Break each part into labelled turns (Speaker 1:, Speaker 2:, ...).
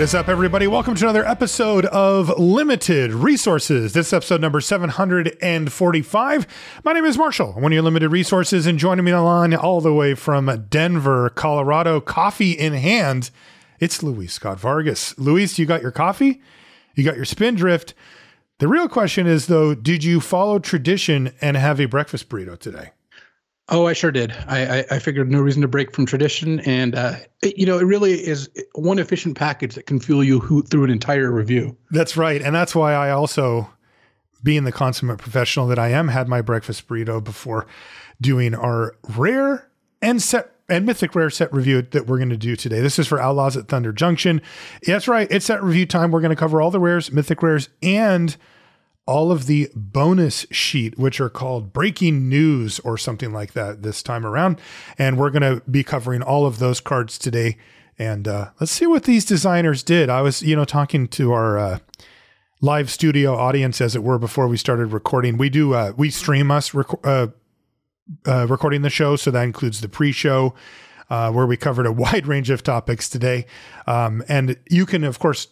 Speaker 1: What is up, everybody? Welcome to another episode of Limited Resources. This is episode number 745. My name is Marshall, one of your limited resources, and joining me on all the way from Denver, Colorado, coffee in hand, it's Luis Scott Vargas. Luis, you got your coffee? You got your spindrift? The real question is, though, did you follow tradition and have a breakfast burrito today?
Speaker 2: Oh, I sure did. I, I, I figured no reason to break from tradition, and uh, it, you know, it really is one efficient package that can fuel you through an entire review.
Speaker 1: That's right, and that's why I also, being the consummate professional that I am, had my breakfast burrito before doing our rare and set and mythic rare set review that we're going to do today. This is for Outlaws at Thunder Junction. That's right, it's set review time. We're going to cover all the rares, mythic rares, and all of the bonus sheet, which are called breaking news or something like that this time around. And we're going to be covering all of those cards today. And uh, let's see what these designers did. I was, you know, talking to our uh, live studio audience, as it were, before we started recording. We do, uh, we stream us rec- uh, uh, recording the show. So that includes the pre show. Uh, where we covered a wide range of topics today. Um, and you can, of course,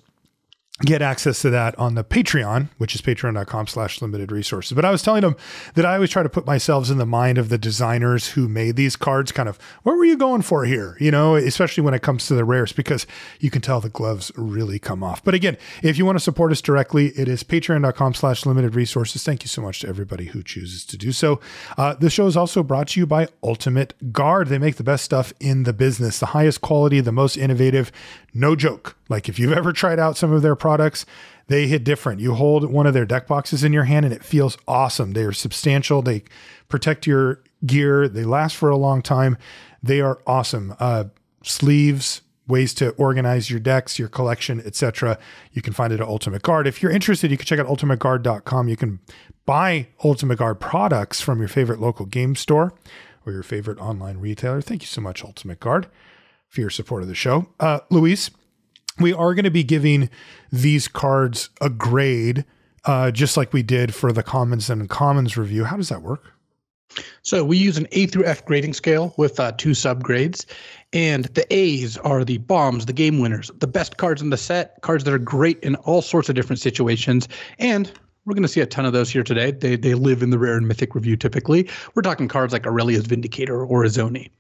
Speaker 1: get access to that on the Patreon, which is patreon.com slash limited resources. But I was telling them that I always try to put myself in the mind of the designers who made these cards, kind of, what were you going for here? You know, especially when it comes to the rares, because you can tell the gloves really come off. But again, if you want to support us directly, it is patreon.com slash limited resources. Thank you so much to everybody who chooses to do so. Uh, the show is also brought to you by Ultimate Guard. They make the best stuff in the business, the highest quality, the most innovative, no joke. Like if you've ever tried out some of their products, they hit different. You hold one of their deck boxes in your hand and it feels awesome. They are substantial. They protect your gear. They last for a long time. They are awesome. Uh, sleeves, ways to organize your decks, your collection, etc. You can find it at Ultimate Guard. If you're interested, you can check out ultimateguard.com. You can buy Ultimate Guard products from your favorite local game store or your favorite online retailer. Thank you so much, Ultimate Guard, for your support of the show. Uh, Luis, we are going to be giving these cards a grade, uh, just like we did for the commons and commons review. How does that work?
Speaker 2: So we use an A through F grading scale with uh, two subgrades, and the A's are the bombs, the game winners, the best cards in the set, cards that are great in all sorts of different situations, and we're going to see a ton of those here today. They they live in the rare and mythic review typically. We're talking cards like Aurelia's Vindicator or Izoni.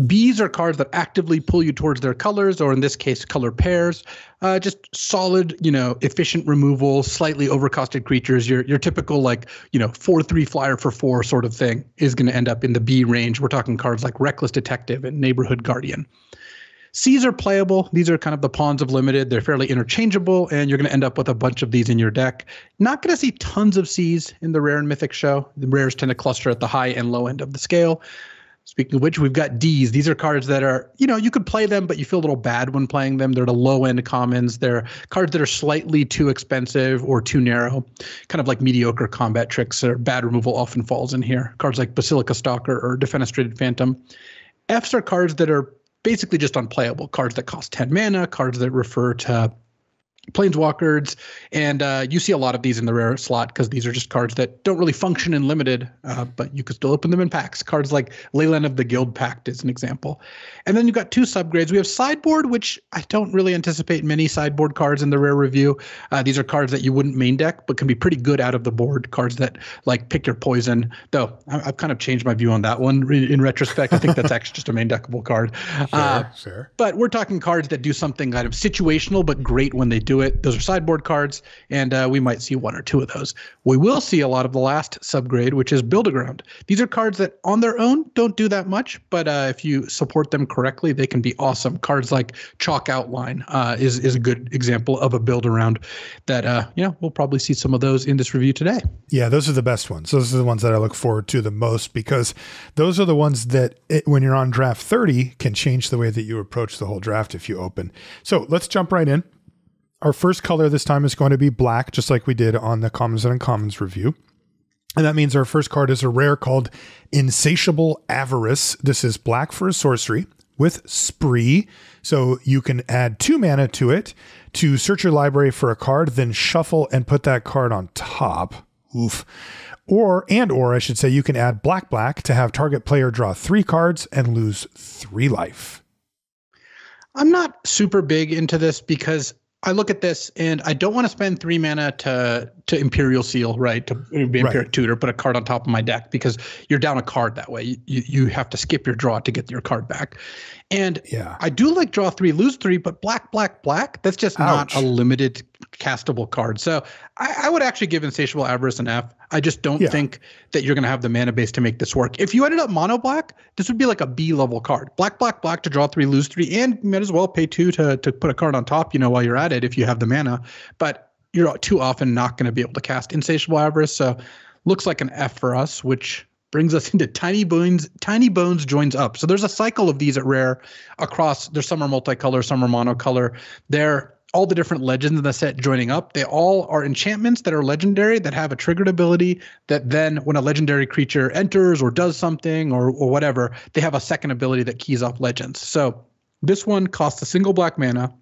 Speaker 2: Bs are cards that actively pull you towards their colors, or in this case, color pairs. Uh, just solid, you know, efficient removal, slightly overcosted creatures. Your your typical like, you know, four three flyer for four sort of thing is going to end up in the B range. We're talking cards like Reckless Detective and Neighborhood Guardian. C's are playable. These are kind of the pawns of limited. They're fairly interchangeable, and you're going to end up with a bunch of these in your deck. Not going to see tons of C's in the rare and mythic show. The rares tend to cluster at the high and low end of the scale. Speaking of which, we've got D's. These are cards that are, you know, you could play them, but you feel a little bad when playing them. They're the low end commons. They're cards that are slightly too expensive or too narrow, kind of like mediocre combat tricks or bad removal often falls in here. Cards like Basilica Stalker or Defenestrated Phantom. F's are cards that are basically just unplayable. Cards that cost 10 mana, cards that refer to planeswalkers and uh, you see a lot of these in the rare slot because these are just cards that don't really function in limited uh, but you could still open them in packs. Cards like leyline of the guild pact is an example. And then you've got two subgrades. We have sideboard which i don't really anticipate many sideboard cards in the rare review. Uh, these are cards that you wouldn't main deck but can be pretty good out of the board cards that like pick your poison. Though I- have kind of changed my view on that one in retrospect. I think that's actually just a main deckable card.
Speaker 1: Uh, sure, sure.
Speaker 2: but we're talking cards that do something kind of situational but great when they do it. Those are sideboard cards, and uh, we might see one or two of those. We will see a lot of the last subgrade, which is Build Around. These are cards that on their own don't do that much, but uh, if you support them correctly, they can be awesome. Cards like Chalk Outline uh, is is a good example of a build around that. Uh, you know, we'll probably see some of those in this review today.
Speaker 1: Yeah, those are the best ones. Those are the ones that I look forward to the most because those are the ones that, it, when you're on draft 30, can change the way that you approach the whole draft if you open. So let's jump right in. Our first color this time is going to be black, just like we did on the Commons and Uncommons review. And that means our first card is a rare called Insatiable Avarice. This is black for a sorcery with Spree. So you can add two mana to it to search your library for a card, then shuffle and put that card on top. Oof. Or, and or I should say, you can add black black to have target player draw three cards and lose three life.
Speaker 2: I'm not super big into this because I look at this and I don't want to spend three mana to to Imperial Seal, right? To be Imperial right. Tutor, put a card on top of my deck because you're down a card that way. You you have to skip your draw to get your card back. And yeah. I do like draw three, lose three, but black, black, black, that's just Ouch. not a limited castable card. So I, I, would actually give Insatiable Avarice an F. I just don't yeah. think that you're going to have the mana base to make this work. If you ended up mono black, this would be like a B level card. Black, black, black to draw three, lose three, and you might as well pay two to, to put a card on top, you know, while you're at it if you have the mana. But you're too often not going to be able to cast Insatiable Avarice. So looks like an F for us, which brings us into Tiny Bones. Tiny Bones joins up. So there's a cycle of these at Rare across. There's some are multicolor, some are monocolor. They're all the different legends in the set joining up. They all are enchantments that are legendary that have a triggered ability that then when a legendary creature enters or does something or, or whatever, they have a second ability that keys off legends. So this one costs a single black mana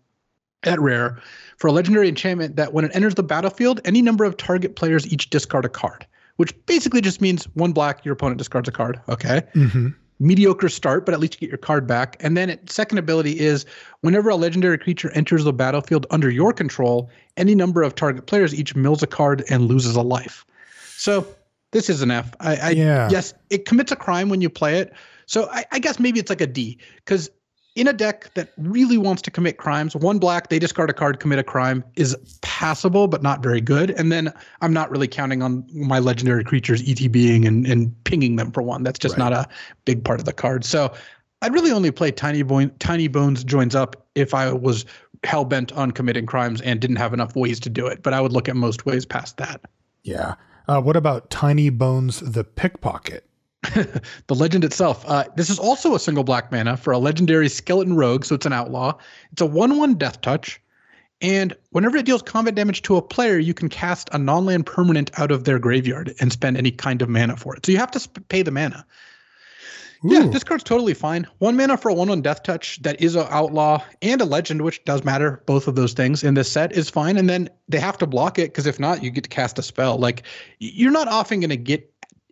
Speaker 2: at rare for a legendary enchantment that when it enters the battlefield, any number of target players each discard a card, which basically just means one black, your opponent discards a card. Okay. Mm-hmm mediocre start, but at least you get your card back. And then it, second ability is whenever a legendary creature enters the battlefield under your control, any number of target players each mills a card and loses a life. So this is an F. I, I yeah. yes, it commits a crime when you play it. So I, I guess maybe it's like a D because in a deck that really wants to commit crimes, one black, they discard a card, commit a crime is passable, but not very good. And then I'm not really counting on my legendary creatures ETBing and, and pinging them for one. That's just right. not a big part of the card. So I'd really only play Tiny, Bo- Tiny Bones joins up if I was hell bent on committing crimes and didn't have enough ways to do it. But I would look at most ways past that.
Speaker 1: Yeah. Uh, what about Tiny Bones the Pickpocket?
Speaker 2: the legend itself. Uh, this is also a single black mana for a legendary skeleton rogue, so it's an outlaw. It's a 1 1 death touch. And whenever it deals combat damage to a player, you can cast a non land permanent out of their graveyard and spend any kind of mana for it. So you have to sp- pay the mana. Ooh. Yeah, this card's totally fine. One mana for a one one death touch that is an outlaw and a legend, which does matter. Both of those things in this set is fine. And then they have to block it because if not, you get to cast a spell. Like you're not often going to get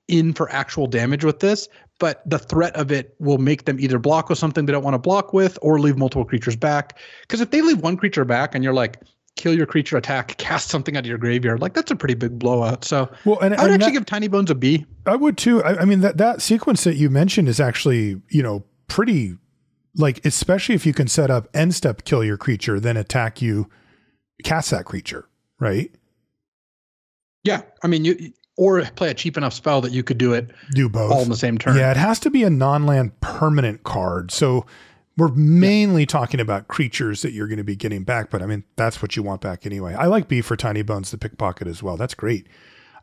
Speaker 2: in for actual damage with this, but the threat of it will make them either block with something they don't want to block with or leave multiple creatures back. Because if they leave one creature back and you're like, kill your creature attack, cast something out of your graveyard, like that's a pretty big blowout. So well, and, I would actually that, give Tiny Bones a B.
Speaker 1: I would too. I, I mean that that sequence that you mentioned is actually you know pretty like especially if you can set up end step kill your creature, then attack you, cast that creature, right?
Speaker 2: Yeah, I mean you or play a cheap enough spell that you could do it
Speaker 1: do both
Speaker 2: all in the same turn.
Speaker 1: Yeah, it has to be a non-land permanent card. So we're mainly yeah. talking about creatures that you're going to be getting back, but I mean that's what you want back anyway. I like B for Tiny Bones the pickpocket as well. That's great.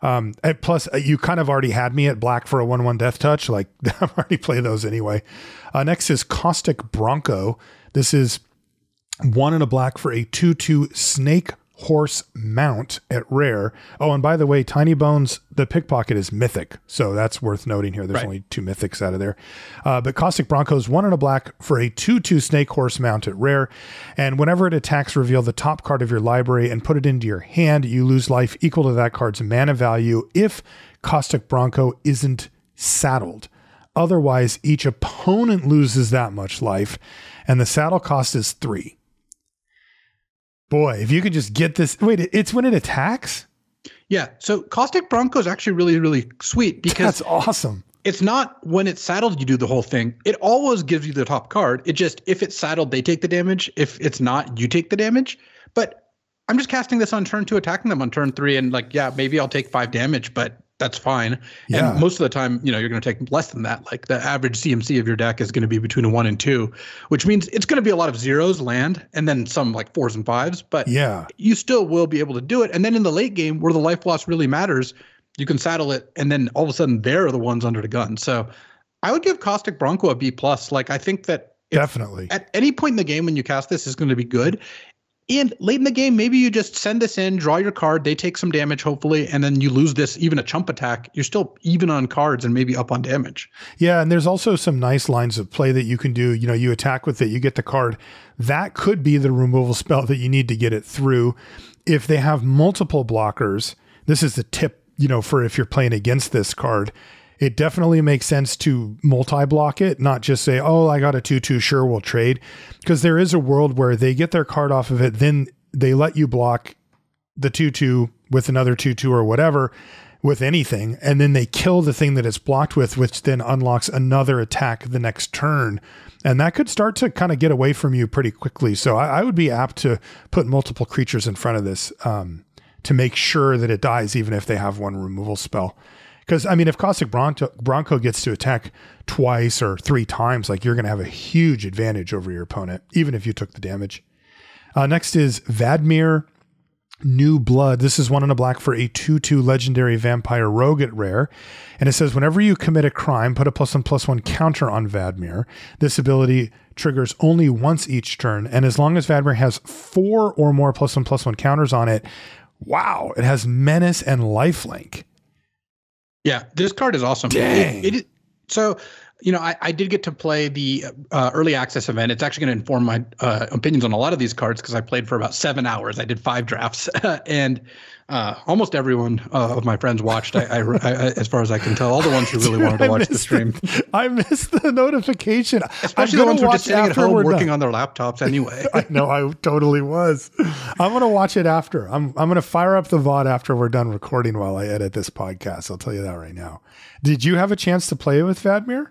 Speaker 1: Um, plus, uh, you kind of already had me at black for a one-one death touch. Like I've already played those anyway. Uh, next is Caustic Bronco. This is one in a black for a two-two snake horse mount at rare. Oh, and by the way, Tiny Bones, the pickpocket is mythic. So that's worth noting here. There's right. only two mythics out of there. Uh, but Caustic Broncos, one in a black for a 2 2 snake horse mount at rare. And whenever it attacks, reveal the top card of your library and put it into your hand. You lose life equal to that card's mana value if Caustic Bronco isn't saddled. Otherwise, each opponent loses that much life, and the saddle cost is three. Boy, if you could just get this. Wait, it's when it attacks?
Speaker 2: Yeah. So Caustic Bronco is actually really, really sweet because
Speaker 1: that's awesome.
Speaker 2: It's not when it's saddled, you do the whole thing. It always gives you the top card. It just, if it's saddled, they take the damage. If it's not, you take the damage. But I'm just casting this on turn two, attacking them on turn three, and like, yeah, maybe I'll take five damage, but that's fine. Yeah. And most of the time, you know, you're going to take less than that. Like the average CMC of your deck is going to be between a one and two, which means it's going to be a lot of zeros land and then some like fours and fives. But
Speaker 1: yeah,
Speaker 2: you still will be able to do it. And then in the late game where the life loss really matters, you can saddle it, and then all of a sudden they're the ones under the gun. So I would give Caustic Bronco a B plus. Like I think that
Speaker 1: definitely
Speaker 2: at any point in the game when you cast this is going to be good and late in the game, maybe you just send this in, draw your card, they take some damage, hopefully, and then you lose this, even a chump attack. You're still even on cards and maybe up on damage.
Speaker 1: Yeah, and there's also some nice lines of play that you can do. You know, you attack with it, you get the card. That could be the removal spell that you need to get it through. If they have multiple blockers, this is the tip, you know, for if you're playing against this card it definitely makes sense to multi block it, not just say, oh, I got a 2 2, sure, we'll trade. Because there is a world where they get their card off of it, then they let you block the 2 2 with another 2 2 or whatever with anything. And then they kill the thing that it's blocked with, which then unlocks another attack the next turn. And that could start to kind of get away from you pretty quickly. So I, I would be apt to put multiple creatures in front of this um, to make sure that it dies, even if they have one removal spell. Because I mean, if Caustic Bronco, Bronco gets to attack twice or three times, like you're going to have a huge advantage over your opponent, even if you took the damage. Uh, next is Vadmir New Blood. This is one in a black for a 2 2 legendary vampire rogue at rare. And it says whenever you commit a crime, put a plus one plus one counter on Vadmir. This ability triggers only once each turn. And as long as Vadmir has four or more plus one plus one counters on it, wow, it has menace and lifelink.
Speaker 2: Yeah, this card is awesome.
Speaker 1: Dang.
Speaker 2: It, it, so, you know, I, I did get to play the uh, early access event. It's actually going to inform my uh, opinions on a lot of these cards because I played for about seven hours. I did five drafts, and uh, almost everyone uh, of my friends watched. I, I, I, as far as I can tell, all the ones who really wanted to watch the stream.
Speaker 1: The, I missed the notification,
Speaker 2: especially the ones who are just sitting at home working done. on their laptops anyway.
Speaker 1: I know, I totally was. I'm gonna watch it after. I'm I'm gonna fire up the VOD after we're done recording while I edit this podcast. I'll tell you that right now. Did you have a chance to play with Vadmir?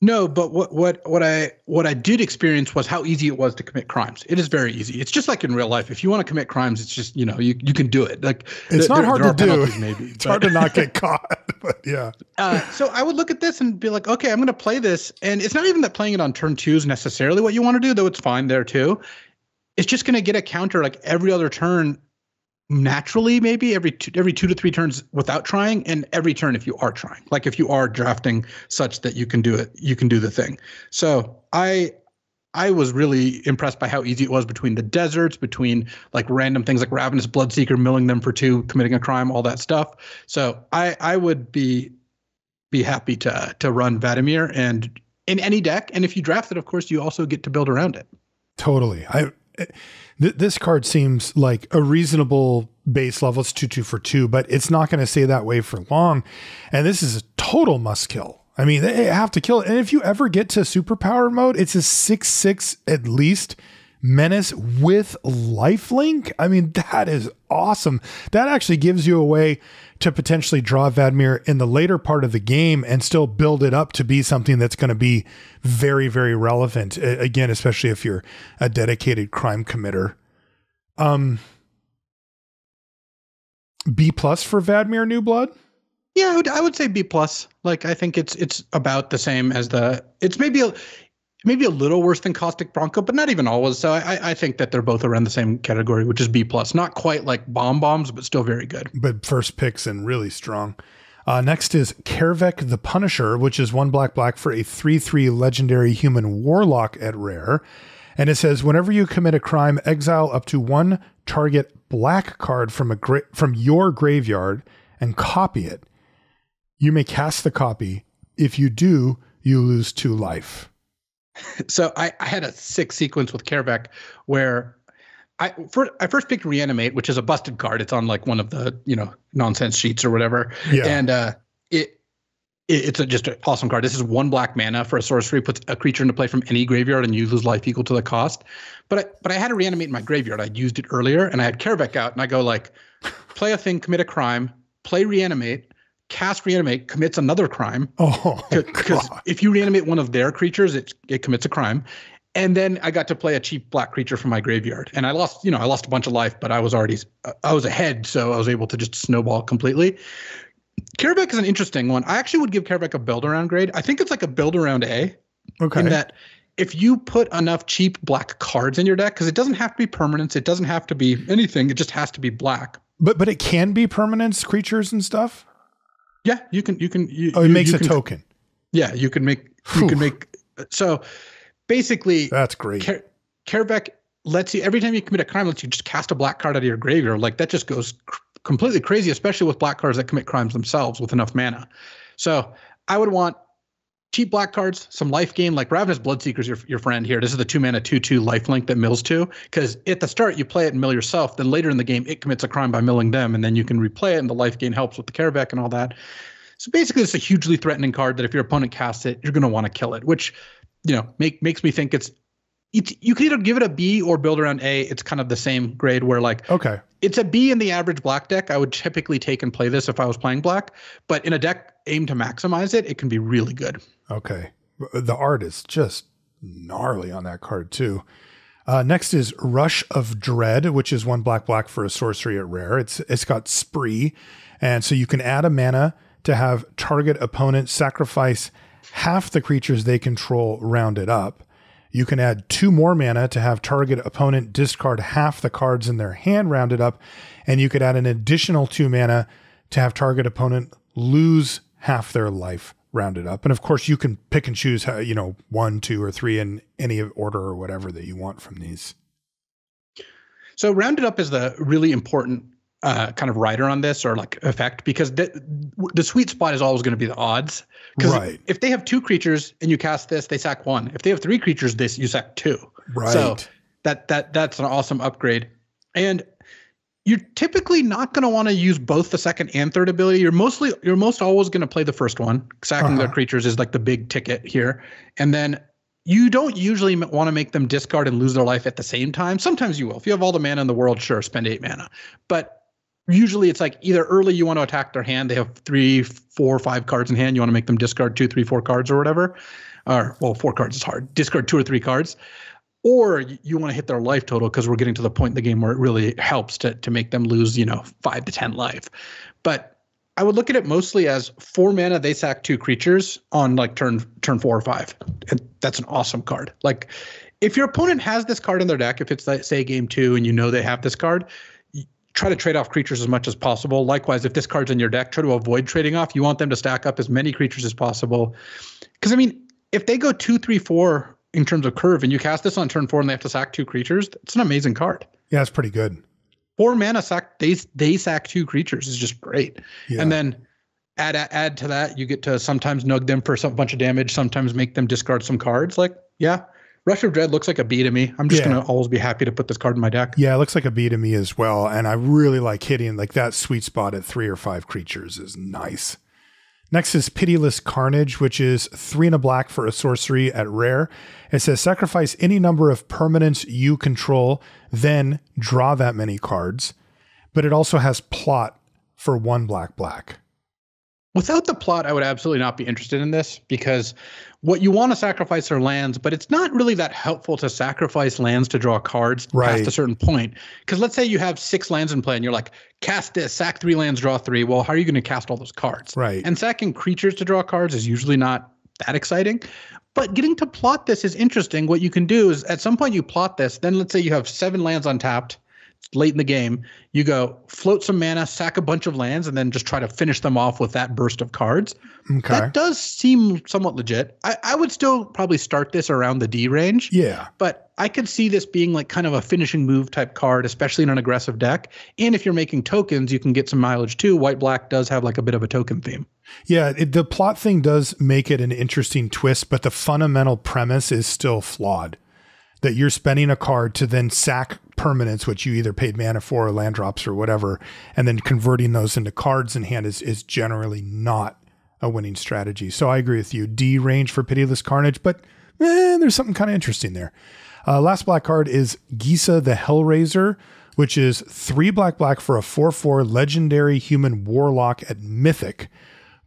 Speaker 2: No, but what what what I what I did experience was how easy it was to commit crimes. It is very easy. It's just like in real life. If you want to commit crimes, it's just you know you, you can do it. Like
Speaker 1: it's th- not there, hard there to do. Maybe it's but. hard to not get caught. But yeah.
Speaker 2: Uh, so I would look at this and be like, okay, I'm going to play this, and it's not even that playing it on turn two is necessarily what you want to do, though it's fine there too. It's just going to get a counter like every other turn naturally maybe every two, every two to three turns without trying and every turn if you are trying like if you are drafting such that you can do it you can do the thing. So i i was really impressed by how easy it was between the deserts between like random things like ravenous bloodseeker milling them for two committing a crime all that stuff. So i i would be be happy to to run Vadmir and in any deck and if you draft it of course you also get to build around it.
Speaker 1: Totally. I th- this card seems like a reasonable base level. It's two two for two, but it's not going to stay that way for long. And this is a total must kill. I mean, they have to kill it. And if you ever get to superpower mode, it's a six six at least menace with lifelink. I mean, that is awesome. That actually gives you a way to potentially draw Vadmir in the later part of the game and still build it up to be something that's going to be very, very relevant. Again, especially if you're a dedicated crime committer. Um, B plus for Vadmir New Blood.
Speaker 2: Yeah, I would, I would say B plus. Like I think it's it's about the same as the. It's maybe a, maybe a little worse than Caustic Bronco, but not even always. So I, I think that they're both around the same category, which is B plus. Not quite like bomb bombs, but still very good.
Speaker 1: But first picks and really strong. Uh, next is Kaervek the Punisher, which is one black black for a 3 3 legendary human warlock at rare. And it says whenever you commit a crime, exile up to one target black card from a gra- from your graveyard and copy it. You may cast the copy. If you do, you lose two life.
Speaker 2: So I, I had a sick sequence with Kaervek where I first I first picked reanimate, which is a busted card. It's on like one of the you know nonsense sheets or whatever. Yeah. And uh, it, it it's a, just an awesome card. This is one black mana for a sorcery, puts a creature into play from any graveyard, and you lose life equal to the cost. But I, but I had to reanimate in my graveyard. I'd used it earlier, and I had Kaervek out, and I go like, play a thing, commit a crime, play reanimate, cast reanimate commits another crime.
Speaker 1: Oh,
Speaker 2: because if you reanimate one of their creatures, it it commits a crime. And then I got to play a cheap black creature from my graveyard, and I lost. You know, I lost a bunch of life, but I was already I was ahead, so I was able to just snowball completely. Kaervek is an interesting one. I actually would give Kaervek a build around grade. I think it's like a build around A.
Speaker 1: Okay.
Speaker 2: In that if you put enough cheap black cards in your deck, because it doesn't have to be permanents, it doesn't have to be anything, it just has to be black.
Speaker 1: But but it can be permanents, creatures and stuff.
Speaker 2: Yeah, you can. You can. You,
Speaker 1: oh, it
Speaker 2: you,
Speaker 1: makes
Speaker 2: you
Speaker 1: a
Speaker 2: can,
Speaker 1: token.
Speaker 2: Yeah, you can make. You Whew. can make. So, basically,
Speaker 1: that's great.
Speaker 2: Kaervek lets you every time you commit a crime, lets you just cast a black card out of your graveyard. Like that just goes cr- completely crazy, especially with black cards that commit crimes themselves with enough mana. So, I would want cheap black cards, some life gain, like Ravenous Bloodseeker's your, your friend here. This is the two mana 2 2 life link that mills to. Because at the start, you play it and mill yourself. Then later in the game, it commits a crime by milling them. And then you can replay it, and the life gain helps with the Kaervek and all that. So basically, it's a hugely threatening card that if your opponent casts it, you're going to want to kill it, which you know make makes me think it's it's, you can either give it a B or build around A. It's kind of the same grade where like
Speaker 1: okay,
Speaker 2: it's a B in the average black deck. I would typically take and play this if I was playing black, but in a deck aimed to maximize it, it can be really good.
Speaker 1: Okay, the art is just gnarly on that card too. Uh, next is Rush of Dread, which is one black black for a sorcery at rare. It's it's got spree, and so you can add a mana to have target opponent sacrifice half the creatures they control rounded up. You can add two more mana to have target opponent discard half the cards in their hand rounded up, and you could add an additional two mana to have target opponent lose half their life rounded up. And of course, you can pick and choose, how, you know, one, two, or three in any order or whatever that you want from these.
Speaker 2: So rounded up is the really important uh, kind of rider on this or like effect because the the sweet spot is always going to be the odds. Because
Speaker 1: right.
Speaker 2: if they have two creatures and you cast this, they sack one. If they have three creatures, this you sack two.
Speaker 1: Right.
Speaker 2: So that that that's an awesome upgrade. And you're typically not going to want to use both the second and third ability. You're mostly you're most always going to play the first one. Sacking uh-huh. their creatures is like the big ticket here, and then you don't usually want to make them discard and lose their life at the same time. Sometimes you will. If you have all the mana in the world, sure, spend eight mana. But usually it's like either early you want to attack their hand. They have three, four, five cards in hand. You want to make them discard two, three, four cards or whatever. Or well, four cards is hard. Discard two or three cards. Or you want to hit their life total because we're getting to the point in the game where it really helps to to make them lose, you know, five to ten life. But I would look at it mostly as four mana. They sack two creatures on like turn turn four or five, and that's an awesome card. Like if your opponent has this card in their deck, if it's like say game two and you know they have this card, try to trade off creatures as much as possible. Likewise, if this card's in your deck, try to avoid trading off. You want them to stack up as many creatures as possible. Because I mean, if they go two, three, four in terms of curve, and you cast this on turn four and they have to sack two creatures, it's an amazing card.
Speaker 1: Yeah, it's pretty good.
Speaker 2: Four mana sack they they sack two creatures is just great. Yeah. And then add add to that, you get to sometimes nug them for some bunch of damage, sometimes make them discard some cards. Like, yeah, Rush of Dread looks like a B to me. I'm just yeah. gonna always be happy to put this card in my deck.
Speaker 1: Yeah, it looks like a B to me as well. And I really like hitting like that sweet spot at three or five creatures is nice. Next is Pitiless Carnage, which is three and a black for a sorcery at rare. It says sacrifice any number of permanents you control, then draw that many cards. But it also has plot for one black black.
Speaker 2: Without the plot, I would absolutely not be interested in this because what you want to sacrifice are lands, but it's not really that helpful to sacrifice lands to draw cards right. past a certain point. Because let's say you have six lands in play and you're like, cast this, sack three lands, draw three. Well, how are you going to cast all those cards?
Speaker 1: Right.
Speaker 2: And sacking creatures to draw cards is usually not that exciting. But getting to plot this is interesting. What you can do is at some point you plot this, then let's say you have seven lands untapped late in the game, you go float some mana, sack a bunch of lands, and then just try to finish them off with that burst of cards.
Speaker 1: Okay.
Speaker 2: That does seem somewhat legit. I, I would still probably start this around the D range.
Speaker 1: Yeah.
Speaker 2: But I could see this being like kind of a finishing move type card, especially in an aggressive deck. And if you're making tokens, you can get some mileage too. White black does have like a bit of a token theme.
Speaker 1: Yeah, it, the plot thing does make it an interesting twist, but the fundamental premise is still flawed. That you're spending a card to then sack permanents, which you either paid mana for or land drops or whatever, and then converting those into cards in hand is, is generally not a winning strategy. So I agree with you. D range for Pitiless Carnage, but eh, there's something kind of interesting there. Uh, last black card is Gisa the Hellraiser, which is three black black for a 4 4 legendary human warlock at Mythic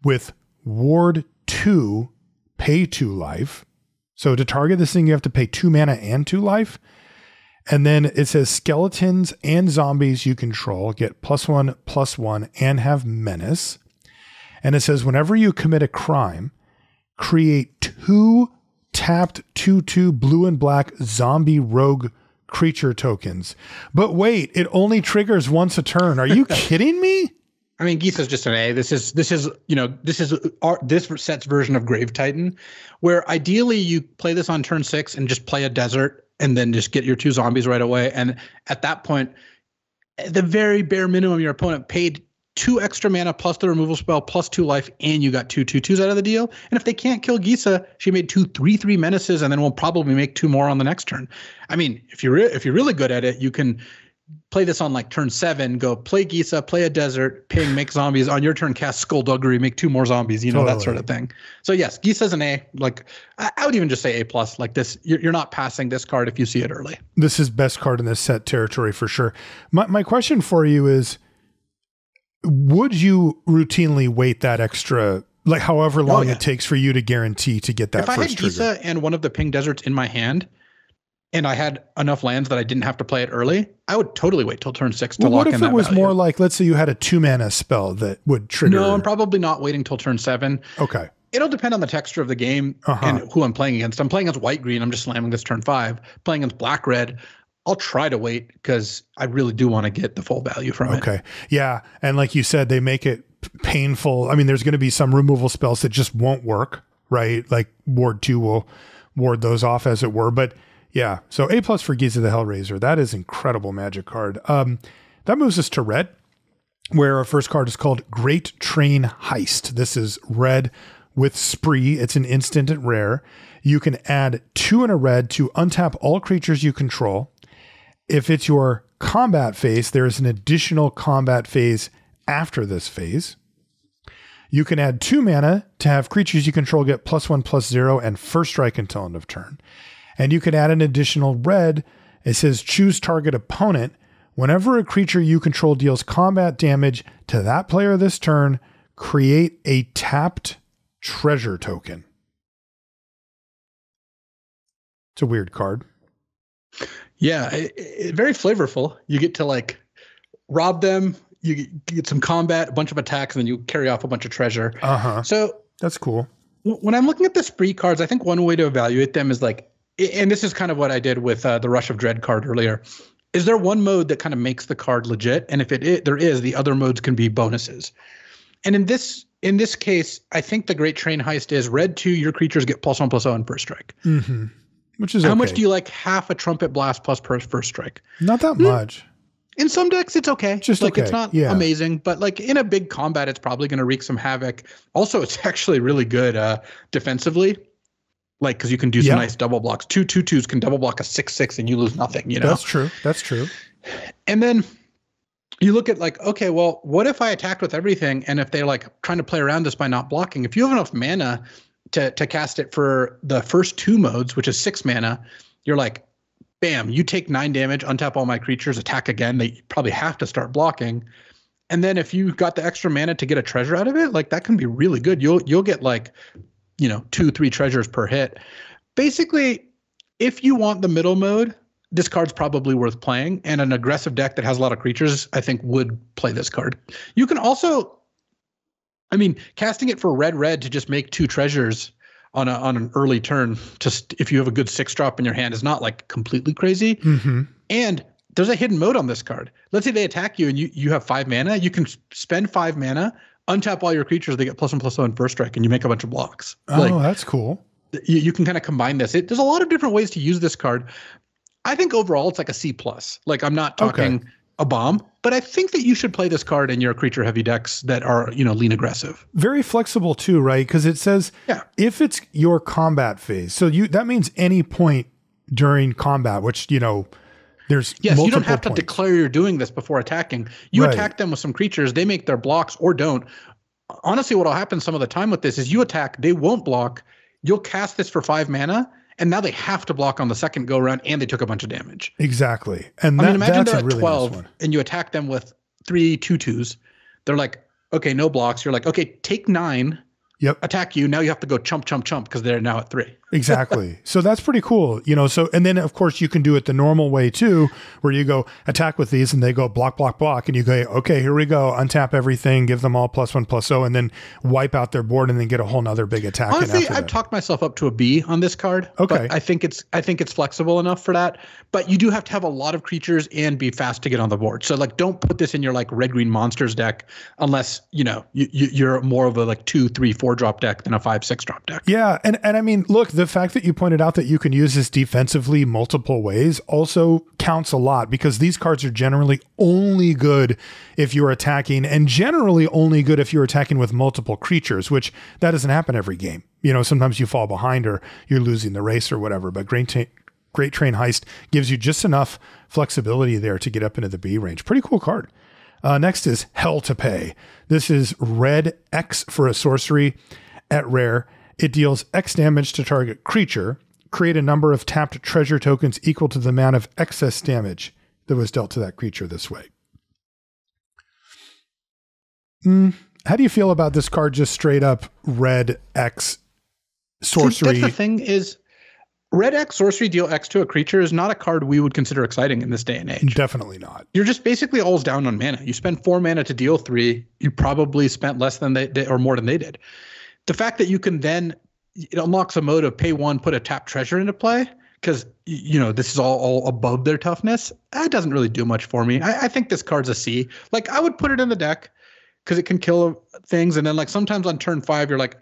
Speaker 1: with Ward 2, pay 2 life. So to target this thing, you have to pay 2 mana and 2 life. And then it says skeletons and zombies you control get plus one, plus one, and have menace. And it says whenever you commit a crime, create two tapped 2 2 blue and black zombie rogue creature tokens. But wait, it only triggers once a turn. Are you kidding me?
Speaker 2: I mean, Gisa's just an A. This is this is you know this is our, this set's version of Grave Titan, where ideally you play this on turn six and just play a desert and then just get your two zombies right away. And at that point, the very bare minimum, your opponent paid two extra mana plus the removal spell plus two life, and you got two two twos out of the deal. And if they can't kill Gisa, she made two three three menaces, and then we'll probably make two more on the next turn. I mean, if you're re- if you're really good at it, you can play this on like turn seven, go play Gisa, play a desert, ping, make zombies. On your turn, cast Skullduggery, make two more zombies, you know,
Speaker 1: Totally.
Speaker 2: that sort of thing. So yes, Gisa's an A. Like I, would even just say A plus. Like this, you're, you're not passing this card if you see it early.
Speaker 1: This is best card in this set territory for sure. My my question for you is would you routinely wait that extra like however oh, long
Speaker 2: Oh, yeah.
Speaker 1: it takes for you to guarantee to get that
Speaker 2: if I had
Speaker 1: trigger?
Speaker 2: Gisa and one of the ping deserts in my hand, and I had enough lands that I didn't have to play it early, I would totally wait till turn six to
Speaker 1: well,
Speaker 2: lock
Speaker 1: what if
Speaker 2: in
Speaker 1: it
Speaker 2: that
Speaker 1: was
Speaker 2: value.
Speaker 1: more like let's say you had a two mana spell that would trigger
Speaker 2: No, I'm probably not waiting till turn seven.
Speaker 1: Okay.
Speaker 2: It'll depend on the texture of the game
Speaker 1: Uh-huh.
Speaker 2: and who I'm playing against. I'm playing against white green. I'm just slamming this turn five. Playing against black red, I'll try to wait because I really do want to get the full value from it.
Speaker 1: Okay. Yeah. And like you said, they make it painful. I mean, there's going to be some removal spells that just won't work, right? Like Ward 2 will ward those off, as it were. But yeah. So A plus for Gisa the Hellraiser. That is incredible magic card. Um, that moves us to red, where our first card is called Great Train Heist. This is red with Spree. It's an instant rare. You can add two in a red to untap all creatures you control. If it's your combat phase, there is an additional combat phase after this phase. You can add two mana to have creatures you control get plus one, plus zero, and first strike until end of turn. And you can add an additional red. It says choose target opponent. Whenever a creature you control deals combat damage to that player this turn, create a tapped treasure token. It's a weird card.
Speaker 2: Yeah, it, it- very flavorful. You get to like rob them. You get- you get some combat, a bunch of attacks, and then you carry off a bunch of treasure.
Speaker 1: Uh huh.
Speaker 2: So
Speaker 1: That's cool.
Speaker 2: w- when I'm looking at the spree cards, I think one way to evaluate them is like, and this is kind of what I did with uh, the Rush of Dread card earlier. Is there one mode that kind of makes the card legit? And if it i- there is, the other modes can be bonuses. And in this in this case, I think the Great Train Heist is red two. Your creatures get plus one plus zero on first strike.
Speaker 1: hmm Which is
Speaker 2: How
Speaker 1: okay.
Speaker 2: much do you like half a Trumpet Blast plus per first strike?
Speaker 1: Not that much.
Speaker 2: In some decks, it's okay.
Speaker 1: Just
Speaker 2: like it's not
Speaker 1: yeah.
Speaker 2: amazing, but like in a big combat, it's probably going to wreak some havoc. Also, it's actually really good uh, defensively, like because you can do some
Speaker 1: Yeah.
Speaker 2: nice double blocks. Two two twos can double block a six six, and you lose nothing. You know.
Speaker 1: That's true. That's true.
Speaker 2: and then you look at like, okay, well, what if I attacked with everything, and if they're like trying to play around this by not blocking? If you have enough mana to to cast it for the first two modes, which is six mana, you're like, bam, you take nine damage, untap all my creatures, attack again. They probably have to start blocking. And then if you got the extra mana to get a treasure out of it, like that can be really good. You'll you'll get like, you know, two, three treasures per hit. Basically, if you want the middle mode, this card's probably worth playing. And an aggressive deck that has a lot of creatures, I think, would play this card. You can also, I mean, casting it for red red to just make two treasures on a on an early turn, just if you have a good six drop in your hand, is not like completely crazy.
Speaker 1: hmm
Speaker 2: And there's a hidden mode on this card. Let's say they attack you and you you have five mana. You can spend five mana, untap all your creatures. They get plus one plus one first strike, and you make a bunch of blocks.
Speaker 1: Oh,
Speaker 2: Like
Speaker 1: that's cool.
Speaker 2: you, you can kind of combine this. It, there's a lot of different ways to use this card. I think overall it's like a C plus. Like I'm not
Speaker 1: Okay.
Speaker 2: talking a bomb, but I think that you should play this card in your creature heavy decks that are you know lean aggressive.
Speaker 1: Very flexible too, right? Because it says
Speaker 2: Yeah.
Speaker 1: if it's your combat phase, so you that means any point during combat, which you know, there's
Speaker 2: Yes, you don't have to declare you're doing this before attacking. You
Speaker 1: Right.
Speaker 2: attack them with some creatures, they make their blocks or don't. Honestly, what'll happen some of the time with this is you attack, they won't block. You'll cast this for five mana, and now they have to block on the second go around, and they took a bunch of damage.
Speaker 1: exactly, and
Speaker 2: I
Speaker 1: that,
Speaker 2: mean, imagine
Speaker 1: that's
Speaker 2: they're at
Speaker 1: really
Speaker 2: 12
Speaker 1: nice
Speaker 2: and you attack them with three two twos. They're like, okay, no blocks. You're like, okay, take nine,
Speaker 1: Yep,
Speaker 2: attack you. Now you have to go chump, chump, chump because they're now at three.
Speaker 1: Exactly. so that's pretty cool, you know. So and then of course you can do it the normal way too, where you go attack with these and they go block, block, block, and you go, okay, here we go, untap everything, give them all plus one, plus oh, and then wipe out their board and then get a whole nother big attack. in
Speaker 2: Honestly, I've
Speaker 1: that.
Speaker 2: talked myself up to a B on this card.
Speaker 1: Okay.
Speaker 2: but I think it's I think it's flexible enough for that. But you do have to have a lot of creatures and be fast to get on the board. So like, don't put this in your like red green monsters deck unless you know you, you, you're more of a like two, three, four drop deck than a five, six drop deck.
Speaker 1: Yeah, and and I mean, look, the fact that you pointed out that you can use this defensively multiple ways also counts a lot because these cards are generally only good if you're attacking and generally only good if you're attacking with multiple creatures, which that doesn't happen every game. You know, sometimes you fall behind or you're losing the race or whatever, but Great, Ta- Great Train Heist gives you just enough flexibility there to get up into the B range. Pretty cool card. Uh, next is Hell to Pay. This is red X for a sorcery at rare. It deals X damage to target creature. Create a number of tapped treasure tokens equal to the amount of excess damage that was dealt to that creature this way. Mm, how do you feel about this card just straight up red X sorcery?
Speaker 2: See, that's the thing is red X sorcery deal X to a creature is not a card we would consider exciting in this day and age.
Speaker 1: Definitely not.
Speaker 2: You're just basically always down on mana. You spend four mana to deal three. You probably spent less than they, they or more than they did. The fact that you can then it unlocks a mode of pay one, put a tap treasure into play because you know this is all, all above their toughness. That doesn't really do much for me. I, I think this card's a C. Like I would put it in the deck because it can kill things, and then like sometimes on turn five you're like,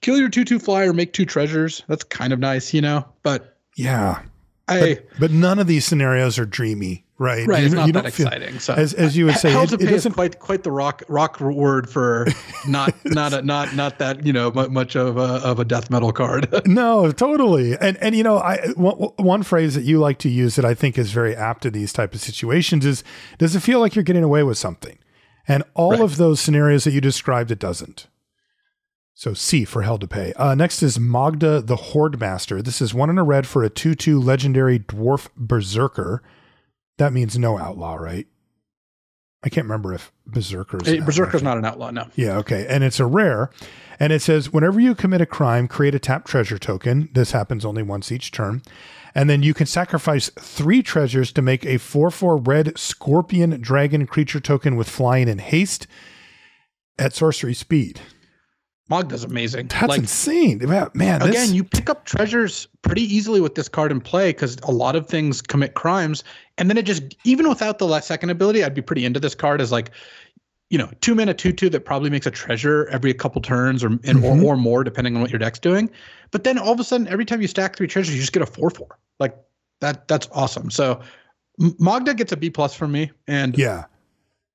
Speaker 2: kill your two two flyer, make two treasures. That's kind of nice, you know. But
Speaker 1: yeah,
Speaker 2: I
Speaker 1: but, but none of these scenarios are dreamy, right?
Speaker 2: right.
Speaker 1: You,
Speaker 2: it's not
Speaker 1: you
Speaker 2: that
Speaker 1: feel-
Speaker 2: exciting. So
Speaker 1: as as you would say,
Speaker 2: Hell
Speaker 1: it,
Speaker 2: to
Speaker 1: it
Speaker 2: pay is
Speaker 1: doesn't.
Speaker 2: quite quite the rock rock word for not not a, not not that you know much of a of a death metal card.
Speaker 1: No, totally. And and you know, I one, one phrase that you like to use that I think is very apt to these type of situations is does it feel like you're getting away with something? And all
Speaker 2: Right.
Speaker 1: of those scenarios that you described it doesn't. So C for hell to pay. Uh, next is Magda the Hoardmaster. This is one in a red for a 2 2 legendary dwarf berserker. That means no outlaw, right? I can't remember if berserkers.
Speaker 2: Hey, Berserker's not an outlaw, no.
Speaker 1: Yeah, okay. And it's a rare. And it says whenever you commit a crime, create a tap treasure token. This happens only once each turn. And then you can sacrifice three treasures to make a 4 4 red scorpion dragon creature token with flying and haste at sorcery speed.
Speaker 2: Magda's amazing.
Speaker 1: That's
Speaker 2: like
Speaker 1: insane. Man, man this,
Speaker 2: again, you pick up treasures pretty easily with this card in play because a lot of things commit crimes, and then it just even without the last second ability, I'd be pretty into this card as like, you know, two mana two two that probably makes a treasure every couple turns or and
Speaker 1: Mhm.
Speaker 2: or, or more depending on what your deck's doing. But then all of a sudden, every time you stack three treasures, you just get a four four. Like that that's awesome. So Magda gets a B plus from me, and
Speaker 1: yeah,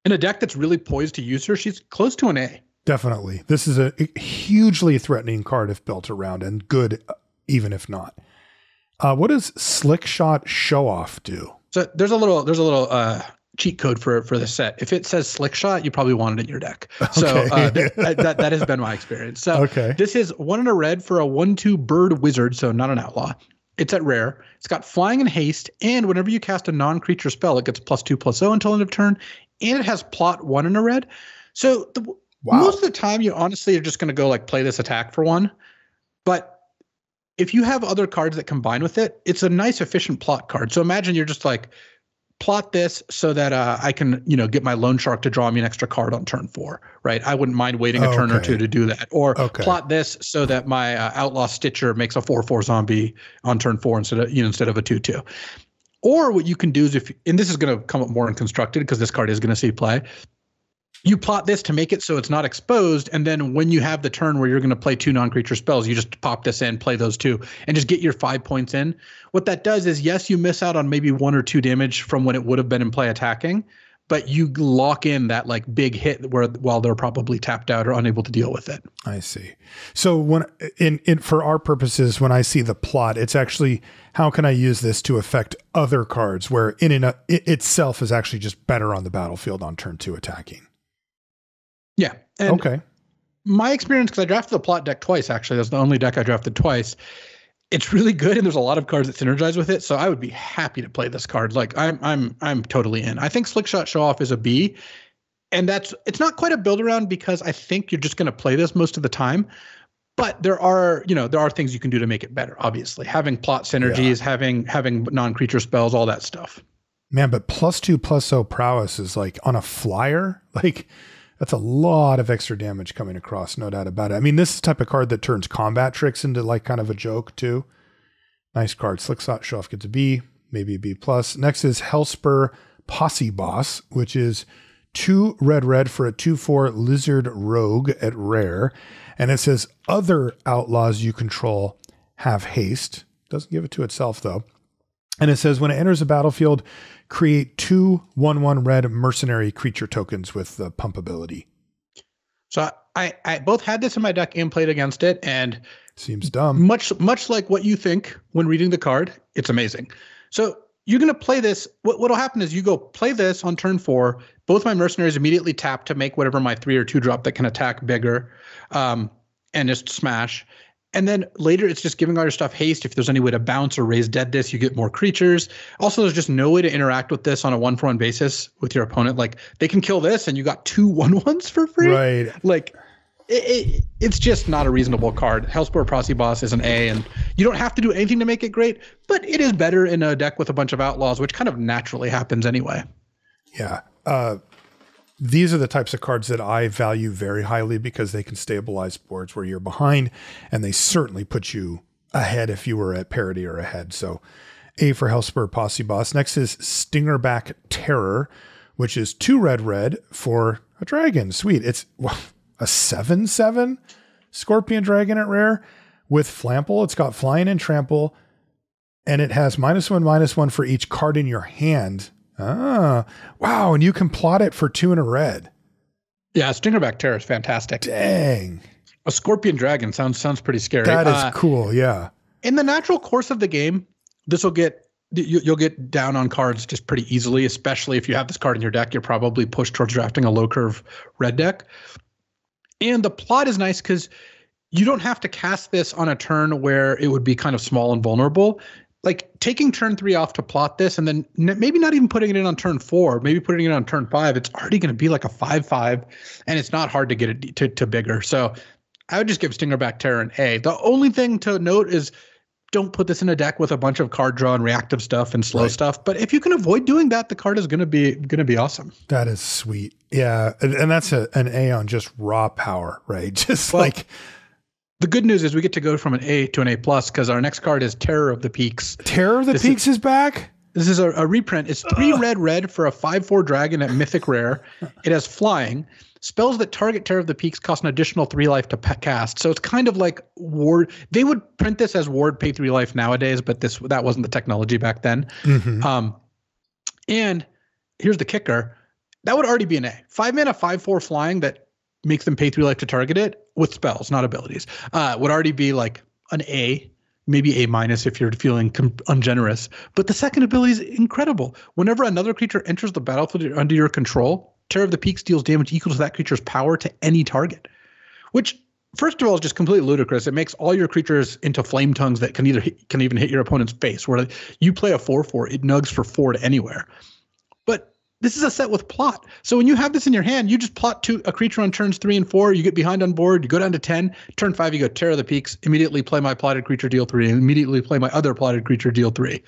Speaker 2: in a deck that's really poised to use her, she's close to an A.
Speaker 1: definitely. This is a hugely threatening card if built around and good, uh, even if not. Uh, what does Slick Shot Show Off do?
Speaker 2: So there's a little there's a little uh, cheat code for for the set. If it says slick shot, you probably want it in your deck. So uh, th- that, that has been my experience. So
Speaker 1: Okay.
Speaker 2: this is one in a red for a one two bird wizard, so not an outlaw. It's at rare. It's got flying and haste, and whenever you cast a non creature spell, it gets plus two plus zero until end of turn, and it has plot one in a red. So the,
Speaker 1: Wow.
Speaker 2: most of the time, you honestly are just going to go like play this attack for one, but if you have other cards that combine with it, it's a nice efficient plot card. So imagine you're just like plot this so that uh, I can, you know, get my loan shark to draw me an extra card on turn four, right? I wouldn't mind waiting a turn or two to do that. Or
Speaker 1: Okay.
Speaker 2: plot this so that my uh, outlaw stitcher makes a four four zombie on turn four instead of you know instead of a two two. Or what you can do is if and this is going to come up more in constructed because this card is going to see play. You plot this to make it so it's not exposed, and then when you have the turn where you're going to play two non-creature spells, you just pop this in, play those two, and just get your five points in. What that does is, yes, you miss out on maybe one or two damage from when it would have been in play attacking, but you lock in that like big hit where while they're probably tapped out or unable to deal with it.
Speaker 1: I see. So when in in for our purposes, when I see the plot, it's actually how can I use this to affect other cards where in and it itself is actually just better on the battlefield on turn two attacking.
Speaker 2: Yeah. And
Speaker 1: okay.
Speaker 2: my experience, because I drafted the plot deck twice, actually, that's the only deck I drafted twice. It's really good, and there's a lot of cards that synergize with it. So I would be happy to play this card. Like I'm, I'm, I'm totally in. I think Slick Shot Show Off is a B, and that's it's not quite a build around because I think you're just going to play this most of the time. But there are, you know, there are things you can do to make it better. Obviously, having plot synergies, having having non-creature spells, all that stuff.
Speaker 1: Man, but plus two plus oh prowess is like on a flyer. Like that's a lot of extra damage coming across, no doubt about it. I mean, this is the type of card that turns combat tricks into like kind of a joke too. Nice card. Slick shot show off gets a B, maybe a B plus. Next is Hellspur Posse Boss, which is two red red for a two four lizard rogue at rare, and it says other outlaws you control have haste. Doesn't give it to itself though. And it says when it enters a battlefield, create two one one red mercenary creature tokens with the pump ability.
Speaker 2: So I, I both had this in my deck and played against it, and
Speaker 1: Seems dumb.
Speaker 2: Much much like what you think when reading the card, it's amazing. So you're going to play this. What what'll happen is you go play this on turn four. Both my mercenaries immediately tap to make whatever my three or two drop that can attack bigger, um, and just smash. And then later, it's just giving all your stuff haste. If there's any way to bounce or raise deadness, you get more creatures. Also, there's just no way to interact with this on a one for one basis with your opponent. Like they can kill this, and you got two one ones for free.
Speaker 1: Right.
Speaker 2: Like it, it, it's just not a reasonable card. Hellspur Posse Boss is an A, and you don't have to do anything to make it great, but it is better in a deck with a bunch of outlaws, which kind of naturally happens anyway.
Speaker 1: Yeah. Uh, these are the types of cards that I value very highly because they can stabilize boards where you're behind, and they certainly put you ahead if you were at parity or ahead. So, A for Hellspur Posse Boss. Next is Stingerback Terror, which is two red red for a dragon. Sweet. It's well, a 7 7 Scorpion Dragon at rare with Flample. It's got flying and trample, and it has minus one, minus one for each card in your hand Ah, wow. And you can plot it for two in a red.
Speaker 2: Yeah, Stingerback Terror is fantastic.
Speaker 1: Dang.
Speaker 2: A Scorpion Dragon sounds sounds pretty scary.
Speaker 1: That is uh, cool. Yeah.
Speaker 2: In the natural course of the game, this will get you'll get down on cards just pretty easily, especially if you have this card in your deck. You're probably pushed towards drafting a low curve red deck. And the plot is nice because you don't have to cast this on a turn where it would be kind of small and vulnerable like taking turn three off to plot this and then maybe not even putting it in on turn four, maybe putting it on turn five, it's already going to be like a five five, and it's not hard to get it to, to bigger. So I would just give Stingerback Terror an A. The only thing to note is don't put this in a deck with a bunch of card draw and reactive stuff and slow right. stuff. But if you can avoid doing that, the card is going to be going to be awesome.
Speaker 1: That is sweet. Yeah, and, and that's a, an A on just raw power, right? Just well, like
Speaker 2: the good news is we get to go from an A to an A plus because our next card is Terror of the Peaks.
Speaker 1: Terror of the this Peaks is, is, back.
Speaker 2: This is a, a reprint. It's three red red for a five four dragon at Mythic Rare. It has flying. Spells that target Terror of the Peaks cost an additional three life to cast. So it's kind of like ward. They would print this as ward pay three life nowadays, but this that wasn't the technology back then. Mm-hmm. Um, and here's the kicker: that would already be an A. Five mana, five four flying that makes them pay three life to target it with spells, not abilities, uh, would already be like an A, maybe A minus if you're feeling com- ungenerous. But the second ability is incredible. Whenever another creature enters the battlefield under your control, Terror of the Peaks deals damage equal to that creature's power to any target, which first of all is just completely ludicrous. It makes all your creatures into flame tongues that can either hit, can even hit your opponent's face. Where you play a four four, it nugs for four to anywhere. This is a set with plot. So when you have this in your hand, you just plot to a creature on turns three and four. You get behind on board. You go down to ten. Turn five, you go Terror of the Peaks. Immediately play my plotted creature, deal three. And immediately play my other plotted creature, deal three.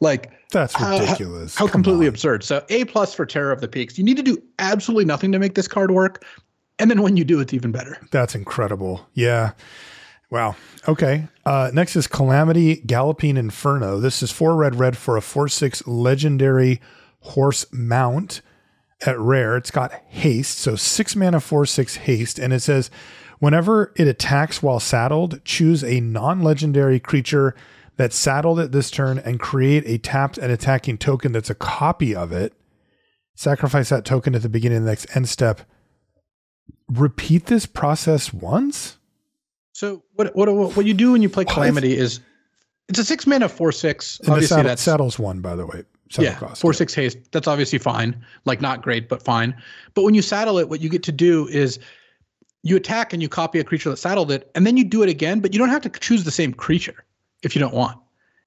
Speaker 2: Like
Speaker 1: that's ridiculous.
Speaker 2: How, how completely on. absurd. So A plus for Terror of the Peaks. You need to do absolutely nothing to make this card work, and then when you do, it's even better.
Speaker 1: That's incredible. Yeah. Wow. Okay. Uh, next is Calamity Galloping Inferno. This is four red red for a four six legendary horse mount at rare. It's got haste, so six mana, four, six haste. And it says, whenever it attacks while saddled, choose a non legendary creature that's saddled at this turn and create a tapped and attacking token that's a copy of it. Sacrifice that token at the beginning of the next end step. Repeat this process once.
Speaker 2: So what what what you do when you play Calamity is it's a six mana four six.
Speaker 1: And Obviously, saddle, that's saddles one, by the way
Speaker 2: yeah, cost. Four six haste. That's obviously fine. Like not great, but fine. But when you saddle it, what you get to do is you attack and you copy a creature that saddled it, and then you do it again, but you don't have to choose the same creature if you don't want.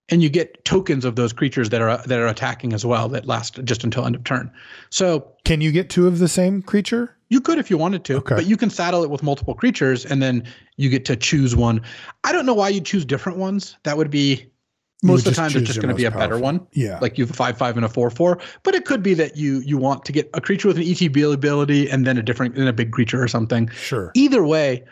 Speaker 2: And you get tokens of those creatures that are that are attacking as well that last just until end of turn. So
Speaker 1: can you get two of the same creature?
Speaker 2: You could if you wanted to, okay. but you can saddle it with multiple creatures and then you get to choose one. I don't know why you choose different ones. That would be most of the time it's just going to be a better one.
Speaker 1: Yeah.
Speaker 2: Like you have a five five and a four four. But it could be that you you want to get a creature with an ETB ability and then a different and a big creature or something.
Speaker 1: Sure.
Speaker 2: Either way,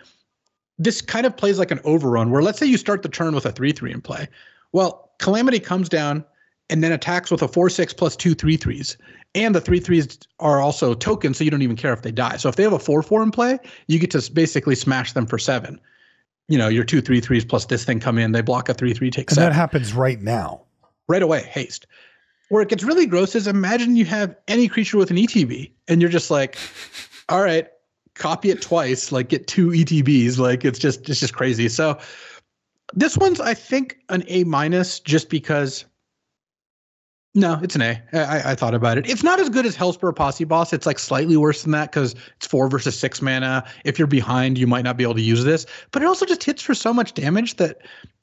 Speaker 2: this kind of plays like an overrun where let's say you start the turn with a three three in play. Well, Calamity comes down and then attacks with a four six plus two three threes. And the three threes are also tokens, so you don't even care if they die. So if they have a four four in play, you get to basically smash them for seven you know, your two three threes plus this thing come in, they block a three three, take
Speaker 1: and seven. that happens right now.
Speaker 2: Right away, haste. Where it gets really gross is imagine you have any creature with an ETB and you're just like, all right, copy it twice, like get two ETBs. Like it's just it's just crazy. So This one's, I think, an A minus just because. No, it's an A. I, I thought about it. It's not as good as Hellspur Posse Boss. It's like slightly worse than that because it's four versus six mana. If you're behind, you might not be able to use this. But it also just hits for so much damage that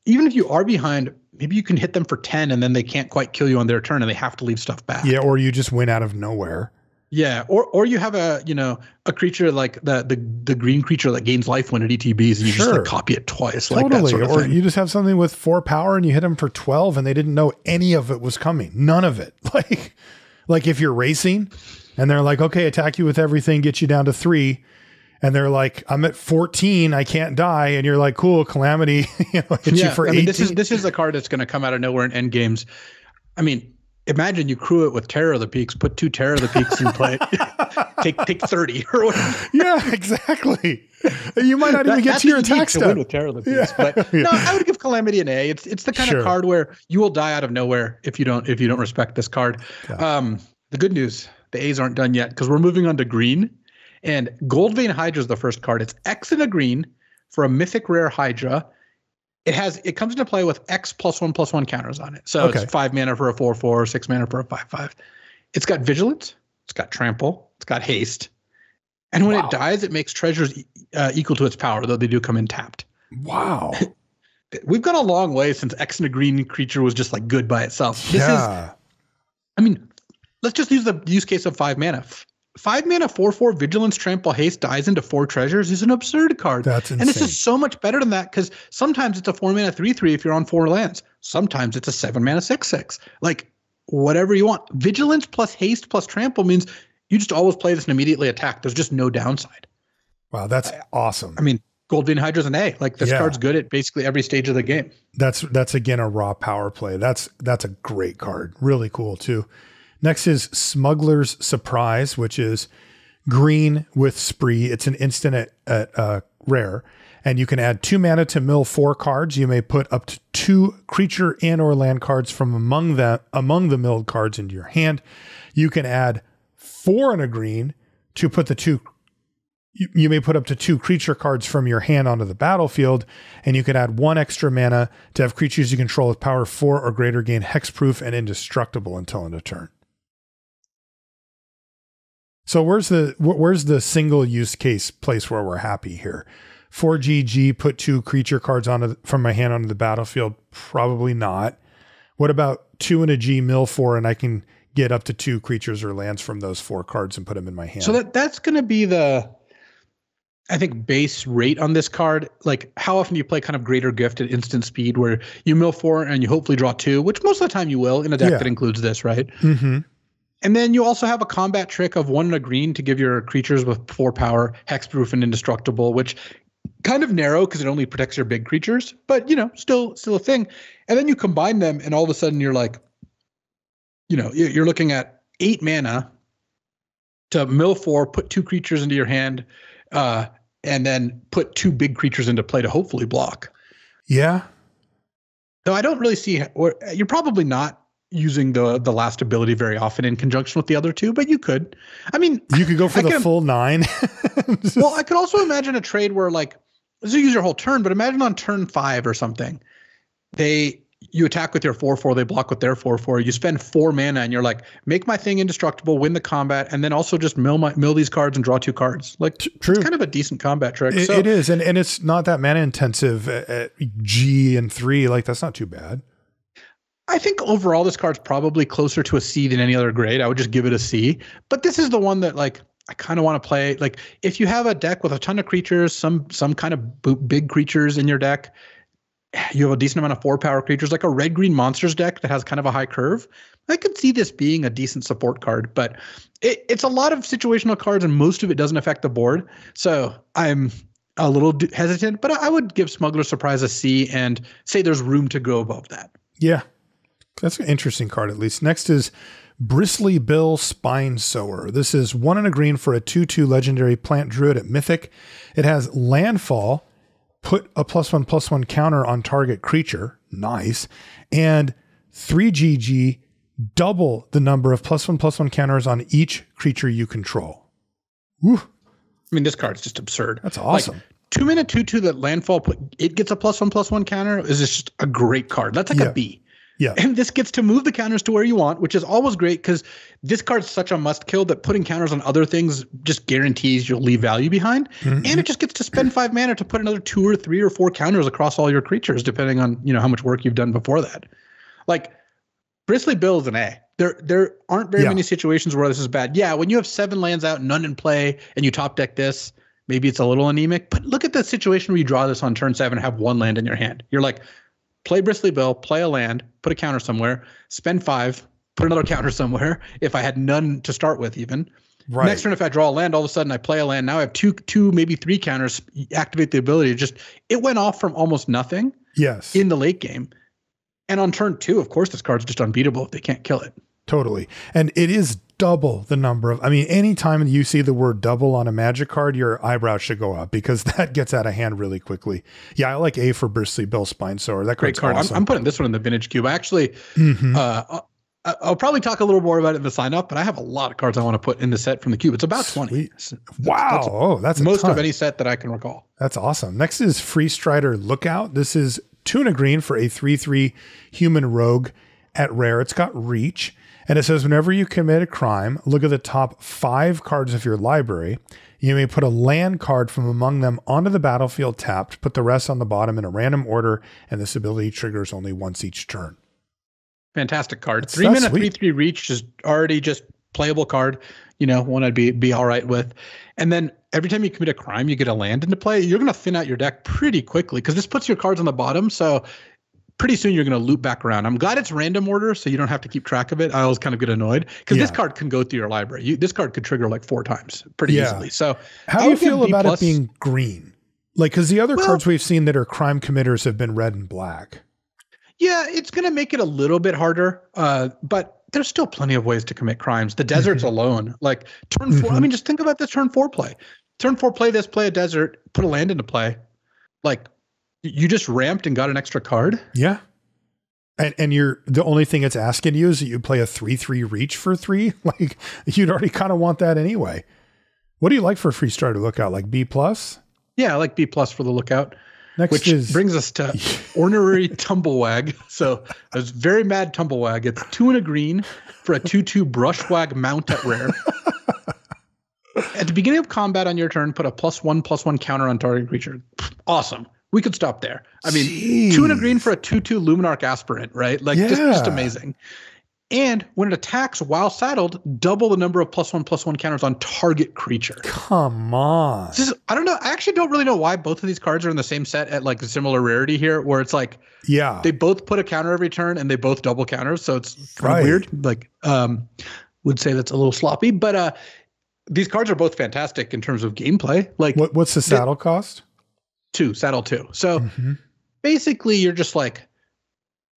Speaker 2: even if you are behind, maybe you can hit them for 10 and then they can't quite kill you on their turn and they have to leave stuff back.
Speaker 1: Yeah, or you just win out of nowhere.
Speaker 2: Yeah, or or you have a you know a creature like the the the green creature that gains life when it ETBs, and you sure. just like copy it twice, totally. like that sort of
Speaker 1: or
Speaker 2: thing.
Speaker 1: you just have something with four power and you hit them for twelve, and they didn't know any of it was coming, none of it. Like, like if you're racing, and they're like, okay, attack you with everything, get you down to three, and they're like, I'm at 14, I can't die, and you're like, cool, calamity, you know, hit yeah, you for I 18. Mean,
Speaker 2: this is this is a card that's going to come out of nowhere in end games. I mean, imagine you crew it with Terror of the Peaks, put two Terror of the Peaks in play, take take 30 or whatever.
Speaker 1: Yeah, exactly. You might not that, even get to your attack step. To win
Speaker 2: with Terror of the Peaks, yeah. but no, I would give Calamity an A. It's it's the kind sure. of card where you will die out of nowhere if you don't if you don't respect this card. Yeah. Um, the good news, the A's aren't done yet because we're moving on to green. And Goldvein Hydra is the first card. It's X and a green for a mythic rare Hydra it has it comes into play with X plus one plus one counters on it. So okay. it's five mana for a four four, six mana for a five five. It's got vigilance, it's got trample, it's got haste, and when wow. it dies, it makes treasures uh, equal to its power, though they do come in tapped.
Speaker 1: Wow.
Speaker 2: We've gone a long way since X and a green creature was just like good by itself. This yeah. is, I mean, let's just use the use case of five mana five mana four four vigilance trample haste dies into four treasures is an absurd card.
Speaker 1: That's insane.
Speaker 2: And this is so much better than that because sometimes it's a four mana three three if you're on four lands. Sometimes it's a seven mana six six. Like whatever you want. Vigilance plus haste plus trample means you just always play this and immediately attack. There's just no downside.
Speaker 1: Wow, that's awesome.
Speaker 2: I mean, Goldvein Hydra's an A. Like this yeah. card's good at basically every stage of the game.
Speaker 1: That's that's again a raw power play. That's that's a great card. Really cool too. Next is Smuggler's Surprise, which is green with Spree. It's an instant at, at uh, rare, and you can add two mana to mill four cards. You may put up to two creature and or land cards from among the among the milled cards into your hand. You can add four in a green to put the two. You, you may put up to two creature cards from your hand onto the battlefield, and you can add one extra mana to have creatures you control with power four or greater gain hexproof and indestructible until end of turn. So where's the where's the single use case place where we're happy here? 4GG put two creature cards on from my hand onto the battlefield? Probably not. What about two and a G mill four and I can get up to two creatures or lands from those four cards and put them in my hand?
Speaker 2: So that that's going to be the I think base rate on this card, like how often do you play kind of greater gift at instant speed where you mill four and you hopefully draw two, which most of the time you will in a deck yeah. that includes this, right?
Speaker 1: Mm-hmm.
Speaker 2: And then you also have a combat trick of one and a green to give your creatures with four power, hexproof and indestructible, which kind of narrow because it only protects your big creatures, but you know, still still a thing. And then you combine them, and all of a sudden you're like, you know, you're looking at eight mana to mill four, put two creatures into your hand, uh, and then put two big creatures into play to hopefully block.
Speaker 1: Yeah.
Speaker 2: Though I don't really see, or you're probably not using the the last ability very often in conjunction with the other two, but you could. I mean,
Speaker 1: you could go for I the full nine.
Speaker 2: well, I could also imagine a trade where like so you use your whole turn, but imagine on turn five or something, they you attack with your four four, they block with their four four. You spend four mana, and you're like, make my thing indestructible, win the combat, and then also just mill my mill these cards and draw two cards. Like, true, it's kind of a decent combat trick.
Speaker 1: It, so, it is, and and it's not that mana intensive at, at G and three. Like that's not too bad.
Speaker 2: I think overall this card's probably closer to a C than any other grade. I would just give it a C. But this is the one that like I kind of want to play. Like if you have a deck with a ton of creatures, some some kind of big creatures in your deck, you have a decent amount of four power creatures, like a red green monsters deck that has kind of a high curve. I could see this being a decent support card, but it, it's a lot of situational cards, and most of it doesn't affect the board. So I'm a little hesitant, but I would give Smuggler Surprise a C and say there's room to go above that.
Speaker 1: Yeah, that's an interesting card, at least. Next is Bristly Bill Spine Sower. This is one and a green for a 2 2 legendary plant druid at Mythic. It has landfall, put a plus one plus one counter on target creature. Nice. And 3GG, double the number of plus one plus one counters on each creature you control. Woo.
Speaker 2: I mean, this card's just absurd.
Speaker 1: That's awesome. Like,
Speaker 2: two minute two two that landfall put it gets a plus one plus one counter is just a great card. That's like
Speaker 1: Yeah.
Speaker 2: a B.
Speaker 1: Yeah.
Speaker 2: And this gets to move the counters to where you want, which is always great because this card's such a must kill that putting counters on other things just guarantees you'll leave value behind.
Speaker 1: Mhm.
Speaker 2: And it just gets to spend five mana to put another two or three or four counters across all your creatures, depending on you know how much work you've done before that. Like Bristly Bill is an A. There there aren't very
Speaker 1: Yeah.
Speaker 2: many situations where this is bad. Yeah, when you have seven lands out, none in play, and you top deck this, maybe it's a little anemic. But look at the situation where you draw this on turn seven and have one land in your hand. You're like, play Bristly Bill, play a land, put a counter somewhere, spend five, put another counter somewhere. If I had none to start with, even
Speaker 1: Right.
Speaker 2: next turn, if I draw a land, all of a sudden I play a land. Now I have two, two, maybe three counters. Activate the ability. Just it went off from almost nothing
Speaker 1: yes.
Speaker 2: in the late game, and on turn two, of course, this card's just unbeatable if they can't kill it.
Speaker 1: Totally. And it is double the number of, I mean, anytime you see the word double on a magic card, your eyebrows should go up because that gets out of hand really quickly. Yeah, I like A for Bristly Bill Spine Sower. That
Speaker 2: Great card. I'm. I'm putting this one in the vintage cube. I actually,
Speaker 1: Mhm.
Speaker 2: uh, I'll probably talk a little more about it in the sign up, but I have a lot of cards I want to put in the set from the cube. It's about 20.
Speaker 1: Sweet.
Speaker 2: It's-
Speaker 1: wow.
Speaker 2: that's
Speaker 1: oh, that's
Speaker 2: most of any set that I can recall.
Speaker 1: That's awesome. Next is Freestrider Lookout. This is tuna green for a 3 3 human rogue at rare. It's got reach. And it says whenever you commit a crime, look at the top five cards of your library. You may put a land card from among them onto the battlefield tapped, put the rest on the bottom in a random order, and this ability triggers only once each turn.
Speaker 2: Fantastic card.
Speaker 1: That's-
Speaker 2: three
Speaker 1: that's
Speaker 2: minute, three three reach is already just playable card. You know, one I'd be be all right with. And then every time you commit a crime, you get a land into play. You're going to thin out your deck pretty quickly because this puts your cards on the bottom. So pretty soon you're going to loop back around. I'm glad it's random order, so you don't have to keep track of it. I always kind of get annoyed because this card can go through your library. You, this card could trigger like four times pretty
Speaker 1: Yeah.
Speaker 2: easily. So
Speaker 1: How
Speaker 2: I
Speaker 1: do you feel about
Speaker 2: plus.
Speaker 1: it being green? Like, because the other
Speaker 2: Well-
Speaker 1: cards we've seen that are crime committers have been red and black.
Speaker 2: Yeah, it's going to make it a little bit harder, uh, but there's still plenty of ways to commit crimes. The deserts
Speaker 1: Mm-hmm.
Speaker 2: alone, like turn 4 I mean, just think about this turn four play. Turn four, play this, play a desert, put a land into play. Like you just ramped and got an extra card.
Speaker 1: Yeah. And and you're the only thing it's asking you is that you play a three three reach for three. Like you'd already kind of want that anyway. What do you like for a Freestrider Lookout? Like B plus?
Speaker 2: Yeah, I like B plus for the lookout,
Speaker 1: Next
Speaker 2: which
Speaker 1: is
Speaker 2: brings us to Ornery Tumblewagg. So I was very mad Tumblewagg. It's two and a green for a two-two brushwag mount at rare. At the beginning of combat on your turn, put a plus one plus one counter on target creature. Awesome. We could stop there. I mean, two and a green for a two-two Luminarch aspirant, right? Like just, just amazing. And when it attacks while saddled, double the number of plus one plus one counters on target creature.
Speaker 1: Come on.
Speaker 2: This is, I don't know. I actually don't really know why both of these cards are in the same set at like similar rarity here, where it's like
Speaker 1: Yeah.
Speaker 2: they both put a counter every turn and they both double counters. So it's kind
Speaker 1: Right.
Speaker 2: of weird. Like, um, would say that's a little sloppy, but uh, these cards are both fantastic in terms of gameplay. Like
Speaker 1: what what's the saddle cost?
Speaker 2: Two, saddle two. So
Speaker 1: Mhm.
Speaker 2: basically, you're just like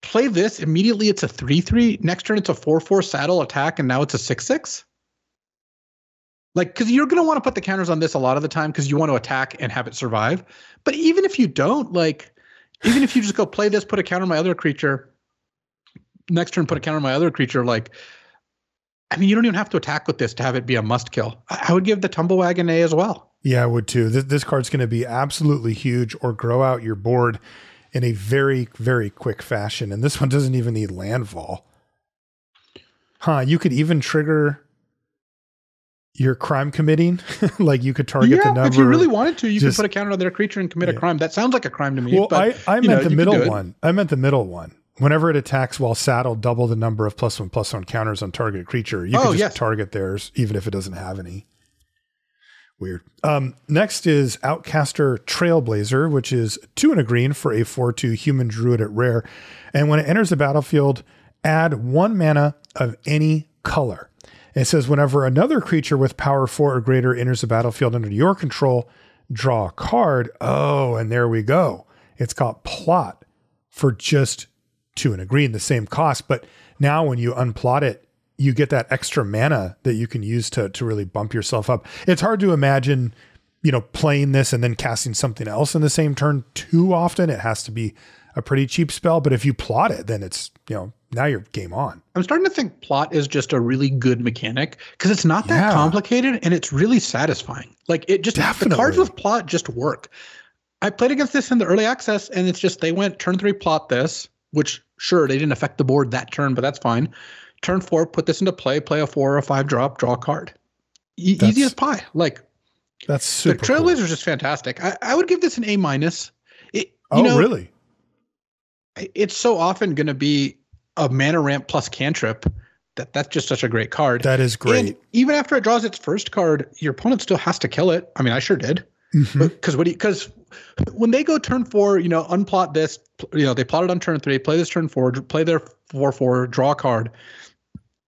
Speaker 2: play this immediately. It's a three three. Next turn, it's a four four saddle attack, and now it's a six six. Like, because you're gonna want to put the counters on this a lot of the time because you want to attack and have it survive. But even if you don't, like, even if you just go play this, put a counter on my other creature. Next turn, put a counter on my other creature. Like, I mean, you don't even have to attack with this to have it be a must kill. I I would give the tumble wagon A as well.
Speaker 1: Yeah, I would too. This, this card's going to be absolutely huge or grow out your board in a very, very quick fashion. And this one doesn't even need landfall. Huh. You could even trigger your crime committing. like you could target the number.
Speaker 2: if you really wanted to, you
Speaker 1: just-
Speaker 2: could put a counter on their creature and commit
Speaker 1: Yeah.
Speaker 2: a crime. That sounds like a crime to me.
Speaker 1: well,
Speaker 2: but
Speaker 1: I, I
Speaker 2: you know,
Speaker 1: meant the middle one. I meant the middle one. Whenever it attacks while saddled, double the number of plus one plus one counters on target creature. You
Speaker 2: Oh,
Speaker 1: can just
Speaker 2: yes.
Speaker 1: target theirs, even if it doesn't have any. Weird. Um, next is Outcaster Trailblazer, which is two and a green for a 4 2 human druid at rare. And when it enters the battlefield, add one mana of any color. It says whenever another creature with power four or greater enters the battlefield under your control, draw a card. Oh, and there we go. It's got plot for just two and a green, the same cost. But now when you unplot it, you get that extra mana that you can use to to really bump yourself up. It's hard to imagine, you know, playing this and then casting something else in the same turn too often. It has to be a pretty cheap spell. But if you plot it, then it's you know now you're game on.
Speaker 2: I'm starting to think plot is just a really good mechanic because it's not that
Speaker 1: Yeah.
Speaker 2: complicated and it's really satisfying. Like it just the cards with plot just work. I played against this in the early access, and it's just they went turn three, plot this, which sure they didn't affect the board that turn, but that's fine. Turn four, put this into play, play a four or a five drop, draw a card. E- easy as pie. Like
Speaker 1: that's super.
Speaker 2: The Trailblazers cool. just fantastic. I, I would give this an A minus.
Speaker 1: Oh, know, really?
Speaker 2: It's so often going to be a mana ramp plus cantrip that that's just such a great card.
Speaker 1: That is great. And
Speaker 2: even after it draws its first card, your opponent still has to kill it. I mean, I sure did. Because mm-hmm. what because when they go turn four, you know, unplot this, you know, they plot it on turn three, play this turn four, play their four four, draw a card.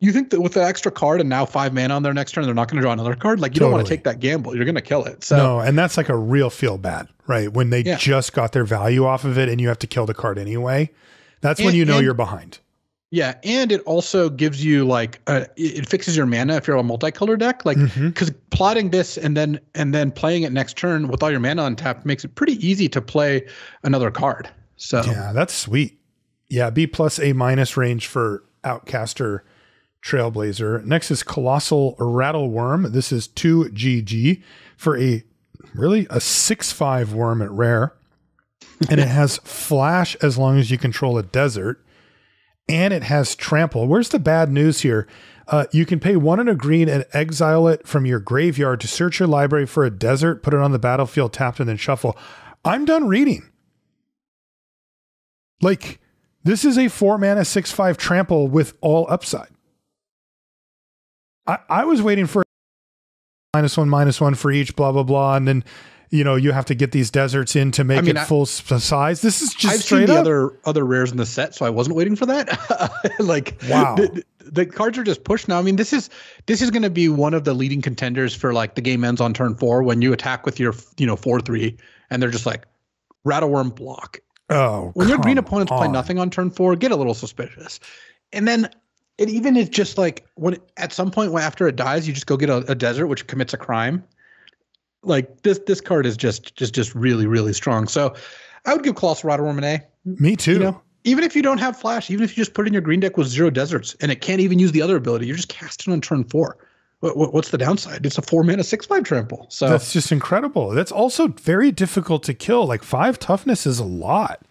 Speaker 2: You think that with the extra card and now five mana on their next turn, they're not going to draw another card? Like you totally. don't want to take that gamble. You're going to kill it. So
Speaker 1: no, and that's like a real feel bad, right? When they yeah. just got their value off of it, and you have to kill the card anyway. That's and, when you know and, you're behind.
Speaker 2: Yeah, and it also gives you like uh, it fixes your mana if you're a multicolor deck, like because mm-hmm. plotting this and then and then playing it next turn with all your mana untapped makes it pretty easy to play another card. So
Speaker 1: yeah, that's sweet. Yeah, B plus A minus range for Outcaster Trailblazer. Next is Colossal Rattleworm. This is two GG for a really a six five worm at rare, and it has flash as long as you control a desert and it has trample. Where's the bad news here? Uh, you can pay one and a green and exile it from your graveyard to search your library for a desert, put it on the battlefield, tap, it, and then shuffle. I'm done reading. Like, this is a four mana, six, five trample with all upside. I, I was waiting for minus one, minus one for each, blah, blah, blah. And then you know you have to get these deserts in to make I mean, it full I, uh, size. This is just I've seen
Speaker 2: the
Speaker 1: up.
Speaker 2: other other rares in the set, so I wasn't waiting for that. like
Speaker 1: wow,
Speaker 2: the, the, cards are just pushed now. I mean, this is this is going to be one of the leading contenders for like the game ends on turn four when you attack with your you know four three, and they're just like rattleworm block.
Speaker 1: Oh,
Speaker 2: when your green opponents on. play nothing on turn four, get a little suspicious, and then it even is just like when at some point after it dies, you just go get a, a desert which commits a crime like this this card is just just just really really strong. So I would give Colossal Rattleworm an A.
Speaker 1: Me too.
Speaker 2: You know, even if you don't have flash, even if you just put in your green deck with zero deserts and it can't even use the other ability, you're just casting on turn four. What, what, what's the downside? It's a four mana six five trample. So
Speaker 1: that's just incredible. That's also very difficult to kill. Like five toughness is a lot.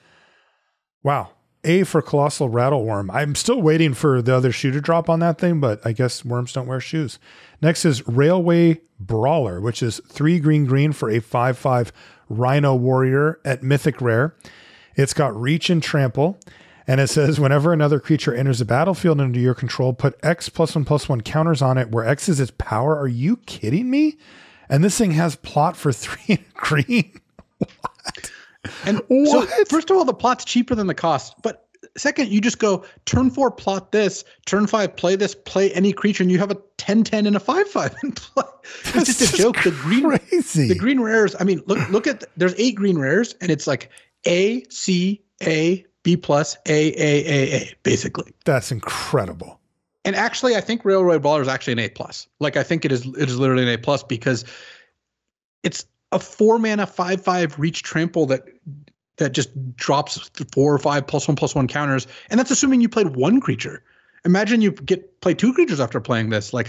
Speaker 1: Wow. A for Colossal Rattleworm. I'm still waiting for the other shoe to drop on that thing, but I guess worms don't wear shoes. Next is Railway Brawler, which is three green green for a 5 5 Rhino Warrior at Mythic Rare. It's got reach and trample. And it says whenever another creature enters the battlefield under your control, put X plus one plus one counters on it, where X is its power. Are you kidding me? And this thing has plot for three green. what?
Speaker 2: And what? so, first of all, the plot's cheaper than the cost. But second, you just go turn four, plot this, turn five, play this, play any creature, and you have a 10 10 and a 5 5 and play. It's just a joke. The green
Speaker 1: crazy.
Speaker 2: The green rares, I mean, look look at there's eight green rares, and it's like A, C, A, B plus, A, A, A, A, basically.
Speaker 1: That's incredible.
Speaker 2: And actually, I think Railroad Baller is actually an A plus. Like I think it is it is literally an A plus because it's a four mana five five reach trample that that just drops four or five plus one plus one counters, and that's assuming you played one creature. Imagine you get play two creatures after playing this. Like,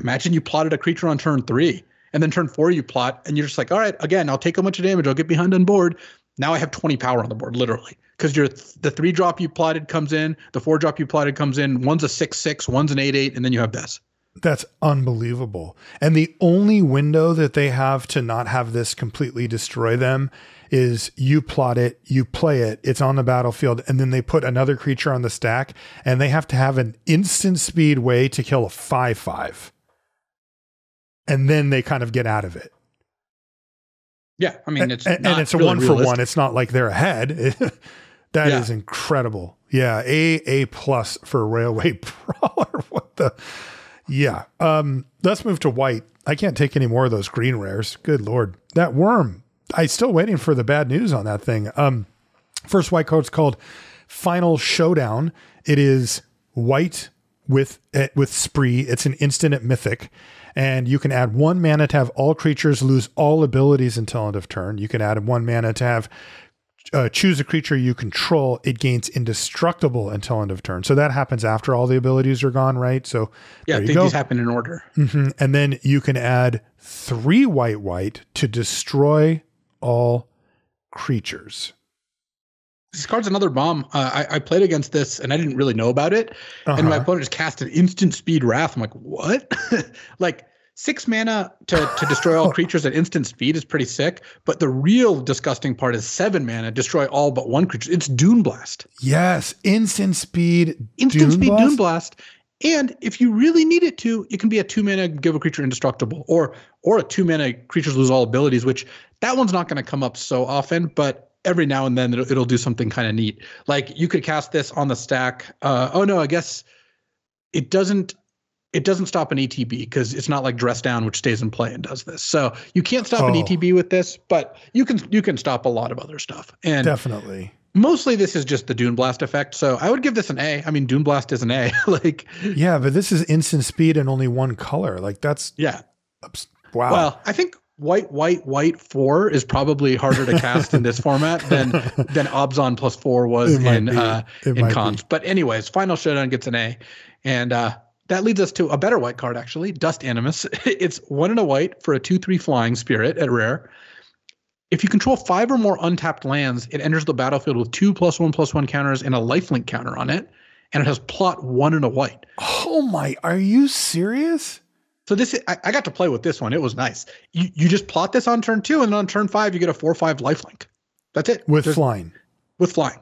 Speaker 2: imagine you plotted a creature on turn three, and then turn four you plot, and you're just like, all right, again, I'll take a bunch of damage. I'll get behind on board. Now I have 20 power on the board, literally, because your the three drop you plotted comes in, the four drop you plotted comes in. One's a six six, one's an eight eight, and then you have this.
Speaker 1: That's unbelievable. And the only window that they have to not have this completely destroy them is you plot it, you play it, it's on the battlefield, and then they put another creature on the stack, and they have to have an instant speed way to kill a 5 5. And then they kind of get out of it.
Speaker 2: Yeah, I mean, it's
Speaker 1: and, and it's a really one realistic. for one. It's not like they're ahead. that yeah. is incredible. Yeah, a a plus for Railway Brawler. what the? Yeah. Um. Let's move to white. I can't take any more of those green rares. Good lord, that worm I still waiting for the bad news on that thing. Um, first white card's called Final Showdown. It is white with uh, with spree. It's an instant at mythic, and you can add one mana to have all creatures lose all abilities until end of turn. You can add one mana to have uh, choose a creature you control. It gains indestructible until end of turn. So that happens after all the abilities are gone, right? So
Speaker 2: yeah, go. these happen in order.
Speaker 1: Mm-hmm. And then you can add three white white to destroy all creatures.
Speaker 2: This card's another bomb. Uh, I, I, played against this and I didn't really know about it. Uh-huh. And my uh-huh. opponent just cast an instant speed wrath. I'm like, what? like six mana to, to destroy all creatures at instant speed is pretty sick. But the real disgusting part is seven mana, destroy all but one creature. It's Duneblast.
Speaker 1: Yes, instant speed.
Speaker 2: Instant Dune speed Blast? Duneblast. And if you really need it to, it can be a two mana give a creature indestructible, or or a two mana creatures lose all abilities, which that one's not going to come up so often, but every now and then it'll, it'll do something kind of neat. Like you could cast this on the stack. Uh, oh no, I guess it doesn't. It doesn't stop an ETB because it's not like dress down, which stays in play and does this. So you can't stop oh. an ETB with this, but you can you can stop a lot of other stuff. And
Speaker 1: definitely,
Speaker 2: mostly this is just the Duneblast effect. So I would give this an A. I mean, Duneblast is an A. like
Speaker 1: yeah, but this is instant speed and only one color. Like that's
Speaker 2: yeah.
Speaker 1: Wow.
Speaker 2: Well, I think white, white, white four is probably harder to cast in this format than than Abzan plus four was in uh, in Khans. Be. But anyways, final showdown gets an A, and uh, that leads us to a better white card actually, Dust Animus. it's one and a white for a two three flying spirit at rare. If you control five or more untapped lands, it enters the battlefield with two plus one plus one counters and a lifelink counter on it, and it has plot one and a white.
Speaker 1: Oh my! Are you serious?
Speaker 2: So this I, I, got to play with this one. It was nice. You you just plot this on turn two, and then on turn five you get a four five lifelink. That's it.
Speaker 1: With There's, flying.
Speaker 2: With flying.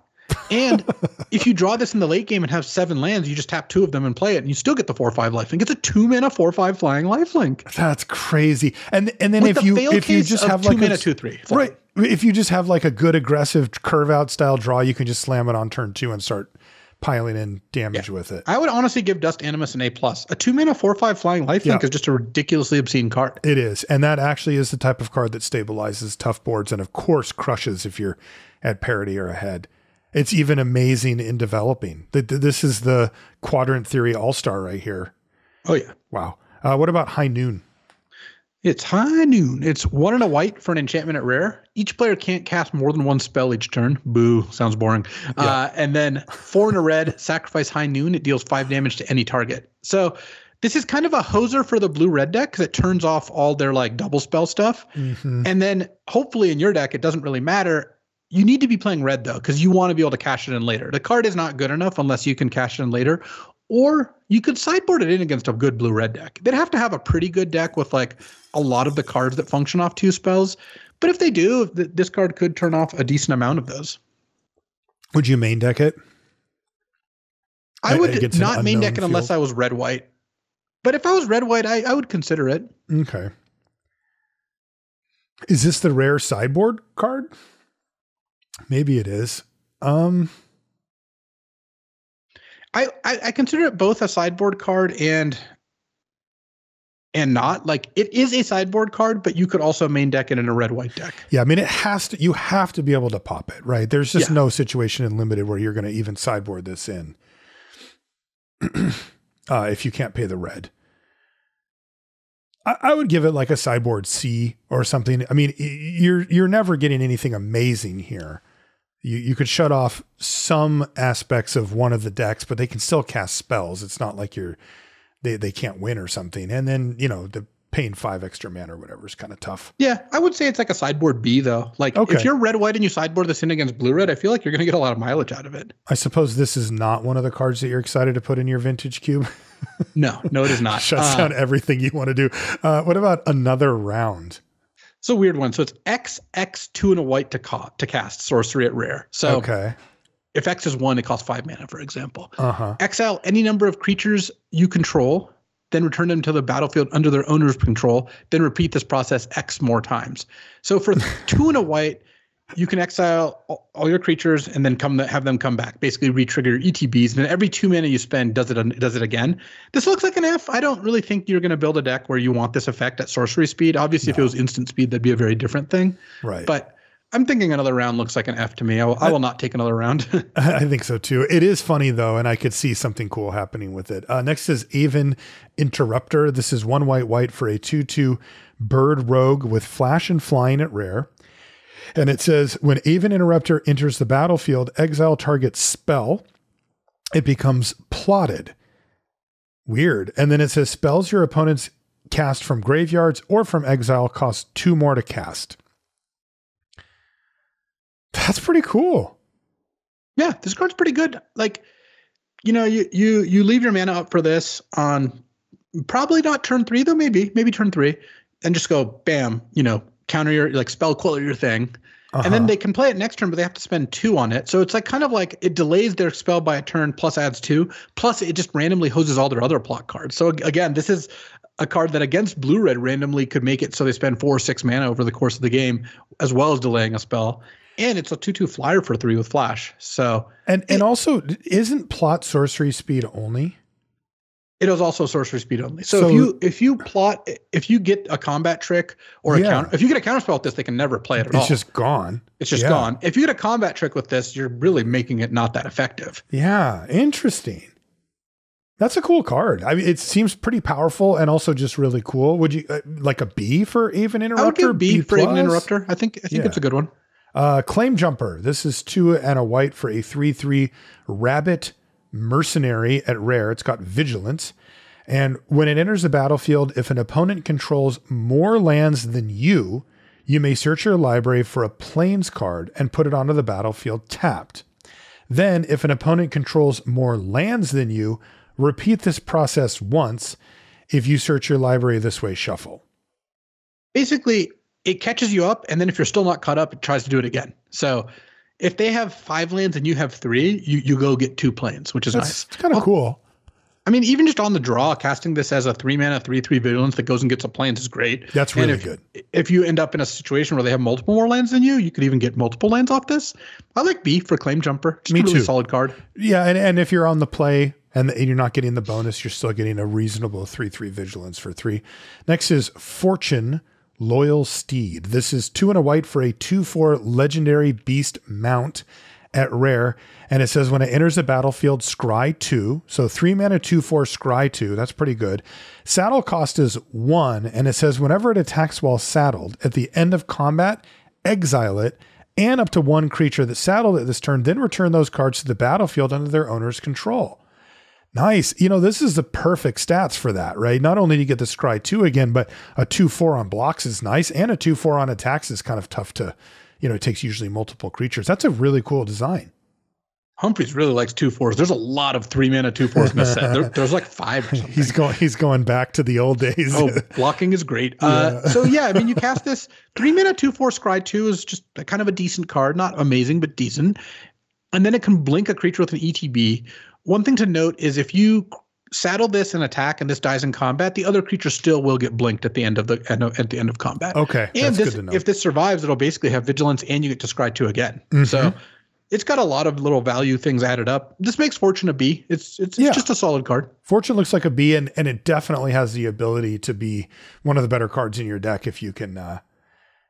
Speaker 2: And if you draw this in the late game and have seven lands, you just tap two of them and play it, and you still get the four five lifelink. It's a two mana four five flying lifelink.
Speaker 1: That's crazy. And and then With if the you if you just have like
Speaker 2: two mana two three
Speaker 1: flying. right, if you just have like a good aggressive curve out style draw, you can just slam it on turn two and start piling in damage yeah. with it.
Speaker 2: I would honestly give Dust Animus an A plus. A two mana four five flying lifelink yeah. is just a ridiculously obscene card.
Speaker 1: It is, and that actually is the type of card that stabilizes tough boards, and of course crushes if you're at parity or ahead. It's even amazing in developing. This is the quadrant theory all star right here.
Speaker 2: Oh yeah!
Speaker 1: Wow. Uh, what about High Noon?
Speaker 2: It's high noon. It's one and a white for an enchantment at rare. Each player can't cast more than one spell each turn. Boo, sounds boring. Yeah. Uh, and then four and a red, sacrifice high noon. It deals five damage to any target. So this is kind of a hoser for the blue red deck because it turns off all their like double spell stuff. Mm-hmm. And then hopefully in your deck, it doesn't really matter. You need to be playing red though, because you want to be able to cash it in later. The card is not good enough unless you can cash it in later, or you could sideboard it in against a good blue red deck. They'd have to have a pretty good deck with like a lot of the cards that function off two spells. But if they do, this card could turn off a decent amount of those.
Speaker 1: Would you main deck it?
Speaker 2: I would not main deck it field? unless I was red white. But if I was red white, I, I would consider it.
Speaker 1: Okay. Is this the rare sideboard card? Maybe it is. Um
Speaker 2: I, I, I consider it both a sideboard card and and not like it is a sideboard card, but you could also main deck it in a red white deck.
Speaker 1: Yeah, I mean it has to. You have to be able to pop it, right? There's just yeah. no situation in limited where you're going to even sideboard this in uh, if you can't pay the red. I, I would give it like a sideboard C or something. I mean, you're you're never getting anything amazing here you, you could shut off some aspects of one of the decks, but they can still cast spells. It's not like you're they they can't win or something. And then you know the paying five extra mana or whatever is kind of tough.
Speaker 2: Yeah, I would say it's like a sideboard B though. Like okay. if you're red white and you sideboard this in against blue red, I feel like you're going to get a lot of mileage out of it.
Speaker 1: I suppose this is not one of the cards that you're excited to put in your vintage cube.
Speaker 2: no, no, it is not.
Speaker 1: Shuts uh, down everything you want to do. Uh, what about another round?
Speaker 2: It's a weird one. So it's X X two and a white to ca- to cast sorcery at rare. So
Speaker 1: okay.
Speaker 2: if X is one, it costs five mana, for example.
Speaker 1: Uh-huh.
Speaker 2: Exile any number of creatures you control, then return them to the battlefield under their owner's control. Then repeat this process X more times. So for two and a white, you can exile all your creatures and then come have them come back. Basically, retrigger ETBs. And then every two mana you spend does it does it again. This looks like an F. I don't really think you're going to build a deck where you want this effect at sorcery speed. Obviously, no. if it was instant speed, that'd be a very different thing.
Speaker 1: Right.
Speaker 2: But I'm thinking another round looks like an F to me. I will, I will not take another round.
Speaker 1: I think so too. It is funny though, and I could see something cool happening with it. Uh, next is Aven Interrupter. This is one white white for a two-two bird rogue with flash and flying at rare. And it says when Aven Interrupter enters the battlefield, exile target spell, it becomes plotted. Weird. And then it says spells your opponents cast from graveyards or from exile cost two more to cast. That's pretty cool.
Speaker 2: Yeah, this card's pretty good. Like, you know, you you you leave your mana up for this on probably not turn three though, maybe maybe turn three, and just go bam. You know, counter your like spell quote your thing. Uh-huh. And then uh-huh. they can play it next turn, but they have to spend two on it. So it's like kind of like it delays their spell by a turn plus adds two. Plus it just randomly hoses all their other plot cards. So again, this is a card that against blue red randomly could make it so they spend four or six mana over the course of the game, as well as delaying a spell. And it's a two-two flyer for three with flash. So
Speaker 1: and and also isn't plot sorcery speed only?
Speaker 2: It is also sorcery speed only. So, so, if you if you plot if you get a combat trick or a yeah. counter if you get a counter spell with this, they can never play it at
Speaker 1: it's
Speaker 2: all.
Speaker 1: It's just gone.
Speaker 2: It's just yeah. gone. If you get a combat trick with this, you're really making it not that effective.
Speaker 1: Yeah, interesting. That's a cool card. I mean, it seems pretty powerful and also just really cool. Would you uh, like a B for Aven Interrupter? I would
Speaker 2: give B, B for Aven Interrupter. I think I think yeah. it's a good one.
Speaker 1: Uh, Claim Jumper. This is two and a white for a three-three rabbit mercenary at rare. It's got vigilance. And when it enters the battlefield, if an opponent controls more lands than you, you may search your library for a plains card and put it onto the battlefield tapped. Then, if an opponent controls more lands than you, repeat this process once. If you search your library this way, shuffle.
Speaker 2: Basically, it catches you up, and then if you're still not caught up, it tries to do it again. So if they have five lands and you have three, you you go get two planes, which is
Speaker 1: That's,
Speaker 2: nice.
Speaker 1: It's kind of cool.
Speaker 2: I mean, even just on the draw, casting this as a three mana, three three vigilance that goes and gets a plains is great.
Speaker 1: That's really
Speaker 2: if,
Speaker 1: good.
Speaker 2: If you end up in a situation where they have multiple more lands than you, you could even get multiple lands off this. I like B for claim jumper. Just Me a really too. solid card.
Speaker 1: Yeah, and, and if you're on the play and, the, and you're not getting the bonus, you're still getting a reasonable three three vigilance for three. Next is fortune Loyal Steed. This is two and a white for a 2 4 legendary beast mount at rare. And it says when it enters the battlefield, scry 2. So 3 mana 2 4 scry 2. That's pretty good. Saddle cost is 1. And it says whenever it attacks while saddled, at the end of combat, exile it and up to one creature that saddled at this turn, then return those cards to the battlefield under their owner's control. Nice. You know, this is the perfect stats for that, right? Not only do you get the Scry 2 again, but a 2 4 on blocks is nice, and a 2 4 on attacks is kind of tough to, you know, it takes usually multiple creatures. That's a really cool design.
Speaker 2: Humphreys really likes two fours. There's a lot of three mana two fours in the set. There, there's like five or something.
Speaker 1: He's going. He's going back to the old days.
Speaker 2: oh, blocking is great. Uh, so yeah, I mean, you cast this three mana two four scry two is just kind of a decent card, not amazing but decent. And then it can blink a creature with an ETB, one thing to note is if you saddle this and attack and this dies in combat, the other creature still will get blinked at the end of the end at the end of combat.
Speaker 1: Okay.
Speaker 2: And this, if this survives, it'll basically have vigilance and you get to scry two again. Mm-hmm. So it's got a lot of little value things added up. This makes Fortune a B. It's it's, it's just a solid card.
Speaker 1: Fortune looks like a B, and and it definitely has the ability to be one of the better cards in your deck if you can. Uh,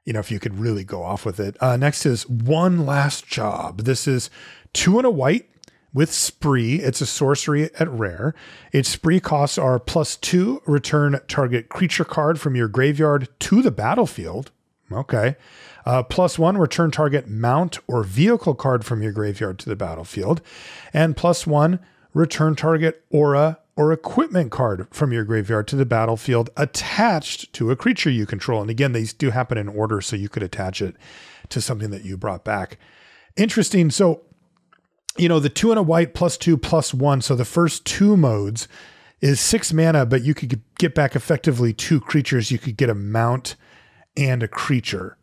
Speaker 1: you know, if you could really go off with it. Uh, next is one last job. This is two and a white with Spree. It's a sorcery at rare. Its Spree costs are plus two, return target creature card from your graveyard to the battlefield. Okay. Uh, plus one, return target mount or vehicle card from your graveyard to the battlefield. And plus one, return target aura or equipment card from your graveyard to the battlefield attached to a creature you control. And again, these do happen in order, so you could attach it to something that you brought back. Interesting. So you know, the two and a white plus two plus one. So the first two modes is six mana, but you could get back effectively two creatures. You could get a mount and a creature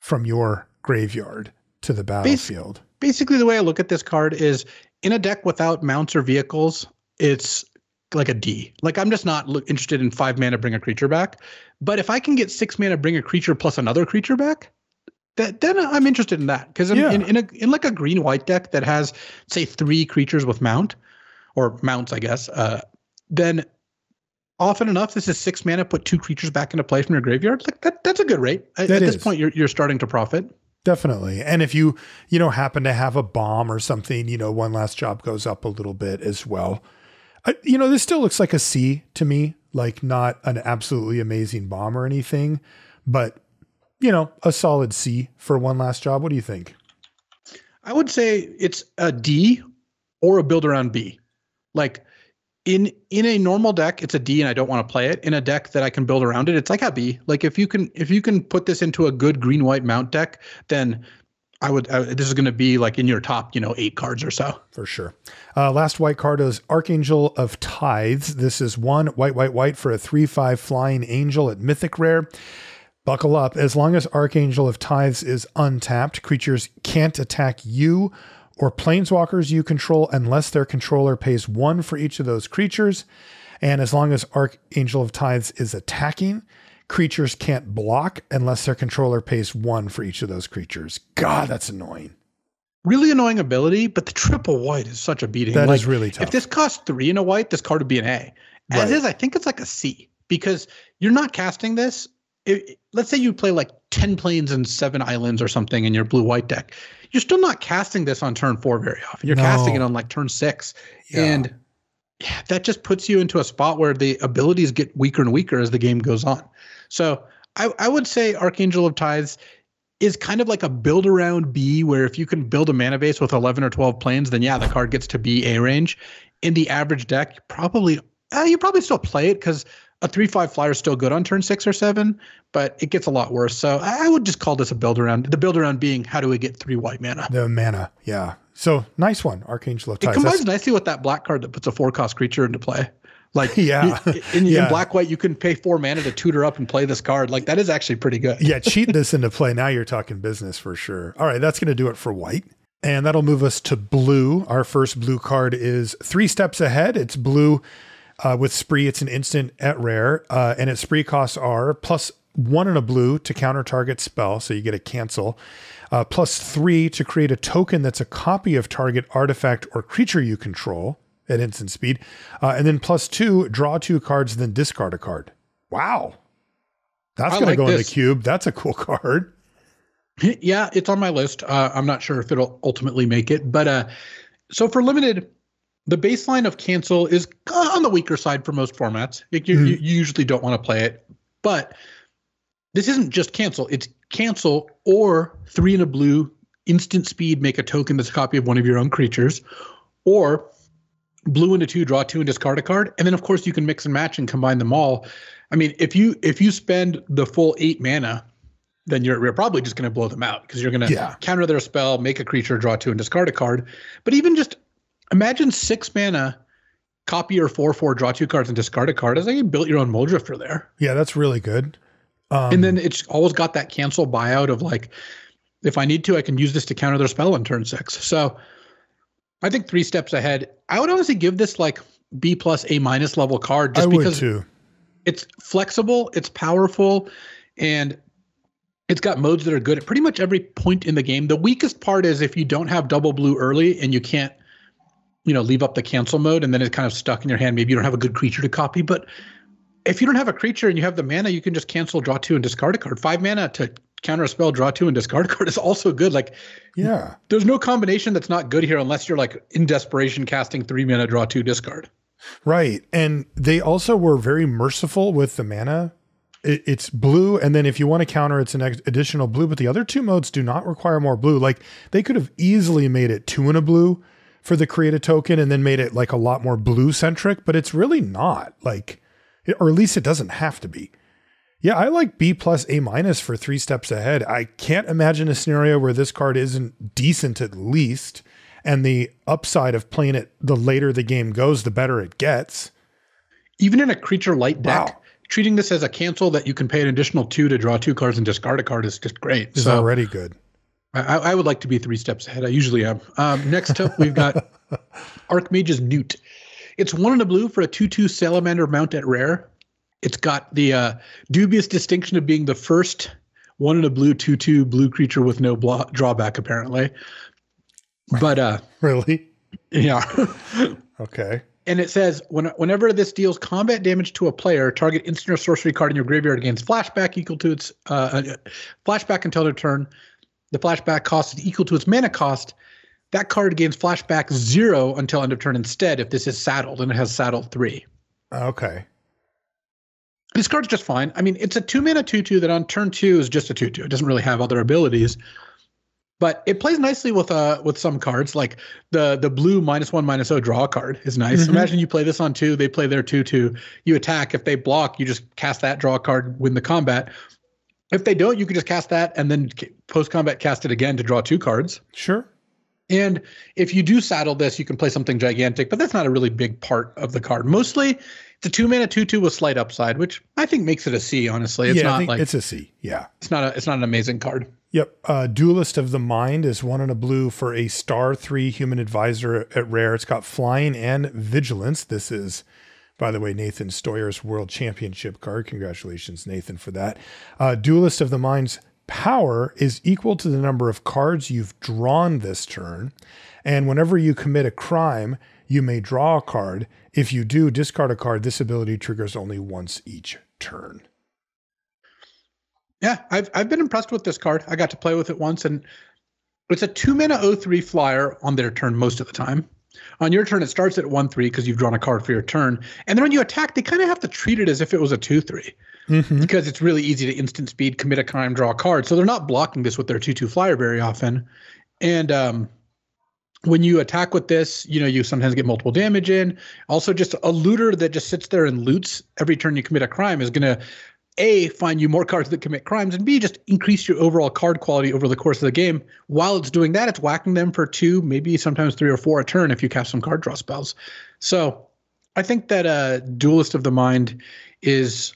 Speaker 1: from your graveyard to the battlefield.
Speaker 2: Basically, the way I look at this card is in a deck without mounts or vehicles, it's like a D. Like I'm just not interested in five mana bring a creature back. But if I can get six mana bring a creature plus another creature back, that, then I'm interested in that because in, yeah. in, in, a, in like a green white deck that has say three creatures with mount or mounts, I guess, uh, then often enough this is six mana. Put two creatures back into play from your graveyard. Like that, that's a good rate. At, at this point, you're you're starting to profit.
Speaker 1: Definitely. And if you, you know, happen to have a bomb or something, you know, one last job goes up a little bit as well. I, you know, this still looks like a C to me, like not an absolutely amazing bomb or anything, but you know, a solid C for one last job. What do you think?
Speaker 2: I would say it's a D or a build around B. Like in in a normal deck, it's a D and I don't want to play it. In a deck that I can build around it, it's like a B. Like if you can if you can put this into a good green white mount deck, then I would. I, this is going to be like in your top, you know, eight cards or so
Speaker 1: for sure. Uh, last white card is Archangel of Tithes. This is one white, white, white for a three-five flying angel at Mythic Rare. Buckle up. As long as Archangel of Tithes is untapped, creatures can't attack you or planeswalkers you control unless their controller pays one for each of those creatures. And as long as Archangel of Tithes is attacking, creatures can't block unless their controller pays one for each of those creatures. God, that's annoying.
Speaker 2: Really annoying ability, but the triple white is such a beating.
Speaker 1: That like, is really tough.
Speaker 2: If this costs three in a white, this card would be an A. As right. is, I think it's like a C because you're not casting this. It, let's say you play like 10 plains and seven islands or something in your blue white deck. You're still not casting this on turn four very often. You're no. casting it on like turn six. Yeah. And that just puts you into a spot where the abilities get weaker and weaker as the game goes on. So I, I would say Archangel of Tithes is kind of like a build around B, where if you can build a mana base with 11 or 12 plains, then yeah, the card gets to be A range. In the average deck, probably uh, you probably still play it because a three five flyer is still good on turn six or seven, but it gets a lot worse. So I would just call this a build around. The build around being how do we get three white mana?
Speaker 1: The mana, yeah. So nice one, Archangel of Tithes.
Speaker 2: It combines That's, nicely with that black card that puts a four cost creature into play. Like
Speaker 1: yeah,
Speaker 2: in,
Speaker 1: yeah.
Speaker 2: in black white, you can pay four mana to tutor up and play this card. Like that is actually pretty good.
Speaker 1: yeah, cheat this into play. Now you're talking business for sure. All right, that's going to do it for white. And that'll move us to blue. Our first blue card is three steps ahead. It's blue uh, with spree. It's an instant at rare, uh, and its spree costs are plus one in a blue to counter target spell, so you get a cancel. Uh, plus three to create a token that's a copy of target artifact or creature you control at instant speed. Uh, and then plus two, draw two cards, then discard a card. Wow. That's going like to go this. in the cube. That's a cool card.
Speaker 2: Yeah, it's on my list. Uh, I'm not sure if it'll ultimately make it. But uh, so for limited, the baseline of cancel is on the weaker side for most formats. you, mm. you usually don't want to play it. But this isn't just cancel, it's cancel or three in a blue, instant speed, make a token that's a copy of one of your own creatures, or blue into two, draw two, and discard a card. And then of course you can mix and match and combine them all. I mean, if you if you spend the full eight mana, then you're, you're probably just going to blow them out because you're going to yeah. counter their spell, make a creature, draw two, and discard a card. But even just imagine six mana, copy your four four, draw two cards, and discard a card. As like you built your own Muldrifter there.
Speaker 1: Yeah, that's really good.
Speaker 2: Um, and then it's always got that cancel buyout of like, if I need to, I can use this to counter their spell on turn six. So I think three steps ahead. I would honestly give this like B plus A minus level card just
Speaker 1: I
Speaker 2: because it's flexible, it's powerful, and it's got modes that are good at pretty much every point in the game. The weakest part is if you don't have double blue early and you can't, you know, leave up the cancel mode and then it's kind of stuck in your hand. Maybe you don't have a good creature to copy. But if you don't have a creature and you have the mana, you can just cancel, draw two, and discard a card. Five mana to counter a spell, draw two, and discard a card is also good. Like,
Speaker 1: yeah,
Speaker 2: there's no combination that's not good here unless you're like in desperation casting three mana, draw two, discard.
Speaker 1: Right, and they also were very merciful with the mana. It's blue, and then if you want to counter, it's an additional blue. But the other two modes do not require more blue. Like they could have easily made it two in a blue for the create a token, and then made it like a lot more blue centric. But it's really not like, or at least it doesn't have to be. Yeah, I like B plus A minus for three steps ahead. I can't imagine a scenario where this card isn't decent at least. And the upside of playing it the later the game goes, the better it gets.
Speaker 2: Even in a creature light deck, wow. treating this as a cancel that you can pay an additional two to draw two cards and discard a card is just great.
Speaker 1: Is so, already good.
Speaker 2: I, I, would like to be three steps ahead. I usually am. Um, next up, we've got Archmage's Newt. It's one in a blue for a 2 2 Salamander mount at rare. It's got the uh, dubious distinction of being the first one in a blue two two blue creature with no blo- drawback, apparently. But uh,
Speaker 1: really,
Speaker 2: yeah.
Speaker 1: okay.
Speaker 2: And it says when, whenever this deals combat damage to a player, target instant or sorcery card in your graveyard gains flashback equal to its uh, uh, flashback until their turn. The flashback cost is equal to its mana cost. That card gains flashback zero until end of turn instead if this is saddled and it has saddled three.
Speaker 1: Okay.
Speaker 2: This card's just fine. I mean, it's a two mana two two that on turn two is just a two two. It doesn't really have other abilities, but it plays nicely with uh with some cards like the the blue minus one minus O draw card is nice. Mm-hmm. Imagine you play this on two, they play their two two. You attack. If they block, you just cast that draw card, win the combat. If they don't, you can just cast that and then post combat cast it again to draw two cards.
Speaker 1: Sure.
Speaker 2: And if you do saddle this, you can play something gigantic, but that's not a really big part of the card. Mostly, it's a two mana two two with slight upside, which I think makes it a C. Honestly, it's
Speaker 1: yeah, I
Speaker 2: not
Speaker 1: think
Speaker 2: like
Speaker 1: it's a C. Yeah.
Speaker 2: it's not a it's not an amazing card.
Speaker 1: Yep. Uh, Duelist of the Mind is one in a blue for a star three human advisor at rare. It's got flying and vigilance. This is, by the way, Nathan Steuer's world championship card. Congratulations, Nathan, for that. Uh, Duelist of the Mind's power is equal to the number of cards you've drawn this turn. And whenever you commit a crime, you may draw a card. If you do discard a card, this ability triggers only once each turn.
Speaker 2: Yeah, I've I've been impressed with this card. I got to play with it once, and it's a two mana 03 flyer on their turn most of the time. On your turn, it starts at one three because you've drawn a card for your turn, and then when you attack, they kind of have to treat it as if it was a two three
Speaker 1: Mm-hmm.
Speaker 2: because it's really easy to instant speed, commit a crime, draw a card. So they're not blocking this with their two two flyer very often, and um, when you attack with this, you know you sometimes get multiple damage in. Also, just a looter that just sits there and loots every turn you commit a crime is going to a find you more cards that commit crimes and b just increase your overall card quality over the course of the game. While it's doing that it's whacking them for two maybe sometimes three or four a turn if you cast some card draw spells. So i think that uh duelist of the mind is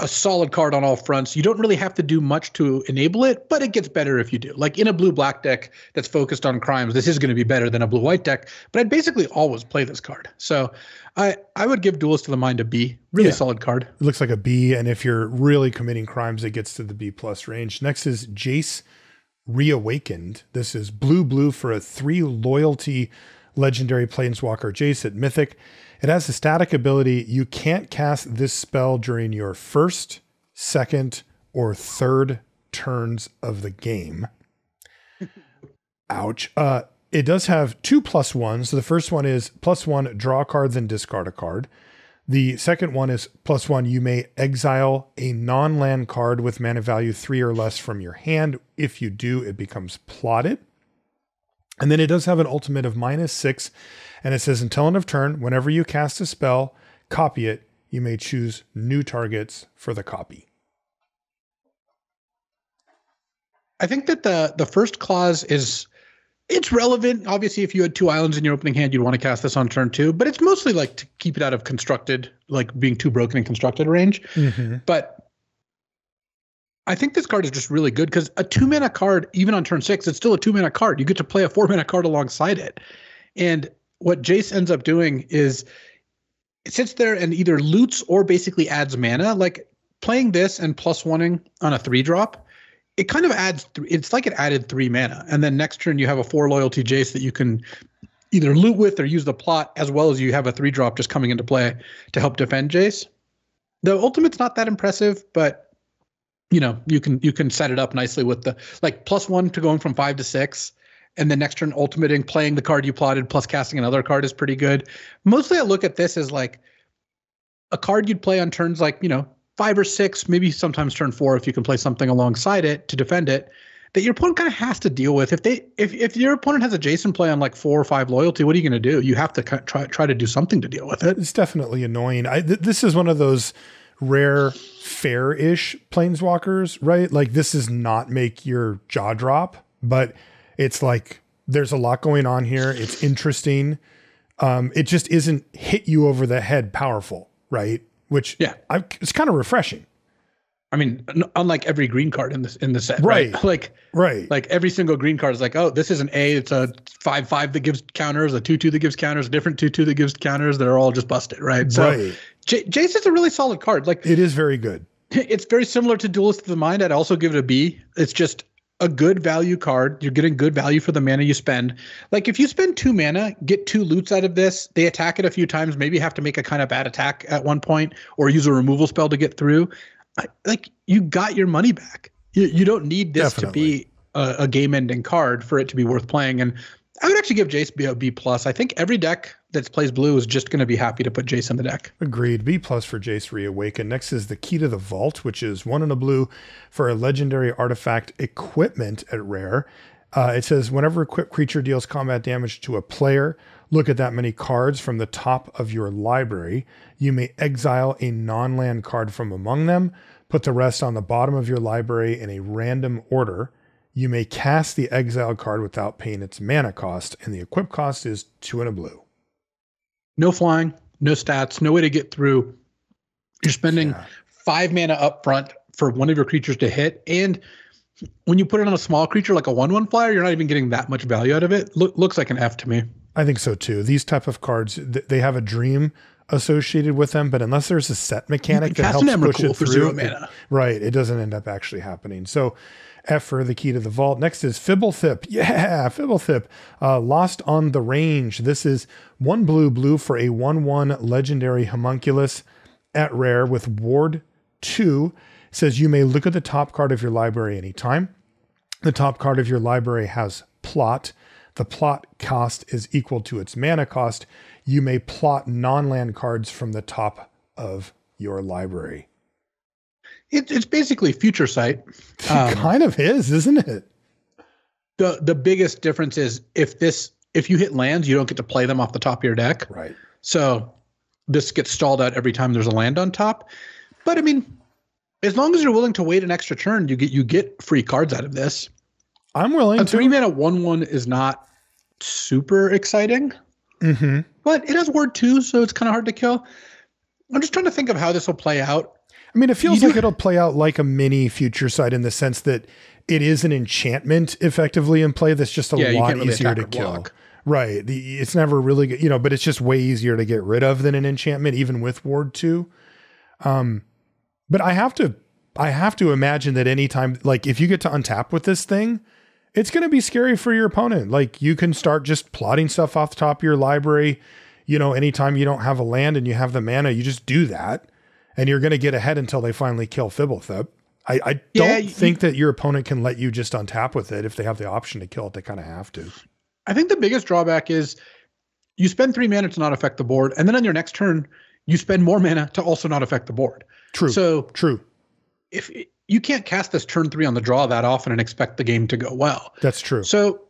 Speaker 2: a solid card on all fronts. You don't really have to do much to enable it but it gets better if you do. Like in a blue black deck that's focused on crimes this is going to be better than a blue white deck but i'd basically always play this card. So i i would give duelist of the mind a b really
Speaker 1: Yeah.
Speaker 2: solid card
Speaker 1: It looks like a B, and if you're really committing crimes, it gets to the B plus range. Next is Jace Reawakened. This is blue blue for a three loyalty legendary planeswalker Jace at Mythic. It has a static ability. You can't cast this spell during your first, second, or third turns of the game. Ouch. Uh, it does have two plus ones. So the first one is plus one, draw a card, then discard a card. The second one is plus one. You may exile a non land card with mana value three or less from your hand. If you do, it becomes plotted. And then it does have an ultimate of minus six. And it says until end of turn, whenever you cast a spell, copy it. You may choose new targets for the copy.
Speaker 2: I think that the the first clause is it's relevant. Obviously, if you had two islands in your opening hand, you'd want to cast this on turn two. But it's mostly like to keep it out of constructed, like being too broken in constructed range. Mm-hmm. But I think this card is just really good because a two mana card, even on turn six, it's still a two mana card. You get to play a four mana card alongside it. And what Jace ends up doing is it sits there and either loots or basically adds mana. Like playing this and plus oneing on a three drop, it kind of adds. Th- it's like it added three mana, and then next turn you have a four loyalty Jace that you can either loot with or use the plot, as well as you have a three drop just coming into play to help defend Jace. The ultimate's not that impressive, but you know you can you can set it up nicely with the like plus one to going from five to six and then next turn ultimating playing the card you plotted plus casting another card is pretty good mostly i look at this as like a card you'd play on turns like you know five or six maybe sometimes turn four if you can play something alongside it to defend it that your opponent kind of has to deal with if they if, if your opponent has a jason play on like four or five loyalty what are you going to do you have to try try to do something to deal with it
Speaker 1: It's definitely annoying. I th- this is one of those rare fair-ish planeswalkers, right? Like this does not make your jaw drop, but it's like there's a lot going on here. It's interesting. Um, it just isn't hit you over the head powerful, right? Which
Speaker 2: Yeah.
Speaker 1: I, it's kind of refreshing,
Speaker 2: i mean n- unlike every green card in this in the set
Speaker 1: Right.
Speaker 2: right, like
Speaker 1: right?
Speaker 2: Like every single green card is like, oh, this is an A. It's a five five that gives counters, a two two that gives counters, a different two two that gives counters. They're all just busted, right? So
Speaker 1: right.
Speaker 2: J- Jace is a really solid card. Like
Speaker 1: It is very good.
Speaker 2: it's very similar to Duelist of the Mind. I'd also give it a B. It's just a good value card. You're getting good value for the mana you spend. Like if you spend two mana, get two loots out of this. They attack it a few times. Maybe have to make a kind of bad attack at one point, or use a removal spell to get through. I, like you got your money back. You you don't need this to be a, a game-ending card for it to be worth playing. And I would actually give Jace B a B plus. I think every deck that plays blue is just going to be happy to put Jace in the deck.
Speaker 1: Agreed. B plus for Jace Reawaken. Next is the Key to the Vault, which is one in a blue for a legendary artifact equipment at rare. Uh, it says whenever equipped creature deals combat damage to a player, look at that many cards from the top of your library. You may exile a non land card from among them. Put the rest on the bottom of your library in a random order. You may cast the exile card without paying its mana cost, and the equip cost is two and a blue.
Speaker 2: No flying, no stats, no way to get through. You're spending
Speaker 1: Yeah.
Speaker 2: five mana up front for one of your creatures to hit. And when you put it on a small creature like a 1 1 flyer, you're not even getting that much value out of it. Look, looks like an F to me.
Speaker 1: I think so too. These type of cards, th- they have a dream associated with them, but unless there's a set mechanic that helps push it through,
Speaker 2: zero
Speaker 1: it- right, it doesn't end up actually happening. So, F for the key to the vault. Next is Fblthp. Yeah, Fblthp. Uh, Lost on the Range. This is one blue blue for a one-one legendary homunculus at rare with ward two. Says you may look at the top card of your library anytime. The top card of your library has plot. The plot cost is equal to its mana cost. You may plot non land cards from the top of your library.
Speaker 2: It, it's basically future sight. Um,
Speaker 1: kind of is, isn't it?
Speaker 2: the the biggest difference is if this if you hit lands, you don't get to play them off the top of your deck.
Speaker 1: Right.
Speaker 2: So this gets stalled out every time there's a land on top. But I mean, as long as you're willing to wait an extra turn, you get you get free cards out of this.
Speaker 1: I'm willing
Speaker 2: A
Speaker 1: to.
Speaker 2: three mana one one is not super exciting,
Speaker 1: hmm
Speaker 2: but it has ward two, so it's kind of hard to kill. I'm just trying to think of how this will play out.
Speaker 1: I mean, it feels
Speaker 2: You do-
Speaker 1: like it'll play out like a mini future sight in the sense that it is an enchantment effectively in play that's just a
Speaker 2: Yeah,
Speaker 1: lot
Speaker 2: really
Speaker 1: easier to kill.
Speaker 2: block.
Speaker 1: Right. The, it's never really, good, you know, but it's just way easier to get rid of than an enchantment, even with Ward 2. Um, but I have to, I have to imagine that anytime, like if you get to untap with this thing, it's going to be scary for your opponent. Like you can start just plotting stuff off the top of your library. You know, anytime you don't have a land and you have the mana, you just do that and you're going to get ahead until they finally kill Fblthp. I, I
Speaker 2: Yeah,
Speaker 1: don't
Speaker 2: you-
Speaker 1: think that your opponent can let you just untap with it. If they have the option to kill it, they kind of have to.
Speaker 2: I think the biggest drawback is you spend three mana to not affect the board, and then on your next turn, you spend more mana to also not affect the board.
Speaker 1: True.
Speaker 2: So
Speaker 1: True.
Speaker 2: if you can't cast this turn three on the draw that often and expect the game to go well.
Speaker 1: That's true.
Speaker 2: So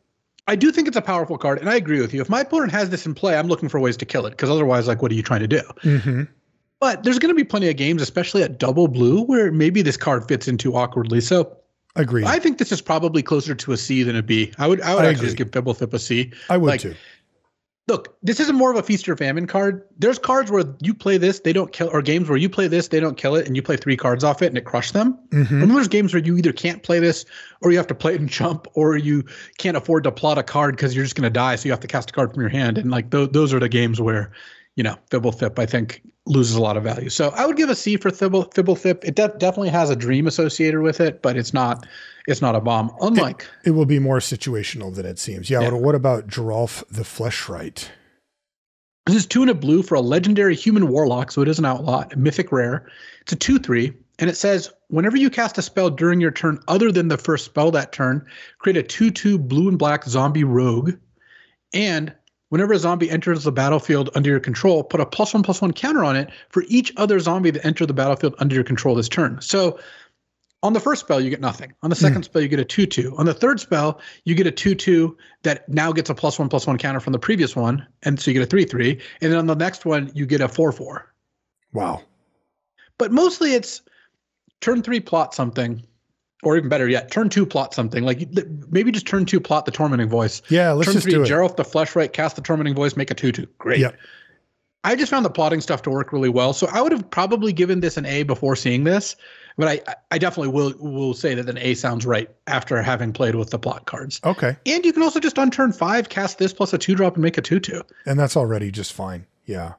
Speaker 2: I do think it's a powerful card, and I agree with you. If my opponent has this in play, I'm looking for ways to kill it because otherwise, like, what are you trying to do?
Speaker 1: hmm
Speaker 2: But there's going to be plenty of games, especially at double blue, where maybe this card fits into awkwardly. So
Speaker 1: Agreed.
Speaker 2: I
Speaker 1: I,
Speaker 2: think this is probably closer to a C than a B. I would I would
Speaker 1: I
Speaker 2: actually just
Speaker 1: agree.
Speaker 2: give Fblthp a C.
Speaker 1: I would
Speaker 2: like,
Speaker 1: too.
Speaker 2: Look, this isn't more of a feast or famine card. There's cards where you play this, they don't kill, or games where you play this, they don't kill it, and you play three cards off it and it crushed them.
Speaker 1: hmm
Speaker 2: And then there's games where you either can't play this, or you have to play it and jump, or you can't afford to plot a card because you're just going to die, so you have to cast a card from your hand. And like th- those are the games where, you know, Fblthp I think loses a lot of value. So I would give a C for Fibble Fblthp. It de- definitely has a dream associated with it, but it's not it's not a bomb. Unlike
Speaker 1: It will be more situational than it seems. Yeah.
Speaker 2: Yeah.
Speaker 1: What about Geralf the Fleshwright?
Speaker 2: This is two and a blue for a legendary human warlock, so it is an outlaw, a mythic rare. It's a 2 3, and it says whenever you cast a spell during your turn other than the first spell that turn, create a 2 2 blue and black zombie rogue. And whenever a zombie enters the battlefield under your control, put a plus one plus one counter on it for each other zombie that entered the battlefield under your control this turn. So on the first spell, you get nothing. On the hmm. second spell, you get a 2 2. On the third spell, you get a 2 2 that now gets a plus one plus one counter from the previous one. And so you get a 3 3. And then on the next one, you get a 4 4.
Speaker 1: Wow.
Speaker 2: But mostly it's turn three, plot something. Or even better yet, turn two, plot something. Like maybe just turn two, plot the tormenting voice.
Speaker 1: Yeah. Let's
Speaker 2: turn
Speaker 1: just
Speaker 2: three,
Speaker 1: do it.
Speaker 2: Geralf the Fleshwright, cast the tormenting voice, make a 2 2. Great.
Speaker 1: Yep.
Speaker 2: I just found the plotting stuff to work really well. So I would have probably given this an A before seeing this, but I I definitely will will say that an A sounds right after having played with the plot cards.
Speaker 1: Okay.
Speaker 2: And you can also just on turn five cast this plus a two drop and make a two two.
Speaker 1: And that's already just fine. Yeah.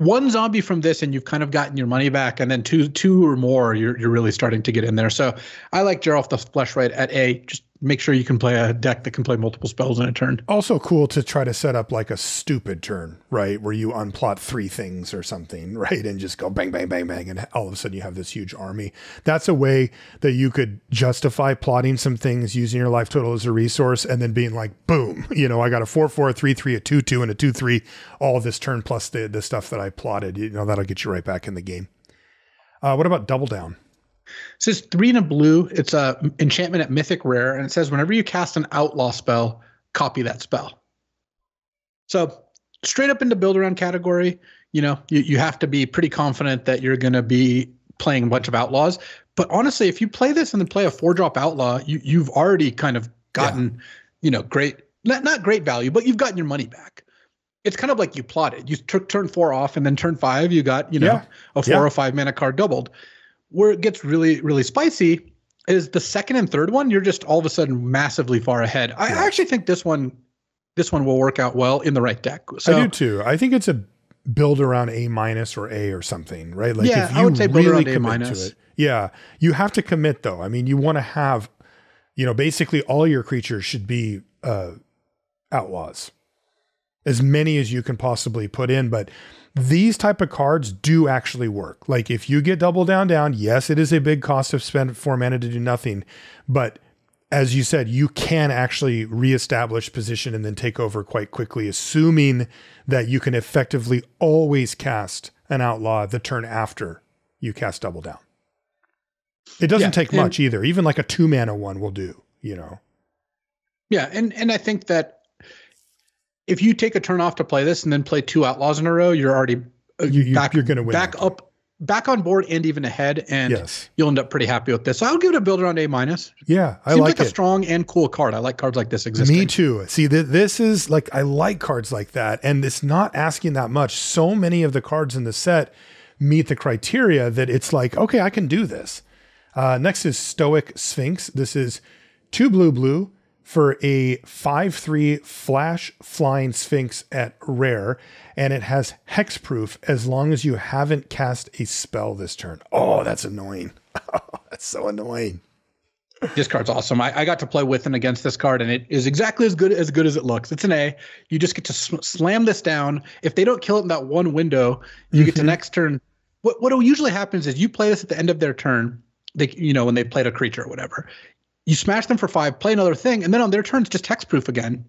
Speaker 2: One zombie from this and you've kind of gotten your money back, and then two two or more, you're you're really starting to get in there. So I like Geralf the Fleshwright at A. Just make sure you can play a deck that can play multiple spells in a turn.
Speaker 1: Also cool to try to set up like a stupid turn, right? Where you unplot three things or something, right? And just go bang, bang, bang, bang. And all of a sudden you have this huge army. That's a way that you could justify plotting some things using your life total as a resource and then being like, boom, you know, I got a four, four, three, three, a two, two, and a two, three, all this turn plus the, the stuff that I plotted. You know, that'll get you right back in the game. Uh, what about double down?
Speaker 2: It says three in a blue. It's a enchantment at mythic rare, and it says whenever you cast an outlaw spell, copy that spell. So straight up into build around category, you know, you, you have to be pretty confident that you're going to be playing a bunch of outlaws. But honestly, if you play this and then play a four drop outlaw, you you've already kind of gotten, yeah. you know, great not not great value, but you've gotten your money back. It's kind of like you plotted. You took turn four off, and then turn five, you got you know yeah. a four yeah. or five mana card doubled. Where it gets really really spicy is the second and third one. You're just all of a sudden massively far ahead. I, I actually think this one this one will work out well in the right deck.
Speaker 1: So, I do too. I think it's a build around A minus or A or something, right?
Speaker 2: Like yeah, if you I would say build really around A minus.
Speaker 1: It, yeah, you have to commit though. I mean, you want to have, you know, basically all your creatures should be uh, outlaws, as many as you can possibly put in. But these type of cards do actually work. Like if you get double down down, yes, it is a big cost of spend four mana to do nothing, but as you said, you can actually reestablish position and then take over quite quickly, assuming that you can effectively always cast an outlaw the turn after you cast double down. It doesn't yeah, take much either. Even like a two mana one will do, you know.
Speaker 2: Yeah, and and I think that if you take a turn off to play this and then play two outlaws in a row, you're already
Speaker 1: uh, you, you, back, you're going to win
Speaker 2: back up back on board and even ahead, and yes. you'll end up pretty happy with this. So I would give it a build around A minus.
Speaker 1: Yeah,
Speaker 2: I Seems like, like a strong and cool card. I like cards like this existing.
Speaker 1: Me too. See, th- this is like I like cards like that, and it's not asking that much. So many of the cards in the set meet the criteria that it's like, okay, I can do this. Uh, next is Stoic Sphinx. This is two blue blue for a 5 3 flash flying Sphinx at rare, and it has hexproof as long as you haven't cast a spell this turn. Oh, that's annoying. that's so annoying.
Speaker 2: This card's awesome. I, I, got to play with and against this card, and it is exactly as good as good as it looks. It's an A. You just get to sl- slam this down. If they don't kill it in that one window, you mm-hmm. get to mm-hmm. next turn. What what usually happens is you play this at the end of their turn. They you know when they played a creature or whatever you smash them for five, play another thing, and then on their turn, it's just hexproof again.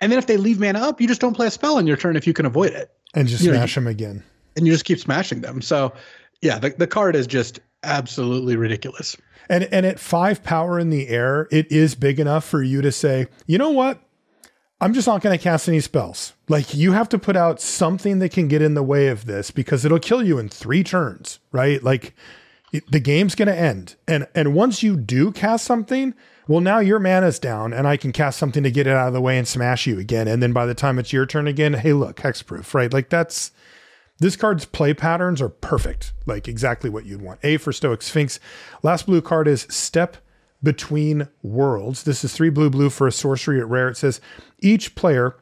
Speaker 2: And then if they leave mana up, you just don't play a spell on your turn if you can avoid it.
Speaker 1: And just you smash know, them again.
Speaker 2: And you just keep smashing them. So yeah, the, the card is just absolutely ridiculous.
Speaker 1: And and at five power in the air, it is big enough for you to say, you know what? I'm just not going to cast any spells. Like you have to put out something that can get in the way of this because it'll kill you in three turns, right? Like the game's going to end. And and once you do cast something, well now your mana's down and I can cast something to get it out of the way and smash you again. And then by the time it's your turn again, hey look, hexproof, right? Like that's this card's play patterns are perfect. Like exactly what you'd want. A for Stoic Sphinx. Last blue card is Step Between Worlds. This is 3 blue blue for a sorcery at rare. It says each player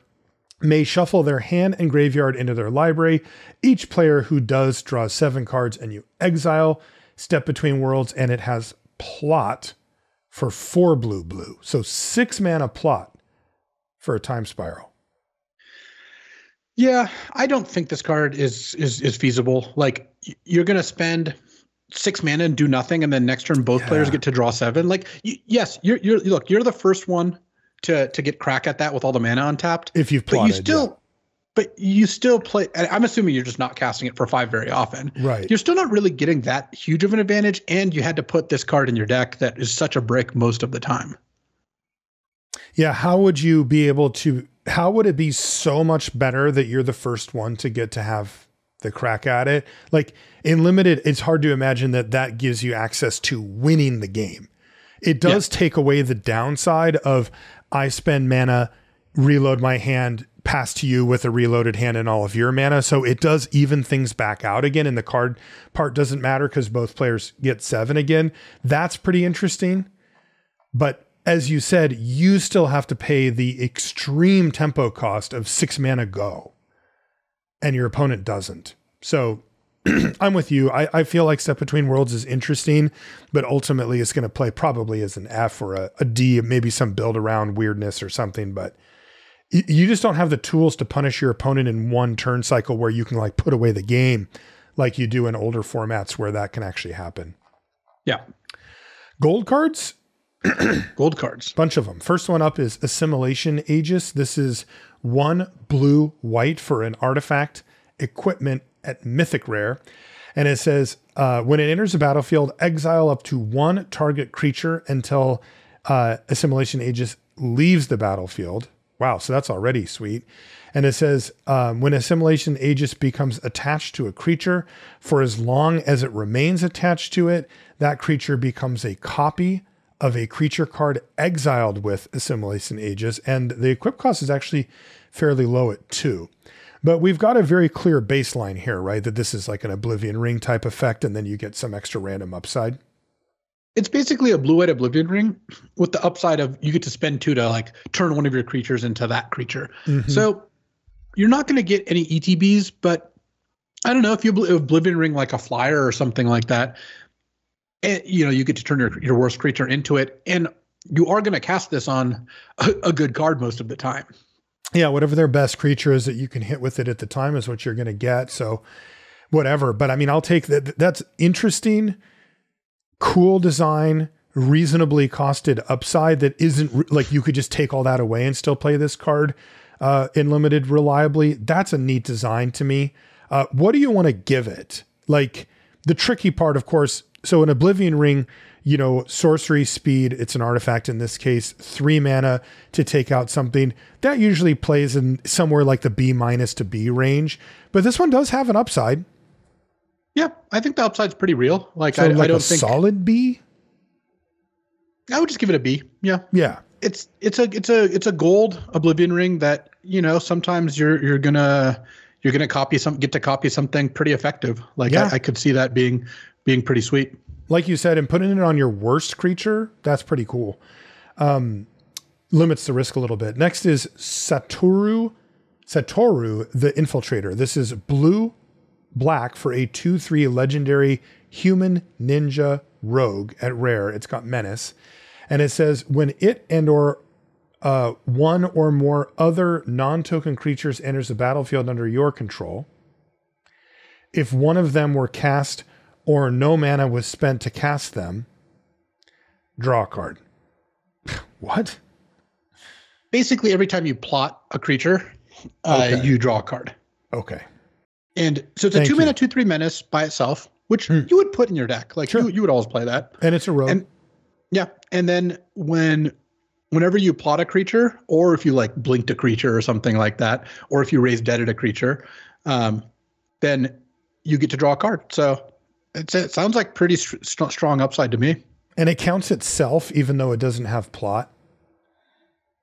Speaker 1: may shuffle their hand and graveyard into their library. Each player who does draws 7 cards and you exile Step Between Worlds, and it has plot for four blue blue. So six mana plot for a time spiral.
Speaker 2: Yeah, I don't think this card is is is feasible. Like you're gonna spend six mana and do nothing, and then next turn both yeah. players get to draw seven. Like y- yes, you're you're look, you're the first one to to get crack at that with all the mana untapped.
Speaker 1: If you've plotted,
Speaker 2: but you still but you still play. I'm assuming you're just not casting it for five very often.
Speaker 1: Right.
Speaker 2: You're still not really getting that huge of an advantage, and you had to put this card in your deck that is such a brick most of the time.
Speaker 1: Yeah. How would you be able to? How would it be so much better that you're the first one to get to have the crack at it? Like in limited, it's hard to imagine that that gives you access to winning the game. It does yeah. take away the downside of I spend mana, reload my hand, pass to you with a reloaded hand and all of your mana. So it does even things back out again, and the card part doesn't matter because both players get seven again. That's pretty interesting. But as you said, you still have to pay the extreme tempo cost of six mana go, and your opponent doesn't. So I'm with you. I, I feel like Step Between Worlds is interesting, but ultimately it's going to play probably as an F or a, a D, maybe some build around weirdness or something. But you just don't have the tools to punish your opponent in one turn cycle where you can like put away the game like you do in older formats where that can actually happen.
Speaker 2: Yeah.
Speaker 1: Gold cards?
Speaker 2: Gold cards.
Speaker 1: Bunch of them. First one up is Assimilation Aegis. This is one blue white for an artifact equipment at Mythic Rare. And it says uh, when it enters the battlefield, exile up to one target creature until uh, Assimilation Aegis leaves the battlefield Wow, so that's already sweet. And it says um, when assimilation aegis becomes attached to a creature, for as long as it remains attached to it, that creature becomes a copy of a creature card exiled with assimilation aegis. And the equip cost is actually fairly low at two. But we've got a very clear baseline here, right? That this is like an Oblivion Ring type effect, and then you get some extra random upside.
Speaker 2: It's basically a blue white Oblivion Ring with the upside of you get to spend two to like turn one of your creatures into that creature. Mm-hmm. So you're not going to get any ETBs, but I don't know if you Oblivion Ring like a flyer or something like that. And, you know, you get to turn your, your worst creature into it, and you are going to cast this on a, a good card most of the time
Speaker 1: yeah, whatever their best creature is that you can hit with it at the time is what you're going to get. So whatever. But I mean, I'll take that. That's interesting, cool design, reasonably costed upside that isn't like you could just take all that away and still play this card uh, in limited reliably. That's a neat design to me. Uh, what do you want to give it? Like the tricky part, of course. So an Oblivion Ring you know, sorcery speed, it's an artifact in this case, three mana to take out something. That usually plays in somewhere like the B minus to B range. But this one does have an upside.
Speaker 2: Yeah, I think the upside's pretty real. Like so I, like I don't think
Speaker 1: solid B.
Speaker 2: I would just give it a B. Yeah.
Speaker 1: Yeah.
Speaker 2: It's it's a it's a it's a gold oblivion ring that, you know, sometimes you're you're gonna you're gonna copy some get to copy something pretty effective. Like yeah. I, I could see that being being pretty sweet
Speaker 1: like you said, and putting it on your worst creature, that's pretty cool. Um, limits the risk a little bit. Next is Satoru, Satoru the Infiltrator. This is blue, black for a 2 3 legendary human ninja rogue at rare. It's got menace. And it says when it and or uh, one or more other non-token creatures enters the battlefield under your control, if one of them were cast or no mana was spent to cast them, draw a card. what?
Speaker 2: Basically, every time you plot a creature, uh, okay. you draw a card.
Speaker 1: Okay.
Speaker 2: And so it's Thank a two you. mana, two, three menace by itself, which hmm. you would put in your deck. Like sure. you, you would always play that.
Speaker 1: And it's a rogue.
Speaker 2: And, yeah. And then when whenever you plot a creature, or if you like blinked a creature or something like that, or if you raise deaded a creature, um, then you get to draw a card. So it's, it sounds like pretty st- strong upside to me.
Speaker 1: And it counts itself, even though it doesn't have plot.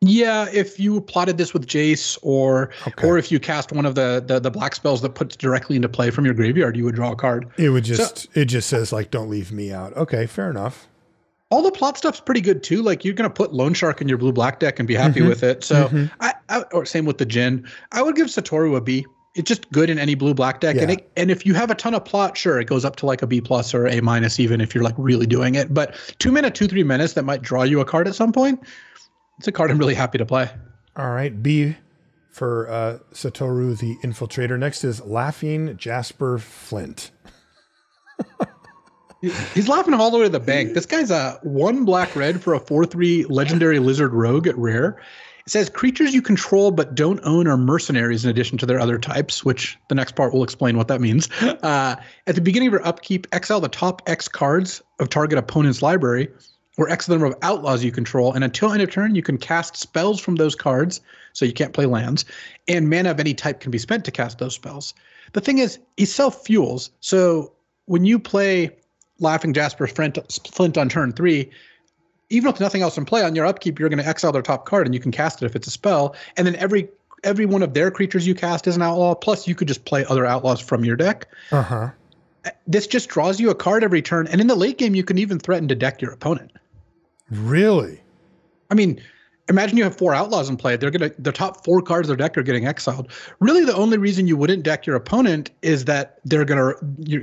Speaker 2: Yeah, if you plotted this with Jace, or okay. or if you cast one of the, the, the black spells that puts directly into play from your graveyard, you would draw a card.
Speaker 1: It would just so, it just says like don't leave me out. Okay, fair enough.
Speaker 2: All the plot stuff's pretty good too. Like you're gonna put Loan Shark in your blue black deck and be happy mm-hmm. with it. So mm-hmm. I, I, or same with the Djinn. I would give Satoru a B it's just good in any blue black deck. Yeah. And it, and if you have a ton of plot, sure, it goes up to like a B plus or A minus, even if you're like really doing it. But two minute, two three minutes that might draw you a card at some point. It's a card I'm really happy to play.
Speaker 1: All right, B for uh, Satoru the Infiltrator. Next is Laughing Jasper Flint.
Speaker 2: He's laughing all the way to the bank. This guy's a one black red for a four three legendary lizard rogue at rare. It says creatures you control but don't own are mercenaries in addition to their other types, which the next part will explain what that means. Uh, at the beginning of your upkeep, exile the top X cards of target opponent's library, or X the number of outlaws you control, and until end of turn, you can cast spells from those cards, so you can't play lands, and mana of any type can be spent to cast those spells. The thing is, he self fuels, so when you play Laughing Jasper Flint, on turn three, even if nothing else in play on your upkeep, you're going to exile their top card and you can cast it if it's a spell. And then every every one of their creatures you cast is an outlaw. Plus, you could just play other outlaws from your deck.
Speaker 1: Uh huh.
Speaker 2: This just draws you a card every turn, and in the late game, you can even threaten to deck your opponent.
Speaker 1: Really?
Speaker 2: I mean, imagine you have four outlaws in play. They're gonna the top four cards of their deck are getting exiled. Really, the only reason you wouldn't deck your opponent is that they're gonna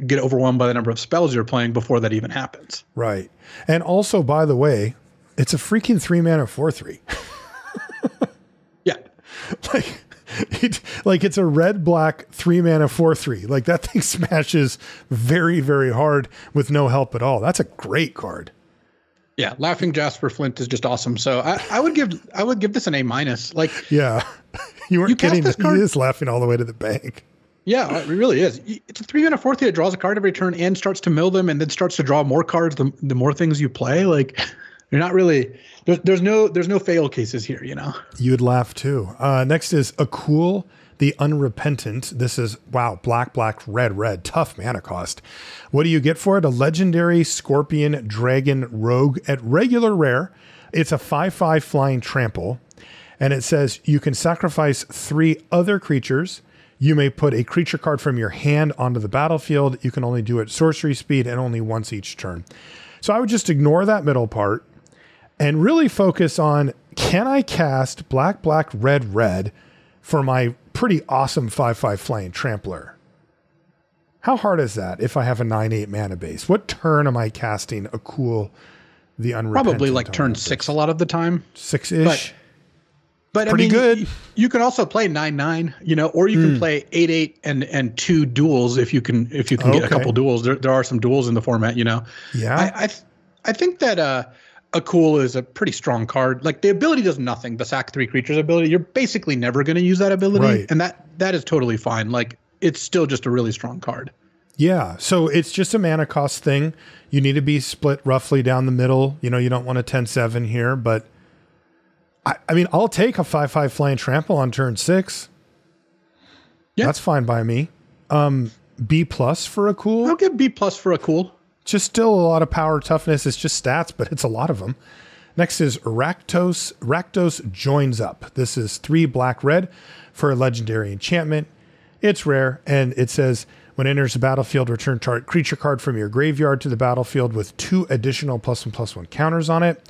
Speaker 2: get overwhelmed by the number of spells you're playing before that even happens.
Speaker 1: Right. And also, by the way, it's a freaking three mana four three.
Speaker 2: yeah.
Speaker 1: Like it, like it's a red black three mana four three. Like that thing smashes very very hard with no help at all. That's a great card.
Speaker 2: Yeah, Laughing Jasper Flint is just awesome. So I, I would give I would give this an A minus. Like
Speaker 1: yeah, you weren't you kidding. He is laughing all the way to the bank.
Speaker 2: Yeah, it really is. It's a three mana four three that draws a card every turn and starts to mill them, and then starts to draw more cards the, the more things you play. Like You're not really there's there's no there's no fail cases here, you know.
Speaker 1: You'd laugh too. Uh, next is Akul, the Unrepentant. This is wow, black, black, red, red, tough mana cost. What do you get for it? A legendary Scorpion Dragon Rogue at regular rare. It's a five-five flying trample, and it says you can sacrifice three other creatures. You may put a creature card from your hand onto the battlefield. You can only do it sorcery speed and only once each turn. So I would just ignore that middle part and really focus on can I cast black, black, red, red for my pretty awesome 5 5 flying trampler? How hard is that if I have a 9 8 mana base? What turn am I casting Akul the unrepentant?
Speaker 2: Probably like turn
Speaker 1: that
Speaker 2: six a lot of the time.
Speaker 1: Six ish.
Speaker 2: But
Speaker 1: Pretty
Speaker 2: I mean,
Speaker 1: good.
Speaker 2: You, can also play nine nine, you know, or you can play eight eight and and two duels if you can if you can get a couple duels. There there are some duels in the format, you know.
Speaker 1: Yeah.
Speaker 2: I I, th- I think that uh Akul is a pretty strong card. Like the ability does nothing. The sack three creatures ability, you're basically never going to use that ability,
Speaker 1: Right.
Speaker 2: and that that is totally fine. Like it's still just a really strong card.
Speaker 1: Yeah. So it's just a mana cost thing. You need to be split roughly down the middle. You know, you don't want a 10 7 here, but I, I mean, I'll take a 5 5 flying trample on turn six.
Speaker 2: Yeah.
Speaker 1: That's fine by me. Um, B plus for Akul.
Speaker 2: I'll give B plus for Akul.
Speaker 1: Just still a lot of power toughness. It's just stats, but it's a lot of them. Next is Rakdos. Rakdos joins up. This is three black red for a legendary enchantment. It's rare, and it says when it enters the battlefield, return target creature card from your graveyard to the battlefield with two additional plus one plus one counters on it.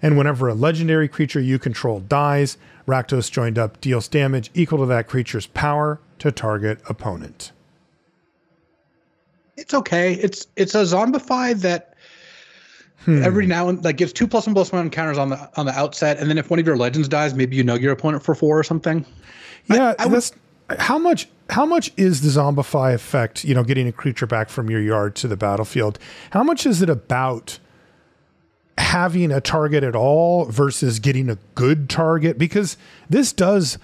Speaker 1: And whenever a legendary creature you control dies, Rakdos joined up deals damage equal to that creature's power to target opponent.
Speaker 2: It's okay. It's it's a zombify that
Speaker 1: Hmm.
Speaker 2: every now and like gives two plus one plus one encounters on the on the outset, and then if one of your legends dies, maybe you nug your opponent for four or something.
Speaker 1: Yeah,
Speaker 2: I
Speaker 1: that's how much. How much is the zombify effect? You know, getting a creature back from your yard to the battlefield. How much is it about having a target at all versus getting a good target? Because this does,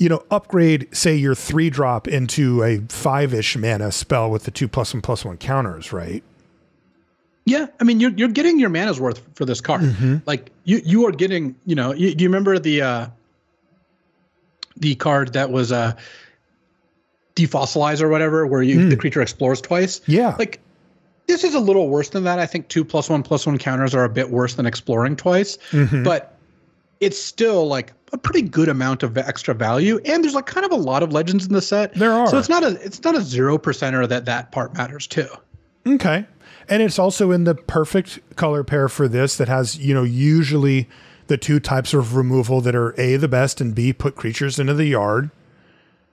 Speaker 1: you know, upgrade say your three drop into a five ish mana spell with the two plus one plus one counters, right?
Speaker 2: Yeah, I mean you're you're getting your mana's worth for this card.
Speaker 1: Mm-hmm.
Speaker 2: Like you you are getting you know you, do you remember the uh the card that was uh defossilize or whatever where you the creature explores twice?
Speaker 1: Yeah.
Speaker 2: like this is a little worse than that. I think two plus one plus one counters are a bit worse than exploring twice,
Speaker 1: Mm-hmm.
Speaker 2: but it's still like a pretty good amount of extra value. And there's like kind of a lot of legends in the set.
Speaker 1: There are.
Speaker 2: So it's not a it's not a zero percenter that that part matters too.
Speaker 1: Okay. And it's also in the perfect color pair for this that has, you know, usually the two types of removal that are A, the best, and B, put creatures into the yard,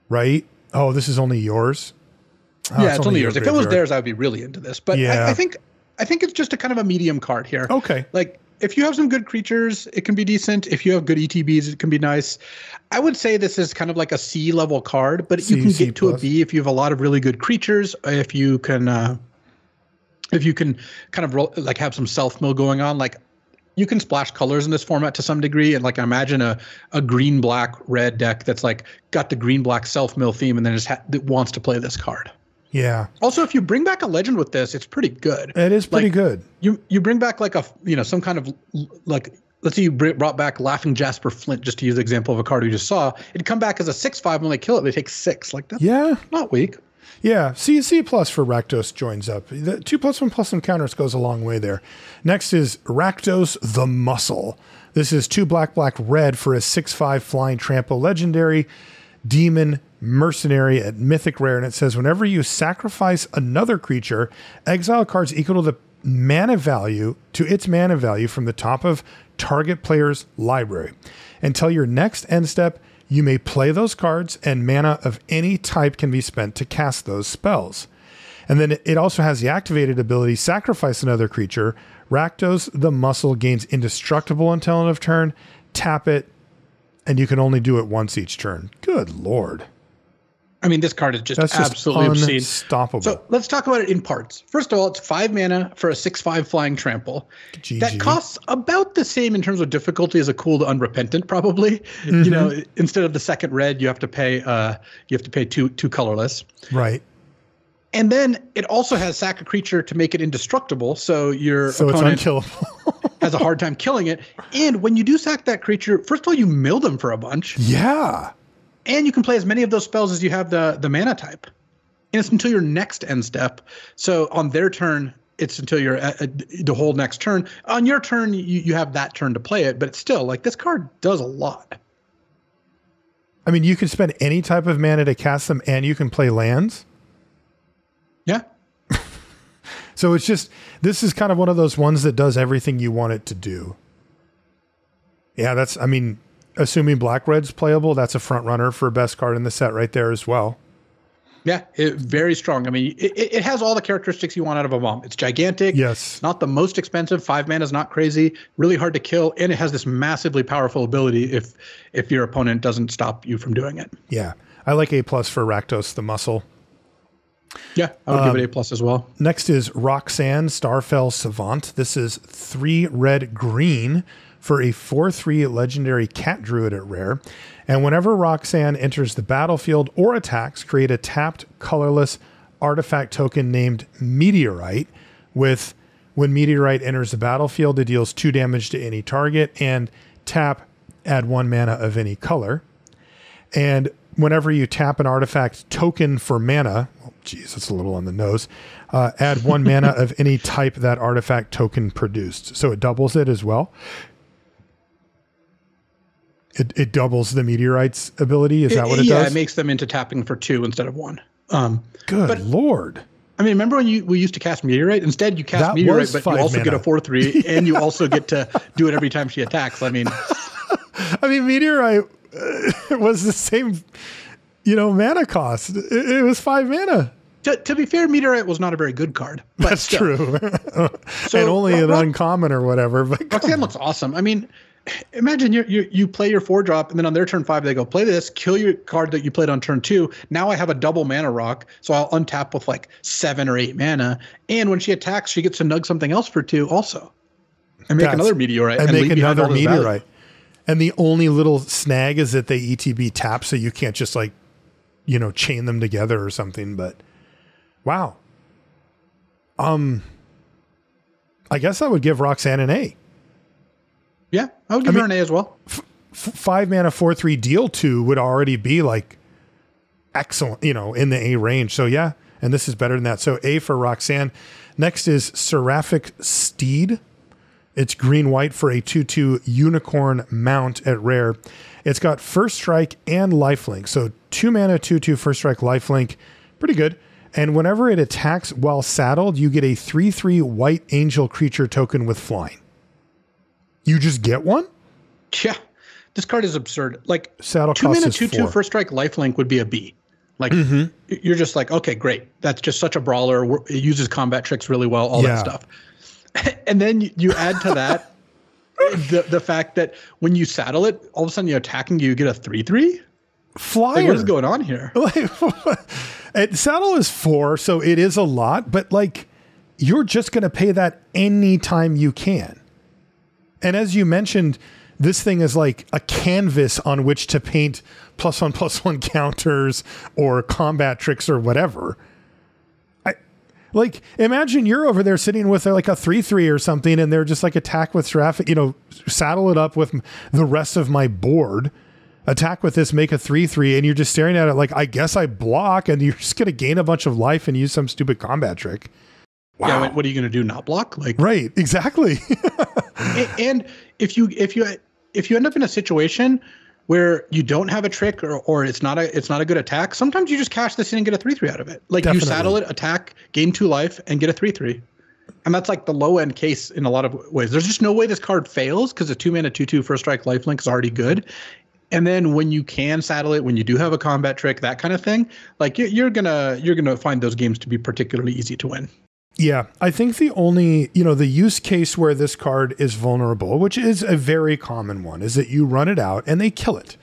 Speaker 1: right? Oh, this is only yours. Oh,
Speaker 2: yeah, it's, only yours. If it was
Speaker 1: graveyard.
Speaker 2: theirs, I would be really into this. But
Speaker 1: Yeah.
Speaker 2: I, I think I think it's just a kind of a medium card here.
Speaker 1: Okay.
Speaker 2: Like if you have some good creatures, it can be decent. If you have good ETBs, it can be nice. I would say this is kind of like a C level card, but
Speaker 1: C,
Speaker 2: you can
Speaker 1: C
Speaker 2: get to a B if you have a lot of really good creatures. If you can, uh, if you can kind of roll, like have some self mill going on, like you can splash colors in this format to some degree, and like imagine a a green black red deck that's like got the green black self mill theme, and then just ha- that wants to play this card.
Speaker 1: Yeah.
Speaker 2: Also, if you bring back a legend with this, it's pretty good.
Speaker 1: It is pretty
Speaker 2: Like,
Speaker 1: good.
Speaker 2: You you bring back like a you know some kind of like let's say you brought back Laughing Jasper Flint just to use the example of a card we just saw. It'd come back as a six five when they kill it. They take six like that.
Speaker 1: Yeah.
Speaker 2: not weak.
Speaker 1: Yeah, C C plus for Rakdos joins up. The two plus one plus one counters goes a long way there. Next is Rakdos the Muscle. This is two black black red for a six five flying trample legendary demon mercenary at mythic rare, and it says whenever you sacrifice another creature, exile cards equal to the mana value to its mana value from the top of target player's library. Until your next end step, you may play those cards, and mana of any type can be spent to cast those spells. And then it also has the activated ability sacrifice another creature. Rakdos the muscle gains indestructible until end of turn. Tap it, and you can only do it once each turn. Good lord.
Speaker 2: I mean, this card is just
Speaker 1: That's just
Speaker 2: absolutely obscene.
Speaker 1: unstoppable.
Speaker 2: So let's talk about it in parts. First of all, it's five mana for a six-five flying trample.
Speaker 1: GG.
Speaker 2: That costs about the same in terms of difficulty as Akul to unrepentant, probably.
Speaker 1: Mm-hmm.
Speaker 2: You know, instead of the second red, you have to pay uh you have to pay two two colorless.
Speaker 1: right.
Speaker 2: And then it also has sack a creature to make it indestructible. So your
Speaker 1: So
Speaker 2: opponent
Speaker 1: it's unkillable.
Speaker 2: has a hard time killing it. And when you do sack that creature, first of all, you mill them for a bunch.
Speaker 1: Yeah.
Speaker 2: And you can play as many of those spells as you have the the mana type. And it's until your next end step. So on their turn, it's until your uh, the whole next turn. On your turn, you, you have that turn to play it, but it's still like this card does a lot.
Speaker 1: I mean, you can spend any type of mana to cast them, and you can play lands.
Speaker 2: Yeah.
Speaker 1: So it's just this is kind of one of those ones that does everything you want it to do. Yeah, that's. I mean, assuming black red's playable, that's a front runner for best card in the set right there as well.
Speaker 2: Yeah, it, very strong. I mean, it, it has all the characteristics you want out of a bomb. It's gigantic.
Speaker 1: Yes.
Speaker 2: Not the most expensive. Five mana is not crazy. Really hard to kill, and it has this massively powerful ability if if your opponent doesn't stop you from doing it.
Speaker 1: Yeah, I like A plus for Rakdos the muscle.
Speaker 2: Yeah, I would um, give it um, A plus as well.
Speaker 1: Next is Roxanne Starfall Savant. This is three red green for a 4 3 legendary cat druid at rare. And whenever Roxanne enters the battlefield or attacks, create a tapped, colorless artifact token named Meteorite. With when Meteorite enters the battlefield, it deals two damage to any target, and tap, add one mana of any color. And whenever you tap an artifact token for mana, oh, geez, that's a little on the nose, uh, add one mana of any type that artifact token produced. So it doubles it as well. It, it doubles the meteorite's ability. Is that what it,
Speaker 2: yeah,
Speaker 1: does?
Speaker 2: Yeah, it makes them into tapping for two instead of one. Um,
Speaker 1: Good but, lord.
Speaker 2: I mean, remember when you we used to cast meteorite? Instead, you cast that meteorite, but you also mana. get a four three, and you also get to do it every time she attacks. I mean,
Speaker 1: I mean, meteorite was the same, you know, mana cost. It, it was five mana.
Speaker 2: To, to, be fair, Meteorite was not a very good card.
Speaker 1: That's still. true. so, and only an uncommon or whatever. But
Speaker 2: Roxanne looks awesome. I mean, imagine you, you you play your four drop and then on their turn five they go play this kill your card that you played on turn two now i have a double mana rock so i'll untap with like seven or eight mana and when she attacks she gets to nug something else for two also and make That's, another meteorite
Speaker 1: and, and make another meteorite and the only little snag is that they etb tap so you can't just like you know chain them together or something but wow um i guess i would give roxanne an a
Speaker 2: yeah, I would give I her mean, an A as well. F-
Speaker 1: five mana, four three, deal two would already be like excellent, you know, in the A range. So yeah, and this is better than that. So A for Roxanne. Next is Seraphic Steed. It's green white for a 2 2 unicorn mount at rare. It's got first strike and lifelink. So two mana, 2 2 first strike, lifelink. Pretty good. And whenever it attacks while saddled, you get a 3 3 white angel creature token with flying. You just get one?
Speaker 2: Yeah. This card is absurd. Like
Speaker 1: Saddle two mana, two four.
Speaker 2: two first strike lifelink would be a B. Like mm-hmm. you're just like, okay, great. That's just such a brawler. It uses combat tricks really well, all yeah. that stuff. and then you add to that the the fact that when you saddle it, all of a sudden you're attacking, you get a three three.
Speaker 1: Flyer.
Speaker 2: Like, what is going on here?
Speaker 1: Like, saddle is four, so it is a lot, but like you're just going to pay that anytime you can. And as you mentioned, this thing is like a canvas on which to paint plus one plus one counters or combat tricks or whatever. Like imagine you're over there sitting with uh, like a three three or something, and they're just like attack with traffic. You know, saddle it up with the rest of my board. Attack with this, make a three three, and you're just staring at it like I guess I block, and you're just gonna gain a bunch of life and use some stupid combat trick.
Speaker 2: Wow. Yeah, what are you going to do? Not block? Like
Speaker 1: right, exactly.
Speaker 2: and if you if you if you end up in a situation where you don't have a trick or, or it's not a it's not a good attack, sometimes you just cash this in and get a three three out of it. Like Definitely. you saddle it, attack, gain two life, and get a three three. And that's like the low end case in a lot of ways. There's just no way this card fails because a two mana two two first strike lifelink is already good. And then when you can saddle it, when you do have a combat trick, that kind of thing, like you're gonna you're gonna find those games to be particularly easy to win.
Speaker 1: Yeah, I think the only, you know, the use case where this card is vulnerable, which is a very common one, is that you run it out and they kill it.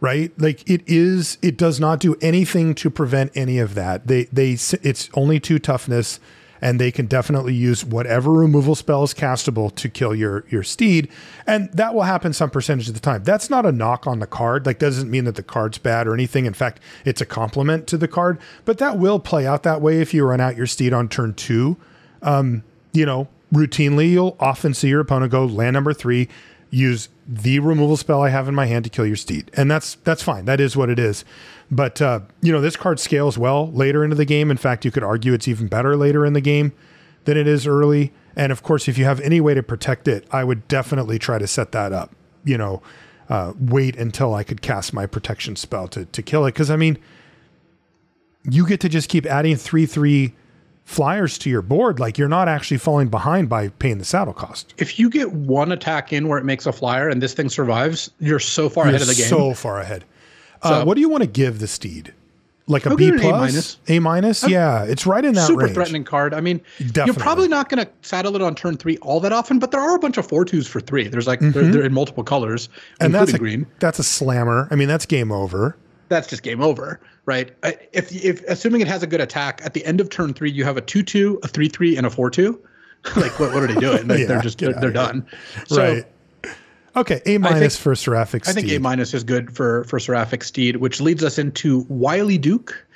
Speaker 1: Right? Like it is it does not do anything to prevent any of that. They they it's only two toughness and they can definitely use whatever removal spell is castable to kill your your steed. And that will happen some percentage of the time. That's not a knock on the card. Like doesn't mean that the card's bad or anything. In fact it's a compliment to the card. But that will play out that way if you run out your steed on turn two. Um, you know routinely you'll often see your opponent go land number three, use the removal spell I have in my hand to kill your steed, and that's that's fine. That is what it is. But uh, you know this card scales well later into the game. In fact, you could argue it's even better later in the game than it is early. And of course, if you have any way to protect it, I would definitely try to set that up. You know, uh, wait until I could cast my protection spell to to kill it. Because I mean, you get to just keep adding three three flyers to your board, like you're not actually falling behind by paying the saddle cost.
Speaker 2: If you get one attack in where it makes a flyer and this thing survives, you're so far you're ahead of the game.
Speaker 1: So far ahead. So, uh, what do you want to give the steed? Like a B plus, A minus. A minus, yeah, it's right in that
Speaker 2: super
Speaker 1: range.
Speaker 2: threatening card. I mean, Definitely. you're probably not going to saddle it on turn three all that often, but there are a bunch of four twos for three. There's like mm-hmm. they're, they're, in multiple colors, and
Speaker 1: that's a,
Speaker 2: green.
Speaker 1: That's a slammer. I mean, that's game over.
Speaker 2: That's just game over right? If if assuming it has a good attack, at the end of turn three, you have a two two, a three three, and a four two. like what, what are they doing? They're, yeah, they're just they're, they're done.
Speaker 1: So, right. Okay, A minus for Seraphic Steed.
Speaker 2: I think A minus is good for for Seraphic Steed, which leads us into Wylie Duke.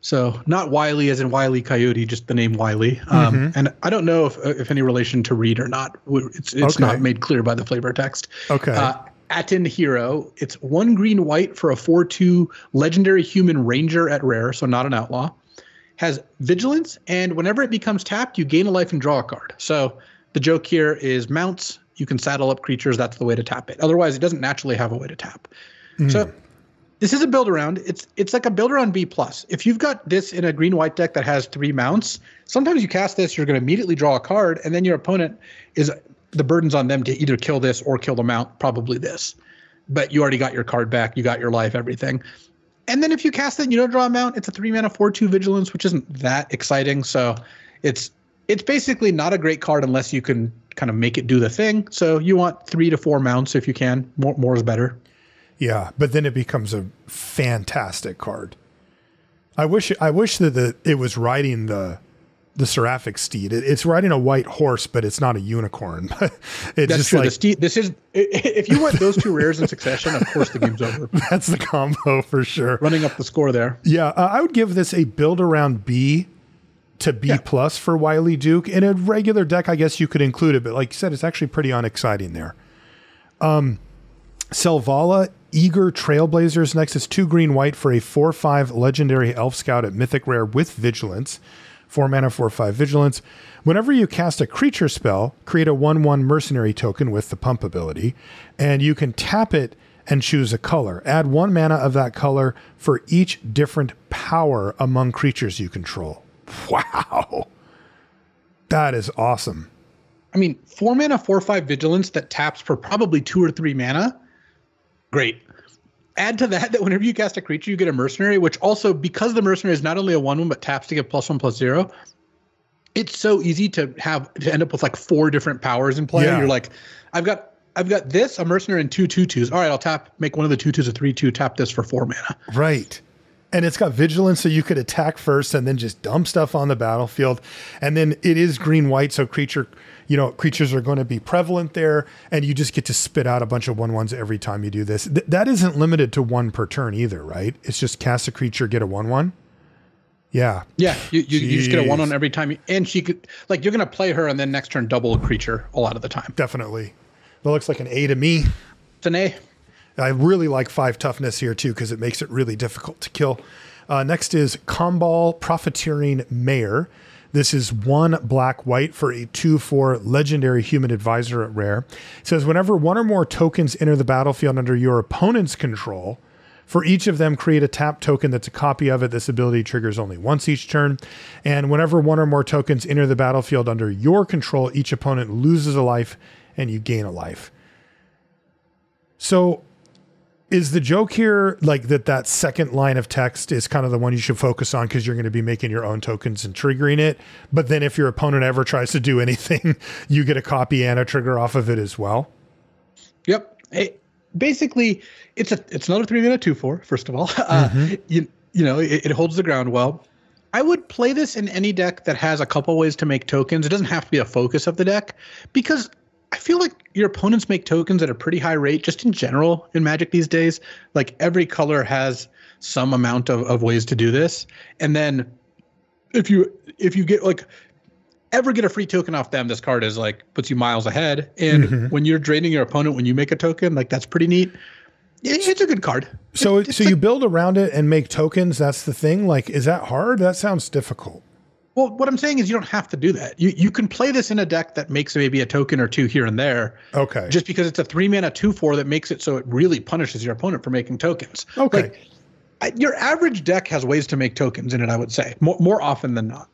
Speaker 2: So not Wiley as in Wiley Coyote, just the name Wiley. Um, mm-hmm. And I don't know if if any relation to Reed or not. It's it's okay. not made clear by the flavor text.
Speaker 1: Okay. Uh,
Speaker 2: Atiin Hero. It's one green white for a 4 2 legendary human ranger at rare, so not an outlaw. Has vigilance, and whenever it becomes tapped, you gain a life and draw a card. So the joke here is mounts. You can saddle up creatures. That's the way to tap it. Otherwise, it doesn't naturally have a way to tap. Mm. So this is a build around. It's it's like a build around B plus. If you've got this in a green white deck that has three mounts, sometimes you cast this, you're going to immediately draw a card, and then your opponent is the burden's on them to either kill this or kill the mount, probably this. But you already got your card back, you got your life, everything. And then if you cast it and you don't draw a mount, it's a three mana four two vigilance, which isn't that exciting. So it's it's basically not a great card unless you can kind of make it do the thing. So you want three to four mounts if you can. More more is better.
Speaker 1: Yeah, but then it becomes a fantastic card. I wish I wish that the, it was riding the the seraphic steed. It, it's riding a white horse, but it's not a unicorn. it's
Speaker 2: That's just true. Like, the steed, this is if you want those two rares in succession, of course the game's over.
Speaker 1: That's the combo for sure.
Speaker 2: Running up the score there.
Speaker 1: Yeah, uh, I would give this a build around B to B yeah. plus for Wylie Duke. In a regular deck, I guess you could include it, but like you said, it's actually pretty unexciting there. Um, Selvala Eager Trailblazers next is two green white for a 4 5 legendary elf scout at Mythic Rare with Vigilance. 4 mana, 4 5 vigilance. Whenever you cast a creature spell, create a 1 1 mercenary token with the pump ability, and you can tap it and choose a color. Add 1 mana of that color for each different power among creatures you control. Wow. That is awesome.
Speaker 2: I mean, 4 mana, 4 5 vigilance that taps for probably 2 or 3 mana. Great add to that that whenever you cast a creature, you get a mercenary, which also because the mercenary is not only a one one but taps to get plus one plus zero. It's so easy to have to end up with like four different powers in play. Yeah. You're like, I've got I've got this, a mercenary, and two two twos. All right, I'll tap, make one of the two twos a three two, tap this for four mana.
Speaker 1: Right. And it's got vigilance, so you could attack first and then just dump stuff on the battlefield. And then it is green white, so creature you know, creatures are going to be prevalent there, and you just get to spit out a bunch of one ones every time you do this. Th- that isn't limited to one per turn either, right? It's just cast a creature, get a one one. Yeah.
Speaker 2: Yeah. You, you, you, just get a one on every time. You, and she could, like, you're going to play her and then next turn double a creature a lot of the time.
Speaker 1: Definitely. That looks like an A to me.
Speaker 2: It's an A.
Speaker 1: I really like five toughness here too because it makes it really difficult to kill. Uh, next is Kambal Profiteering Mayor. This is one black white for a 2 4 legendary human advisor at rare. It says whenever one or more tokens enter the battlefield under your opponent's control, for each of them, create a tap token that's a copy of it. This ability triggers only once each turn. And whenever one or more tokens enter the battlefield under your control, each opponent loses a life and you gain a life. So is the joke here like that that second line of text is kind of the one you should focus on because you're going to be making your own tokens and triggering it? But then if your opponent ever tries to do anything you get a copy and a trigger off of it as well?
Speaker 2: Yep. It, basically it's a it's another three minute two four first of all. Uh, mm-hmm. you, you know it, it holds the ground well. I would play this in any deck that has a couple ways to make tokens. It doesn't have to be a focus of the deck because I feel like your opponents make tokens at a pretty high rate, just in general in Magic these days. Like every color has some amount of, of ways to do this. And then if you if you get like ever get a free token off them, this card is like puts you miles ahead. And
Speaker 1: Mm-hmm.
Speaker 2: when you're draining your opponent when you make a token, like that's pretty neat. It- It's a good card.
Speaker 1: So
Speaker 2: It's
Speaker 1: so
Speaker 2: like-
Speaker 1: you build around it and make tokens. That's the thing. Like, is that hard? That sounds difficult.
Speaker 2: Well, what I'm saying is you don't have to do that. You you can play this in a deck that makes maybe a token or two here and there,
Speaker 1: Okay.
Speaker 2: just because it's a three mana two four that makes it so it really punishes your opponent for making tokens.
Speaker 1: Okay.
Speaker 2: Like, I- your average deck has ways to make tokens in it. I would say more more often than not.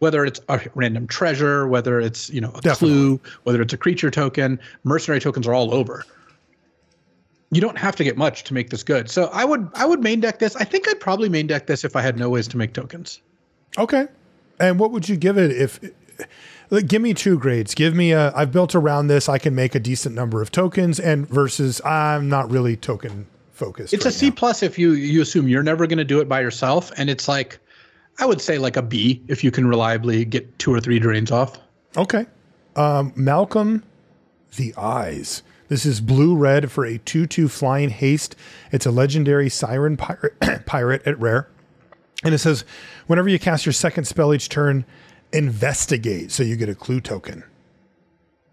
Speaker 2: Whether it's a random treasure, whether it's you know a
Speaker 1: Definitely.
Speaker 2: clue, whether it's a creature token, mercenary tokens are all over. You don't have to get much to make this good. So I would I would main deck this. I think I'd probably main deck this if I had no ways to make tokens.
Speaker 1: Okay. And what would you give it if? Like, give me two grades. Give me a. I've built around this. I can make a decent number of tokens, and versus I'm not really token focused.
Speaker 2: It's a
Speaker 1: right
Speaker 2: C
Speaker 1: now.
Speaker 2: plus if you you assume you're never going to do it by yourself, and it's like, I would say like a B if you can reliably get two or three drains off.
Speaker 1: Okay. Um, Malcolm, the eyes. This is blue red for a 2 2 flying haste. It's a legendary siren pirate, pirate at rare. And it says whenever you cast your second spell each turn, investigate. So you get a clue token.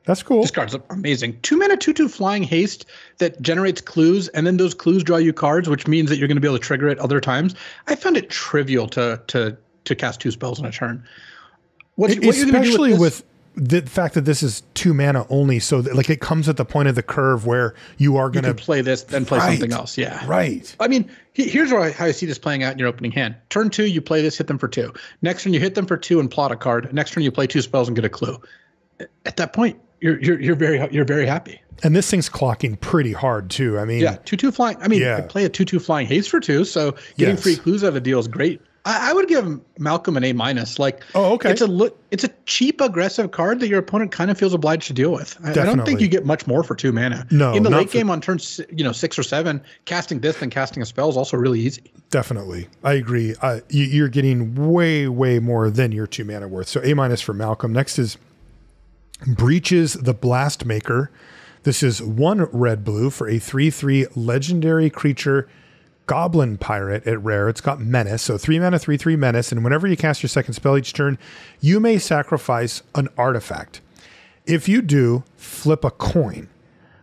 Speaker 1: That's cool.
Speaker 2: This card's amazing. Two mana, two two flying haste that generates clues, and then those clues draw you cards, which means that you're going to be able to trigger it other times. I found it trivial to to to cast two spells in a turn. What, what you're gonna do
Speaker 1: Especially
Speaker 2: this-
Speaker 1: with, the fact that this is two mana only. So that, like it comes at the point of the curve where you are going to
Speaker 2: play this, then play
Speaker 1: Right.
Speaker 2: something else. Yeah,
Speaker 1: Right.
Speaker 2: I mean, he- here's how I, how I see this playing out in your opening hand. Turn two, you play this, hit them for two. Next turn, you hit them for two and plot a card. Next turn, you play two spells and get a clue. At that point, you're you're you're very you're very happy.
Speaker 1: And this thing's clocking pretty hard too. I mean,
Speaker 2: Yeah, two two flying. I mean,
Speaker 1: Yeah.
Speaker 2: I play a two two flying haste for two, so getting
Speaker 1: Yes.
Speaker 2: free clues out of a deal is great. I, I would give Malcolm an A minus. Like,
Speaker 1: Oh, okay.
Speaker 2: It's a look. It's a cheap, aggressive card that your opponent kind of feels obliged to deal with. I, I don't think you get much more for two mana.
Speaker 1: No,
Speaker 2: in the late
Speaker 1: for-
Speaker 2: game on turn, you know, six or seven, casting this than casting a spell is also really easy.
Speaker 1: Definitely, I agree. Uh, you, you're getting way, way more than your two mana worth. So A minus for Malcolm. Next is Breeches the Blast Maker. This is one red blue for a three three legendary creature, Goblin Pirate at rare. It's got menace, so three mana, three three menace, and whenever you cast your second spell each turn, you may sacrifice an artifact. If you do, flip a coin.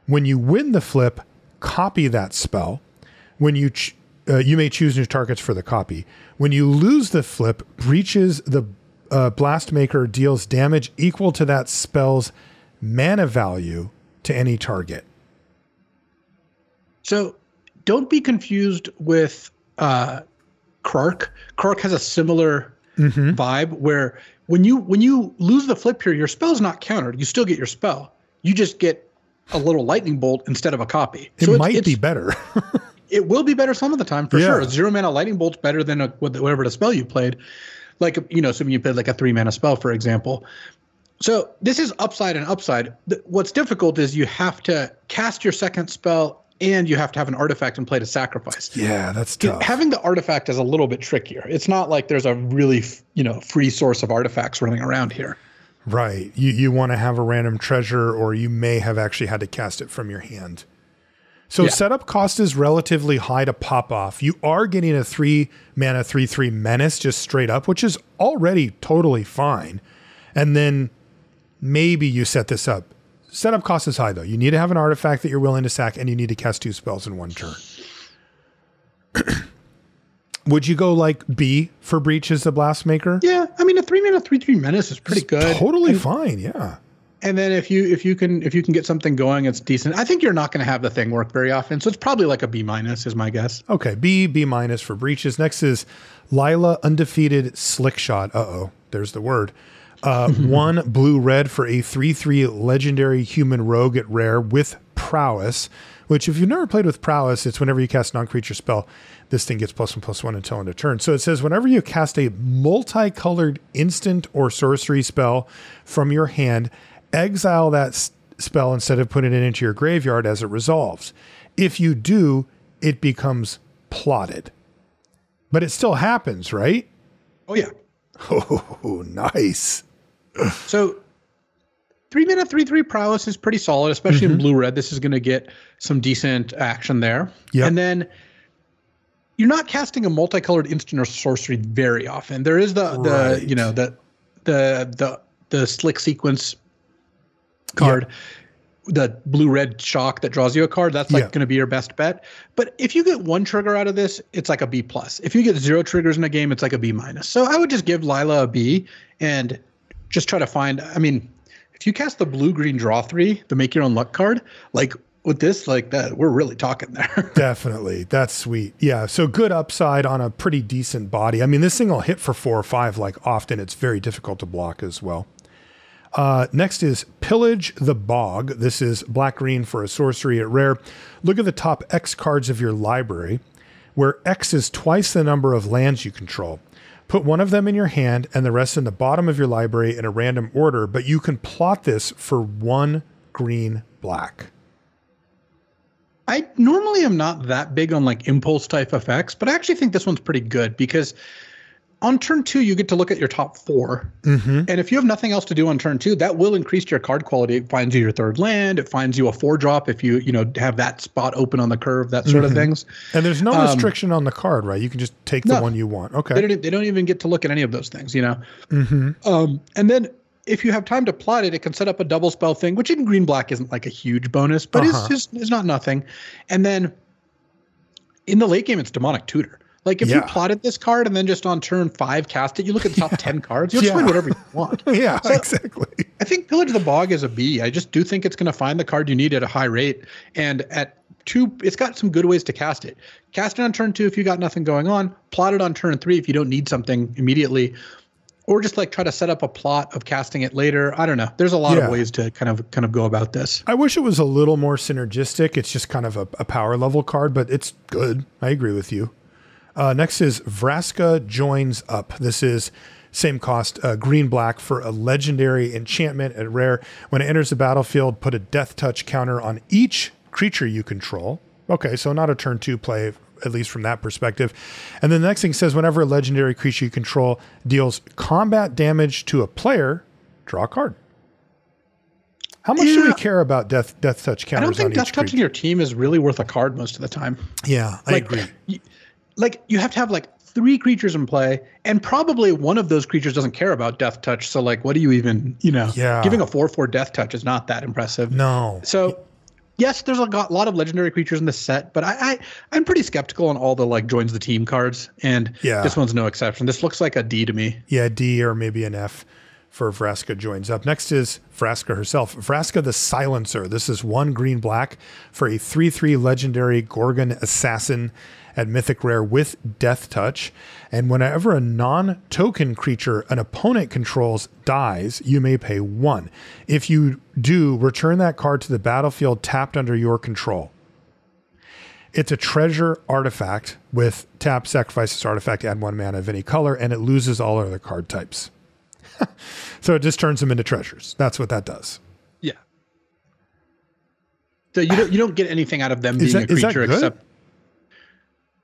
Speaker 1: When you win the flip, copy that spell. When you ch- uh, you may choose new targets for the copy. When you lose the flip, breeches the uh, blast maker deals damage equal to that spell's mana value to any target.
Speaker 2: So don't be confused with uh, Krark. Krark has a similar
Speaker 1: Mm-hmm.
Speaker 2: vibe where when you when you lose the flip here, your spell's not countered. You still get your spell. You just get a little lightning bolt instead of a copy.
Speaker 1: It
Speaker 2: it's-
Speaker 1: might
Speaker 2: it's-
Speaker 1: be better.
Speaker 2: It will be better some of the time for
Speaker 1: Yeah.
Speaker 2: sure. Zero mana lightning bolt's better than a, whatever the spell you played. Like you know, assuming you played like a three mana spell, for example. So this is upside and upside. What's difficult is you have to cast your second spell and you have to have an artifact and play to sacrifice.
Speaker 1: yeah, that's tough.
Speaker 2: Having the artifact is a little bit trickier. It's not like there's a really you know free source of artifacts running around here.
Speaker 1: Right. You you want to have a random treasure, or you may have actually had to cast it from your hand. So
Speaker 2: Yeah.
Speaker 1: setup cost is relatively high to pop off. You are getting a three mana three three menace just straight up, which is already totally fine. And then maybe you set this up. Setup cost is high though. You need to have an artifact that you're willing to sack, and you need to cast two spells in one turn. Would you go like B for Breeches the Blast Maker?
Speaker 2: Yeah, I mean a three mana three three menace is pretty good.
Speaker 1: Totally fine. Yeah.
Speaker 2: And then if you if you can if you can get something going, it's decent. I think you're not going to have the thing work very often, so it's probably like a B minus is my guess.
Speaker 1: Okay, B, B minus for breeches. Next is Lilah undefeated slick shot. Uh oh, there's the word. Uh, one blue red for a 3 3 legendary human rogue at rare with prowess, which, if you've never played with prowess, it's whenever you cast non creature spell, this thing gets plus one plus one until end of turn. So it says whenever you cast a multicolored instant or sorcery spell from your hand, exile that s- spell instead of putting it into your graveyard as it resolves. If you do, it becomes plotted. But it still happens, right?
Speaker 2: Oh yeah.
Speaker 1: Oh, nice.
Speaker 2: So three mana three three prowess is pretty solid, especially in mm-hmm. blue red. This is going to get some decent action there.
Speaker 1: Yep.
Speaker 2: And then you're not casting a multicolored instant or sorcery very often. There is the
Speaker 1: Right.
Speaker 2: the you know the the the the slick sequence card. The blue red shock that draws you a card, that's like
Speaker 1: Yeah.
Speaker 2: going to be your best bet. But if you get one trigger out of this, it's like a B plus. If you get zero triggers in a game, it's like a B minus. So I would just give Lilah a B and just try to find. I mean, if you cast the blue green draw three, the make your own luck card, like with this, like that, we're really talking there.
Speaker 1: Definitely. That's sweet. Yeah. So good upside on a pretty decent body. I mean, this thing will hit for four or five like often. It's very difficult to block as well. Uh, next is Pillage the Bog. This is black green for a sorcery at rare. Look at the top X cards of your library, where X is twice the number of lands you control. Put one of them in your hand and the rest in the bottom of your library in a random order, but you can plot this for one green black.
Speaker 2: I normally am not that big on like impulse type effects, but I actually think this one's pretty good because on turn two, you get to look at your top 4 And if you have nothing else to do on turn two, that will increase your card quality. It finds you your third land. It finds you a four drop if you, you know, have that spot open on the curve, that sort of things.
Speaker 1: And there's no restriction on the card, right? You can just take the
Speaker 2: No.
Speaker 1: one you want. Okay.
Speaker 2: They don't, they don't even get to look at any of those things, you know? Um, and then if you have time to plot it, it can set up a double spell thing, which in green black isn't like a huge bonus, but
Speaker 1: Uh-huh.
Speaker 2: is, is, is not nothing. And then in the late game, it's demonic tutor. Like if you
Speaker 1: Yeah.
Speaker 2: plotted this card and then just on turn five cast it, you look at the top 10 cards, you'll
Speaker 1: Yeah.
Speaker 2: find whatever you want.
Speaker 1: Yeah,
Speaker 2: So-
Speaker 1: exactly.
Speaker 2: I think Pillage the Bog is a B. I just do think it's going to find the card you need at a high rate. And at two, it's got some good ways to cast it. Cast it on turn two if you got nothing going on. Plot it on turn three if you don't need something immediately. Or just like try to set up a plot of casting it later. I don't know. There's a lot
Speaker 1: Yeah.
Speaker 2: of ways to kind of kind of go about this.
Speaker 1: I wish it was a little more synergistic. It's just kind of a, a power level card, but it's good. I agree with you. Uh, next is Vraska Joins Up. This is same cost, uh, green black for a legendary enchantment at rare. When it enters the battlefield, put a death touch counter on each creature you control. Okay, so not a turn two play, at least from that perspective. And then the next thing says whenever a legendary creature you control deals combat damage to a player, draw a card. How much do we care about death death touch counters?
Speaker 2: I don't think death touching your team is really worth a card most of the time.
Speaker 1: Yeah, I
Speaker 2: like,
Speaker 1: agree.
Speaker 2: Like you have to have like three creatures in play, and probably one of those creatures doesn't care about death touch. So like, what do you even, you know?
Speaker 1: Yeah.
Speaker 2: Giving a four four death touch is not that impressive.
Speaker 1: No.
Speaker 2: So. Yes, there's a lot of legendary creatures in this set, but I, I I'm pretty skeptical on all the like joins the team cards, and
Speaker 1: Yeah.
Speaker 2: this one's no exception. This looks like a D to me.
Speaker 1: Yeah, D or maybe an F for Vraska joins up. Next is Vraska herself. Vraska the Silencer. This is one green black for a 3 3 legendary Gorgon assassin at Mythic Rare with Death Touch. And whenever a non token creature an opponent controls dies, you may pay one. If you do, return that card to the battlefield tapped under your control. It's a treasure artifact with tap, sacrifice this artifact, add one mana of any color, and it loses all other card types. so it just turns them into treasures. That's what that does.
Speaker 2: Yeah. So you don't you don't get anything out of them
Speaker 1: Is
Speaker 2: being
Speaker 1: that-
Speaker 2: a creature except.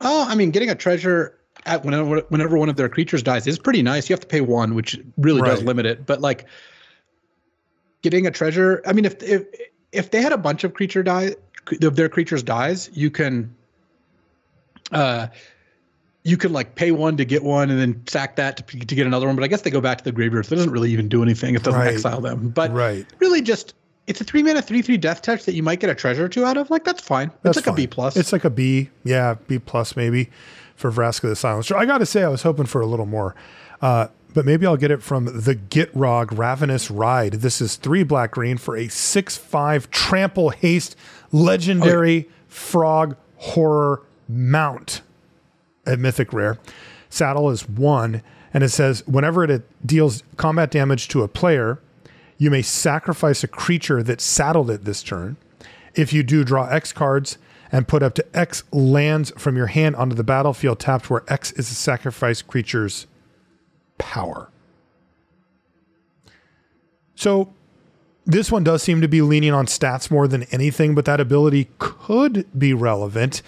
Speaker 2: Oh, I mean, getting a treasure at whenever whenever one of their creatures dies is pretty nice. You have to pay one, which really does limit it. But like, getting a treasure. I mean, if if if they had a bunch of creature die of their creatures dies, you can. Uh, you can like pay one to get one and then sack that to, to get another one. But I guess they go back to the graveyard. So it doesn't really even do anything. It doesn't
Speaker 1: Right.
Speaker 2: exile them. But
Speaker 1: Right.
Speaker 2: really just it's a three mana three three death touch that you might get a treasure or two out of. Like that's fine.
Speaker 1: That's
Speaker 2: it's like
Speaker 1: fine.
Speaker 2: a B plus.
Speaker 1: It's like a B, yeah, B plus maybe for Vraska the Silencer. I got to say, I was hoping for a little more, uh, but maybe I'll get it from the Gitrog Ravenous Ride. This is three black green for a six five trample haste legendary frog horror mount at Mythic Rare. Saddle is one, and it says whenever it deals combat damage to a player, you may sacrifice a creature that saddled it this turn. If you do, draw X cards and put up to X lands from your hand onto the battlefield tapped where X is the sacrificed creature's power. So this one does seem to be leaning on stats more than anything, but that ability could be relevant.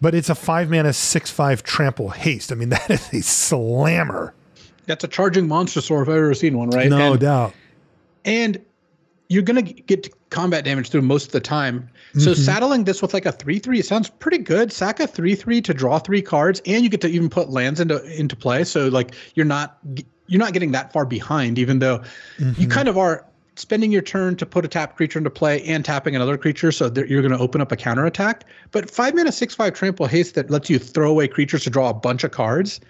Speaker 1: But it's a five mana, six five trample haste. I mean, that is a slammer.
Speaker 2: That's a Charging Monstrosaur if I've ever seen one, right?
Speaker 1: No
Speaker 2: and,
Speaker 1: doubt.
Speaker 2: And you're gonna get combat damage through most of the time. So
Speaker 1: Mm-hmm.
Speaker 2: saddling this with like a three three, it sounds pretty good. Sack a three three to draw three cards, and you get to even put lands into into play. So like you're not you're not getting that far behind, even though
Speaker 1: Mm-hmm.
Speaker 2: you kind of are spending your turn to put a tap creature into play and tapping another creature, so that you're going to open up a counter attack. But five mana six five trample haste that lets you throw away creatures to draw a bunch of cards.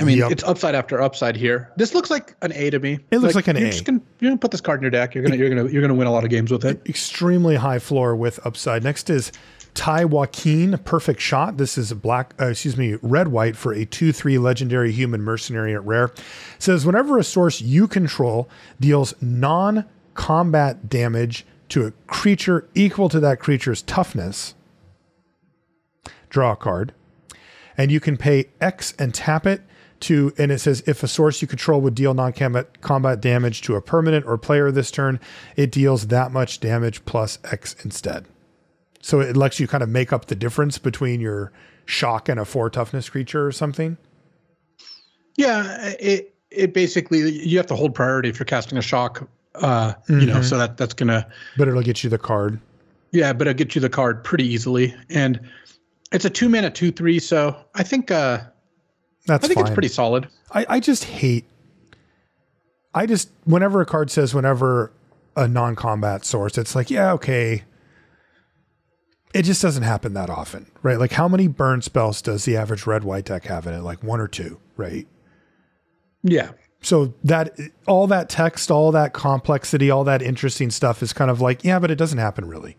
Speaker 2: I mean,
Speaker 1: Yep.
Speaker 2: it's upside after upside here. This looks like an A to me.
Speaker 1: It looks like an
Speaker 2: you're
Speaker 1: A.
Speaker 2: Gonna, you're gonna put this card in your deck. You're gonna you're gonna you're gonna win a lot of games with it.
Speaker 1: extremely high floor with upside. Next is Taii Wakeen, perfect shot. This is a black, uh, excuse me, red white for a 2 3 legendary human mercenary at rare. says whenever a source you control deals non combat damage to a creature equal to that creature's toughness, draw a card. And you can pay X and tap it to, and it says if a source you control would deal non combat combat damage to a permanent or player this turn, it deals that much damage plus X instead. So it lets you kind of make up the difference between your shock and a four toughness creature or something.
Speaker 2: Yeah, it it basically you have to hold priority if you're casting a shock. Uh, you
Speaker 1: Mm-hmm.
Speaker 2: know, so that that's gonna
Speaker 1: But it'll get you the card.
Speaker 2: yeah, but it'll get you the card pretty easily, and it's a two mana two three. So I think uh
Speaker 1: That's
Speaker 2: I think
Speaker 1: fine.
Speaker 2: it's pretty solid.
Speaker 1: I, I just hate. I just whenever a card says whenever a non-combat source, it's like yeah okay. It just doesn't happen that often, right? Like how many burn spells does the average red white deck have in it? Like one or two, right?
Speaker 2: Yeah,
Speaker 1: So that all that text, all that complexity, all that interesting stuff is kind of like yeah, but it doesn't happen really.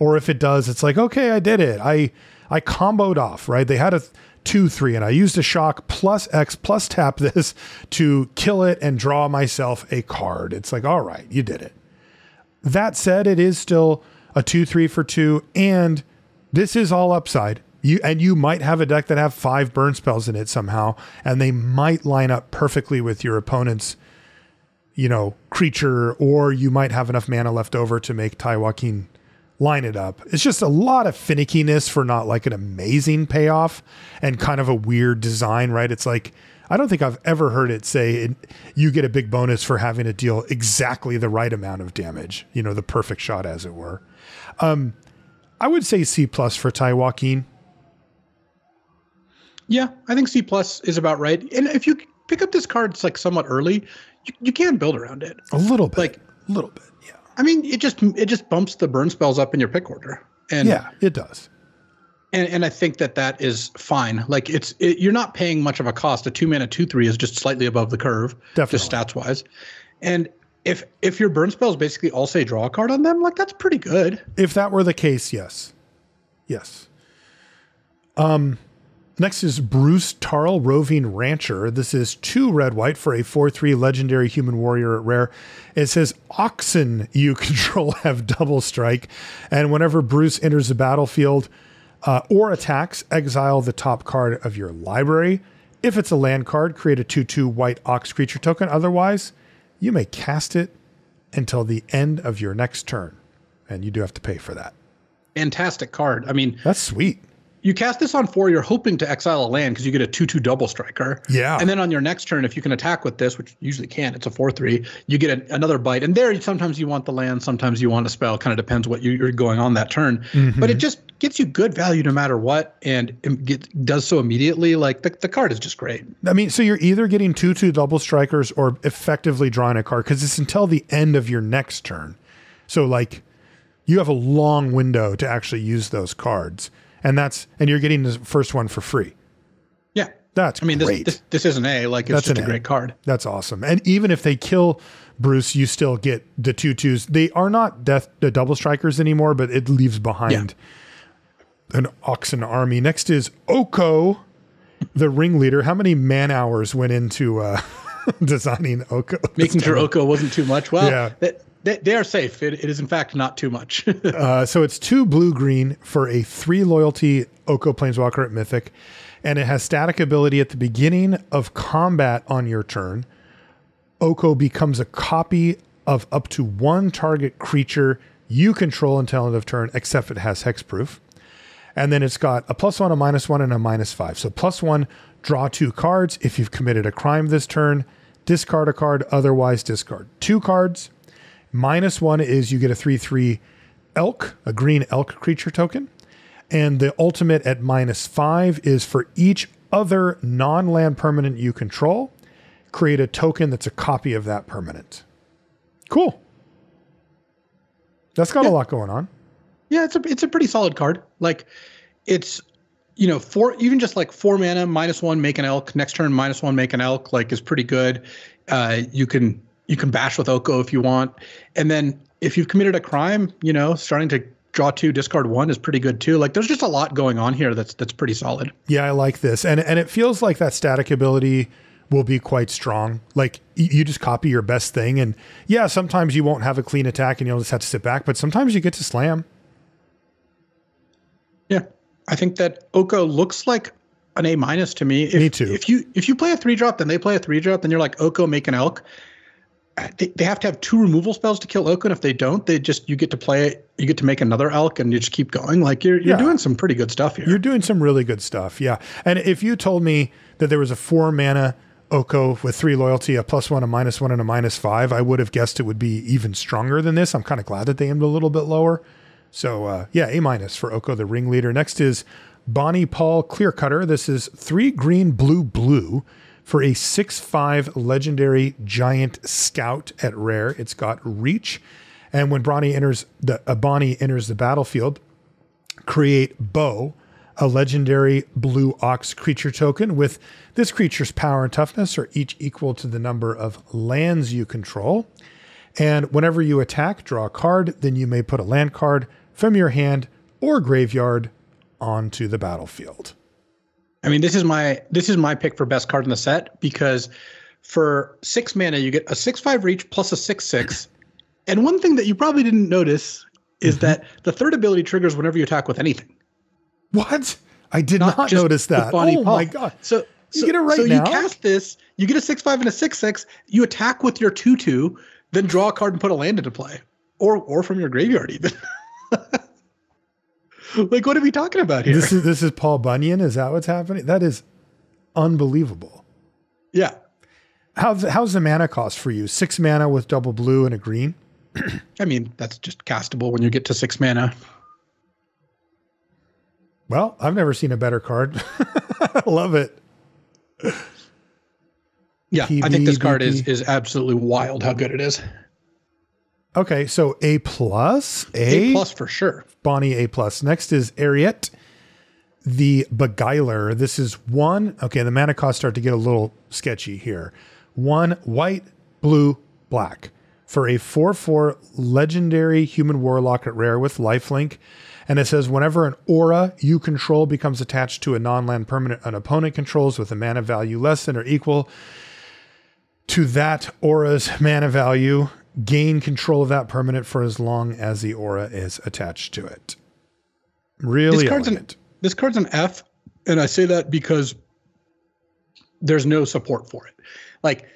Speaker 1: Or if it does, it's like okay, I did it. I I comboed off, right? They had a two three, and I used a shock plus X plus tap this to kill it and draw myself a card. It's like all right, you did it. That said, it is still a two three for two, and this is all upside. You and you might have a deck that have five burn spells in it somehow, and they might line up perfectly with your opponent's, you know, creature, or you might have enough mana left over to make Taii Wakeen line it up. It's just a lot of finickiness for not like an amazing payoff and kind of a weird design, right? It's like I don't think I've ever heard it say it, you get a big bonus for having to deal exactly the right amount of damage, you know, the perfect shot as it were. Um, I would say C plus for Taii Wakeen.
Speaker 2: yeah, I think C plus is about right. And if you pick up this card, it's like somewhat early. You, you can build around it.
Speaker 1: A little bit,
Speaker 2: Like-
Speaker 1: a little bit,
Speaker 2: I mean, it just it just bumps the burn spells up in your pick order. And
Speaker 1: yeah, it does.
Speaker 2: and and I think that that is fine. Like it's it, you're not paying much of a cost. A two mana two three is just slightly above the curve,
Speaker 1: Definitely.
Speaker 2: just stats wise. And if if your burn spells basically all say draw a card on them, like that's pretty good.
Speaker 1: If that were the case, yes. Yes. Um next is Bruse Tarl, Roving Rancher. This is two red white for a 4-3 legendary human warrior at rare. It says oxen you control have double strike. And whenever Bruse enters the battlefield uh, or attacks, exile the top card of your library. If it's a land card, create a 2-2 white ox creature token. Otherwise, you may cast it until the end of your next turn. And you do have to pay for that.
Speaker 2: Fantastic card. I mean,
Speaker 1: That's sweet.
Speaker 2: You cast this on four, you're hoping to exile a land because you get a 2 2 double striker.
Speaker 1: Yeah.
Speaker 2: And then on your next turn, if you can attack with this, which usually can, it's a 4 3, you get a, another bite. And there, sometimes you want the land, sometimes you want a spell. Kind of depends what you, you're going on that turn.
Speaker 1: Mm-hmm.
Speaker 2: But it just gets you good value no matter what. And it get, does so immediately. Like the, the card is just great.
Speaker 1: I mean, so you're either getting two two double strikers or effectively drawing a card because it's until the end of your next turn. So like you have a long window to actually use those cards. And that's and you're getting the first one for free.
Speaker 2: Yeah.
Speaker 1: That's
Speaker 2: I mean, this,
Speaker 1: great.
Speaker 2: this this is an A. Like, it's
Speaker 1: That's
Speaker 2: just a
Speaker 1: A.
Speaker 2: great card.
Speaker 1: That's awesome. And even if they kill Bruse, you still get the two twos. They are not death the double strikers anymore, but it leaves behind an oxen army. Next is Oko, the ringleader. How many man hours went into uh, designing Oko?
Speaker 2: Making sure Oko wasn't too much. Well,
Speaker 1: Yeah.
Speaker 2: they, they, they are safe. It, it is, in fact, not too much.
Speaker 1: Uh, so it's two blue green for a three loyalty Oko Planeswalker at Mythic, and it has static ability at the beginning of combat on your turn. Oko becomes a copy of up to one target creature you control until end of turn, except it has hexproof. And then it's got a plus one, a minus one, and a minus five. So plus one, draw two cards. If you've committed a crime this turn, discard a card, otherwise discard two cards. Minus one is you get a 3 3 elk, a green elk creature token. And the ultimate at minus five is for each other non land permanent you control, create a token that's a copy of that permanent. Cool. That's got yeah. a lot going on.
Speaker 2: Yeah, it's a it's a pretty solid card. Like it's you know, four even just like four mana minus one make an elk, next turn minus one make an elk, like is pretty good. Uh you can you can bash with Oko if you want. And then if you've committed a crime, you know, starting to draw two, discard one is pretty good too. Like there's just a lot going on here that's that's pretty solid.
Speaker 1: Yeah, I like this. And and it feels like that static ability will be quite strong. Like you just copy your best thing and yeah, sometimes you won't have a clean attack and you'll just have to sit back, but sometimes you get to slam.
Speaker 2: Yeah. I think that Oko looks like an A minus to me. If,
Speaker 1: me too.
Speaker 2: If you if you play a three drop, then they play a three drop, then you're like Oko make an elk they, they have to have two removal spells to kill Oko, and if they don't, they just you get to play it, you get to make another elk, and you just keep going. Like you're you're yeah. doing some pretty good stuff here.
Speaker 1: You're doing some really good stuff, yeah. And if you told me that there was a four mana Oko with three loyalty, a plus one, a minus one, and a minus five, I would have guessed it would be even stronger than this. I'm kind of glad that they aimed a little bit lower. So uh, yeah, A minus for Oko, the ringleader. Next is Bonny Pall Clear Cutter. This is three green, blue, blue for a 6-5 legendary giant scout at rare. It's got reach. And when Bonny enters the uh, Bonny enters the battlefield, create Bow, a legendary blue ox creature token with this creature's power and toughness are each equal to the number of lands you control. And whenever you attack, draw a card, then you may put a land card from your hand or graveyard onto the battlefield.
Speaker 2: I mean, this is my this is my pick for best card in the set because for six mana you get a six five reach plus a six six, and one thing that you probably didn't notice is mm-hmm. that the third ability triggers whenever you attack with anything.
Speaker 1: What? I did not, not notice that. Oh my god!
Speaker 2: So you so, get it right so now. So you cast this, you get a six five and a six six. You attack with your two two, then draw a card and put a land into play, or or from your graveyard even. like, what are we talking about here?
Speaker 1: This is this is Paul Bunyan. Is that what's happening? That is unbelievable.
Speaker 2: Yeah.
Speaker 1: How's how's the mana cost for you? Six mana with double blue and a green.
Speaker 2: I mean, that's just castable when you get to six mana.
Speaker 1: Well, I've never seen a better card. I love it.
Speaker 2: Yeah, PB, I think this card is is absolutely wild how good it is.
Speaker 1: Okay, so A plus,
Speaker 2: A, a plus for sure.
Speaker 1: Bonny A plus. Next is Eriette, the Beguiler. This is one. Okay, the mana costs start to get a little sketchy here. One white, blue, black for a four-four legendary human warlock at rare with lifelink. And it says whenever an aura you control becomes attached to a non-land permanent an opponent controls with a mana value less than or equal to that aura's mana value, gain control of that permanent for as long as the aura is attached to it. Really this card's,
Speaker 2: an, this card's an F, and I say that because there's no support for it. Like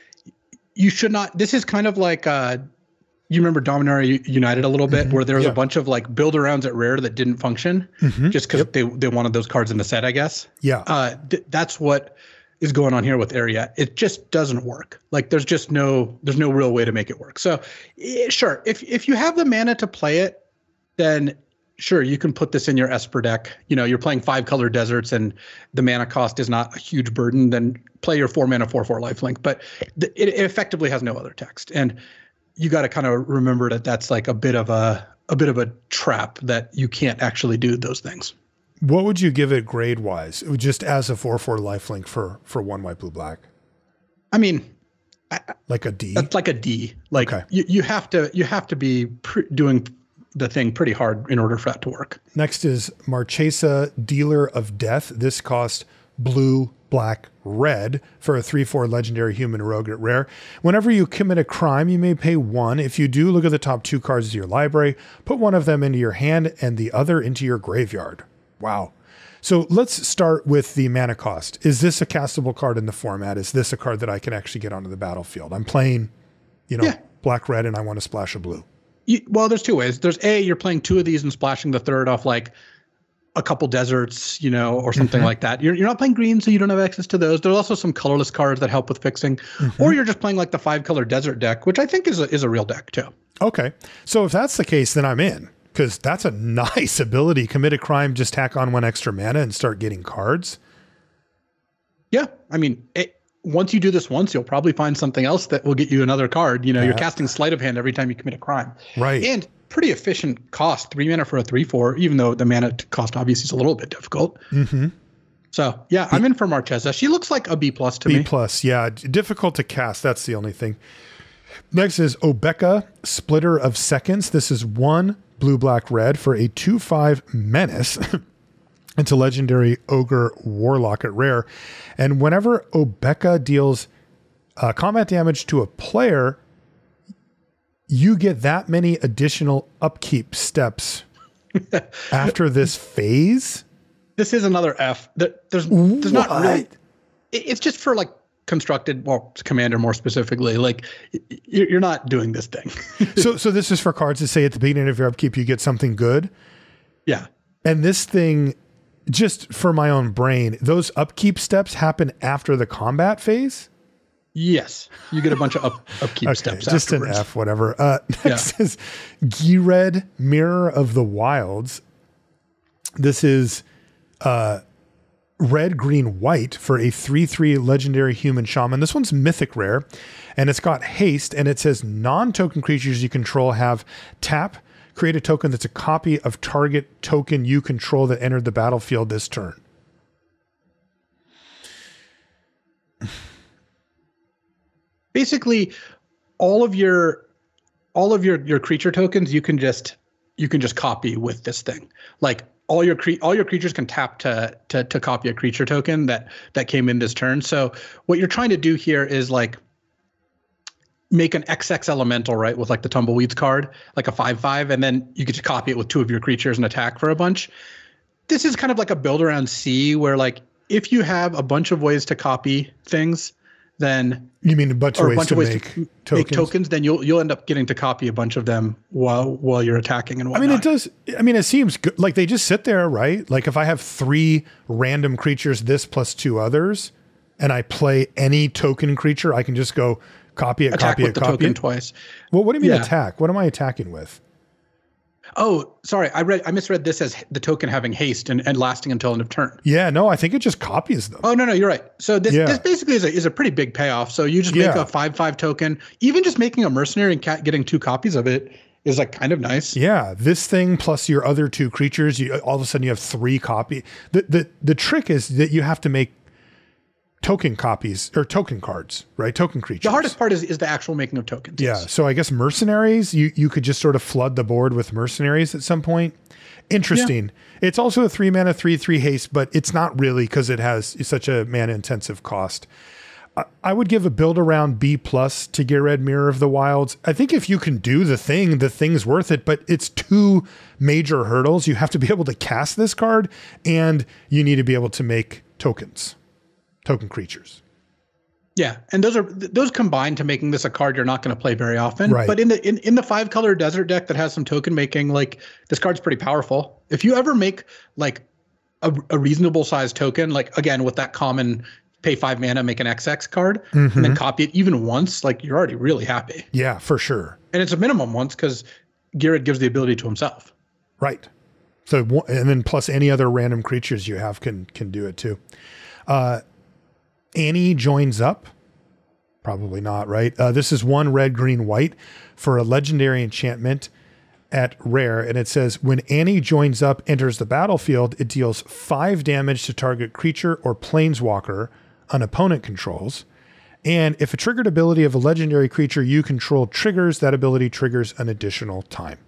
Speaker 2: you should not. This is kind of like uh, you remember Dominaria United a little bit, mm-hmm. where there was yeah. a bunch of like build arounds at rare that didn't function mm-hmm. just because yep. they they wanted those cards in the set, I guess.
Speaker 1: Yeah,
Speaker 2: uh, th- that's what is going on here with Eriette just doesn't work. Like there's just no there's no real way to make it work. So eh, sure if if you have the mana to play it then sure you can put this in your esper deck. You know you're playing five color deserts and the mana cost is not a huge burden then play your four mana four four lifelink. But th- it, it effectively has no other text. And you got to kind of remember that that's like a bit of a a bit of a trap that you can't actually do those things
Speaker 1: what would you give it grade wise, just as a four four lifelink for for one white blue black?
Speaker 2: I mean,
Speaker 1: like a D.
Speaker 2: That's like a D. Like okay. you, you have to you have to be pre- doing the thing pretty hard in order for that to work.
Speaker 1: Next is Marchesa, Dealer of Death. This cost blue, black, red for a 3 4 legendary human rogue at rare. Whenever you commit a crime, you may pay one. If you do, look at the top two cards of your library, put one of them into your hand and the other into your graveyard. Wow. So let's start with the mana cost. Is this a castable card in the format? Is this a card that I can actually get onto the battlefield? I'm playing, you know, yeah. black red and I want to splash a blue.
Speaker 2: You, well, there's two ways. There's A, you're playing two of these and splashing the third off like a couple deserts, you know, or something mm-hmm. like that. You're, you're not playing green, so you don't have access to those. There's also some colorless cards that help with fixing, mm-hmm. or you're just playing like the five color desert deck, which I think is a, is a real deck too.
Speaker 1: Okay, so if that's the case, then I'm in because that's a nice ability. Commit a crime, just tack on one extra mana and start getting cards.
Speaker 2: Yeah, I mean, it, once you do this once, you'll probably find something else that will get you another card. You know, yeah. you're casting sleight of hand every time you commit a crime.
Speaker 1: Right.
Speaker 2: And pretty efficient cost, three mana for a three four, even though the mana cost obviously is a little bit difficult.
Speaker 1: Mm-hmm.
Speaker 2: So yeah, I'm in for Marchesa. She looks like a B plus to
Speaker 1: B
Speaker 2: me.
Speaker 1: B plus, yeah, difficult to cast. That's the only thing. Next is Obeka, Splitter of Seconds. This is one blue, black, red for a two five menace. into legendary ogre warlock at rare, and whenever Obeka deals uh, combat damage to a player, you get that many additional upkeep steps after this phase.
Speaker 2: This is another F. There's there's not really. It's just for like constructed well commander more specifically like you're not doing this thing
Speaker 1: so so this is for cards to say at the beginning of your upkeep you get something good
Speaker 2: yeah
Speaker 1: and this thing just for my own brain those upkeep steps happen after the combat phase
Speaker 2: Yes, you get a bunch of up, upkeep okay, steps.
Speaker 1: Just
Speaker 2: afterwards.
Speaker 1: an F, whatever. Uh, next yeah. is Ghired Mirror of the Wilds. This is uh, red, green, white for a 3 3 legendary human shaman. This one's mythic rare, and it's got haste, and it says non token creatures you control have tap, create a token that's a copy of target token you control that entered the battlefield this turn.
Speaker 2: basically all of your all of your your creature tokens you can just you can just copy with this thing. Like all your cre- all your creatures can tap to, to to copy a creature token that that came in this turn. So what you're trying to do here is like make an XX elemental, right, with like the tumbleweeds card, like a five five, and then you get to copy it with two of your creatures and attack for a bunch. This is kind of like a build around C where like if you have a bunch of ways to copy things, then
Speaker 1: you mean a bunch of ways, bunch to, of ways make, to tokens? make
Speaker 2: tokens, then you'll you'll end up getting to copy a bunch of them while while you're attacking and whatnot.
Speaker 1: I mean, it does. I mean, it seems good. like they just sit there, right? Like if I have three random creatures, this plus two others, and I play any token creature, I can just go copy it,
Speaker 2: attack
Speaker 1: copy it, copy it.
Speaker 2: twice.
Speaker 1: Well, what do you mean yeah. attack? What am I attacking with?
Speaker 2: Oh, sorry. I read. I misread this as the token having haste and, and lasting until end of turn.
Speaker 1: Yeah, no, I think it just copies them.
Speaker 2: Oh no, no, you're right. So this, yeah. this basically is a, is a pretty big payoff. So you just make yeah. a five five token. Even just making a mercenary and cat getting two copies of it is like kind of nice.
Speaker 1: Yeah, this thing plus your other two creatures, you all of a sudden you have three copy. The the the trick is that you have to make token copies or token cards, right? Token creatures.
Speaker 2: The hardest part is, is the actual making of tokens.
Speaker 1: Yeah. So I guess mercenaries, you, you could just sort of flood the board with mercenaries at some point. Interesting. Yeah. It's also a three mana, three, three haste, but it's not really because it has such a mana intensive cost. I, I would give a build around B plus to Ghired Mirror of the Wilds. I think if you can do the thing, the thing's worth it, but it's two major hurdles. You have to be able to cast this card and you need to be able to make tokens token creatures.
Speaker 2: Yeah, and those are those combined to making this a card you're not going to play very often.
Speaker 1: Right.
Speaker 2: But in the in, in the five color desert deck that has some token making, like this card's pretty powerful. If you ever make like a, a reasonable size token, like again with that common pay five mana, make an XX card, mm-hmm. and then mm-hmm. copy it even once, like you're already really happy.
Speaker 1: Yeah, for sure.
Speaker 2: And it's a minimum once because Ghired gives the ability to himself.
Speaker 1: Right. So and then plus any other random creatures you have can can do it too. Uh, Annie joins up. Probably not, right? Uh, this is one red, green, white for a legendary enchantment at rare. And it says when Annie joins up, enters the battlefield, it deals five damage to target creature or planeswalker an opponent controls. And if a triggered ability of a legendary creature you control triggers, that ability triggers an additional time.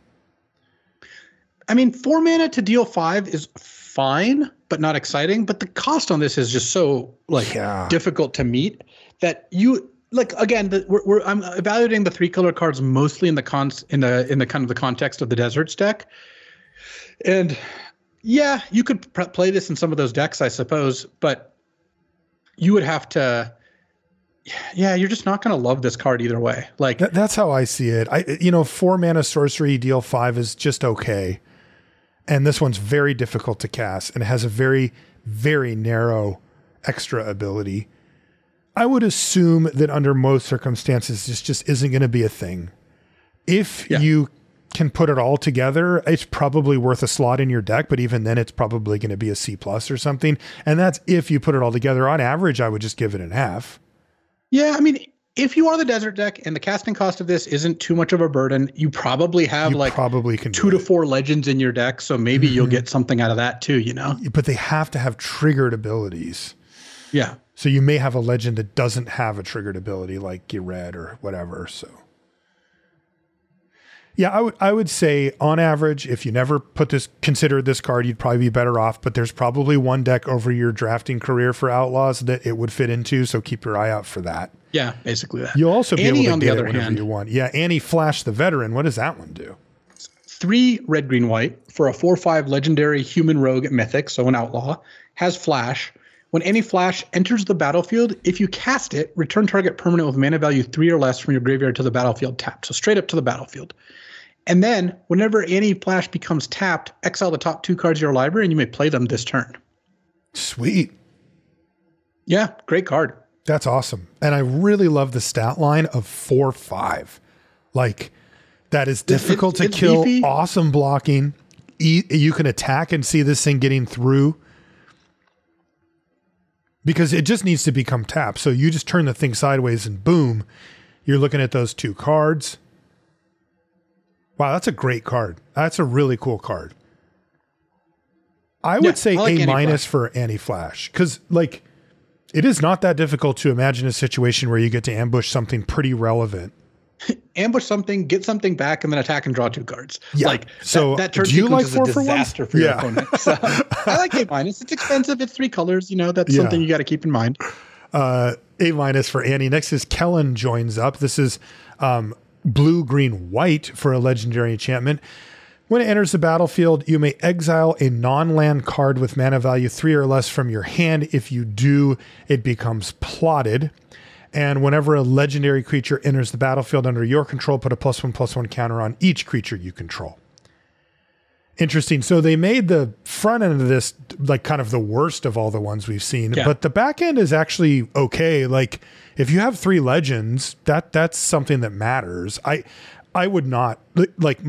Speaker 2: I mean, four mana to deal five is fine, but not exciting. But the cost on this is just so like yeah. difficult to meet that you like again the, we're, we're, I'm evaluating the three color cards mostly in the cons in the in the kind of the context of the deserts deck, and yeah, you could pr- play this in some of those decks, I suppose, but you would have to. Yeah, you're just not going to love this card either way. Like
Speaker 1: that's how I see it. I you know four mana sorcery deal five is just okay And this one's very difficult to cast and it has a very, very narrow extra ability. I would assume that under most circumstances, this just isn't going to be a thing. If
Speaker 2: Yeah.
Speaker 1: you can put it all together, it's probably worth a slot in your deck, but even then, it's probably going to be a C plus or something. And that's if you put it all together. On average, I would just give it an half.
Speaker 2: Yeah, I mean, if you are the desert deck and the casting cost of this isn't too much of a burden, you probably have
Speaker 1: You
Speaker 2: like
Speaker 1: probably can
Speaker 2: two to four legends in your deck, so maybe you'll mm-hmm. get something out of that too. You know?
Speaker 1: but they have to have triggered abilities.
Speaker 2: Yeah.
Speaker 1: So you may have a legend that doesn't have a triggered ability like Ghired or whatever. So yeah, I would I would say on average, if you never put this considered this card, you'd probably be better off. But there's probably one deck over your drafting career for outlaws that it would fit into. So keep your eye out for that.
Speaker 2: Yeah, basically that.
Speaker 1: You'll also be
Speaker 2: Annie,
Speaker 1: able to
Speaker 2: on the
Speaker 1: get
Speaker 2: other
Speaker 1: it whenever
Speaker 2: hand-
Speaker 1: you want. Yeah, Annie Flash the veteran. What does that one do?
Speaker 2: Three red, green, white for a four five legendary human rogue mythic, so an outlaw, has flash. When Annie Flash enters the battlefield, if you cast it, return target permanent with mana value three or less from your graveyard to the battlefield tapped. So straight up to the battlefield. And then whenever Annie Flash becomes tapped, exile the top two cards of your library and you may play them this turn.
Speaker 1: Sweet.
Speaker 2: Yeah, great card.
Speaker 1: That's awesome. And I really love the stat line of four five. Like that is difficult to kill,
Speaker 2: beefy.
Speaker 1: awesome blocking. E- you can attack and see this thing getting through. Because it just needs to become tapped. So you just turn the thing sideways and boom, you're looking at those two cards. Wow, that's a great card. That's a really cool card. I would
Speaker 2: Yeah,
Speaker 1: say
Speaker 2: I like
Speaker 1: A minus for Annie Flash because like it is not that difficult to imagine a situation where you get to ambush something pretty relevant.
Speaker 2: Ambush something, get something back, and then attack and draw two cards.
Speaker 1: Yeah.
Speaker 2: Like
Speaker 1: So,
Speaker 2: that, that turn
Speaker 1: do you like
Speaker 2: is
Speaker 1: four
Speaker 2: a
Speaker 1: for ones?
Speaker 2: disaster for your
Speaker 1: Yeah.
Speaker 2: opponent. So I like A minus. It's expensive. It's three colors. You know, that's
Speaker 1: Yeah.
Speaker 2: something you got to keep in mind.
Speaker 1: Uh, A minus for Annie. Next is Kellen joins up. This is um, blue, green, white for a legendary enchantment. When it enters the battlefield, you may exile a non land card with mana value three or less from your hand. If you do, it becomes plotted. And whenever a legendary creature enters the battlefield under your control, put a plus one plus one counter on each creature you control. Interesting. So they made the front end of this like kind of the worst of all the ones we've seen,
Speaker 2: Yeah.
Speaker 1: but the back end is actually okay. Like if you have three legends, that that's something that matters. I I would not like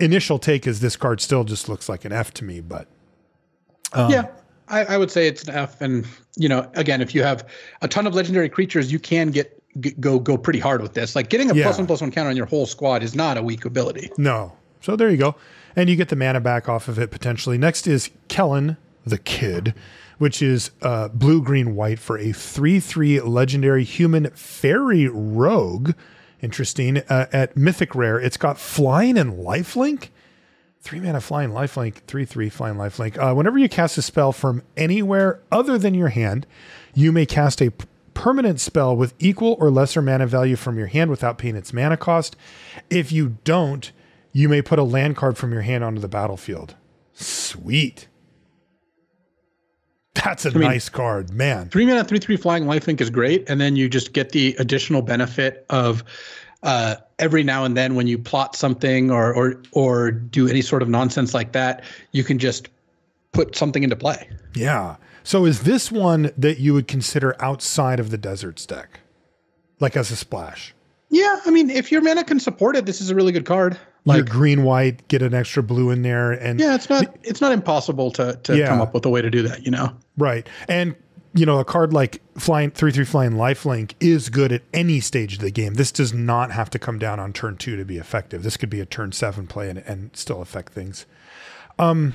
Speaker 1: initial take is this card still just looks like an F to me, but um,
Speaker 2: yeah, I, I would say it's an F. And you know, again, if you have a ton of legendary creatures, you can get, g go go pretty hard with this. Like getting a
Speaker 1: Yeah.
Speaker 2: plus one plus one counter on your whole squad is not a weak ability.
Speaker 1: no. So there you go. And you get the mana back off of it potentially. Next is Kellan the Kid, which is uh, blue, green, white for a 3 3 legendary human fairy rogue. Interesting. Uh, at Mythic Rare, it's got flying and lifelink. Three mana flying lifelink, three three flying lifelink. Uh, whenever you cast a spell from anywhere other than your hand, you may cast a p- permanent spell with equal or lesser mana value from your hand without paying its mana cost. If you don't, you may put a land card from your hand onto the battlefield. Sweet. That's a
Speaker 2: mean-
Speaker 1: nice card, man.
Speaker 2: Three mana, three three flying lifelink is great, and then you just get the additional benefit of uh, every now and then when you plot something or or or do any sort of nonsense like that, you can just put something into play.
Speaker 1: Yeah. So is this one that you would consider outside of the deserts deck? Like as a splash?
Speaker 2: Yeah, I mean, if your mana can support it, this is a really good card.
Speaker 1: Your
Speaker 2: Like,
Speaker 1: green white, get an extra blue in there and
Speaker 2: yeah, it's not it's not impossible to to
Speaker 1: Yeah.
Speaker 2: come up with a way to do that. You know.
Speaker 1: Right. And you know, a card like flying three three flying lifelink is good at any stage of the game. This does not have to come down on turn two to be effective. This could be a turn seven play and, and still affect things. Um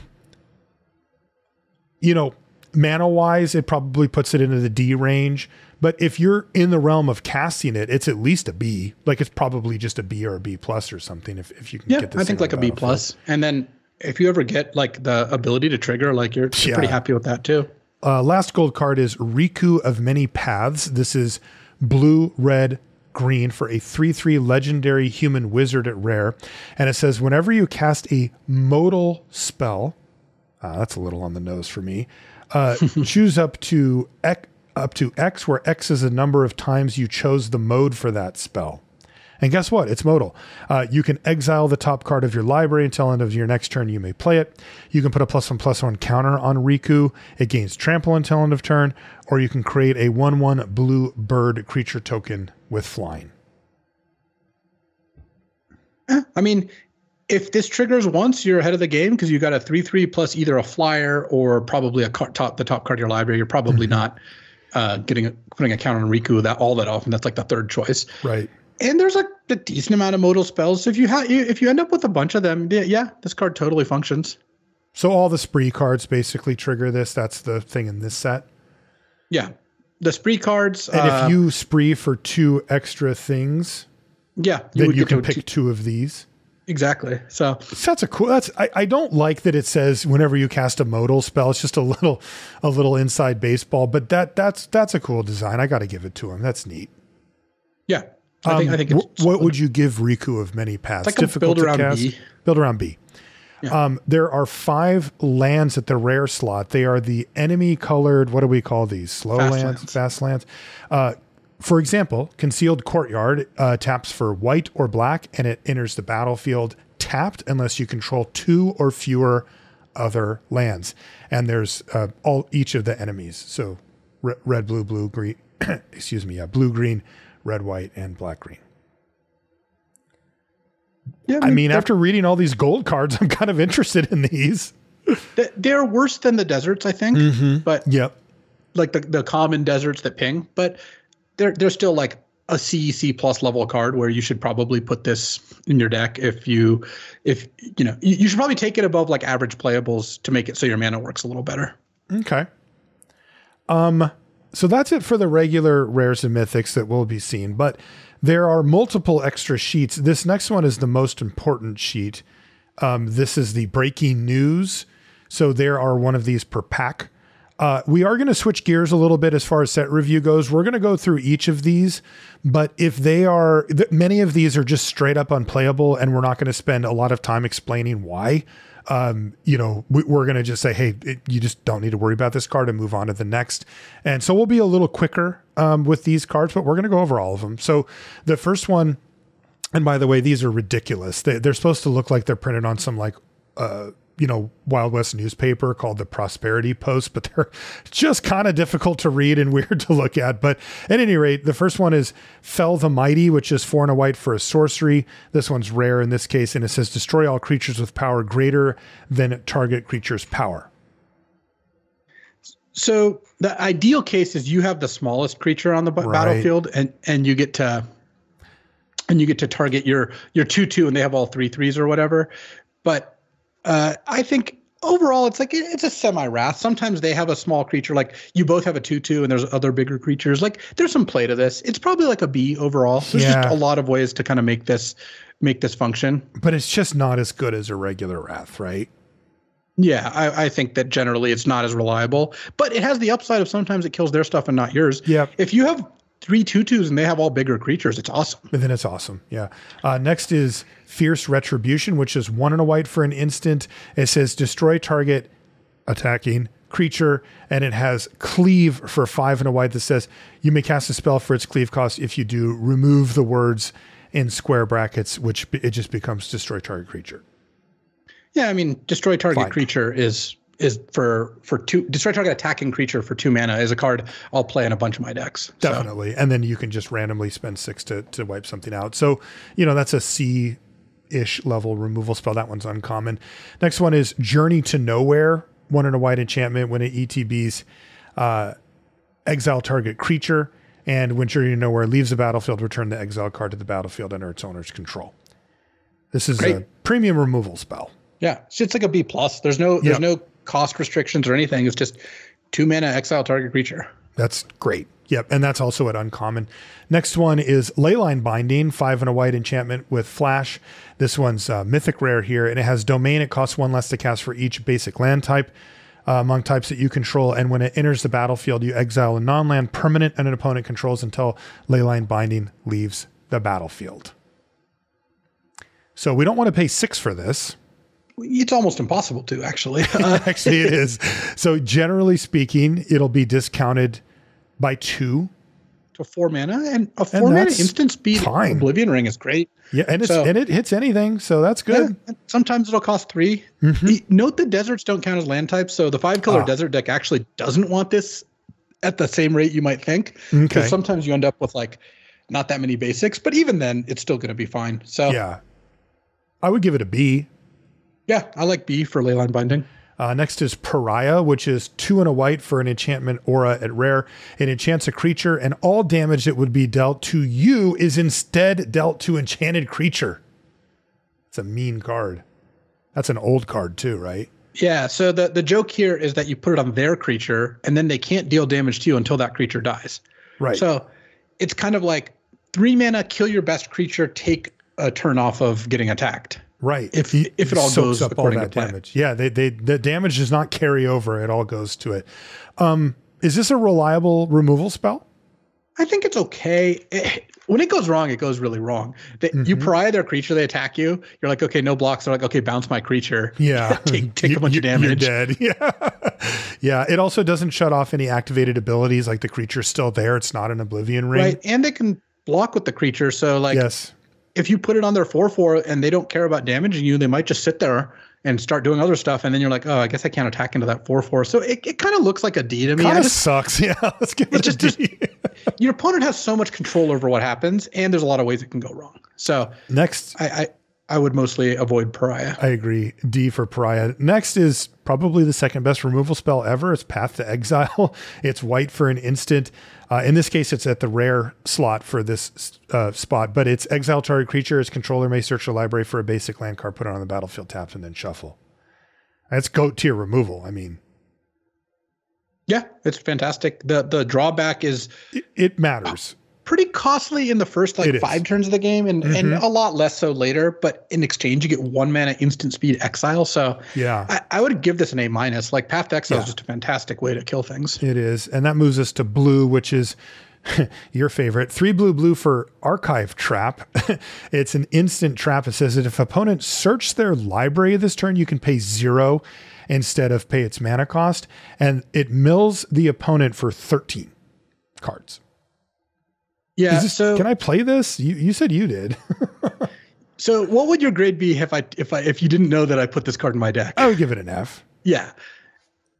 Speaker 1: you know, mana wise, it probably puts it into the D range. But if you're in the realm of casting it, it's at least a B. Like it's probably just a B or a B plus or something. If, if you can
Speaker 2: Yeah,
Speaker 1: get this
Speaker 2: I think like a B
Speaker 1: on
Speaker 2: B
Speaker 1: battlefield.
Speaker 2: plus, and then if you ever get like the ability to trigger, like you're, you're
Speaker 1: Yeah.
Speaker 2: pretty happy with that too.
Speaker 1: Uh, last gold card is Riku of Many Paths. This is blue, red, green for a 3 3 legendary human wizard at rare. And it says whenever you cast a modal spell, uh, that's a little on the nose for me, uh, choose up to, X, up to X, where X is the number of times you chose the mode for that spell. And guess what? It's modal. Uh, you can exile the top card of your library until end of your next turn. You may play it. You can put a plus one plus one counter on Riku. It gains trample until end of turn, or you can create a one one blue bird creature token with flying.
Speaker 2: I mean, if this triggers once, you're ahead of the game because you got a three three plus either a flyer or probably a car, top the top card of your library. You're probably mm-hmm. not uh, getting a, putting a counter on Riku that all that often. That's like the third choice.
Speaker 1: Right.
Speaker 2: And there's like a decent amount of modal spells. So if you have if you end up with a bunch of them, yeah, yeah, this card totally functions.
Speaker 1: So all the spree cards basically trigger this. That's the thing in this set.
Speaker 2: Yeah, the spree cards.
Speaker 1: And uh, if you spree for two extra things,
Speaker 2: yeah,
Speaker 1: you then you can pick two of these.
Speaker 2: Exactly. So
Speaker 1: that's a cool. That's I, I don't like that it says whenever you cast a modal spell, it's just a little a little inside baseball. But that that's that's a cool design. I got to give it to him. That's neat.
Speaker 2: Yeah, I think. Um, I think.
Speaker 1: Wh- what would you give Riku of many paths?
Speaker 2: Like Difficult build around to cast. B.
Speaker 1: Build around B. Yeah. Um, there are five lands at the rare slot. They are the enemy colored. What do we call these? Slow fast lands, lands, fast lands. Uh, for example, Concealed Courtyard uh, taps for white or black and it enters the battlefield tapped unless you control two or fewer other lands. And there's uh, all each of the enemies. So red, blue, blue, green, excuse me, yeah, blue, green, red, white, and black, green. Yeah, I mean, I mean after reading all these gold cards, I'm kind of interested in these.
Speaker 2: They're worse than the deserts, I think. Mm-hmm. But
Speaker 1: yep,
Speaker 2: like the, the common deserts that ping. But they're they're still like a C C plus level card where you should probably put this in your deck if you if you know you, you should probably take it above like average playables to make it so your mana works a little better.
Speaker 1: Okay. Um so that's it for the regular rares and mythics that will be seen, but there are multiple extra sheets. This next one is the most important sheet. Um, this is the breaking news. So there are one of these per pack. Uh, we are going to switch gears a little bit as far as set review goes. We're going to go through each of these, but if they are, th- many of these are just straight up unplayable, and we're not going to spend a lot of time explaining why. Um, you know, we, are going to just say, hey, it, you just don't need to worry about this card and move on to the next. And so we'll be a little quicker um, with these cards, but we're going to go over all of them. So the first one, and by the way, these are ridiculous. They, they're supposed to look like they're printed on some like, uh, you know, Wild West newspaper called the Prosperity Post, but they're just kind of difficult to read and weird to look at. But at any rate, the first one is Fell the Mighty, which is four and a white for a sorcery. This one's rare in this case, and it says destroy all creatures with power greater than target creature's power.
Speaker 2: So the ideal case is you have the smallest creature on the b- right. battlefield, and and you get to and you get to target your your two two, and they have all three threes or whatever. But uh, I think overall it's like it's a semi wrath. Sometimes they have a small creature like you both have a two two and there's other bigger creatures. Like there's some play to this. It's probably like a B overall. There's yeah. just a lot of ways to kind of make this make this function.
Speaker 1: But it's just not as good as a regular wrath, right?
Speaker 2: Yeah, I, I, think that generally it's not as reliable, but it has the upside of sometimes it kills their stuff and not yours.
Speaker 1: Yeah.
Speaker 2: If you have three tutus and they have all bigger creatures, it's awesome.
Speaker 1: And then it's awesome. Yeah. Uh, next is Fierce Retribution, which is one and a white for an instant. It says destroy target attacking creature, and it has cleave for five and a white that says you may cast a spell for its cleave cost. If you do, remove the words in square brackets, which it just becomes destroy target creature.
Speaker 2: Yeah, I mean, destroy target Fine. creature is is for for two destroy target attacking creature for two mana is a card I'll play in a bunch of my decks.
Speaker 1: Definitely, so. and then you can just randomly spend six to to wipe something out. So you know that's a C ish level removal spell. That one's uncommon. Next one is Journey to Nowhere. One in a white enchantment when it ETBs uh, exile target creature. And when Journey to Nowhere leaves the battlefield, return the exile card to the battlefield under its owner's control. This is Great. a premium removal spell.
Speaker 2: Yeah, it's like a B plus. There's no there's yep. no cost restrictions or anything. It's just two mana exile target creature.
Speaker 1: That's great. Yep, and that's also at uncommon. Next one is Leyline Binding, five and a white enchantment with flash. This one's uh, mythic rare here, and it has domain. It costs one less to cast for each basic land type uh, among types that you control. And when it enters the battlefield, you exile a non-land permanent and an opponent controls until Leyline Binding leaves the battlefield. So we don't want to pay six for this.
Speaker 2: It's almost impossible to actually.
Speaker 1: actually, it is. So generally speaking, it'll be discounted by two.
Speaker 2: to four mana, and a four mana
Speaker 1: that's
Speaker 2: instant speed
Speaker 1: fine.
Speaker 2: Oblivion Ring is great.
Speaker 1: Yeah, and it's
Speaker 2: So-
Speaker 1: and it hits anything, so that's good.
Speaker 2: Yeah, sometimes it'll cost 3
Speaker 1: Mhm.
Speaker 2: E- Note that deserts don't count as land types, so the five color
Speaker 1: Ah.
Speaker 2: desert deck actually doesn't want this at the same rate you might think. Because
Speaker 1: Okay.
Speaker 2: sometimes you end up with like not that many basics, but even then, it's still going to be fine. So. Yeah.
Speaker 1: I would give it a B.
Speaker 2: I like B for Leyline Binding.
Speaker 1: Uh, next is Pariah, which is two and a white for an enchantment aura at rare. It enchants a creature, and all damage that would be dealt to you is instead dealt to enchanted creature. It's a mean card. That's an old card too, right?
Speaker 2: Yeah. So the the joke here is that you put it on their creature, and then they can't deal damage to you until that creature dies.
Speaker 1: Right.
Speaker 2: So it's kind of like three mana, kill your best creature, take a turn off of getting attacked.
Speaker 1: Right.
Speaker 2: if-
Speaker 1: He-
Speaker 2: if it all
Speaker 1: soaks
Speaker 2: goes
Speaker 1: up all that damage. Yeah, they, they the damage does not carry over. It all goes to it. Um, is this a reliable removal spell?
Speaker 2: I think it's okay. It- when it goes wrong, it goes really wrong. They, You pariah their creature, they attack you. You're like, okay, no blocks. They're like, okay, bounce my creature.
Speaker 1: Yeah.
Speaker 2: Take- take a
Speaker 1: You-
Speaker 2: bunch of damage.
Speaker 1: You're dead. Yeah. yeah. It also doesn't shut off any activated abilities. Like the creature's still there. It's not an oblivion ring.
Speaker 2: Right. And they can block with the creature. So, like,
Speaker 1: yes.
Speaker 2: If you put it on their 4 4 and they don't care about damaging you, they might just sit there and start doing other stuff. And then you're like, oh, I guess I can't attack into that 4 4. So it, it kind of looks like a D to me.
Speaker 1: Kind of sucks. Yeah. Let's give it
Speaker 2: just-
Speaker 1: D.
Speaker 2: your opponent has so much control over what happens, and there's a lot of ways it can go wrong. So
Speaker 1: Next,
Speaker 2: I, I, would mostly avoid pariah.
Speaker 1: I agree. D for Pariah. Next is probably the second best removal spell ever. It's Path to Exile. It's white for an instant. Uh, in this case, it's at the rare slot for this uh, spot, but it's exile target creature. Its controller may search your library for a basic land card, put it on the battlefield, tapped, and then shuffle. That's goat tier removal. I mean,
Speaker 2: Yeah, it's fantastic. The the drawback is
Speaker 1: it, it matters.
Speaker 2: Pretty costly in the first
Speaker 1: It
Speaker 2: like
Speaker 1: is.
Speaker 2: five turns of the game and, and
Speaker 1: Mhm.
Speaker 2: a lot less so later. But in exchange, you get one mana instant speed exile. So
Speaker 1: Yeah.
Speaker 2: I, I would give this an A minus. Like Path to Exile
Speaker 1: Yeah.
Speaker 2: is just a fantastic way to kill things.
Speaker 1: It is. And that moves us to blue, which is your favorite. Three blue blue for archive trap. it's an instant trap. It says that if opponents search their library this turn, you can pay zero instead of pay its mana cost. And it mills the opponent for 13 cards.
Speaker 2: Yeah.
Speaker 1: Is this-
Speaker 2: so
Speaker 1: can I play this? You you said you did.
Speaker 2: so what would your grade be if I if I if you didn't know that I put this card in my deck?
Speaker 1: I would give it an F.
Speaker 2: Yeah.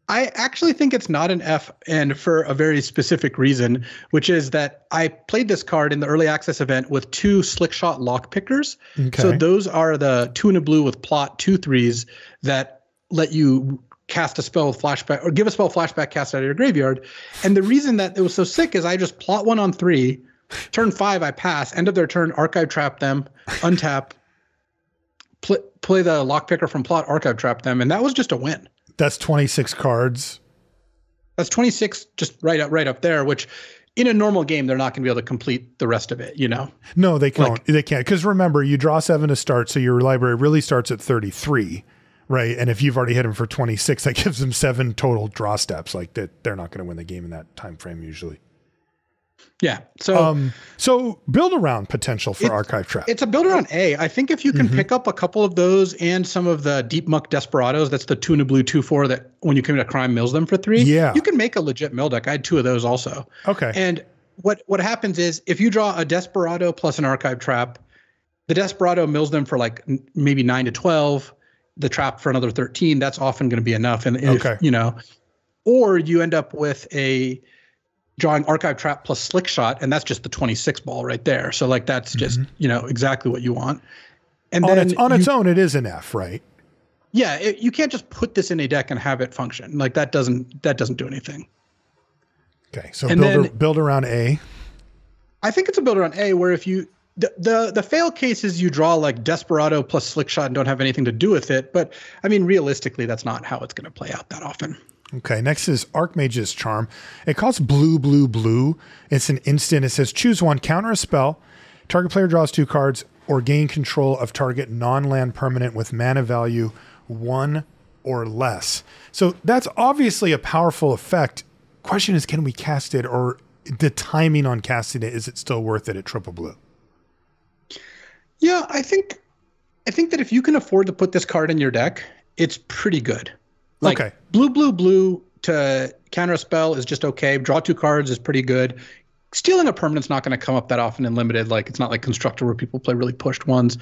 Speaker 2: I actually think it's not an F, and for a very specific reason, which is that I played this card in the early access event with two slickshot lock pickers.
Speaker 1: Okay.
Speaker 2: So those are the two and a blue with plot two threes that let you cast a spell with flashback or give a spell flashback cast out of your graveyard. And the reason that it was so sick is I just plot one on three, turn five, I pass, end of their turn, archive trap them, untap, pl- play the lockpicker from plot, archive trap them, and that was just a win.
Speaker 1: That's 26 cards.
Speaker 2: That's 26 just right up right up there, which in a normal game they're not going to be able to complete the rest of it, you know.
Speaker 1: No, they can't.
Speaker 2: Like-
Speaker 1: they can't. Because remember, you draw seven to start, so your library really starts at 33, right? And if you've already hit them for 26, that gives them seven total draw steps. Like that, they're not going to win the game in that time frame usually.
Speaker 2: Yeah. So
Speaker 1: Um, so build around potential for
Speaker 2: It-
Speaker 1: archive trap.
Speaker 2: it's a build around A. I think if you can
Speaker 1: Mhm.
Speaker 2: pick up a couple of those and some of the deep muck desperados, that's the two and a blue two four that when you commit a crime mills them for three.
Speaker 1: Yeah.
Speaker 2: You can make a legit mill deck. I had two of those also.
Speaker 1: okay.
Speaker 2: And what what happens is if you draw a desperado plus an archive trap, the desperado mills them for like n- maybe nine to twelve. The trap for another thirteen. That's often going to be enough. And if,
Speaker 1: Okay.
Speaker 2: you know, or you end up with a drawing archive trap plus slick shot, and that's just the twenty six ball right there. So like that's just mm-hmm. you know exactly what you want. And
Speaker 1: on
Speaker 2: then
Speaker 1: its on
Speaker 2: you-
Speaker 1: its own, it is an F, right?
Speaker 2: yeah, it, you can't just put this in a deck and have it function. Like that doesn't that doesn't do anything.
Speaker 1: Okay. So
Speaker 2: And
Speaker 1: build
Speaker 2: then-
Speaker 1: build around A.
Speaker 2: I think it's a builder around A where if you the, the the fail cases you draw like Desperado plus Slick Shot and don't have anything to do with it, but I mean realistically that's not how it's going to play out that often.
Speaker 1: Okay, next is Archmage's Charm. It costs blue, blue, blue. It's an instant. It says choose one, counter a spell. Target player draws two cards or gain control of target non land permanent with mana value one or less. So that's obviously a powerful effect. Question is, can we cast it or the timing on casting it? Is it still worth it at triple blue?
Speaker 2: Yeah, I think I think that if you can afford to put this card in your deck, it's pretty good. Like
Speaker 1: Okay.
Speaker 2: blue, blue, blue to counter a spell is just okay. Draw two cards is pretty good. stealing a permanent's not going to come up that often in limited. Like it's not like constructed where people play really pushed ones.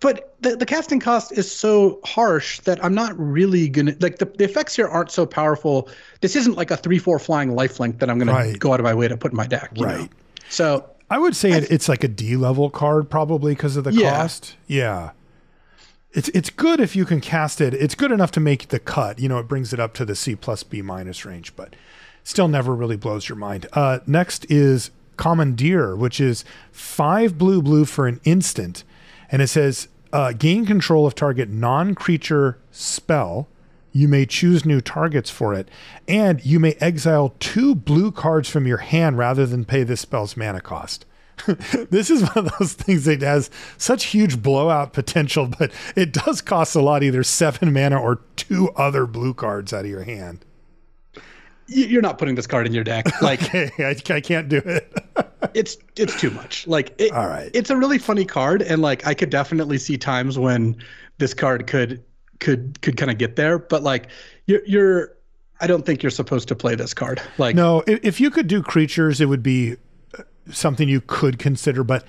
Speaker 2: But the, the casting cost is so harsh that I'm not really gonna like the, the effects here aren't so powerful. This isn't like a three four flying lifelink that I'm gonna
Speaker 1: Right.
Speaker 2: go out of my way to put in my deck. you
Speaker 1: Right.
Speaker 2: know? So
Speaker 1: I would say it, it's like a D level card probably because of the
Speaker 2: Yeah.
Speaker 1: cost. Yeah. It's it's good if you can cast it. It's good enough to make the cut. You know, it brings it up to the C plus B minus range, but still never really blows your mind. Uh, next is Commandeer, which is five blue blue for an instant, and it says uh, gain control of target non-creature spell. You may choose new targets for it, and you may exile two blue cards from your hand rather than pay this spell's mana cost. this is one of those things that has such huge blowout potential, but it does cost a lot, either seven mana or two other blue cards out of your hand.
Speaker 2: you're not putting this card in your deck. Like
Speaker 1: Okay, I, I can't do it.
Speaker 2: it's it's too much. Like it,
Speaker 1: All right.
Speaker 2: it's a really funny card, and like I could definitely see times when this card could could could kind of get there. But like you're you're, I don't think you're supposed to play this card. Like
Speaker 1: No, if you could do creatures, it would be something you could consider, but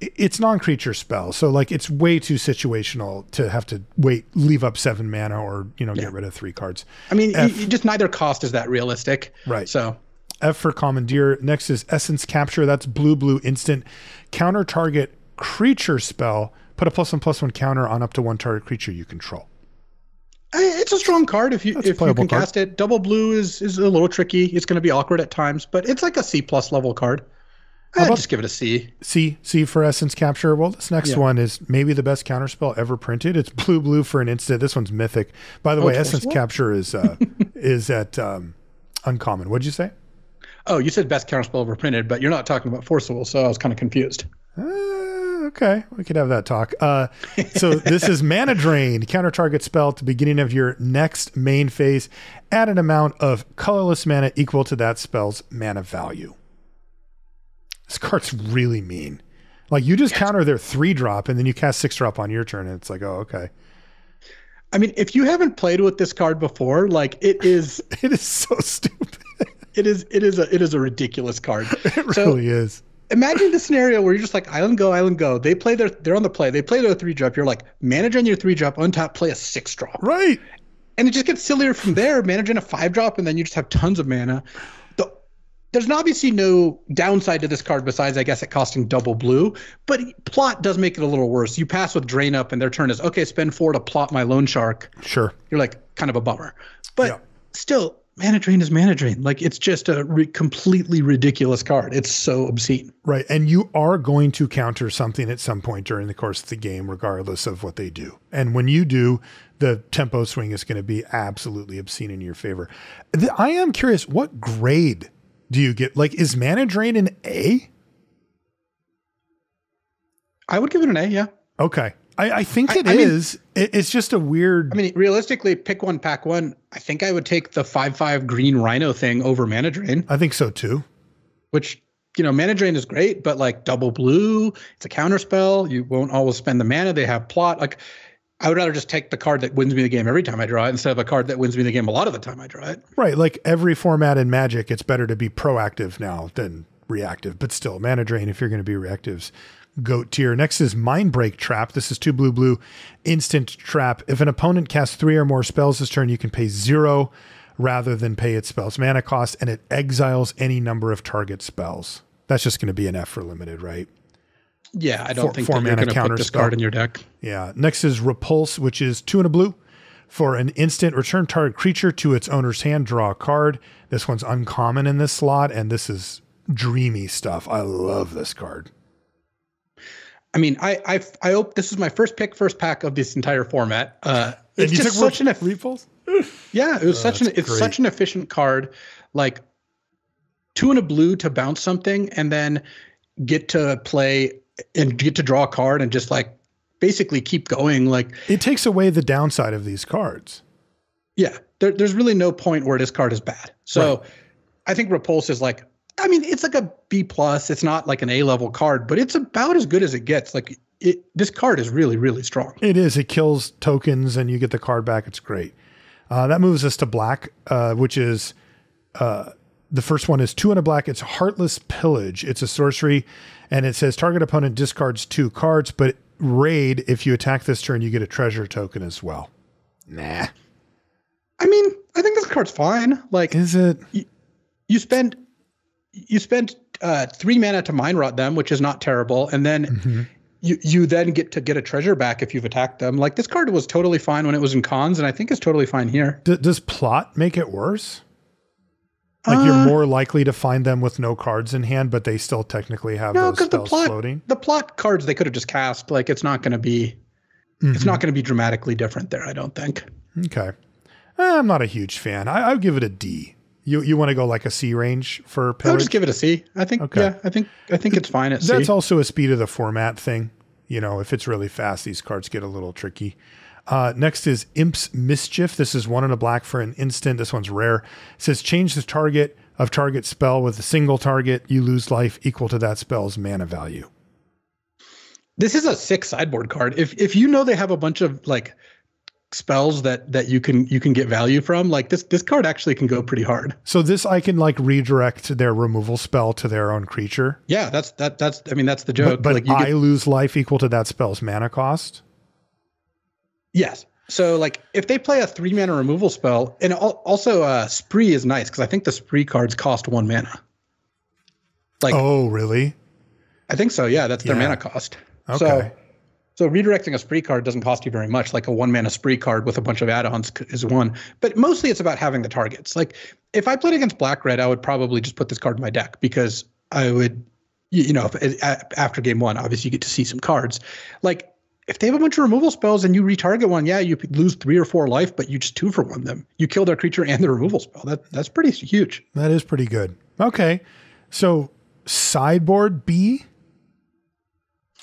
Speaker 1: it's non-creature spell, so like it's way too situational to have to wait, leave up seven mana, or you know, get rid of three cards.
Speaker 2: I mean,
Speaker 1: F.
Speaker 2: you just neither cost is that realistic.
Speaker 1: Right.
Speaker 2: So
Speaker 1: F for Commandeer. Next is Essence Capture. That's blue, blue, instant. Counter target creature spell. Put a plus one, plus one counter on up to one target creature you control.
Speaker 2: It's a strong card if you
Speaker 1: That's
Speaker 2: if you can
Speaker 1: card.
Speaker 2: cast it. Double blue is is a little tricky. It's going to be awkward at times, but it's like a C plus level card.
Speaker 1: About-
Speaker 2: just give it a C.
Speaker 1: C, C for Essence Capture. Well, this next
Speaker 2: Yeah.
Speaker 1: one is maybe the best counterspell ever printed. It's blue, blue for an instant. This one's mythic. By the
Speaker 2: Oh,
Speaker 1: way, Essence
Speaker 2: Force of Will?
Speaker 1: Capture is uh, is at um, uncommon. What'd you say?
Speaker 2: Oh, you said best counterspell ever printed, but you're not talking about Force of Will, so I was kind of confused.
Speaker 1: Uh, okay, we could have that talk. Uh, so this is Mana Drain. Counter target spell at the beginning of your next main phase. Add an amount of colorless mana equal to that spell's mana value. This card's really mean. Like you just counter their three drop and then you cast six drop on your turn, and it's like, oh, okay.
Speaker 2: I mean, if you haven't played with this card before, like it is,
Speaker 1: It is so stupid.
Speaker 2: it is, it is a, it is a ridiculous card.
Speaker 1: It
Speaker 2: So-
Speaker 1: really is.
Speaker 2: Imagine the scenario where you're just like island go, island go. They play their, they're on the play. They play their three drop. You're like manage on your three drop, untap, play a six drop,
Speaker 1: Right.
Speaker 2: and it just gets sillier from there. Managing a five drop, and then you just have tons of mana. The, there's obviously no downside to this card besides, I guess, it costing double blue. But plot does make it a little worse. You pass with drain up, and their turn is okay. Spend four to plot my loan shark.
Speaker 1: Sure.
Speaker 2: you're like kind of a bummer. But
Speaker 1: Yeah.
Speaker 2: still, mana drain is mana drain. Like it's just a re- completely ridiculous card. It's so obscene.
Speaker 1: Right. And you are going to counter something at some point during the course of the game, regardless of what they do. And when you do, the tempo swing is going to be absolutely obscene in your favor. Th- I am curious, what grade do you get? Like, is Mana Drain an A?
Speaker 2: I would give it an A. Yeah.
Speaker 1: Okay. I, I think
Speaker 2: I-
Speaker 1: it
Speaker 2: I mean-
Speaker 1: is. It, it's just a weird.
Speaker 2: I mean, realistically, pick one, pack one. I think I would take the five five green rhino thing over mana drain,
Speaker 1: I think so too.
Speaker 2: which you know, mana drain is great, but like double blue, it's a counter spell. You won't always spend the mana. They have plot. Like, I would rather just take the card that wins me the game every time I draw it instead of a card that wins me the game a lot of the time I draw it.
Speaker 1: Right. Like every format in Magic, it's better to be proactive now than reactive, but still, mana drain if you're going to be reactives. Goat tier. Next is Mind Break Trap. This is two blue blue instant trap. If an opponent casts three or more spells this turn, you can pay zero rather than pay its spells mana cost, and it exiles any number of target spells. That's just going to be an F for limited, right?
Speaker 2: Yeah, I don't
Speaker 1: Four-
Speaker 2: think
Speaker 1: four mana
Speaker 2: put
Speaker 1: counter
Speaker 2: this
Speaker 1: spell.
Speaker 2: card in your deck.
Speaker 1: Yeah. Next is Repulse, which is two and a blue. For an instant, return target creature to its owner's hand, draw a card. This one's uncommon in this slot, and this is dreamy stuff. I love this card.
Speaker 2: I mean, I I I hope this is my first pick, first pack of this entire format. Uh, it's
Speaker 1: And you
Speaker 2: just
Speaker 1: took
Speaker 2: such an
Speaker 1: Repulse?
Speaker 2: yeah, it was such an it's
Speaker 1: great.
Speaker 2: such an efficient card, like two and a blue to bounce something, and then get to play and get to draw a card and just like basically keep going. Like
Speaker 1: It takes away the downside of these cards.
Speaker 2: yeah, there, there's really no point where this card is bad. So I think Repulse is like, I mean, it's like a B plus. It's not like an A level card, but it's about as good as it gets. Like it, this card is really really strong.
Speaker 1: It is. It kills tokens, and you get the card back. It's great. Uh, that moves us to black, uh, which is uh, the first one is two and a black. It's Heartless Pillage. It's a sorcery, and it says target opponent discards two cards, but raid if you attack this turn, you get a treasure token as well. Nah.
Speaker 2: I mean, I think this card's fine. Like,
Speaker 1: Is it?
Speaker 2: you, you spend you spend uh, three mana to mind rot them, which is not terrible, and then
Speaker 1: Mm-hmm.
Speaker 2: you you then get to get a treasure back if you've attacked them. Like this card was totally fine when it was in cons, and I think it's totally fine here.
Speaker 1: D- does plot make it worse? Like you're
Speaker 2: Uh,
Speaker 1: more likely to find them with no cards in hand, but they still technically have
Speaker 2: No,
Speaker 1: those
Speaker 2: because the plot
Speaker 1: floating.
Speaker 2: the plot cards they could have just cast. Like it's not going to be
Speaker 1: Mm-hmm.
Speaker 2: it's not going to be dramatically different there. I don't think.
Speaker 1: Okay. Eh, I'm not a huge fan. I, I would give it a D. You you want to go like a C range for I'll
Speaker 2: just give it a C. I think.
Speaker 1: Okay.
Speaker 2: Yeah, I think I think it's fine at C.
Speaker 1: That's also a speed of the format thing. You know, if it's really fast, these cards get a little tricky. Uh, next is Imp's Mischief. This is one in a black for an instant. This one's rare. It says change the target of target spell with a single target. You lose life equal to that spell's mana value.
Speaker 2: This is a sick sideboard card. If if you know they have a bunch of like spells that that you can you can get value from, like this this card actually can go pretty hard.
Speaker 1: So this I can like redirect their removal spell to their own creature,
Speaker 2: Yeah, that's that that's I mean that's the joke.
Speaker 1: but, but
Speaker 2: like you
Speaker 1: I
Speaker 2: get,
Speaker 1: lose life equal to that spell's mana cost.
Speaker 2: Yes. So like if they play a three mana removal spell, and also uh spree is nice because I think the spree cards cost one mana. Like
Speaker 1: Oh, really?
Speaker 2: I think so. Yeah, that's their
Speaker 1: Yeah.
Speaker 2: mana cost.
Speaker 1: Okay.
Speaker 2: So so redirecting a spree card doesn't cost you very much. Like a one mana spree card with a bunch of add-ons is one. But mostly it's about having the targets. Like if I played against black red, I would probably just put this card in my deck because I would, you, know, if, after game one, obviously you get to see some cards. Like if they have a bunch of removal spells and you retarget one, yeah, you lose three or four life, but you just two for one them. You kill their creature and their removal spell. That that's pretty huge.
Speaker 1: That is pretty good. Okay. So sideboard B.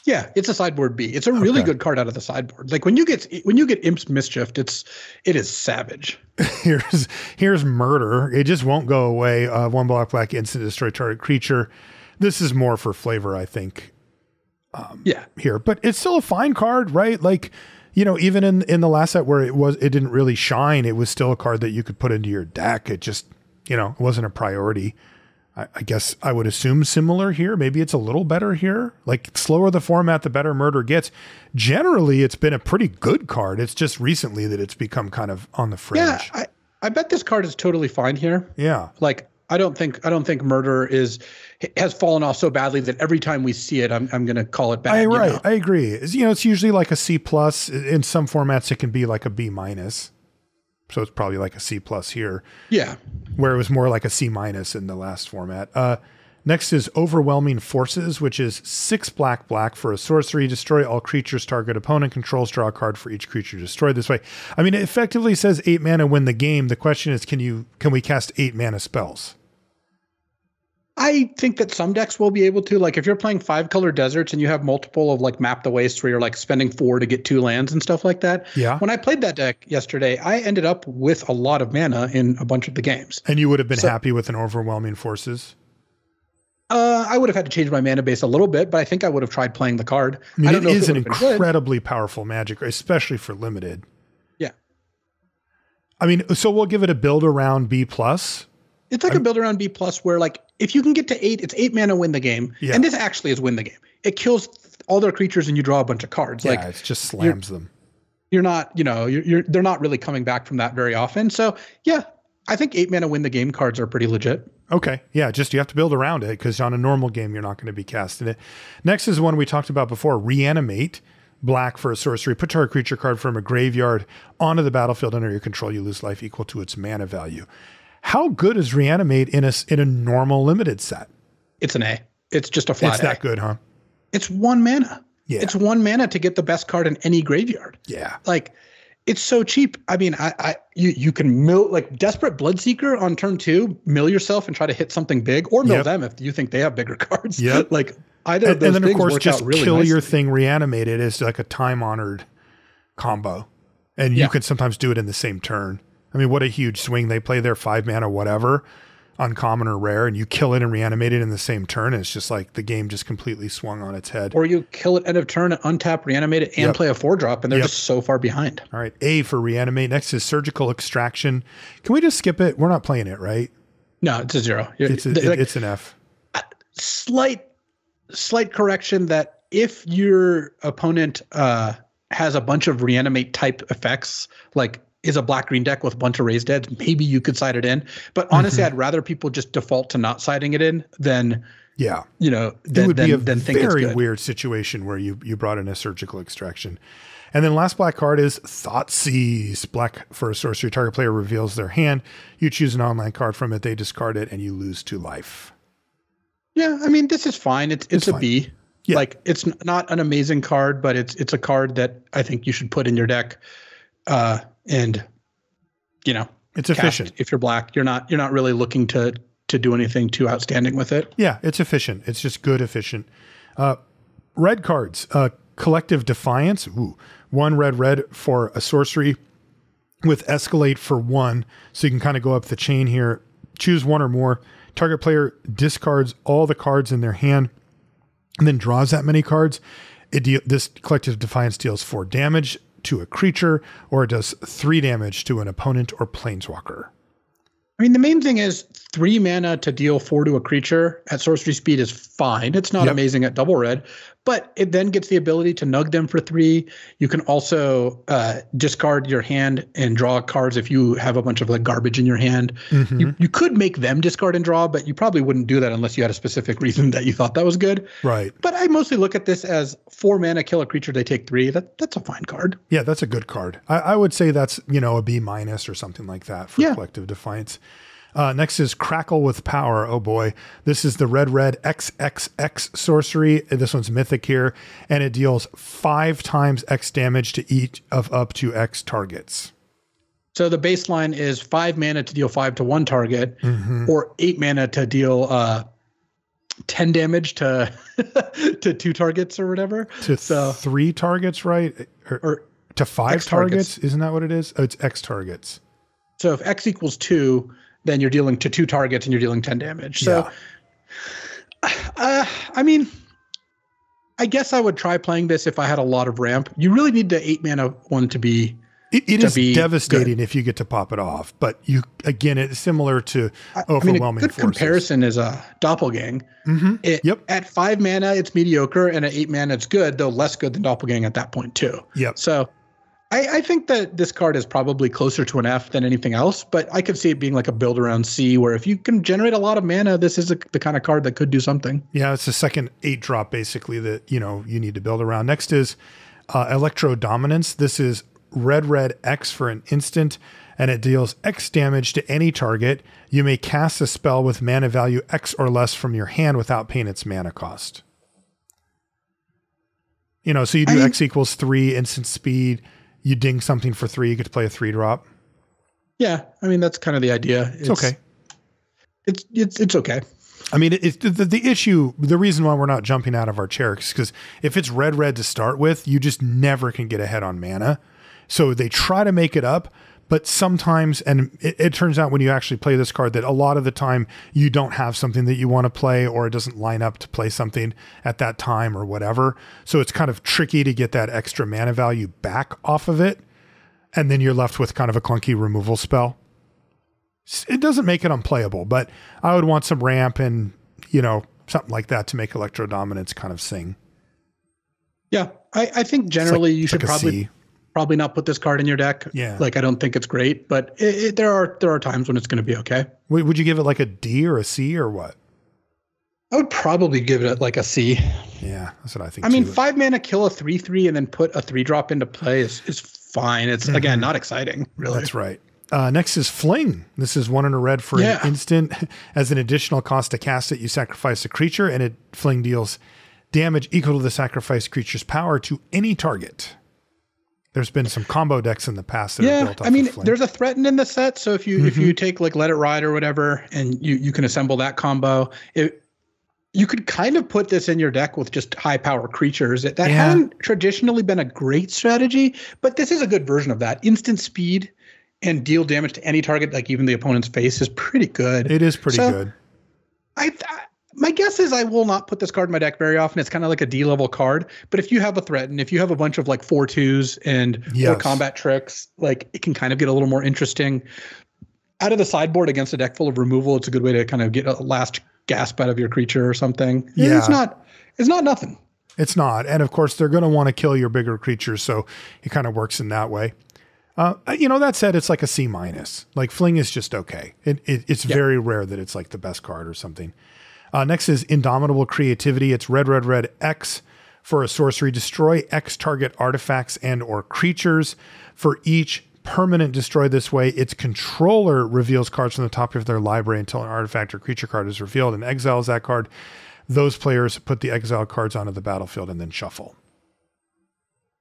Speaker 2: Yeah, it's a sideboard B. It's a really
Speaker 1: Okay.
Speaker 2: good card out of the sideboard. Like when you get when you get Imp's Mischief, it's it is savage.
Speaker 1: here's here's murder. It just won't go away. Uh, one block black instant destroy target creature. This is more for flavor, I think, Um,
Speaker 2: yeah.
Speaker 1: here. But it's still a fine card, right? Like, you know, even in in the last set where it was it didn't really shine, it was still a card that you could put into your deck. It just, you know, it wasn't a priority. I, I guess I would assume similar here. Maybe it's a little better here. Like slower the format, the better murder gets. Generally, it's been a pretty good card. It's just recently that it's become kind of on the fringe.
Speaker 2: Yeah, I, I bet this card is totally fine here.
Speaker 1: yeah.
Speaker 2: Like I don't think I don't think murder is has fallen off so badly that every time we see it, I'm I'm gonna call it bad.
Speaker 1: I right.
Speaker 2: know?
Speaker 1: I agree. It's, you know, it's usually like a C plus. In some formats, it can be like a B minus. So it's probably like a C plus here,
Speaker 2: Yeah.
Speaker 1: where it was more like a C minus in the last format. Uh, next is overwhelming forces, which is six black black for a sorcery. Destroy all creatures target opponent controls. Draw a card for each creature destroyed this way. I mean, it effectively says eight mana win the game. The question is, can you can we cast eight mana spells?
Speaker 2: I think that some decks will be able to. Like if you're playing five color deserts and you have multiple of like map the waste where you're like spending four to get two lands and stuff like that.
Speaker 1: Yeah.
Speaker 2: When I played that deck yesterday, I ended up with a lot of mana in a bunch of the games.
Speaker 1: And you would have been
Speaker 2: So-
Speaker 1: happy with an overwhelming forces.
Speaker 2: Uh, I would have had to change my mana base a little bit, but I think I would have tried playing the card.
Speaker 1: I mean,
Speaker 2: don't
Speaker 1: it
Speaker 2: if
Speaker 1: is an
Speaker 2: have good.
Speaker 1: incredibly powerful magic, especially for limited.
Speaker 2: Yeah.
Speaker 1: I mean, so we'll give it a build around B plus.
Speaker 2: It's like a build around B plus where like if you can get to eight, it's eight mana win the game.
Speaker 1: Yeah.
Speaker 2: And this actually is win the game. It kills all their creatures and you draw a bunch of cards.
Speaker 1: Yeah,
Speaker 2: like
Speaker 1: it just slams them.
Speaker 2: you're not, you know, you're, you're they're not really coming back from that very often. So yeah, I think eight mana win the game cards are pretty legit.
Speaker 1: Okay, yeah, just you have to build around it because on a normal game you're not going to be casting it. Next is one we talked about before: reanimate. Black for a sorcery. Put target creature card from a graveyard onto the battlefield under your control. You lose life equal to its mana value. How good is reanimate in a in a normal limited set?
Speaker 2: It's an A. It's just a flat
Speaker 1: It's
Speaker 2: A.
Speaker 1: that good, huh?
Speaker 2: It's one mana.
Speaker 1: Yeah.
Speaker 2: It's one mana to get the best card in any graveyard.
Speaker 1: Yeah.
Speaker 2: like it's so cheap. I mean, I, I you you can mill like desperate bloodseeker on turn two, mill yourself and try to hit something big, or mill
Speaker 1: Yep.
Speaker 2: them if you think they have bigger cards.
Speaker 1: Yeah,
Speaker 2: like either of
Speaker 1: and,
Speaker 2: those
Speaker 1: and then of course just
Speaker 2: really
Speaker 1: kill your
Speaker 2: nicely.
Speaker 1: thing reanimated is like a time honored combo and you can sometimes do it in the same turn i mean what a huge swing they play their five mana whatever uncommon or rare and you kill it and reanimate it in the same turn it's just like the game just completely swung on its head
Speaker 2: Or you kill it end of turn, untap, reanimate it, and
Speaker 1: Yep.
Speaker 2: play a four drop, and they're
Speaker 1: Yep.
Speaker 2: just so far behind.
Speaker 1: all right a for reanimate next is surgical extraction can we just skip it we're not playing it right
Speaker 2: No, it's a zero.
Speaker 1: It's a,
Speaker 2: like,
Speaker 1: it's an F.
Speaker 2: Slight slight correction that if your opponent uh, has a bunch of reanimate type effects, like is a black green deck with a bunch of raised deads, maybe you could side it in. But honestly, mm-hmm. I'd rather people just default to not siding it in than
Speaker 1: yeah,
Speaker 2: you know,
Speaker 1: than, it would be a
Speaker 2: than
Speaker 1: very weird situation where you you brought in a surgical extraction. And then last black card is Thoughtseize. Black for a sorcery. Target player reveals their hand. You choose an nonland card from it. They discard it, and you lose two life.
Speaker 2: Yeah, I mean this is fine. It's it's, it's a fine. B. Yeah. Like it's not an amazing card, but it's it's a card that I think you should put in your deck. Uh, and you know,
Speaker 1: it's efficient.
Speaker 2: If you're black, you're not you're not really looking to to do anything too outstanding with it.
Speaker 1: Yeah, it's efficient. It's just good efficient. Uh, red cards, uh, collective defiance. Ooh, one red red for a sorcery with escalate for one, so you can kind of go up the chain here. Choose one or more. Target player discards all the cards in their hand, and then draws that many cards. It de- this collective defiance deals four damage to a creature, or it does three damage to an opponent or planeswalker.
Speaker 2: I mean, the main thing is three mana to deal four to a creature at sorcery speed is fine. It's not yep. amazing at double red, but it then gets the ability to nug them for three. You can also uh, discard your hand and draw cards if you have a bunch of like garbage in your hand. Mm-hmm. You, you could make them discard and draw, but you probably wouldn't do that unless you had a specific reason that you thought that was good.
Speaker 1: Right.
Speaker 2: But I mostly look at this as four mana kill a creature, they take three. That that's a fine card.
Speaker 1: Yeah, that's a good card. I, I would say that's you know a B minus or something like that for yeah. collective defiance. Uh, next is Crackle with Power. Oh boy. This is the red red XXX sorcery. This one's mythic here, and it deals five times X damage to each of up to X targets.
Speaker 2: So the baseline is five mana to deal five to one target, mm-hmm. or eight mana to deal uh, 10 damage to to two targets or whatever.
Speaker 1: To so, three targets, right? Or, or to five targets. targets. Isn't that what it is? Oh, it's X targets.
Speaker 2: So if X equals two, then you're dealing to two targets and you're dealing 10 damage. So, yeah. uh, I mean, I guess I would try playing this if I had a lot of ramp. You really need the eight mana one to be.
Speaker 1: It, it to is be devastating good. if you get to pop it off, but you again, it's similar to overwhelming. I mean, a good
Speaker 2: forces. comparison is a doppelgang. Mm-hmm. It,
Speaker 1: yep.
Speaker 2: At five mana, it's mediocre, and at eight mana, it's good, though less good than doppelgang at that point too.
Speaker 1: Yep.
Speaker 2: So I, I, think that this card is probably closer to an F than anything else, but I could see it being like a build around C, where if you can generate a lot of mana, this is a, the kind of card that could do something.
Speaker 1: Yeah, it's the second eight drop basically that you know you need to build around. Next is uh, Electrodominance. This is red red X for an instant, and it deals X damage to any target. You may cast a spell with mana value X or less from your hand without paying its mana cost. You know, so you do I, X equals three instant speed you ding something for three, you get to play a three drop.
Speaker 2: Yeah, I mean that's kind of the idea.
Speaker 1: It's, it's okay.
Speaker 2: It's it's it's okay.
Speaker 1: I mean, it's the, the issue, the reason why we're not jumping out of our chair is because if it's red red to start with, you just never can get ahead on mana. So they try to make it up, but sometimes, and it, it, turns out when you actually play this card that a lot of the time you don't have something that you want to play or it doesn't line up to play something at that time or whatever. So it's kind of tricky to get that extra mana value back off of it. And then you're left with kind of a clunky removal spell. It doesn't make it unplayable, but I would want some ramp and, you know, something like that to make Electrodominance kind of sing.
Speaker 2: Yeah, I, I think generally like, you should like probably probably not put this card in your deck.
Speaker 1: Yeah.
Speaker 2: Like I don't think it's great, but it, it, there are there are times when it's going to be okay.
Speaker 1: Would, would you give it like a D or a C or what?
Speaker 2: I would probably give it like a C.
Speaker 1: Yeah, that's what I think.
Speaker 2: I mean, five mana kill a three three and then put a three drop into play is is fine. It's mm-hmm. again not exciting, really.
Speaker 1: That's right. Uh, next is Fling. This is one in a red for yeah. an instant. As an additional cost to cast it, you sacrifice a creature, and it Fling deals damage equal to the sacrificed creature's power to any target. There's been some combo decks in the past that yeah,
Speaker 2: I mean, there's a threaten in the set. So if you mm-hmm. if you take like Let It Ride or whatever, and you you can assemble that combo, it, you could kind of put this in your deck with just high power creatures. That, that yeah. hasn't traditionally been a great strategy, but this is a good version of that. Instant speed and deal damage to any target, like even the opponent's face, is pretty good.
Speaker 1: It is pretty so good.
Speaker 2: I, I my guess is I will not put this card in my deck very often. It's kind of like a D level card. But if you have a threat and if you have a bunch of like four twos and yes. combat tricks, like it can kind of get a little more interesting. out of the sideboard against a deck full of removal, it's a good way to kind of get a last gasp out of your creature or something.
Speaker 1: Yeah.
Speaker 2: It's not it's not nothing.
Speaker 1: It's not. And of course, they're going to want to kill your bigger creatures. So it kind of works in that way. Uh, you know, that said, it's like a C minus. Like Fling is just okay. It, it, it's
Speaker 2: Yeah.
Speaker 1: very rare that it's like the best card or something. Uh, next is Indomitable Creativity. It's red, red, red X for a sorcery. Destroy X target artifacts and or creatures. For each permanent destroyed this way, its controller reveals cards from the top of their library until an artifact or creature card is revealed and exiles that card. Those players put the exile cards onto the battlefield and then shuffle.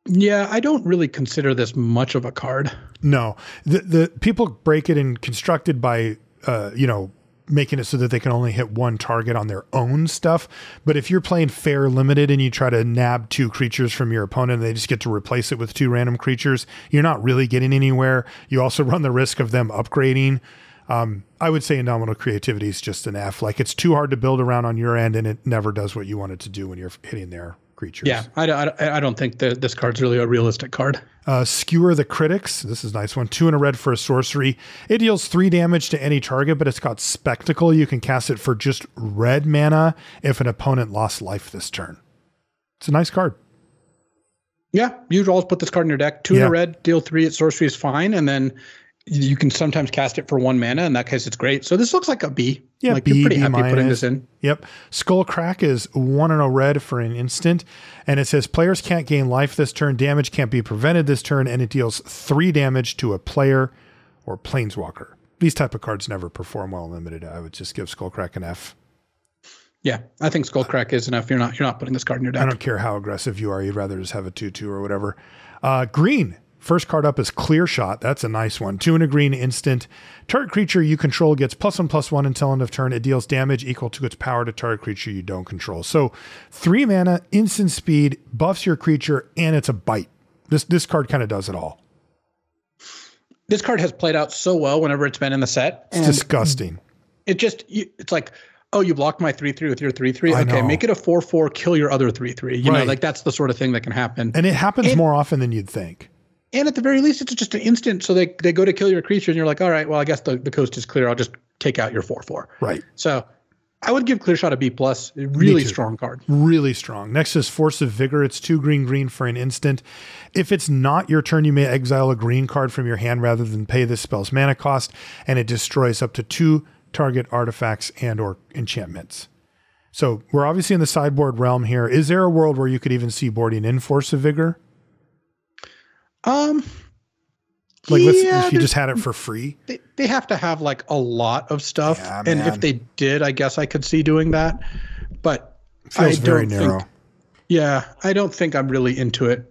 Speaker 2: Yeah, I don't really consider this much of a card.
Speaker 1: No, the the people break it and constructed by uh, you know making it so that they can only hit one target on their own stuff. But if you're playing fair limited and you try to nab two creatures from your opponent and they just get to replace it with two random creatures, you're not really getting anywhere. You also run the risk of them upgrading. Um, I would say Indomitable Creativity is just an F. Like it's too hard to build around on your end and it never does what you want it to do when you're hitting their creatures.
Speaker 2: Yeah, I, I, I don't think that this card's really a realistic card.
Speaker 1: Uh, Skewer the Critics. This is a nice one. Two and a red for a sorcery. It deals three damage to any target, but it's got Spectacle. You can cast it for just red mana if an opponent lost life this turn. It's a nice card.
Speaker 2: Yeah, you always put this card in your deck. Two in
Speaker 1: Yeah.
Speaker 2: a red, deal three at sorcery is fine, and then you can sometimes cast it for one mana. In that case, it's great. So this looks like a B.
Speaker 1: Yeah,
Speaker 2: like
Speaker 1: B,
Speaker 2: you're pretty
Speaker 1: B
Speaker 2: happy putting this in.
Speaker 1: Yep. Skullcrack is one and a red for an instant. And it says players can't gain life this turn. Damage can't be prevented this turn. And it deals three damage to a player or planeswalker. These type of cards never perform well limited. I would just give Skullcrack an F.
Speaker 2: Yeah, I think Skullcrack is enough. You're not you're not putting this card in your deck.
Speaker 1: I don't care how aggressive you are. You'd rather just have a 2 2 or whatever. Uh, green. First card up is Clear Shot. That's a nice one. Two and a green instant. Target creature you control gets plus one plus one until end of turn. It deals damage equal to its power to target creature you don't control. So three mana, instant speed, buffs your creature, and it's a bite. This this card kind of does it all.
Speaker 2: This card has played out so well whenever it's been in the set.
Speaker 1: It's
Speaker 2: and
Speaker 1: disgusting.
Speaker 2: it just it's like oh you blocked my 3-3 with your 3-3
Speaker 1: I
Speaker 2: okay
Speaker 1: know.
Speaker 2: make it a 4-4 kill your other 3-3 you know like that's the sort of thing that can happen
Speaker 1: And it happens
Speaker 2: And-
Speaker 1: more often than you'd think.
Speaker 2: And at the very least it's just an instant so they, they go to kill your creature and you're like all right well i guess the, the coast is clear i'll just take out your 4-4
Speaker 1: Right.
Speaker 2: so i would give clear shot a b plus really strong card
Speaker 1: Really strong. Next is Force of Vigor. It's two green green for an instant. If it's not your turn, you may exile a green card from your hand rather than pay this spell's mana cost, and it destroys up to two target artifacts and or enchantments. So we're obviously in the sideboard realm here. Is there a world where you could even see boarding in Force of Vigor?
Speaker 2: Um
Speaker 1: Like
Speaker 2: yeah,
Speaker 1: if you just had it for free?
Speaker 2: they, they have to have like a lot of stuff
Speaker 1: Yeah,
Speaker 2: and if they did i guess i could see doing that but
Speaker 1: Feels
Speaker 2: I don't
Speaker 1: narrow.
Speaker 2: think, yeah i don't think i'm really into it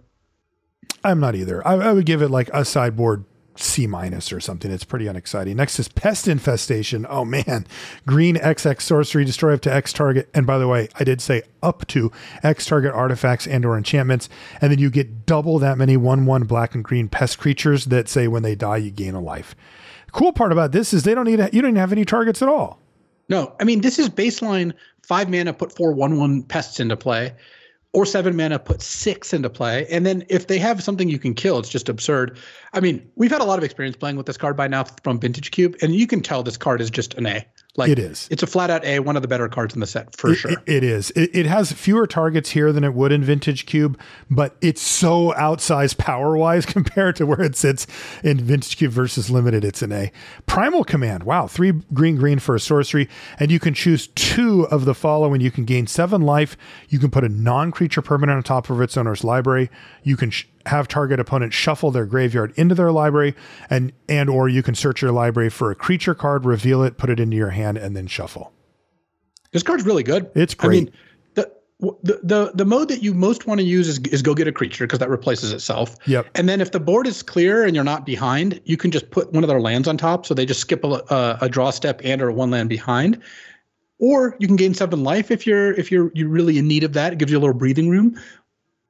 Speaker 1: I'm not either. I, I would give it like a sideboard C minus or something. It's pretty unexciting. Next is Pest Infestation. Oh man, green XX sorcery, destroy up to X target. And by the way, I did say up to X target artifacts and or enchantments, and then you get double that many one one black and green pest creatures that say when they die you gain a life. Cool part about this is they don't need you don't even have any targets at all.
Speaker 2: No, I mean this is baseline five mana put four one one pests into play, or seven mana put six into play, and then if they have something you can kill, it's just absurd. I mean, we've had a lot of experience playing with this card by now from Vintage Cube, and you can tell this card is just an A. Like
Speaker 1: It is.
Speaker 2: It's a flat out A, one of the better cards in the set for sure.
Speaker 1: It, it is. It, it has fewer targets here than it would in Vintage Cube, but it's so outsized power wise compared to where it sits in Vintage Cube versus Limited. It's an A. Primal Command. Wow. Three green, green for a sorcery. And you can choose two of the following. You can gain seven life. You can put a non creature permanent on top of its owner's library. You can sh- have target opponent shuffle their graveyard into their library and and or you can search your library for a creature card reveal it put it into your hand and then shuffle
Speaker 2: This card's really good.
Speaker 1: It's great.
Speaker 2: I mean, the the the, the mode that you most want to use is, is go get a creature because that replaces itself.
Speaker 1: Yep.
Speaker 2: And then if the board is clear and you're not behind, you can just put one of their lands on top, so they just skip a, a, a draw step and or one land behind. Or you can gain seven life if you're if you're you're really in need of that. It gives you a little breathing room.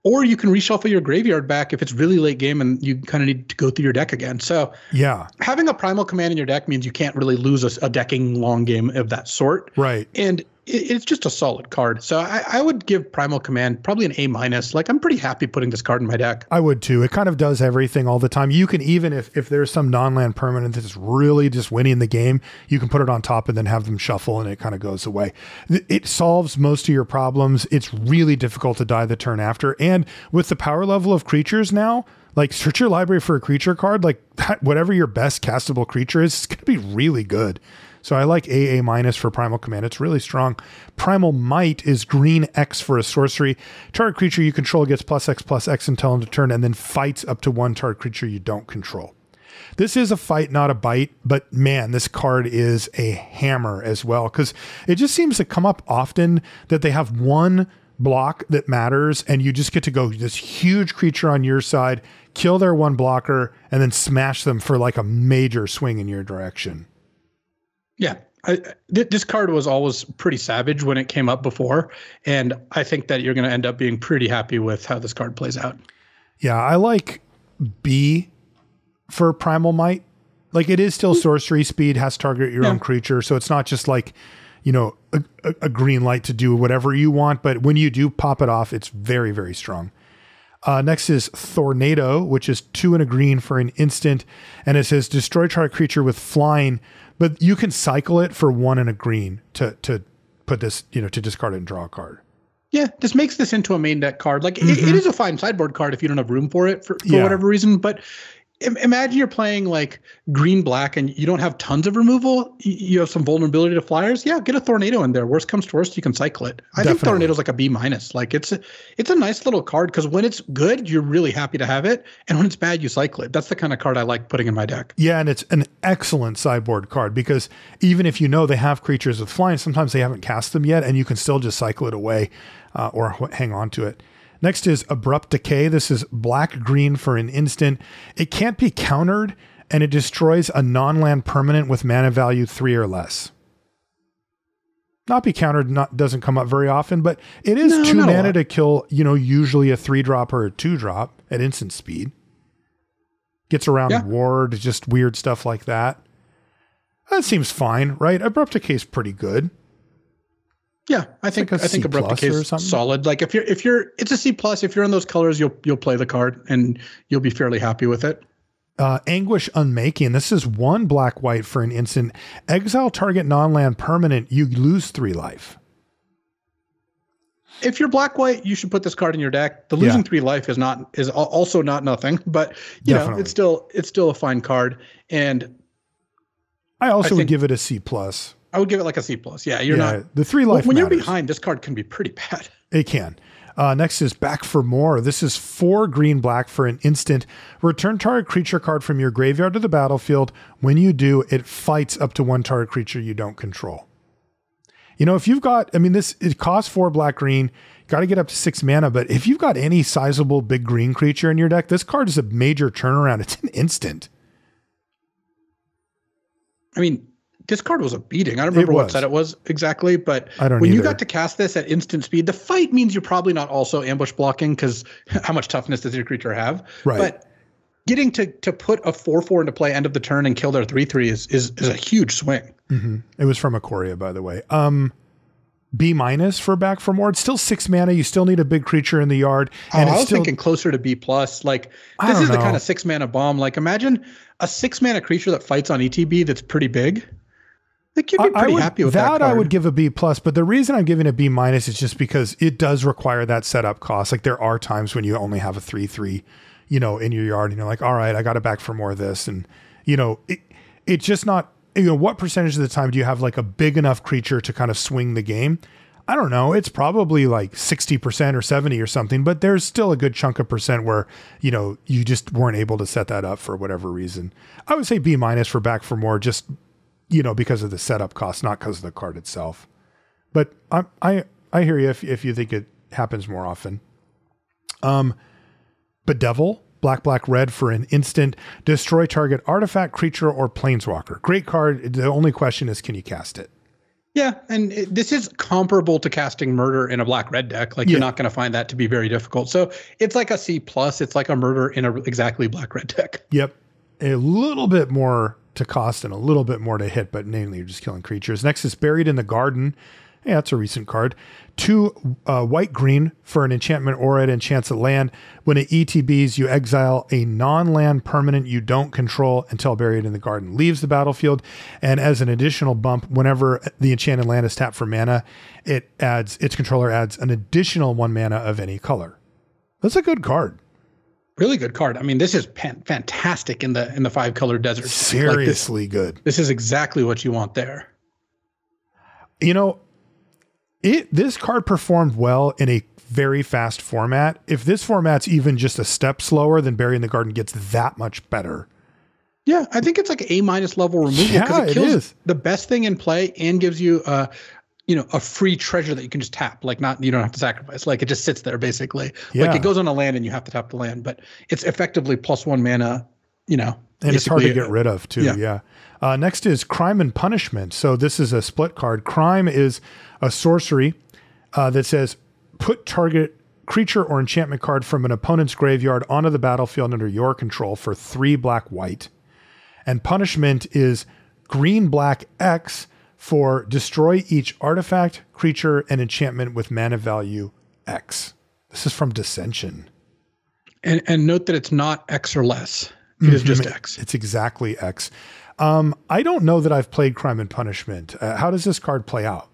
Speaker 2: Or you can reshuffle your graveyard back if it's really late game and you kind of need to go through your deck again. So
Speaker 1: yeah
Speaker 2: having a primal command in your deck means you can't really lose a, a decking long game of that sort.
Speaker 1: right
Speaker 2: And it's just a solid card. So I, I would give Primal Command probably an A minus. Like I'm pretty happy putting this card in my deck.
Speaker 1: I would too. It kind of does everything all the time. You can even if if there's some non-land permanent that's really just winning the game, you can put it on top and then have them shuffle and it kind of goes away. It solves most of your problems. It's really difficult to die the turn after. And with the power level of creatures now, like search your library for a creature card, like that, whatever your best castable creature is, it's going to be really good. So I like AA minus for Primal Command. It's really strong. Primal Might is green X for a sorcery. Target creature you control gets plus X plus X until end of turn and then fights up to one target creature you don't control. This is a fight, not a bite, but man, this card is a hammer as well because it just seems to come up often that they have one block that matters and you just get to go this huge creature on your side, kill their one blocker, and then smash them for like a major swing in your direction.
Speaker 2: Yeah. I, th- this card was always pretty savage when it came up before, and I think that you're going to end up being pretty happy with how this card plays out.
Speaker 1: Yeah, I like B for Primal Might. Like it is still sorcery speed, has target your yeah. own creature, so it's not just like you know a, a, green light to do whatever you want. But when you do pop it off, it's very very strong. Uh, next is Thornado, which is two and a green for an instant, and it says destroy target creature with flying but you can cycle it for one and a green to to put this, you know, to discard it and draw a card.
Speaker 2: Yeah, this makes this into a main deck card. Like mm-hmm. it, it is a fine sideboard card if you don't have room for it for, for yeah. whatever reason. But imagine you're playing like green black and you don't have tons of removal. You have some vulnerability to flyers. Yeah get a tornado in there. Worst comes to worst you can cycle it. I Definitely. think tornado's like a b minus. Like it's a it's a nice little card because when it's good you're really happy to have it and when it's bad you cycle it. That's the kind of card i like putting in my deck.
Speaker 1: Yeah and it's an excellent sideboard card because even if you know they have creatures with flying sometimes they haven't cast them yet and you can still just cycle it away uh, or hang on to it Next is Abrupt Decay. This is black green for an instant. It can't be countered, and it destroys a non land permanent with mana value three or less. Not be countered not doesn't come up very often, but it is no, two mana to kill, you know, usually a three drop or a two drop at instant speed. Gets around yeah. ward, just weird stuff like that. That seems fine, right? Abrupt Decay is pretty good.
Speaker 2: Yeah, I think like I think abrupt decay is solid. Like if you're if you're it's a C plus. If you're in those colors, you'll you'll play the card and you'll be fairly happy with it.
Speaker 1: Uh, Anguished Unmaking. This is one black white for an instant. Exile target non land permanent. You lose three life.
Speaker 2: If you're black white, you should put this card in your deck. The losing yeah. three life is not is also not nothing, but you Definitely. know it's still it's still a fine card. And
Speaker 1: I also I would give it a C plus.
Speaker 2: I would give it like a C plus. Yeah, you're yeah, not
Speaker 1: the three life.
Speaker 2: When
Speaker 1: matters.
Speaker 2: you're behind, this card can be pretty bad.
Speaker 1: It can. Uh, next is back for more. This is four green black for an instant. Return target creature card from your graveyard to the battlefield. When you do, it fights up to one target creature you don't control. You know, if you've got, I mean, this it costs four black green. Got to get up to six mana, but if you've got any sizable big green creature in your deck, this card is a major turnaround. It's an instant.
Speaker 2: I mean, this card was a beating. I don't remember what set it was exactly, but when either. you got to cast this at instant speed, the fight means you're probably not also ambush blocking because how much toughness does your creature have?
Speaker 1: Right.
Speaker 2: But getting to to put a four four into play end of the turn and kill their three three is is is a huge swing.
Speaker 1: Mm-hmm. It was from Ikoria, by the way. Um, B minus for back for more. It's still six mana. You still need a big creature in the yard.
Speaker 2: And oh, I was still, thinking closer to B plus. Like this is know. the kind of six mana bomb. Like imagine a six mana creature that fights on ETB that's pretty big think you'd be pretty
Speaker 1: would,
Speaker 2: happy with that.
Speaker 1: That I would give a B plus, but the reason I'm giving a B minus is just because it does require that setup cost. Like there are times when you only have a three three, you know, in your yard, and you're like, all right, I got to back for more of this, and you know, it, it's just not. You know, what percentage of the time do you have like a big enough creature to kind of swing the game? I don't know. It's probably like 60% or 70 or something, but there's still a good chunk of percent where, you know, you just weren't able to set that up for whatever reason. I would say B minus for back for more just you know, because of the setup cost, not because of the card itself. But I I I hear you if if you think it happens more often. Um, Bedevil, black, black, red for an instant, destroy target artifact, creature, or planeswalker. Great card. The only question is, can you cast it?
Speaker 2: Yeah, and it, this is comparable to casting murder in a black red deck. Like yeah. you're not going to find that to be very difficult. So it's like a C plus. It's like a murder in a exactly black red deck.
Speaker 1: Yep, a little bit more to cost and a little bit more to hit, but mainly you're just killing creatures. Next is Buried in the Garden. Yeah, that's a recent card. Two uh, white green for an enchantment aura that enchants a land. When it ETBs, you exile a non land permanent you don't control until Buried in the Garden leaves the battlefield. And as an additional bump, whenever the enchanted land is tapped for mana, it adds its controller adds an additional one mana of any color. That's a good card.
Speaker 2: Really good card. I mean, this is pan- fantastic in the in the five color desert.
Speaker 1: Seriously
Speaker 2: like
Speaker 1: this, good.
Speaker 2: This is exactly what you want there.
Speaker 1: You know, it this card performed well in a very fast format. If this format's even just a step slower, then Bury in the Garden gets that much better.
Speaker 2: Yeah, I think it's like A minus level removal
Speaker 1: yeah, it, it is
Speaker 2: the best thing in play and gives you uh you know a free treasure that you can just tap like not you don't have to sacrifice. Like it just sits there basically. Yeah. like it goes on a land and you have to tap the land but it's effectively plus one mana you know
Speaker 1: and it's hard to get rid of too. yeah, yeah. Uh, next is crime and punishment. So this is a split card. Crime is a sorcery uh, that says put target creature or enchantment card from an opponent's graveyard onto the battlefield under your control for three black white. And punishment is green black x for destroy each artifact, creature, and enchantment with mana value X. This is from Dissension.
Speaker 2: And, and note that it's not X or less. It mm-hmm. is just X.
Speaker 1: It's exactly X. Um, I don't know that I've played Crime and Punishment. Uh, how does this card play out?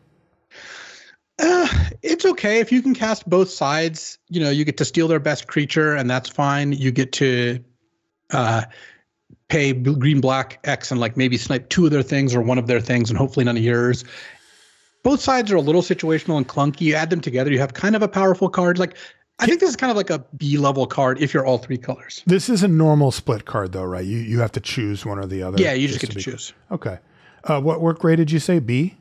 Speaker 2: Uh, it's okay if you can cast both sides. You know, you get to steal their best creature, and that's fine. You get to uh, pay green black X and like maybe snipe two of their things or one of their things and hopefully none of yours. Both sides are a little situational and clunky. You add them together, you have kind of a powerful card. Like I think this is kind of like a B level card if you're all three colors.
Speaker 1: This is a normal split card though, right? You you have to choose one or the other.
Speaker 2: Yeah, you just, just get to, to choose.
Speaker 1: Okay. Uh, what work grade did you say? B?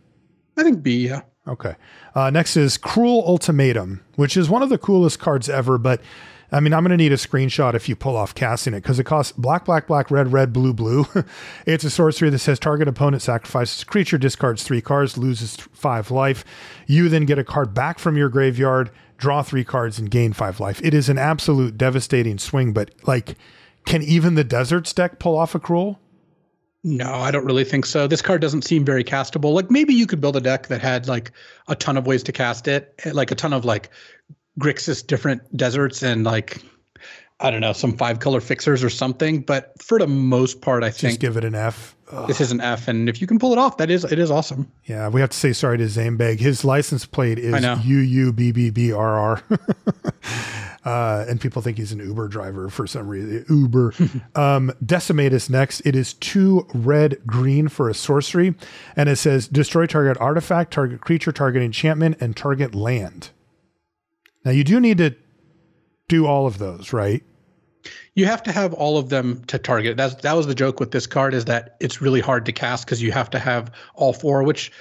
Speaker 2: I think B, yeah.
Speaker 1: Okay. Uh, next is Cruel Ultimatum, which is one of the coolest cards ever, but I mean, I'm going to need a screenshot if you pull off casting it because it costs black, black, black, red, red, blue, blue. it's a sorcery that says target opponent sacrifices creature, discards three cards, loses five life. You then get a card back from your graveyard, draw three cards, and gain five life. It is an absolute devastating swing, but like, can even the Deserts deck pull off a cruel?
Speaker 2: No, I don't really think so. This card doesn't seem very castable. Like maybe you could build a deck that had like a ton of ways to cast it, eh, like a ton of like Grixis different deserts and like I don't know some five color fixers or something. But for the most part, I think
Speaker 1: Just
Speaker 2: think
Speaker 1: give it an F.
Speaker 2: Ugh. This is an F, and if you can pull it off, that is it is awesome.
Speaker 1: Yeah, we have to say sorry to Zambeg. His license plate is UUBBBRR. Uh, and people think he's an Uber driver for some reason. Uber. um, Decimate is next. It is two red green for a sorcery. And it says destroy target artifact, target creature, target enchantment, and target land. Now you do need to do all of those, right?
Speaker 2: You have to have all of them to target. That's that was the joke with this card is that it's really hard to cast because you have to have all four, which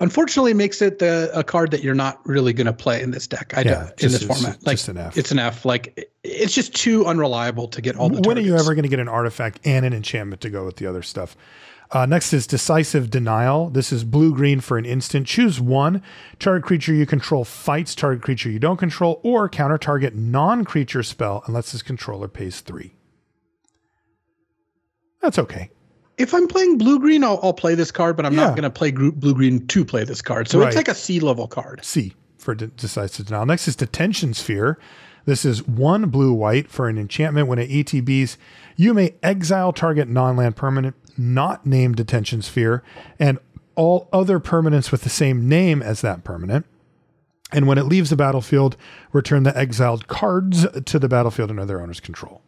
Speaker 2: unfortunately makes it the, a card that you're not really going to play in this deck. I yeah, do, in this format. Like an F. It's an F. Like it's just too unreliable to get all the. When
Speaker 1: targets. are you ever going to get an artifact and an enchantment to go with the other stuff? Uh, next is Decisive Denial. This is blue green for an instant. Choose one. Target creature you control fights target creature you don't control, or counter target non creature spell unless its controller pays three. That's okay.
Speaker 2: If I'm playing blue green, I'll, I'll play this card, but I'm yeah. not going to play blue green to play this card. So right. it's like a C level card.
Speaker 1: C for de- Decisive Denial. Next is Detention Sphere. This is one blue white for an enchantment. When it ETBs, you may exile target non land permanent not named detention sphere and all other permanents with the same name as that permanent. And when it leaves the battlefield, return the exiled cards to the battlefield under their owner's control.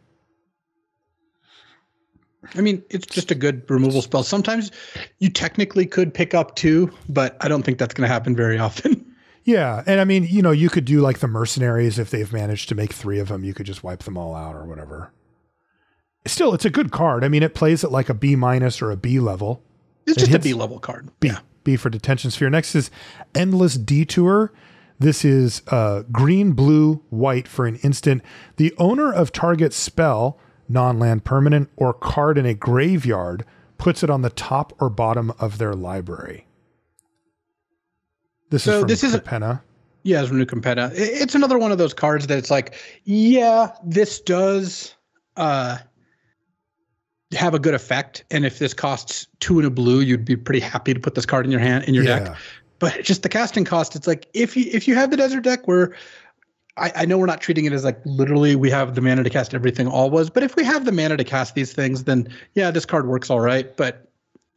Speaker 2: I mean, it's just a good removal spell. Sometimes you technically could pick up two, but I don't think that's going to happen very often.
Speaker 1: Yeah, and I mean, you know, you could do like the mercenaries if they've managed to make three of them. You could just wipe them all out or whatever still, it's a good card. I mean, it plays at like a B minus or a B level.
Speaker 2: It's it just a B level card.
Speaker 1: B, yeah. B for detention sphere. Next is endless detour. This is uh, green, blue, white for an instant. The owner of target spell, non land permanent, or card in a graveyard puts it on the top or bottom of their library. This so is from this is Capenna.
Speaker 2: Yeah, it's from New Capenna. It's another one of those cards that it's like, yeah, this does uh, have a good effect. And if this costs two and a blue, you'd be pretty happy to put this card in your hand in your yeah. deck. but just the casting cost. It's like if you if you have the desert deck where I, I, know we're not treating it as like literally we have the mana to cast everything always, but if we have the mana to cast these things, then yeah, this card works all right. But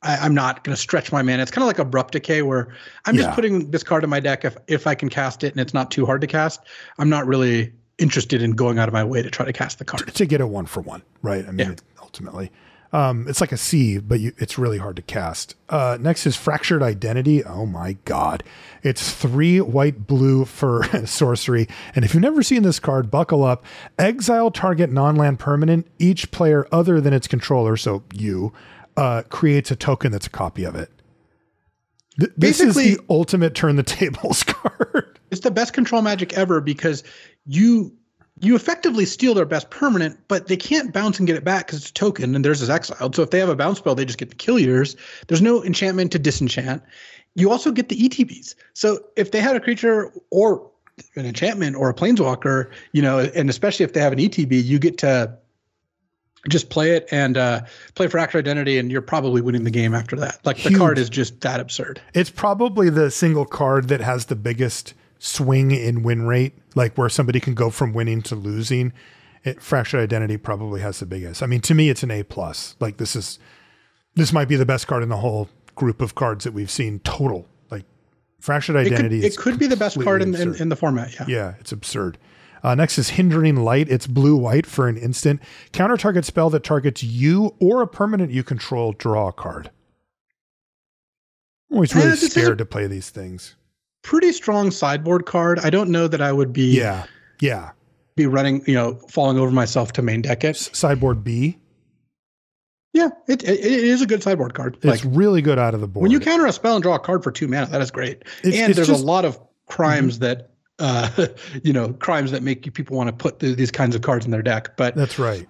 Speaker 2: I, am not going to stretch my mana. It's kind of like abrupt decay where I'm yeah. just putting this card in my deck if if I can cast it and it's not too hard to cast. I'm not really interested in going out of my way to try to cast the card
Speaker 1: to, to get a one for one, right? I mean, yeah. ultimately. Um, it's like a C, but you, it's really hard to cast. Uh, next is Fractured Identity. Oh my God. It's three white blue for sorcery. And if you've never seen this card, buckle up. Exile target non land permanent. Each player other than its controller, so you, uh, creates a token that's a copy of it. Th- this is the ultimate turn the tables card.
Speaker 2: It's the best control magic ever because you you effectively steal their best permanent, but they can't bounce and get it back because it's a token and theirs is exiled. So if they have a bounce spell, they just get to kill yours. There's no enchantment to disenchant. You also get the ETBs. So if they had a creature or an enchantment or a planeswalker, you know, and especially if they have an ETB, you get to just play it and uh, play Fractured Identity, and you're probably winning the game after that. Like Huge. the card is just that absurd.
Speaker 1: It's probably the single card that has the biggest swing in win rate, like where somebody can go from winning to losing, it, fractured identity probably has the biggest. I mean, to me, it's an A plus. Like this is, this might be the best card in the whole group of cards that we've seen total. Like fractured identity.
Speaker 2: It could, it could be the best card in, in, in, the format. Yeah.
Speaker 1: Yeah. It's absurd. Uh, next is hindering light. It's blue white for an instant. Counter target spell that targets you or a permanent you control. Draw a card. I'm always really scared to play these things
Speaker 2: pretty strong sideboard card. I don't know that I would be
Speaker 1: yeah yeah
Speaker 2: be running you know falling over myself to main deck it.
Speaker 1: Sideboard B.
Speaker 2: Yeah, it, it, it is a good sideboard card.
Speaker 1: It's like, really good out of the board.
Speaker 2: When you counter a spell and draw a card for two mana, that is great. It's, and it's there's just, a lot of crimes mm-hmm. that uh, you know crimes that make people want to put the, these kinds of cards in their deck. But
Speaker 1: that's right.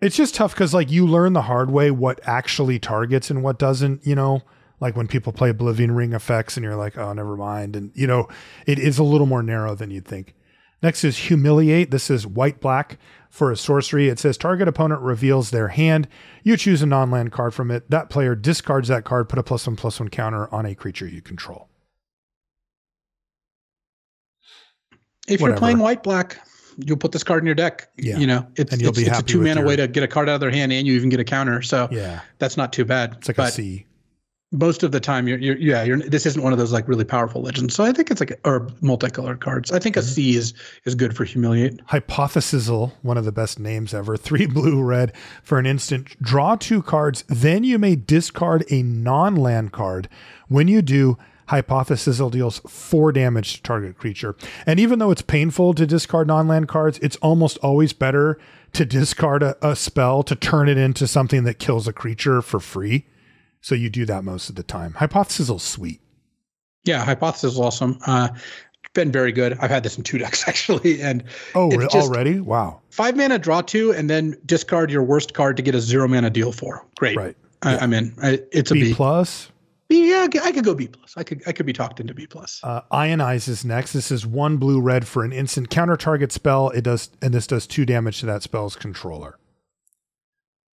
Speaker 1: It's just tough because like you learn the hard way what actually targets and what doesn't. You know, like when people play Oblivion Ring effects and you're like, oh, never mind. And, you know, it is a little more narrow than you'd think. Next is Humiliate. This is white black for a sorcery. It says target opponent reveals their hand. You choose a non land card from it. That player discards that card, put a plus one plus one counter on a creature you control.
Speaker 2: If Whatever. you're playing white black, you'll put this card in your deck. Yeah. You know, it's, it's, it's a two mana your... way to get a card out of their hand and you even get a counter. So yeah, that's not too bad.
Speaker 1: It's like but, a C
Speaker 2: most of the time you're, you're yeah you're this isn't one of those like really powerful legends so i think it's like or multicolored cards i think a mm-hmm. c is is good for humiliate
Speaker 1: Hypothesizzle one of the best names ever three blue red for an instant draw two cards then you may discard a non-land card when you do Hypothesizzle deals four damage to target creature and even though it's painful to discard non-land cards it's almost always better to discard a, a spell to turn it into something that kills a creature for free so you do that most of the time. Hypothesis is sweet.
Speaker 2: Yeah, Hypothesis is awesome. Uh, been very good. I've had this in two decks actually, and
Speaker 1: oh, already? Wow.
Speaker 2: Five mana, draw two, and then discard your worst card to get a zero mana deal for. Great. Right. I, am in. I, it's a B,
Speaker 1: B plus.
Speaker 2: Yeah, I could go B plus. I could I could be talked into B plus.
Speaker 1: Uh, Ionize is next. This is one blue red for an instant counter target spell. It does, and this does two damage to that spell's controller.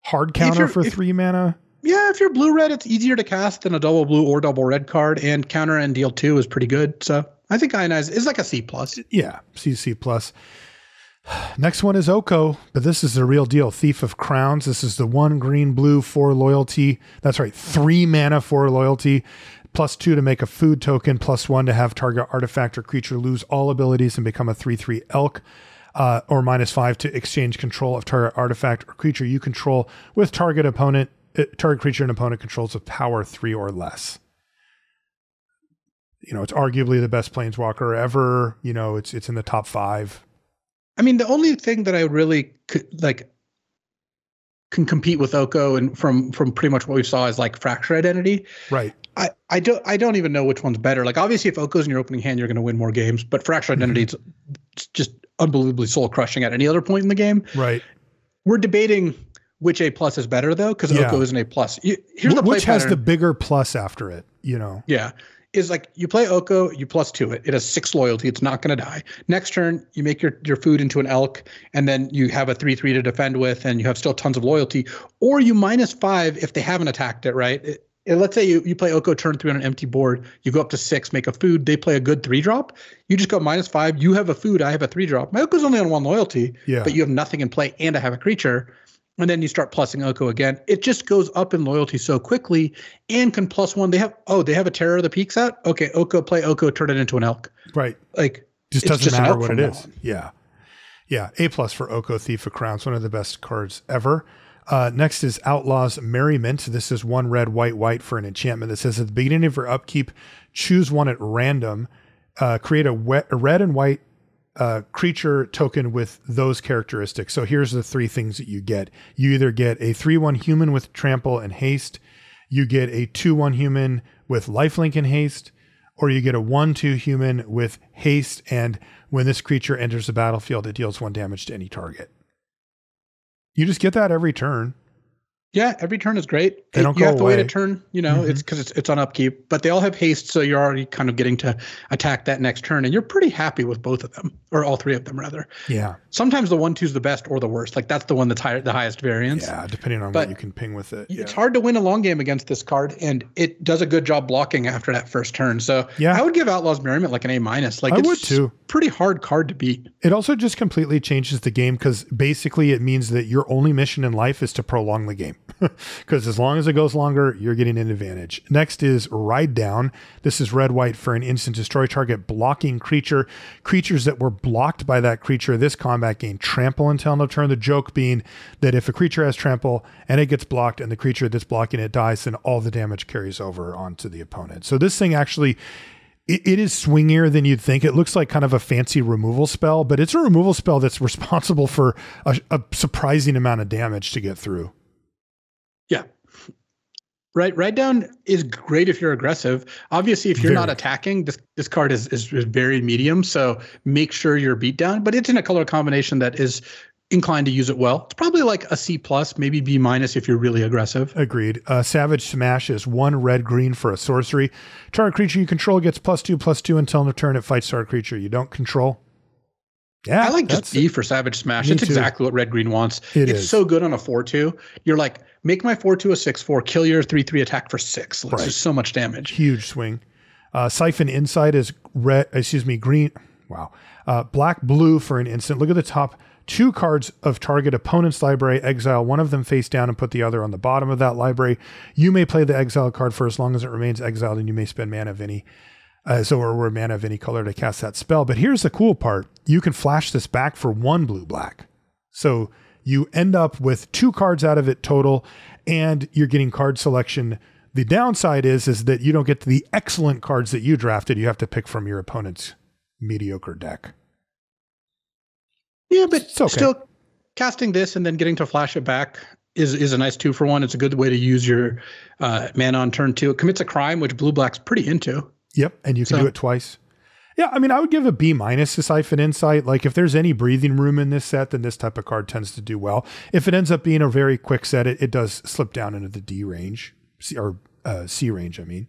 Speaker 1: Hard counter for if, three mana
Speaker 2: yeah, if you're blue red, it's easier to cast than a double blue or double red card, and counter and deal two is pretty good. So I think Ionize is like a C plus.
Speaker 1: Yeah, C C plus. Next one is Oko, but this is the real deal. Thief of Crowns. This is the one green blue for loyalty. That's right, three mana for loyalty, plus two to make a food token, plus one to have target artifact or creature lose all abilities and become a three three elk. Uh, or minus five to exchange control of target artifact or creature you control with target opponent target creature and opponent controls of power three or less. You know, it's arguably the best planeswalker ever. You know, it's it's in the top five.
Speaker 2: I mean, the only thing that I really could, like can compete with Oko and from from pretty much what we saw is like fracture identity.
Speaker 1: Right.
Speaker 2: I, I don't I don't even know which one's better. Like obviously if Oko's in your opening hand, you're gonna win more games, but fracture mm-hmm. identity mm-hmm. it's just unbelievably soul crushing at any other point in the game.
Speaker 1: Right.
Speaker 2: We're debating which A plus is better though, because yeah. Oko is an A plus. Here's the
Speaker 1: which has the bigger plus after it. You know.
Speaker 2: Yeah, is like you play Oko, you plus two it. It has six loyalty. It's not going to die. Next turn, you make your your food into an elk, and then you have a three three to defend with, and you have still tons of loyalty. Or you minus five if they haven't attacked it. Right. It, let's say you, you play Oko turn three on an empty board, you go up to six, make a food, they play a good three drop. You just go minus five, you have a food, I have a three drop. My Oko's only on one loyalty,
Speaker 1: Yeah.
Speaker 2: but you have nothing in play and I have a creature. And then you start plussing Oko again. It just goes up in loyalty so quickly and can plus one. They have oh, they have a terror of the peaks out. Okay, Oko, play Oko, turn it into an elk.
Speaker 1: Right.
Speaker 2: Like
Speaker 1: Just doesn't
Speaker 2: just
Speaker 1: matter what it is.
Speaker 2: on.
Speaker 1: Yeah. Yeah. A plus for Oko Thief of Crowns, one of the best cards ever. Uh, next is Outlaws Merriment. This is one red, white, white for an enchantment that says at the beginning of your upkeep, choose one at random, uh, create a, wet, a red and white uh, creature token with those characteristics. So here's the three things that you get. You either get a 3 1 human with trample and haste, you get a 2 1 human with lifelink and haste, or you get a 1 2 human with haste. And when this creature enters the battlefield, it deals one damage to any target. You just get that every turn.
Speaker 2: Yeah, every turn is great.
Speaker 1: They don't
Speaker 2: you
Speaker 1: go
Speaker 2: have to wait
Speaker 1: away.
Speaker 2: a turn, you know, mm-hmm. it's because it's it's on upkeep, but they all have haste, so you're already kind of getting to attack that next turn, and you're pretty happy with both of them, or all three of them rather.
Speaker 1: Yeah.
Speaker 2: Sometimes the one two's the best or the worst. Like that's the one that's high, the highest variance.
Speaker 1: Yeah. Depending on
Speaker 2: But
Speaker 1: what you can ping with it.
Speaker 2: It's hard to win a long game against this card, and it does a good job blocking after that first turn. So
Speaker 1: Yeah.
Speaker 2: I would give Outlaws Merriment like an A minus. Like
Speaker 1: I
Speaker 2: it's
Speaker 1: would too.
Speaker 2: Pretty hard card to beat.
Speaker 1: It also just completely changes the game because basically it means that your only mission in life is to prolong the game. Because as long as it goes longer, you're getting an advantage. Next is Ride Down. This is red white for an instant destroy target blocking creature. Creatures that were blocked by that creature this combat gain trample until end of turn. The joke being that if a creature has trample and it gets blocked and the creature that's blocking it dies, then all the damage carries over onto the opponent. So this thing actually it, is swingier than you'd think. It looks like kind of a fancy removal spell, but it's a removal spell that's responsible for a, a surprising amount of damage to get through.
Speaker 2: Yeah. Right, Ride Down is great if you're aggressive. Obviously, if you're not attacking, this this card is, is is very medium. So make sure you're beat down. But it's in a color combination that is inclined to use it well. It's probably like a C plus, maybe B minus if you're really aggressive.
Speaker 1: Agreed. Uh, Savage Smash is one red green for a sorcery. Target creature you control gets plus two plus two until end of turn. It fights target creature you don't control. Yeah,
Speaker 2: I like just B for Savage Smash.
Speaker 1: Me
Speaker 2: It's
Speaker 1: too.
Speaker 2: exactly what red green wants.
Speaker 1: It
Speaker 2: it's
Speaker 1: is.
Speaker 2: so good on a four two. You're like, make my four two a six four, kill your three three attack for six. It's
Speaker 1: Right.
Speaker 2: just so much damage.
Speaker 1: huge swing. Uh, Siphon Insight is red, excuse me, green. Wow. Uh, black blue for an instant. Look at the top two cards of target opponent's library. Exile one of them face down and put the other on the bottom of that library. You may play the exile card for as long as it remains exiled, and you may spend mana of any. Uh, so or, or mana of any color to cast that spell. But here's the cool part: you can flash this back for one blue black. So you end up with two cards out of it total, and you're getting card selection. The downside is is that you don't get the excellent cards that you drafted. You have to pick from your opponent's mediocre deck.
Speaker 2: Yeah, but
Speaker 1: okay.
Speaker 2: still casting this and then getting to flash it back is is a nice two for one. It's a good way to use your uh, mana on turn two. It commits a crime, which blue black's pretty into.
Speaker 1: Yep, and you can
Speaker 2: So-
Speaker 1: do it twice. Yeah, I mean, I would give a B minus to Siphon Insight. Like, if there's any breathing room in this set, then this type of card tends to do well. If it ends up being a very quick set, it, it does slip down into the D range, C, or uh, C range. I mean,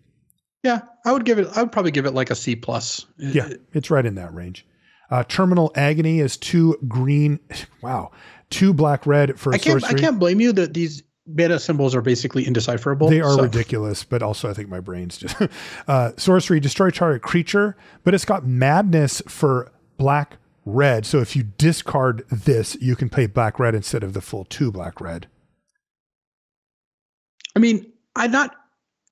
Speaker 2: Yeah, I would give it. I would probably give it like a C plus.
Speaker 1: Yeah, it's right in that range. Uh, Terminal Agony is two green. Wow, two black red for a
Speaker 2: I can't. I can't blame you that these beta symbols are basically indecipherable.
Speaker 1: They are
Speaker 2: so-
Speaker 1: ridiculous, but also I think my brain's just uh, sorcery. Destroy target creature, but it's got madness for black red. So if you discard this, you can play black red instead of the full two black red.
Speaker 2: I mean, I'm not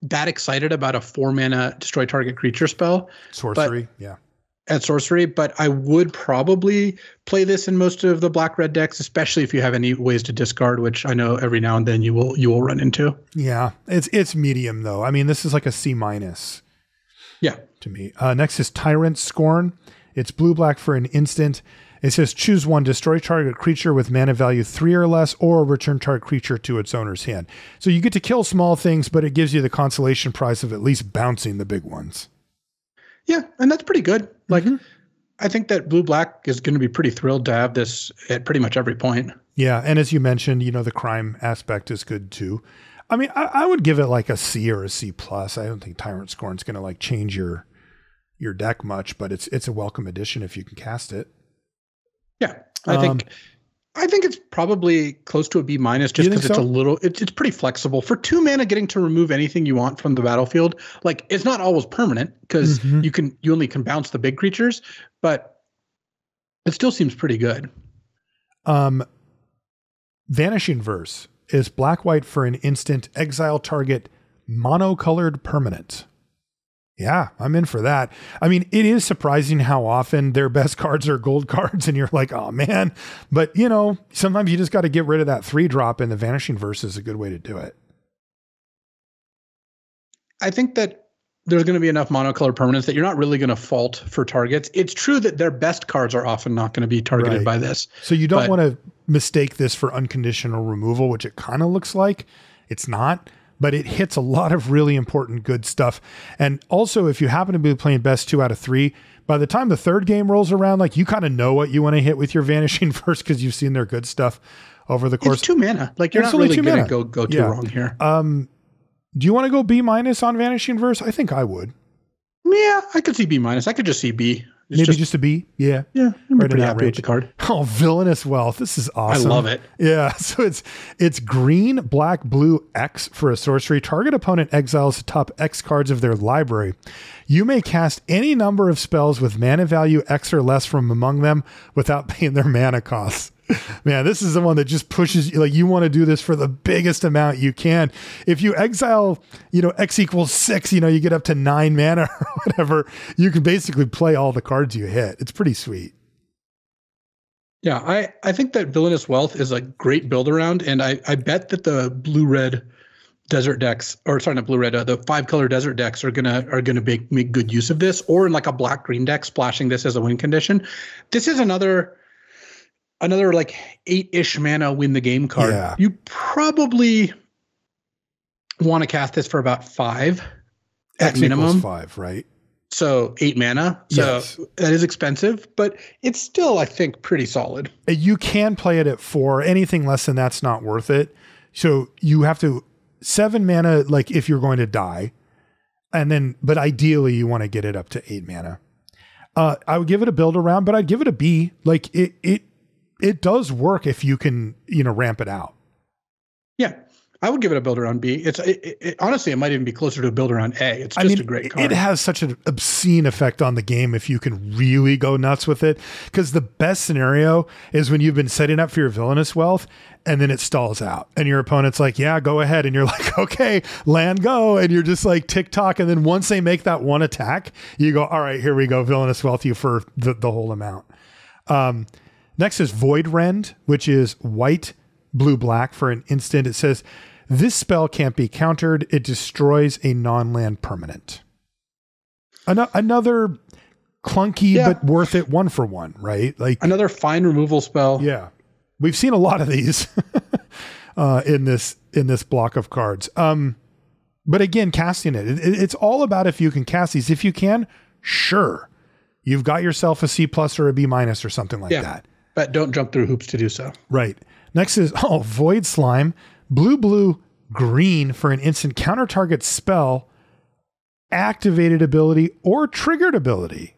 Speaker 2: that excited about a four mana destroy target creature spell
Speaker 1: Sorcery, yeah.
Speaker 2: At sorcery, but I would probably play this in most of the black red decks, especially if you have any ways to discard, which I know every now and then you will you will run into.
Speaker 1: Yeah, it's it's medium though. I mean, this is like a C minus.
Speaker 2: Yeah.
Speaker 1: to me. Uh, next is Tyrant Scorn. It's blue black for an instant. It says choose one, destroy target creature with mana value three or less, or return target creature to its owner's hand. So you get to kill small things, but it gives you the consolation prize of at least bouncing the big ones.
Speaker 2: Yeah, and that's pretty good. Like
Speaker 1: Mm-hmm.
Speaker 2: I think that blue black is going to be pretty thrilled to have this at pretty much every point.
Speaker 1: Yeah, and as you mentioned, you know the crime aspect is good too. I mean, I, I would give it like a C or a C plus. I don't think Tyrant Scorn's going to like change your your deck much, but it's it's a welcome addition if you can cast it.
Speaker 2: Yeah, I
Speaker 1: Um,
Speaker 2: think I think it's probably close to a B minus just because it's a little it's it's pretty flexible. For two mana getting to remove anything you want from the battlefield, like it's not always permanent because
Speaker 1: Mhm.
Speaker 2: you can you only can bounce the big creatures, but it still seems pretty good.
Speaker 1: Um, Vanishing Verse is black white for an instant exile target monocolored permanent. Yeah, I'm in for that. I mean, it is surprising how often their best cards are gold cards, and you're like, oh man. But you know, sometimes you just got to get rid of that three drop, and the Vanishing Verse is a good way to do it.
Speaker 2: I think that there's going to be enough monocolor permanents that you're not really going to fault for targets. It's true that their best cards are often not going to be targeted
Speaker 1: Right.
Speaker 2: by this.
Speaker 1: So you don't want to mistake this for unconditional removal, which it kind of looks like. It's not, but it hits a lot of really important good stuff. And also, if you happen to be playing best two out of three, by the time the third game rolls around, like you kind of know what you want to hit with your vanishing first because you've seen their good stuff over the course.
Speaker 2: It's two mana. Like you're
Speaker 1: It's
Speaker 2: not really
Speaker 1: two
Speaker 2: going to
Speaker 1: mana.
Speaker 2: go go too
Speaker 1: Yeah.
Speaker 2: wrong here.
Speaker 1: Um, do you want to go B minus on vanishing verse? I think I would.
Speaker 2: Yeah, I could see B minus. I could just see B. It's
Speaker 1: Maybe
Speaker 2: just,
Speaker 1: just, a B. Yeah.
Speaker 2: yeah, I'm
Speaker 1: right
Speaker 2: pretty happy
Speaker 1: range.
Speaker 2: with the card.
Speaker 1: Oh, villainous wealth. This is awesome.
Speaker 2: I love it.
Speaker 1: Yeah, so it's it's green, black, blue X for a sorcery. Target opponent exiles the top X cards of their library. You may cast any number of spells with mana value X or less from among them without paying their mana costs. Man, this is the one that just pushes you like you want to do this for the biggest amount you can. If you exile, you know, X equals six, you know, you get up to nine mana or whatever, you can basically play all the cards you hit. It's pretty sweet.
Speaker 2: Yeah, I, I think that Villainous Wealth is a great build around, and I, I bet that the blue red desert decks, or sorry, not blue red, uh, the five color desert decks are gonna are gonna make make good use of this, or in like a black green deck, splashing this as a win condition. This is another another like eight ish mana win the game card.
Speaker 1: Yeah.
Speaker 2: You probably want to cast this for about five at
Speaker 1: X
Speaker 2: minimum.
Speaker 1: five, right?
Speaker 2: So eight mana. So
Speaker 1: Yes.
Speaker 2: that is expensive, but it's still, I think, pretty solid.
Speaker 1: Uh, You can play it at four. Anything less than that's not worth it. So you have to seven mana, like if you're going to die, and then, but ideally you want to get it up to eight mana. Uh, I would give it a build around, but I'd give it a B. Like it, it, it does work if you can, you know, ramp it out.
Speaker 2: Yeah, I would give it a build around B. It's it, it, honestly, it might even be closer to a build around A. It's just
Speaker 1: I mean,
Speaker 2: a great card.
Speaker 1: It has such an obscene effect on the game if you can really go nuts with it. Because the best scenario is when you've been setting up for your villainous wealth and then it stalls out and your opponent's like, yeah, go ahead. And you're like, okay, land go. And you're just like tick tock. And then once they make that one attack, you go, all right, here we go. Villainous wealth you for the, the whole amount. Um, next is Void Rend, which is white, blue, black for an instant. It says, this spell can't be countered. It destroys a non land permanent. Ano- another clunky
Speaker 2: Yeah.
Speaker 1: but worth it one for one, right? Like,
Speaker 2: Another fine removal spell.
Speaker 1: yeah, we've seen a lot of these uh, in this in this block of cards. Um, but again, casting it, it, it's all about if you can cast these. If you can, sure, you've got yourself a C plus or a B minus or something like
Speaker 2: Yeah.
Speaker 1: that.
Speaker 2: But don't jump through hoops to do so.
Speaker 1: Right. Next is oh Voidslime, blue blue green for an instant counter target spell, activated ability or triggered ability.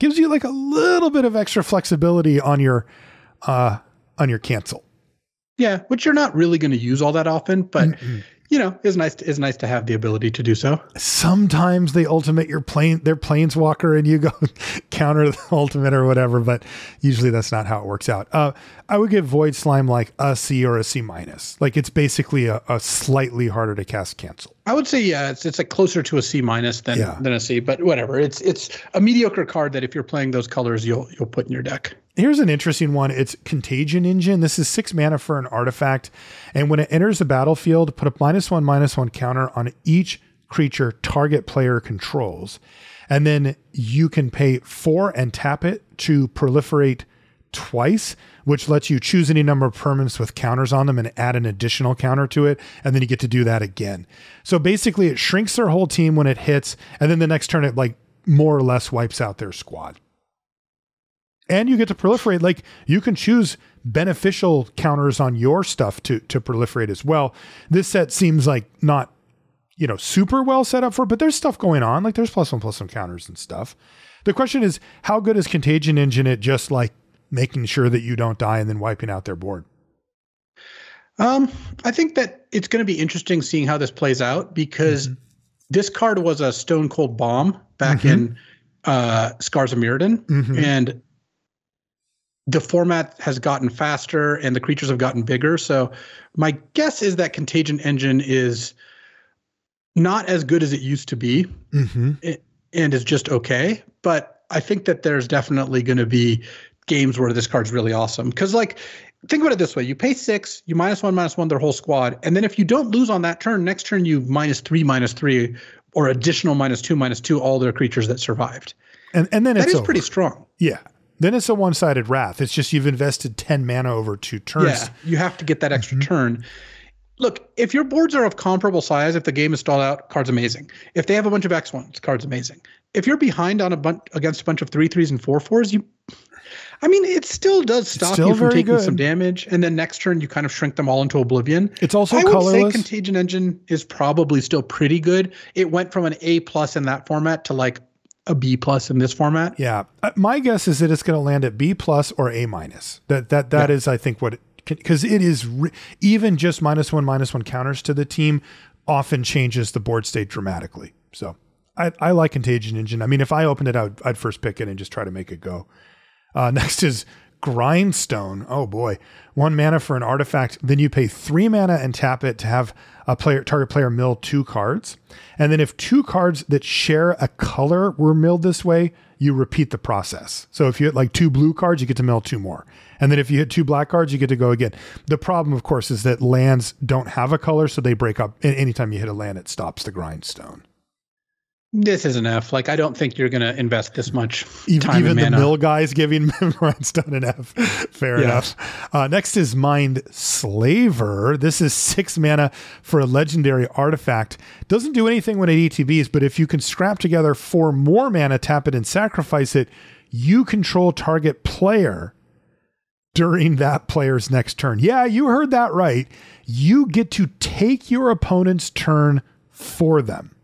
Speaker 1: Gives you like a little bit of extra flexibility on your uh on your cancel.
Speaker 2: Yeah, which you're not really going to use all that often, but
Speaker 1: Mm.
Speaker 2: You know, it's nice. To, is nice to have the ability to do so.
Speaker 1: Sometimes they ultimate your plane their planeswalker and you go counter the ultimate or whatever, but usually that's not how it works out. Uh I would give Voidslime like a C or a C minus. Like it's basically a, a slightly harder to cast cancel.
Speaker 2: I would say yeah, it's it's like closer to a C minus than
Speaker 1: Yeah.
Speaker 2: than a C, but whatever. It's it's a mediocre card that if you're playing those colors, you'll you'll put in your deck.
Speaker 1: Here's an interesting one. It's Contagion Engine. This is six mana for an artifact. And when it enters the battlefield, put a minus one, minus one counter on each creature target player controls. And then you can pay four and tap it to proliferate twice, which lets you choose any number of permanents with counters on them and add an additional counter to it. And then you get to do that again. So basically, it shrinks their whole team when it hits. And then the next turn, it like more or less wipes out their squad and you get to proliferate like you can choose beneficial counters on your stuff to to proliferate as well this set seems like not you know super well set up for but there's stuff going on like there's plus one plus one counters and stuff the question is how good is contagion engine at just like making sure that you don't die and then wiping out their board?
Speaker 2: Um, I think that it's going to be interesting seeing how this plays out because mm-hmm. this card was a stone cold bomb back mm-hmm. in uh, Scars of Mirrodin, mm-hmm. and the format has gotten faster and the creatures have gotten bigger. So my guess is that Contagion Engine is not as good as it used to be, mm-hmm. and is just okay. But I think that there's definitely going to be games where this card's really awesome. Because like think about it this way. You pay six you minus one minus one their whole squad. And then if you don't lose on that turn next turn you minus three minus three or additional minus two minus two all their creatures that survived.
Speaker 1: And and then
Speaker 2: that
Speaker 1: it's
Speaker 2: is pretty strong.
Speaker 1: Yeah then it's a one-sided wrath it's just you've invested 10 mana over two turns yeah
Speaker 2: you have to get that extra mm-hmm. turn look if your boards are of comparable size if the game is stalled out cards amazing if they have a bunch of x1s cards amazing if you're behind on a bunch against a bunch of three threes and four fours you I mean, it still does stop still you from taking good. some damage, and then next turn you kind of shrink them all into oblivion.
Speaker 1: It's also I
Speaker 2: colorless. would say Contagion Engine is probably still pretty good. It went from an A plus in that format to like a B plus in this format.
Speaker 1: Yeah, uh, my guess is that it's going to land at B plus or A minus. That that that yeah. is, I think, what because it, is re- even just minus one minus one counters to the team often changes the board state dramatically. So. I, I like Contagion Engine. I mean, if I opened it out, I'd first pick it and just try to make it go. Uh, next is Grindstone. Oh boy, one mana for an artifact. Then you pay three mana and tap it to have a player target player mill two cards. And then if two cards that share a color were milled this way, you repeat the process. So if you hit like two blue cards, you get to mill two more. And then if you hit two black cards, you get to go again. The problem, of course, is that lands don't have a color, so they break up. And Anytime you hit a land, it stops the grindstone.
Speaker 2: This is an F. Like I don't think you're going to invest this much
Speaker 1: time. Even the mana. mill guys giving Grindstone an F. Fair yeah. enough. Uh, next is Mindslaver. This is six mana for a legendary artifact. Doesn't do anything when it ETBs, but if you can scrap together four more mana, tap it and sacrifice it, you control target player during that player's next turn. Yeah, you heard that right. You get to take your opponent's turn for them.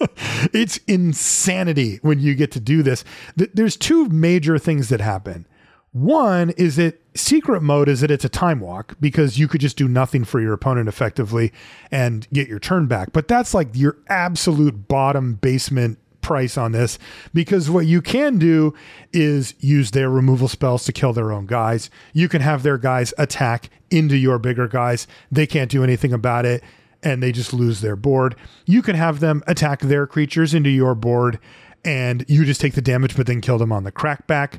Speaker 1: it's insanity when you get to do this. There's two major things that happen. One is that secret mode is that it's a time walk because you could just do nothing for your opponent effectively and get your turn back. But that's like your absolute bottom basement price on this because what you can do is use their removal spells to kill their own guys. You can have their guys attack into your bigger guys. They can't do anything about it and they just lose their board. You can have them attack their creatures into your board and you just take the damage, but then kill them on the crackback.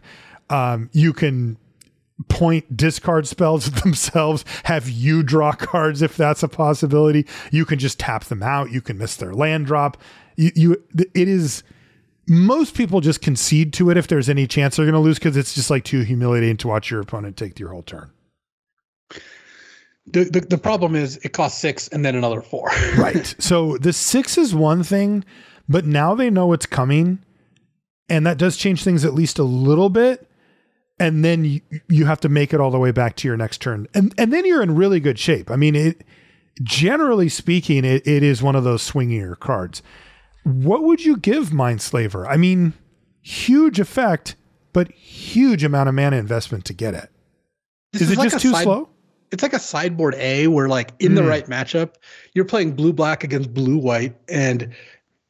Speaker 1: Um, you can point discard spells themselves, have you draw cards if that's a possibility. You can just tap them out. You can miss their land drop. You, you it is most people just concede to it if there's any chance they're going to lose because it's just like too humiliating to watch your opponent take your whole turn.
Speaker 2: The, the, the problem is it costs six and then another four.
Speaker 1: right. So the six is one thing, but now they know it's coming, and that does change things at least a little bit. And then you, you have to make it all the way back to your next turn, and and then you're in really good shape. I mean, it generally speaking, it, it is one of those swingier cards. What would you give Mindslaver? I mean, huge effect, but huge amount of mana investment to get it. Is, is it like just too side- slow?
Speaker 2: It's like a sideboard A where like in mm. the right matchup, you're playing blue black against blue white, and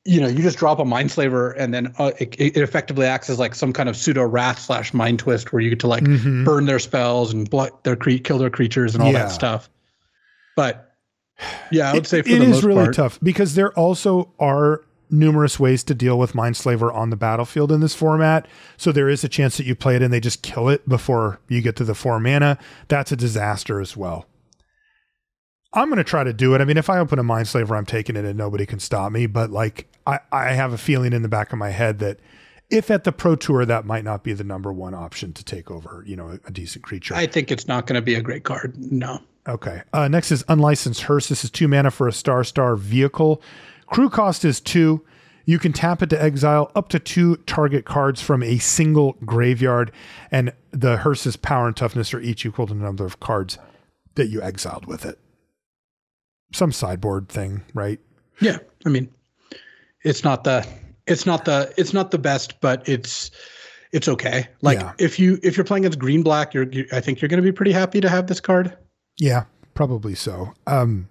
Speaker 2: you know you just drop a Mindslaver, and then uh, it, it, effectively acts as like some kind of pseudo wrath slash mind twist where you get to like mm-hmm. burn their spells and blood their cre- kill their creatures and all yeah. that stuff. But yeah, I would
Speaker 1: it,
Speaker 2: say for
Speaker 1: it is really
Speaker 2: part,
Speaker 1: tough because there also are numerous ways to deal with Mindslaver on the battlefield in this format. So there is a chance that you play it and they just kill it before you get to the four mana. That's a disaster as well. I'm going to try to do it. I mean, if I open a Mindslaver, I'm taking it and nobody can stop me. But like, I, I have a feeling in the back of my head that if at the Pro Tour, that might not be the number one option to take over, you know, a, a decent creature.
Speaker 2: I think it's not going to be a great card. No.
Speaker 1: Okay. Uh, next is Unlicensed Hearse. This is two mana for a star star vehicle. Crew cost is two. You can tap it to exile up to two target cards from a single graveyard, and the hearse's power and toughness are each equal to the number of cards that you exiled with it. Some sideboard thing, right?
Speaker 2: Yeah, I mean, it's not the it's not the it's not the best, but it's it's okay. Like
Speaker 1: Yeah.
Speaker 2: if you if you're playing against green black, you're you, I think you're going to be pretty happy to have this card.
Speaker 1: Yeah, probably so. Um,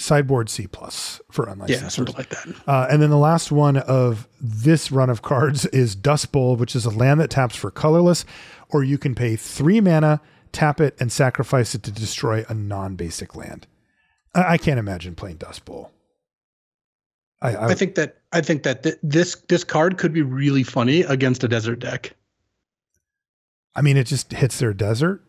Speaker 1: sideboard C plus for unlicensed.
Speaker 2: Yeah, sort of like that.
Speaker 1: Uh, and then the last one of this run of cards is Dust Bowl, which is a land that taps for colorless, or you can pay three mana, tap it, and sacrifice it to destroy a non-basic land. I, I can't imagine playing Dust Bowl. I, I,
Speaker 2: I think that I think that th- this this card could be really funny against a desert deck.
Speaker 1: I mean, it just hits their desert.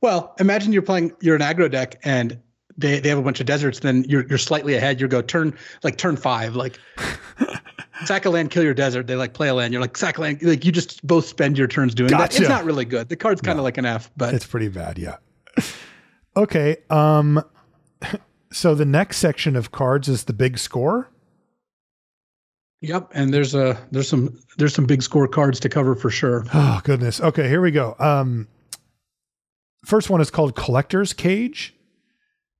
Speaker 2: Well, imagine you're playing you're an aggro deck and they, they have a bunch of deserts, then you're you're slightly ahead. You go turn like turn five, like sack a land, kill your desert. They like play a land. You're like sack a land, like you just both spend your turns doing that. It's not really good. The card's kind of like an F, but
Speaker 1: It's pretty bad, yeah. okay. Um, so the next section of cards is the big score.
Speaker 2: Yep, and there's a there's some there's some big score cards to cover for sure.
Speaker 1: Oh goodness. Okay, here we go. Um first one is called Collector's Cage.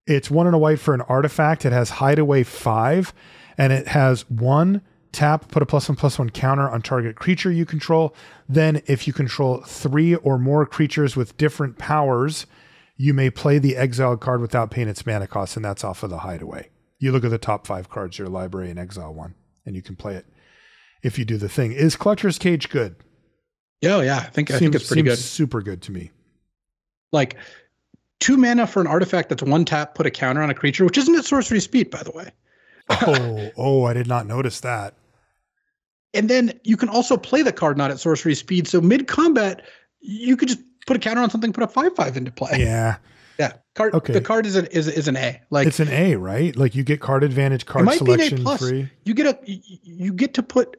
Speaker 1: It's one and a white for an artifact. It has hideaway five, and it has one tap, put a plus one plus one counter on target creature you control. Then, if you control three or more creatures with different powers, you may play the exiled card without paying its mana cost, and that's off of the hideaway. You look at the top five cards, your library and exile one, and you can play it if you do the thing. Is Collector's Cage good?
Speaker 2: Yeah, oh, yeah, I think I think it's pretty
Speaker 1: seems
Speaker 2: good.
Speaker 1: Super good to me.
Speaker 2: Like two mana for an artifact that's one tap, put a counter on a creature, which isn't at sorcery speed, by the way.
Speaker 1: Oh, oh, I did not notice that.
Speaker 2: And then you can also play the card not at sorcery speed. So mid combat, you could just put a counter on something, put a five five into play.
Speaker 1: Yeah,
Speaker 2: Yeah, card.
Speaker 1: Okay.
Speaker 2: The card is an is, is an A. Like
Speaker 1: it's an A, right? Like you get card advantage, card
Speaker 2: might be an A
Speaker 1: selection free.
Speaker 2: You get a you get to put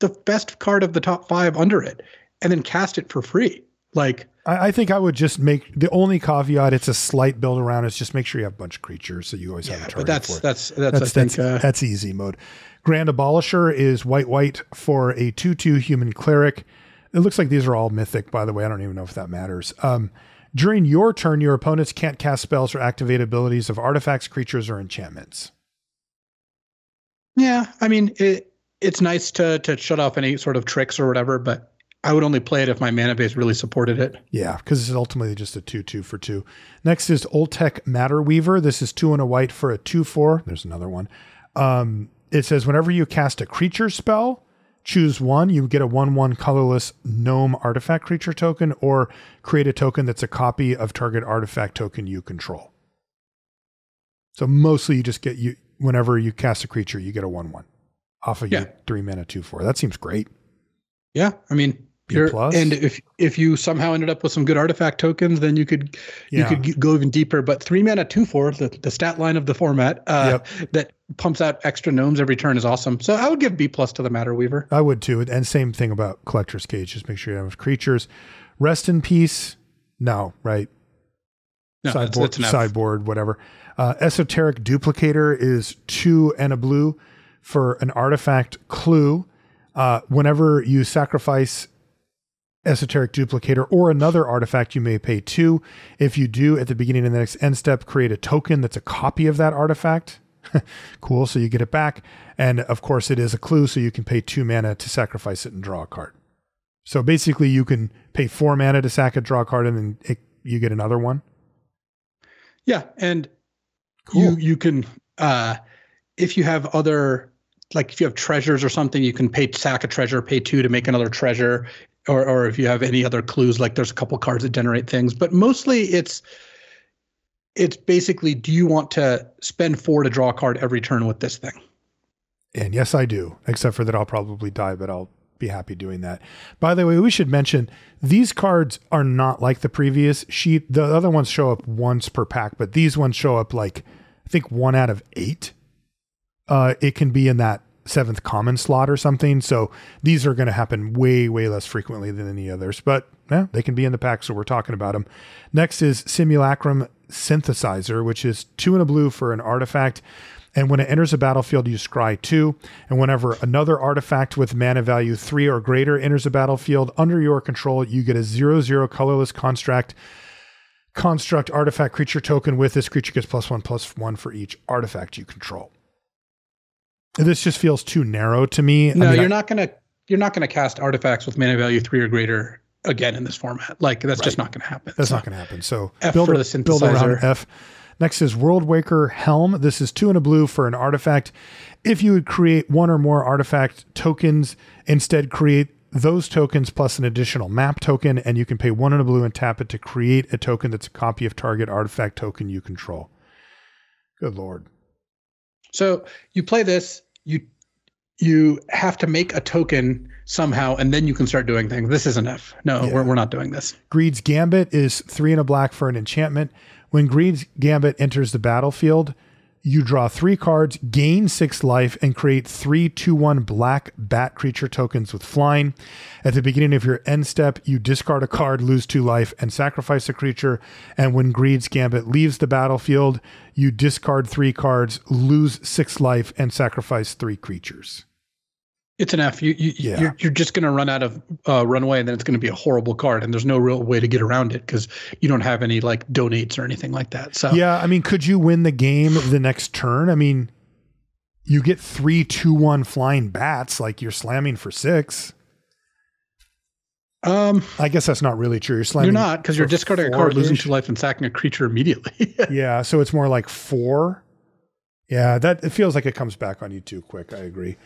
Speaker 2: the best card of the top five under it, and then cast it for free. Like
Speaker 1: I, I think I would just make the only caveat. It's a slight build around. Is just make sure you have a bunch of creatures, so you always have a
Speaker 2: yeah,
Speaker 1: target
Speaker 2: but that's that's that's,
Speaker 1: That's
Speaker 2: I think
Speaker 1: that's,
Speaker 2: uh,
Speaker 1: that's easy mode. Grand Abolisher is white white for a two two human cleric. It looks like these are all mythic, by the way. I don't even know if that matters. Um, during your turn, your opponents can't cast spells or activate abilities of artifacts, creatures, or enchantments.
Speaker 2: yeah. I mean it. It's nice to to shut off any sort of tricks or whatever, but I would only play it if my mana base really supported it.
Speaker 1: Yeah, because it's ultimately just a 2 2 for 2. Next is Oltec Matterweaver. This is 2 and a white for a 2 4. There's another one. Um, it says whenever you cast a creature spell, choose one, you get a 1 1 colorless gnome artifact creature token, or create a token that's a copy of target artifact token you control. So mostly you just get you whenever you cast a creature, you get a 1 1 off of
Speaker 2: Yeah.
Speaker 1: your 3 mana 2 4. That seems great.
Speaker 2: Yeah, I mean,
Speaker 1: B plus?
Speaker 2: and if if you somehow ended up with some good artifact tokens, then you could you
Speaker 1: Yeah.
Speaker 2: could go even deeper. But three mana, two four, the, the stat line of the format uh, that pumps out extra gnomes every turn is awesome. So I would give B plus to the Matterweaver.
Speaker 1: I would too. And same thing about Collector's Cage. Just make sure you have creatures. Rest in peace. No, right?
Speaker 2: No,
Speaker 1: sideboard,
Speaker 2: an F.
Speaker 1: sideboard, whatever. Uh, Esoteric Duplicator is two and a blue for an artifact clue. Uh, whenever you sacrifice Esoteric Duplicator or another artifact, you may pay two. If you do, at the beginning of the next end step, create a token that's a copy of that artifact. cool. So you get it back. And of course, it is a clue, so you can pay two mana to sacrifice it and draw a card. So basically, you can pay four mana to sack it, draw a card, and then it, you get another one.
Speaker 2: Yeah, and
Speaker 1: Cool.
Speaker 2: you you can uh, if you have other like if you have treasures or something, you can pay sack a treasure, pay two to make another treasure, or or if you have any other clues, like there's a couple cards that generate things. But mostly it's it's basically do you want to spend four to draw a card every turn with this thing?
Speaker 1: And yes, I do, except for that I'll probably die, but I'll be happy doing that. By the way, we should mention these cards are not like the previous sheet. The other ones show up once per pack, but these ones show up like, I think one out of eight. Uh, it can be in that seventh common slot or something. So these are going to happen way, way less frequently than any others, but yeah, they can be in the pack. So we're talking about them. Next is Simulacrum Synthesizer, which is two in a blue for an artifact. And when it enters a battlefield, you scry two. And whenever another artifact with mana value three or greater enters a battlefield under your control, you get a zero zero colorless construct construct artifact creature token with this creature gets plus one plus one for each artifact you control. This just feels too narrow to me. I
Speaker 2: No,
Speaker 1: mean,
Speaker 2: you're
Speaker 1: I-
Speaker 2: not gonna you're not going to cast artifacts with mana value three or greater again in this format. Like that's right. just not going to happen.
Speaker 1: That's so. not going to happen. So
Speaker 2: F build, for the synthesizer. Build around
Speaker 1: F. Next is Worldwalker Helm. This is two and a blue for an artifact. If you would create one or more artifact tokens, instead create those tokens plus an additional map token, and you can pay one and a blue and tap it to create a token that's a copy of target artifact token you control. Good lord.
Speaker 2: So you play this, you you have to make a token somehow, and then you can start doing things. This isn't F. No, yeah. we're, we're not doing this.
Speaker 1: Greed's Gambit is three and a black for an enchantment. When Greed's Gambit enters the battlefield, you draw three cards, gain six life, and create three, two, one black bat creature tokens with flying. At the beginning of your end step, you discard a card, lose two life, and sacrifice a creature. And when Greed's Gambit leaves the battlefield, you discard three cards, lose six life, and sacrifice three creatures.
Speaker 2: It's an F. You, you yeah. you're, you're just going to run out of uh, runway, and then it's going to be a horrible card, and there's no real way to get around it because you don't have any like donates or anything like that. So
Speaker 1: yeah, I mean, could you win the game the next turn? I mean, you get three, two, one flying bats, like you're slamming for six.
Speaker 2: Um,
Speaker 1: I guess that's not really true. You're slamming.
Speaker 2: You're not because you're discarding a card, losing two life, and sacking a creature immediately.
Speaker 1: yeah, so it's more like four. Yeah, that it feels like it comes back on you too quick. I agree.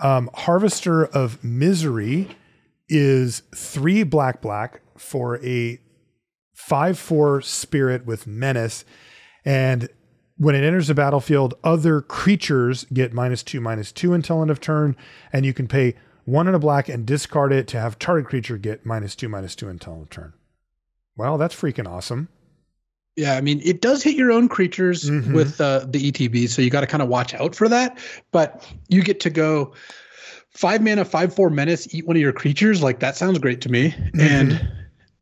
Speaker 1: Um, Harvester of Misery is three black black for a five four spirit with menace, and when it enters the battlefield, other creatures get minus two minus two until end of turn, and you can pay one in a black and discard it to have target creature get minus two minus two until end of turn. Well, that's freaking awesome.
Speaker 2: Yeah, I mean, it does hit your own creatures mm-hmm. with uh, the ETB, so you got to kind of watch out for that. But you get to go five mana, five four menace, eat one of your creatures. Like that sounds great to me. Mm-hmm. And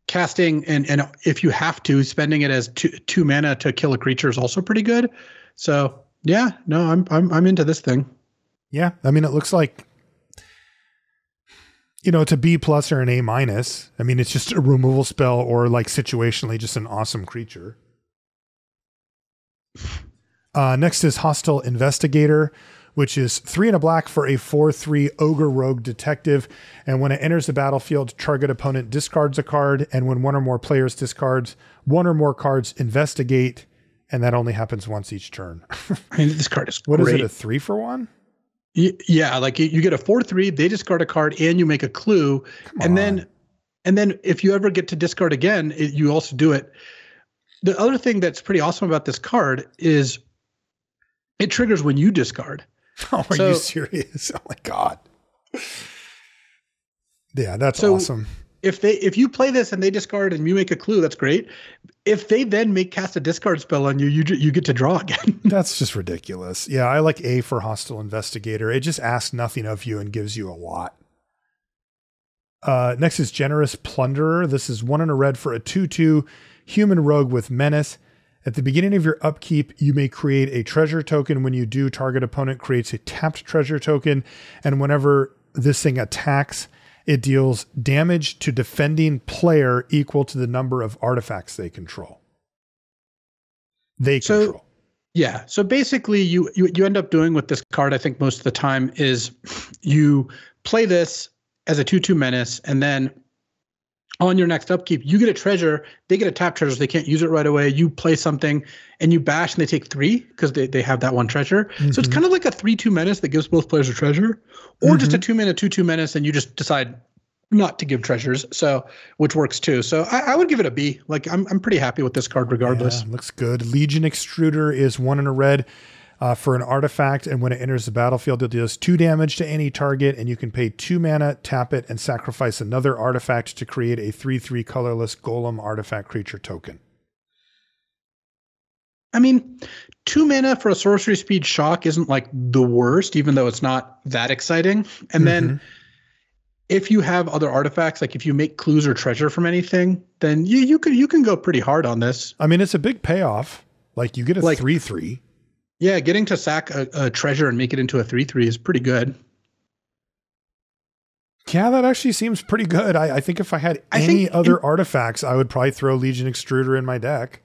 Speaker 2: casting and and if you have to, spending it as two two mana to kill a creature is also pretty good. So yeah, no, I'm I'm I'm into this thing.
Speaker 1: Yeah, I mean, it looks like you know, it's a B plus or an A minus. I mean, it's just a removal spell or like situationally just an awesome creature. Uh, next is Hostile Investigator, which is three and a black for a 4 3 Ogre Rogue Detective. And when it enters the battlefield, target opponent discards a card. And when one or more players discards one or more cards, investigate. And that only happens once each turn.
Speaker 2: I mean, this card is
Speaker 1: What great. is it, a three for one?
Speaker 2: Yeah, like you get a four three, they discard a card, and you make a clue, Come and on. then, and then if you ever get to discard again, it, you also do it. The other thing that's pretty awesome about this card is it triggers when you discard.
Speaker 1: Oh, are so, you serious? Oh my god! Yeah, that's so awesome.
Speaker 2: If they if you play this and they discard and you make a clue, that's great. If they then make cast a discard spell on you, you you get to draw again.
Speaker 1: that's just ridiculous. Yeah, I like A for hostile investigator. It just asks nothing of you and gives you a lot. Uh, next is generous plunderer. This is one in a red for a two-two human rogue with menace. At the beginning of your upkeep, you may create a treasure token. When you do, target opponent creates a tapped treasure token. And whenever this thing attacks, it deals damage to defending player equal to the number of artifacts they control. They so, control.
Speaker 2: Yeah. So basically, you, you you end up doing with this card, I think most of the time, is you play this as a two-two menace, and then on your next upkeep, you get a treasure. They get a tap treasure. So they can't use it right away. You play something and you bash and they take three because they, they have that one treasure. Mm-hmm. So it's mm-hmm. kind of like a 3 2 menace that gives both players a treasure, or mm-hmm. just a two mana 2 2 menace and you just decide not to give treasures. So, which works too. So I, I would give it a B. Like I'm, I'm pretty happy with this card regardless.
Speaker 1: Yeah, looks good. Legion Extruder is one in a red uh, for an artifact, and when it enters the battlefield, it deals two damage to any target, and you can pay two mana, tap it, and sacrifice another artifact to create a 3 3 colorless golem artifact creature token.
Speaker 2: I mean, two mana for a sorcery speed shock isn't like the worst, even though it's not that exciting. And mm-hmm. then if you have other artifacts, like if you make clues or treasure from anything, then you you can you can go pretty hard on this.
Speaker 1: I mean, it's a big payoff. Like you get a like, three three.
Speaker 2: Yeah, getting to sack a, a treasure and make it into a 3 3 is pretty good.
Speaker 1: Yeah, that actually seems pretty good. I, I think if I had I any other in, artifacts, I would probably throw Legion Extruder in my deck.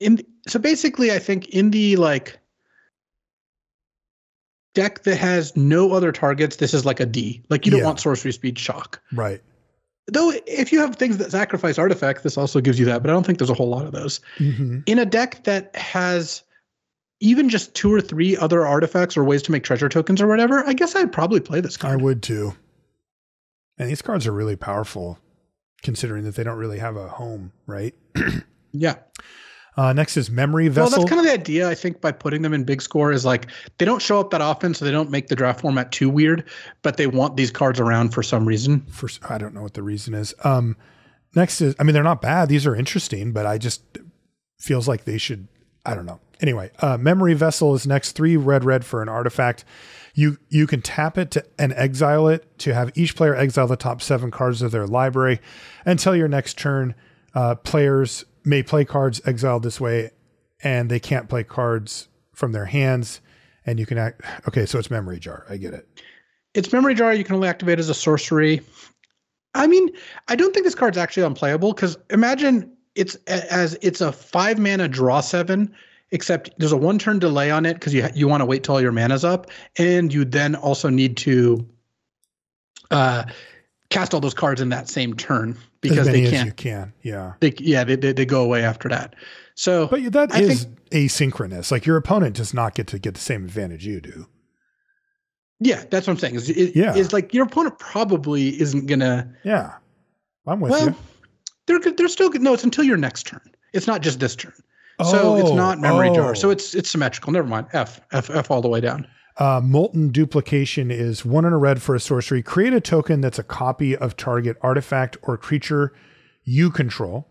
Speaker 2: In so basically, I think in the like deck that has no other targets, this is like a D. Like you don't
Speaker 1: Yeah.
Speaker 2: want sorcery speed shock.
Speaker 1: Right.
Speaker 2: Though if you have things that sacrifice artifacts, this also gives you that, but I don't think there's a whole lot of those.
Speaker 1: hmm
Speaker 2: In a deck that has even just two or three other artifacts or ways to make treasure tokens or whatever, I guess I'd probably play this card.
Speaker 1: I would too. And these cards are really powerful, considering that they don't really have a home, right?
Speaker 2: yeah.
Speaker 1: Uh, next is Memory vessel.
Speaker 2: Well, that's kind of the idea, I think, by putting them in big score is like they don't show up that often, so they don't make the draft format too weird, but they want these cards around for some reason.
Speaker 1: for I don't know what the reason is. Um, next is I mean they're not bad. These are interesting, but I just feels like they should. I don't know. Anyway, uh, memory vessel is next. Three red red for an artifact. You you can tap it to and exile it to have each player exile the top seven cards of their library until your next turn. Uh, players may play cards exiled this way, and they can't play cards from their hands. And you can act. Okay, so it's memory jar. I get it.
Speaker 2: It's memory jar. You can only activate as a sorcery. I mean, I don't think this card's actually unplayable because imagine it's as it's a five mana draw seven, except there's a one turn delay on it because you you want to wait till all your mana's up, and you then also need to uh, cast all those cards in that same turn because they can't.
Speaker 1: you can. Yeah.
Speaker 2: They, yeah, they, they they go away after that. So
Speaker 1: But that
Speaker 2: I
Speaker 1: is asynchronous. Like your opponent does not get to get the same advantage you do.
Speaker 2: yeah, that's what I'm saying. Is it,
Speaker 1: Yeah.
Speaker 2: is like your opponent probably isn't gonna.
Speaker 1: Yeah. I'm with
Speaker 2: well,
Speaker 1: you.
Speaker 2: they're they're still good. No, it's until your next turn. It's not just this turn. So it's
Speaker 1: Oh,
Speaker 2: not memory jar. So
Speaker 1: oh.
Speaker 2: it's it's symmetrical. Never mind. F F F all the way down.
Speaker 1: Uh, molten duplication is one in a red for a sorcery. Create a token that's a copy of target artifact or creature you control,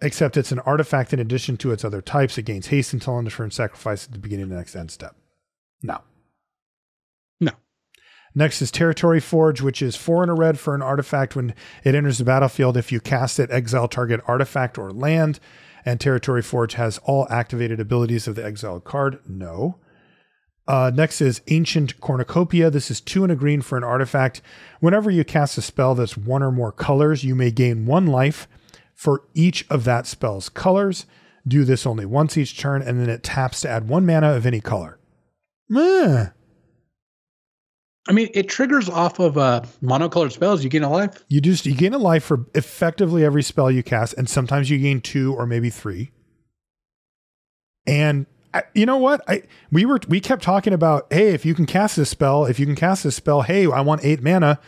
Speaker 1: except it's an artifact in addition to its other types. It gains haste until end of turn sacrifice at the beginning of the next end step. No.
Speaker 2: No.
Speaker 1: Next is Territory Forge, which is four in a red for an artifact. When it enters the battlefield, if you cast it, exile target artifact or land. And Territory Forge has all activated abilities of the exiled card. No. Uh, next is Ancient Cornucopia. This is two and a green for an artifact. Whenever you cast a spell that's one or more colors, you may gain one life for each of that spell's colors. Do this only once each turn, and then it taps to add one mana of any color. Meh.
Speaker 2: I mean, it triggers off of uh, monocolored spells. You gain a life.
Speaker 1: You just you gain a life for effectively every spell you cast, and sometimes you gain two or maybe three. And I, you know what? I we were we kept talking about, hey, if you can cast this spell, if you can cast this spell, hey, I want eight mana.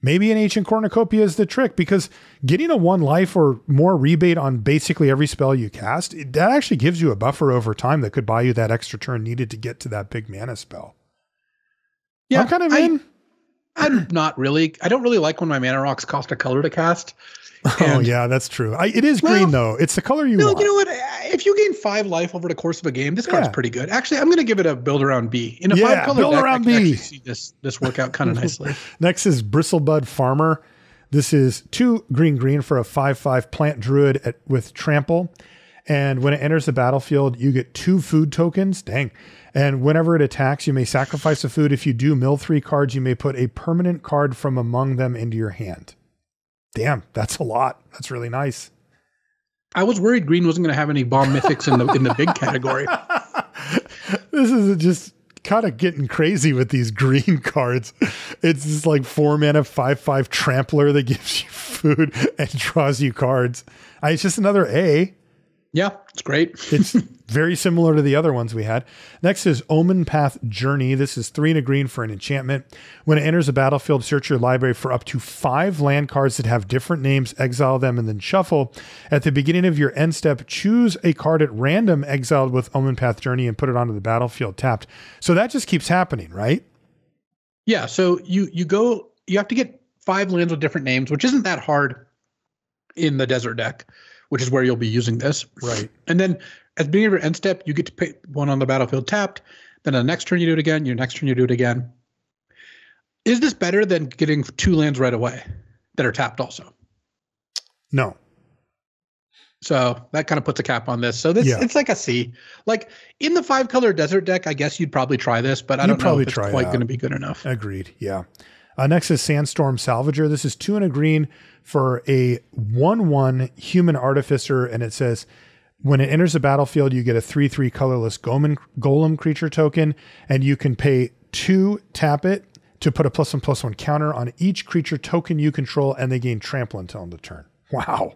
Speaker 1: Maybe an ancient cornucopia is the trick because getting a one life or more rebate on basically every spell you cast, that actually gives you a buffer over time that could buy you that extra turn needed to get to that big mana spell.
Speaker 2: Yeah,
Speaker 1: I'm kind of
Speaker 2: I-
Speaker 1: in.
Speaker 2: I'm not really. I don't really like when my mana rocks cost a color to cast.
Speaker 1: Oh yeah, that's true. I, it is
Speaker 2: Well,
Speaker 1: green though. It's the color you want.
Speaker 2: No,
Speaker 1: want.
Speaker 2: you know what? If you gain five life over the course of a game, this card's
Speaker 1: Yeah.
Speaker 2: pretty good. Actually, I'm going to give it a build around B. In a
Speaker 1: Yeah,
Speaker 2: five color
Speaker 1: build
Speaker 2: deck,
Speaker 1: around B.
Speaker 2: see this this work out kind of nicely.
Speaker 1: Next is Bristlebud Farmer. This is two green green for a 5 5 plant druid at, with trample. And when it enters the battlefield, you get two food tokens. Dang. And whenever it attacks, you may sacrifice a food. If you do mill three cards, you may put a permanent card from among them into your hand. Damn, that's a lot. That's really nice.
Speaker 2: I was worried Green wasn't going to have any bomb mythics in the in the big category.
Speaker 1: this is just kind of getting crazy with these green cards. It's just like four mana, five five trampler that gives you food and draws you cards. It's just another A.
Speaker 2: Yeah, it's great.
Speaker 1: It's very similar to the other ones we had. Next is Omenpath Journey. This is three and a green for an enchantment. When it enters the battlefield, search your library for up to five land cards that have different names, exile them, and then shuffle. At the beginning of your end step, choose a card at random exiled with Omenpath Journey and put it onto the battlefield tapped. So that just keeps happening, right?
Speaker 2: Yeah, so you you go you have to get five lands with different names, which isn't that hard in the desert deck, which is where you'll be using this.
Speaker 1: Right.
Speaker 2: And then at the beginning of your end step, you get to pick one on the battlefield tapped. Then the next turn you do it again. Your next turn you do it again. Is this better than getting two lands right away that are tapped also?
Speaker 1: No.
Speaker 2: So that kind of puts a cap on this. So this
Speaker 1: Yeah.
Speaker 2: it's like a C. Like in the five color desert deck, I guess you'd probably try this, but I
Speaker 1: You'd
Speaker 2: don't know
Speaker 1: probably
Speaker 2: if it's
Speaker 1: try
Speaker 2: quite going to be good enough.
Speaker 1: Agreed. Yeah. Uh, next is Sandstorm Salvager. This is two and a green for a 1 1 human artificer. And it says When it enters the battlefield, you get a 3 3 colorless golem, golem creature token, and you can pay two, tap it to put a plus one plus one counter on each creature token you control, and they gain trample until end of turn. Wow.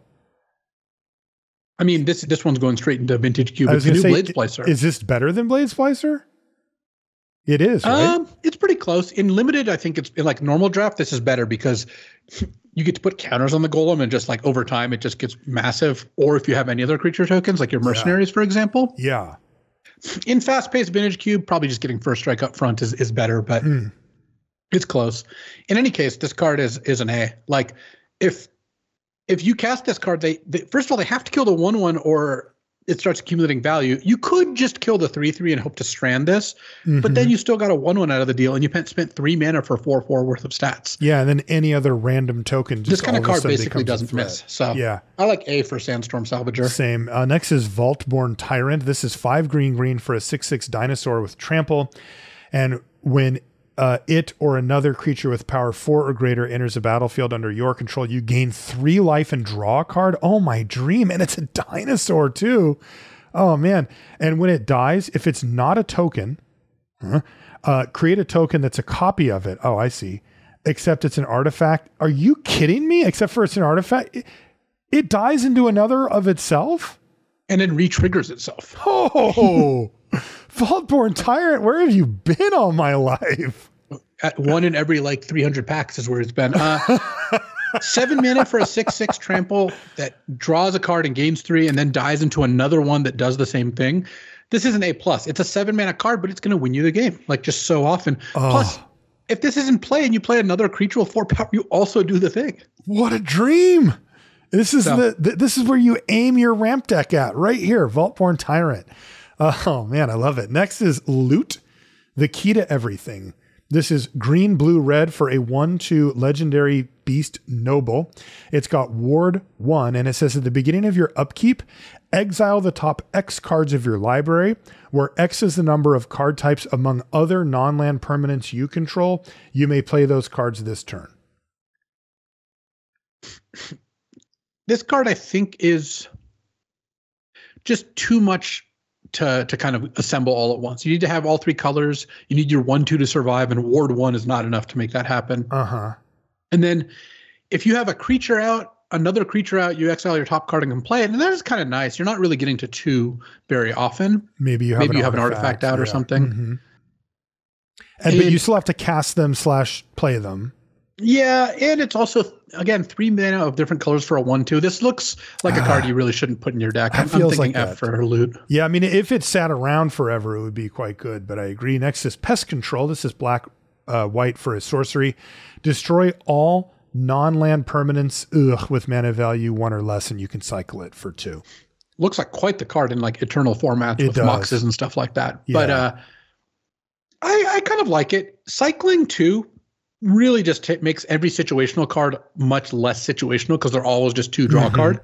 Speaker 2: I mean, this this one's going straight into Vintage Cube. It's
Speaker 1: going
Speaker 2: new
Speaker 1: say,
Speaker 2: Blade Splicer.
Speaker 1: is this better than Blade Splicer? It is, right?
Speaker 2: Um, it's pretty close. In limited, I think it's in like normal draft. This is better because you get to put counters on the golem, and just like over time, it just gets massive. Or if you have any other creature tokens, like your mercenaries, for example,
Speaker 1: yeah.
Speaker 2: in fast-paced vintage cube, probably just getting first strike up front is is better, but
Speaker 1: Hmm.
Speaker 2: it's close. In any case, this card is is an A. Like if if you cast this card, they, they first of all they have to kill the one one or it starts accumulating value. You could just kill the three three and hope to strand this, but
Speaker 1: Mhm.
Speaker 2: then you still got a one one out of the deal, and you spent spent three mana for four four worth of stats.
Speaker 1: yeah, and then any other random token. Just
Speaker 2: this kind of card
Speaker 1: sudden
Speaker 2: basically doesn't miss. So
Speaker 1: Yeah.
Speaker 2: I like A for Sandstorm Salvager.
Speaker 1: Same. Uh, next is Vaultborn Tyrant. This is five green green for a six six dinosaur with trample, and when uh, it or another creature with power four or greater enters the battlefield under your control, you gain three life and draw a card. Oh my dream! And it's a dinosaur too. Oh man! And when it dies, if it's not a token, huh, uh, create a token that's a copy of it. Oh, I see. Except it's an artifact. Are you kidding me? Except for it's an artifact. It, it dies into another of itself.
Speaker 2: And then re-triggers itself.
Speaker 1: Oh, Vaultborn Tyrant, where have you been all my life?
Speaker 2: At one in every like 300 packs is where it's been. Uh, seven mana for a six six trample that draws a card and gains three, and then dies into another one that does the same thing. This is an A plus. It's a seven mana card, but it's going to win you the game like just so often. Plus, if this isn't play and you play another creature with four power, you also do the thing.
Speaker 1: What a dream! This is
Speaker 2: So-
Speaker 1: the, th- this is where you aim your ramp deck at right here, Vaultborn Tyrant. Oh man, I love it. Next is Loot, the key to everything. This is green, blue, red for a one-two legendary beast noble. It's got ward one, and it says at the beginning of your upkeep, exile the top X cards of your library, where X is the number of card types among other non-land permanents you control. You may play those cards this turn.
Speaker 2: This card, I think, is just too much to to kind of assemble all at once. You need to have all three colors. You need your one two to survive, and Ward one is not enough to make that happen.
Speaker 1: Uh huh.
Speaker 2: And then if you have a creature out, another creature out, you exile your top card and can play it, and that is kind of nice. You're not really getting to two very often.
Speaker 1: Maybe you have
Speaker 2: Maybe
Speaker 1: an
Speaker 2: you have an artifact out or something.
Speaker 1: Mhm. And, but you still have to cast them slash play them.
Speaker 2: Yeah, and it's also again three mana of different colors for a one two. This looks like a card you really shouldn't put in your deck. I'm, I'm thinking
Speaker 1: like
Speaker 2: F
Speaker 1: that.
Speaker 2: for loot.
Speaker 1: Yeah, I mean, if it sat around forever, it would be quite good. But I agree. Next is pest control. This is black, uh, white for a sorcery. Destroy all non-land permanents ugh, with mana value one or less, and you can cycle it for two.
Speaker 2: looks like quite the card in like eternal formats
Speaker 1: It
Speaker 2: with
Speaker 1: does.
Speaker 2: moxes and stuff like that. But uh I I kind of like it. Cycling too really just ta makes every situational card much less situational because they're always just two draw
Speaker 1: Mhm.
Speaker 2: card.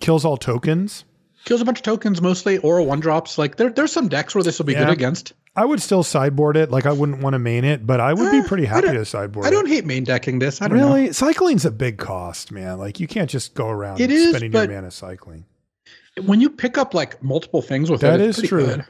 Speaker 1: Kills all tokens.
Speaker 2: Kills a bunch of tokens mostly or one drops. Like there there's some decks where this will be
Speaker 1: Yeah.
Speaker 2: good against.
Speaker 1: I would still sideboard it. Like I wouldn't want to main it, but I would be
Speaker 2: Uh,
Speaker 1: pretty happy to sideboard
Speaker 2: I don't hate main decking this. I don't know.
Speaker 1: Really, cycling's a big cost, man. Like you can't just go around
Speaker 2: It is,
Speaker 1: spending your mana cycling.
Speaker 2: When you pick up like multiple things with
Speaker 1: That
Speaker 2: it, it's
Speaker 1: is true.
Speaker 2: good.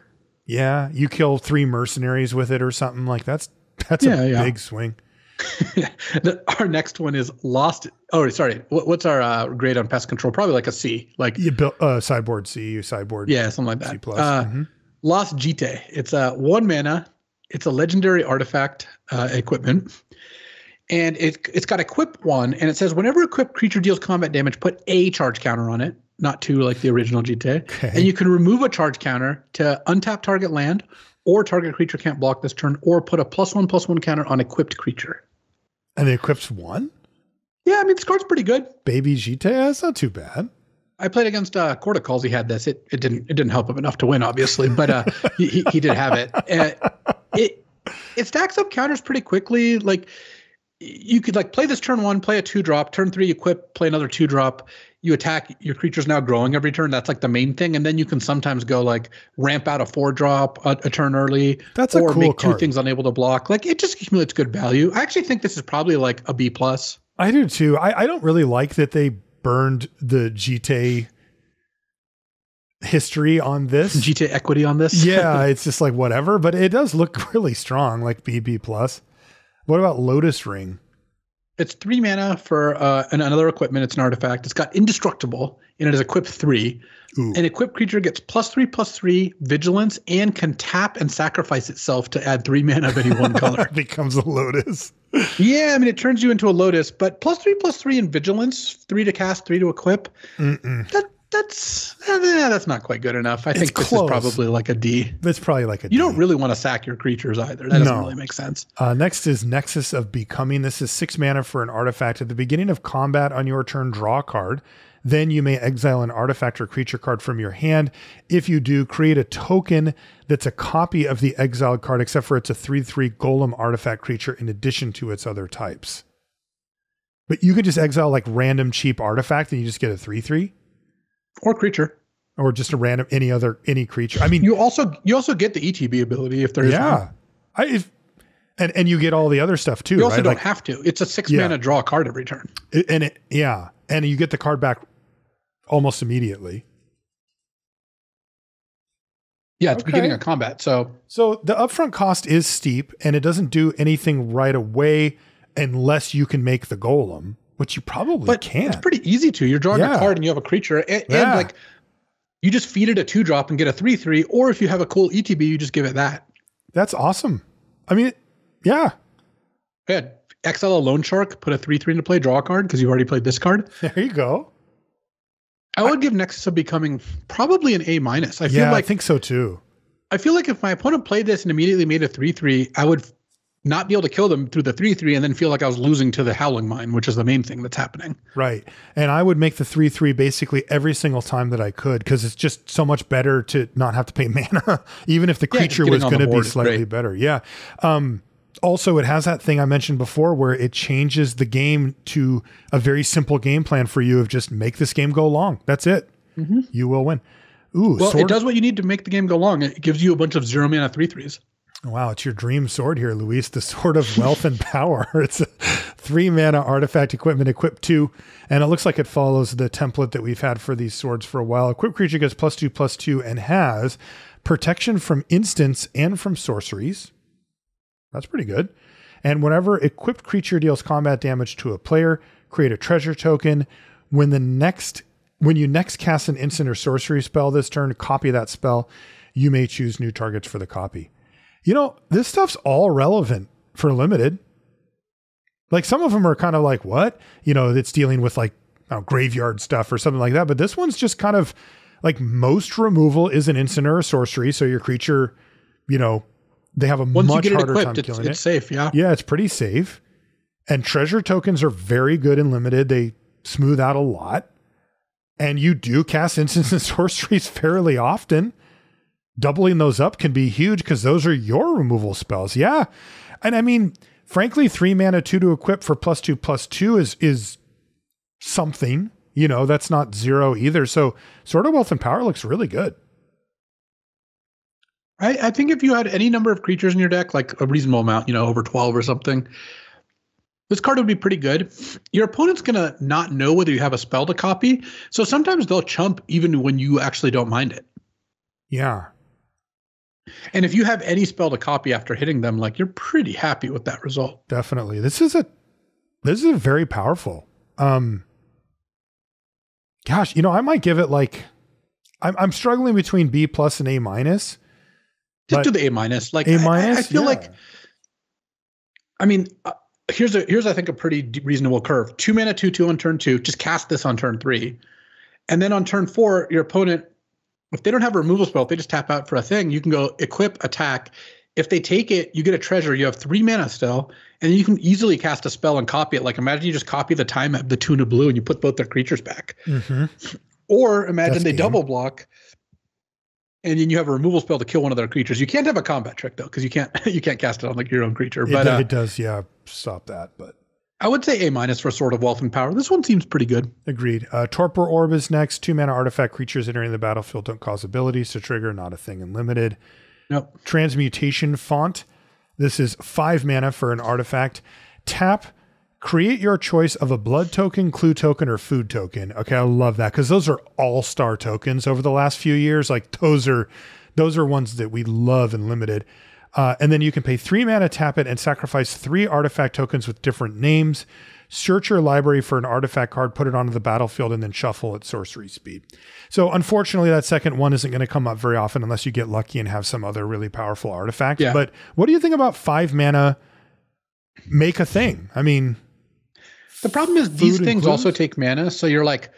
Speaker 1: Yeah, you kill three mercenaries with it or something like that's that's
Speaker 2: Yeah,
Speaker 1: a
Speaker 2: yeah.
Speaker 1: big swing.
Speaker 2: The- our next one is lost. Oh, sorry. What, what's our uh, grade on pest control? Probably like a C. Like
Speaker 1: You built uh, sideboard C, you sideboard
Speaker 2: yeah, something like that.
Speaker 1: C plus.
Speaker 2: Uh,
Speaker 1: Mhm.
Speaker 2: Lost Jitte. It's a one mana. It's a legendary artifact uh, equipment, and it it's got equip one, and it says whenever equipped creature deals combat damage, put a charge counter on it, not two like the original Jitte.
Speaker 1: Okay.
Speaker 2: And you can remove a charge counter to untap target land, or target creature can't block this turn, or put a plus one plus one counter on equipped creature.
Speaker 1: And it equips one
Speaker 2: Yeah, I mean this card's pretty good.
Speaker 1: baby Jitte. That's not too bad.
Speaker 2: I played against uh, Corticals. He had this. It it didn't it didn't help him enough to win, obviously, but uh, he, he he did have it. Uh, it it stacks up counters pretty quickly. Like you could like play this turn one, play a two drop. Turn three, equip, play another two drop. You attack. Your creature's now growing every turn. That's like the main thing. And then you can sometimes go like ramp out a four drop a, a turn early,
Speaker 1: That's a
Speaker 2: or
Speaker 1: cool
Speaker 2: make two things unable to block. Like it just accumulates good value. I actually think this is probably like a B plus.
Speaker 1: I do too. I, I don't really like that they burned the Jitte history on this.
Speaker 2: Jitte equity on this.
Speaker 1: yeah, it's just like whatever, but it does look really strong, like BB plus. What about Lotus Ring?
Speaker 2: It's three mana for uh, an, another equipment. It's an artifact. It's got indestructible, and it is equipped three.
Speaker 1: Ooh.
Speaker 2: An equipped creature gets plus three, plus three vigilance, and can tap and sacrifice itself to add three mana of any one color.
Speaker 1: becomes a Lotus.
Speaker 2: yeah, I mean it turns you into a Lotus, but plus three, plus three in vigilance, three to cast, three to equip.
Speaker 1: Mm-mm.
Speaker 2: That that's eh, that's not quite good enough. I
Speaker 1: It's
Speaker 2: think this
Speaker 1: close.
Speaker 2: is probably like a D.
Speaker 1: It's probably like a
Speaker 2: You don't really want to sack your creatures either. That doesn't really make sense.
Speaker 1: Uh, next is Nexus of Becoming. This is six mana for an artifact. At the beginning of combat on your turn, draw a card. Then you may exile an artifact or creature card from your hand. If you do, create a token that's a copy of the exiled card, except for it's a 3 3 golem artifact creature in addition to its other types. But you could just exile like random cheap artifact and you just get a 3 3
Speaker 2: Or creature.
Speaker 1: or just a random any other any creature. I mean,
Speaker 2: You also you also get the ETB ability if there is one.
Speaker 1: yeah. I, if, and, and you get all the other stuff too,
Speaker 2: You also
Speaker 1: right?
Speaker 2: don't
Speaker 1: Like-
Speaker 2: have to. It's a six
Speaker 1: Yeah.
Speaker 2: mana draw card every turn.
Speaker 1: It- and it yeah and you get the card back almost immediately
Speaker 2: Yeah, at the
Speaker 1: Okay.
Speaker 2: beginning of combat. So
Speaker 1: so the upfront cost is steep and it doesn't do anything right away unless you can make the golem which you probably
Speaker 2: but
Speaker 1: can
Speaker 2: it's pretty easy to. You're drawing
Speaker 1: Yeah.
Speaker 2: a card and you have a creature, and,
Speaker 1: Yeah.
Speaker 2: and like you just feed it a two drop and get a three three. Or if you have a cool ETB, you just give it that.
Speaker 1: that's awesome i mean yeah
Speaker 2: Yeah, exile a loan shark, put a three three into play, draw a card because you've already played this card.
Speaker 1: there you go
Speaker 2: I would give Nexus of Becoming probably an A minus. I feel
Speaker 1: yeah
Speaker 2: like
Speaker 1: i think so too
Speaker 2: I feel like if my opponent played this and immediately made a three three, I would not be able to kill them through the three three, and then feel like I was losing to the Howling Mine, which is the main thing that's happening.
Speaker 1: right and i would make the 3-3 basically every single time that i could because it's just so much better to not have to pay mana even if the creature
Speaker 2: getting
Speaker 1: was going to be slightly
Speaker 2: great.
Speaker 1: better yeah um also it has that thing i mentioned before where it changes the game to a very simple game plan for you of just make this game go long that's it you will win ooh
Speaker 2: Mm-hmm. Well,
Speaker 1: sword
Speaker 2: it does what you need to make the game go long. It gives you a bunch of zero mana three threes.
Speaker 1: Wow, it's your dream sword here, Luis. The sword of wealth and power. It's a three mana artifact equipment equipped two, and it looks like it follows the template that we've had for these swords for a while. Equipped creature gets plus two plus two and has protection from instants and from sorceries. That's pretty good. And whenever equipped creature deals combat damage to a player, create a treasure token. When the next when you next cast an instant or sorcery spell this turn, copy that spell. You may choose new targets for the copy. You know, this stuff's all relevant for limited. Like some of them are kind of like what? You know, it's dealing with like know, graveyard stuff or something like that. But this one's just kind of like most removal is an instant or a sorcery. So your creature, you know, they have a
Speaker 2: Once
Speaker 1: much
Speaker 2: you get it
Speaker 1: harder time
Speaker 2: equipped, it's,
Speaker 1: killing
Speaker 2: it's
Speaker 1: it.
Speaker 2: safe. Yeah.
Speaker 1: Yeah, it's pretty safe. And treasure tokens are very good and limited. They smooth out a lot. And you do cast instants and sorceries fairly often. Doubling those up can be huge because those are your removal spells. Yeah. And I mean, frankly, three mana, two to equip for plus two plus two is is something. You know, that's not zero either. So Sword of Wealth and Power looks really good.
Speaker 2: I, I think if you had any number of creatures in your deck, like a reasonable amount, you know, over 12 or something, this card would be pretty good. Your opponent's going to not know whether you have a spell to copy. So sometimes they'll chump even when you actually don't mind it.
Speaker 1: Yeah.
Speaker 2: And if you have any spell to copy after hitting them, like you're pretty happy with that result.
Speaker 1: definitely this is a this is a very powerful um gosh you know i might give it like i'm, I'm struggling between b plus and a minus
Speaker 2: Just do the A minus. Like
Speaker 1: a
Speaker 2: I- I,
Speaker 1: minus
Speaker 2: I feel
Speaker 1: Yeah.
Speaker 2: like, I mean, uh, here's a here's I think a pretty reasonable curve. Two mana, two two on turn two. Just cast this on turn three, and then on turn four, your opponent, if they don't have a removal spell, if they just tap out for a thing, you can go equip attack. If they take it, you get a treasure. You have three mana still, and you can easily cast a spell and copy it. Like imagine you just copy the time of the tune of blue and you put both their creatures back.
Speaker 1: Mhm.
Speaker 2: Or imagine they
Speaker 1: game.
Speaker 2: double block, and then you have a removal spell to kill one of their creatures. You can't have a combat trick though, because you can't you can't cast it on like your own creature.
Speaker 1: it,
Speaker 2: But
Speaker 1: do-
Speaker 2: uh,
Speaker 1: it does yeah stop that but
Speaker 2: I would say A minus for Sword of Wealth and Power. This one seems pretty good.
Speaker 1: agreed uh torpor orb is next two mana artifact creatures entering the battlefield don't cause abilities to trigger not a thing in limited
Speaker 2: Nope.
Speaker 1: transmutation font. This is five mana for an artifact. Tap, Create your choice of a blood token, clue token, or food token. Okay, I love that because those are all star tokens over the last few years. Like those are those are ones that we love in limited. Uh, and then you can pay three mana, tap it, and sacrifice three artifact tokens with different names. Search your library for an artifact card, put it onto the battlefield, and then shuffle at sorcery speed. So, unfortunately, that second one isn't going to come up very often unless you get lucky and have some other really powerful artifact.
Speaker 2: Yeah.
Speaker 1: But what do you think about five mana? Make a thing. I mean,
Speaker 2: The problem is these things
Speaker 1: includes?
Speaker 2: also take mana. So you're like,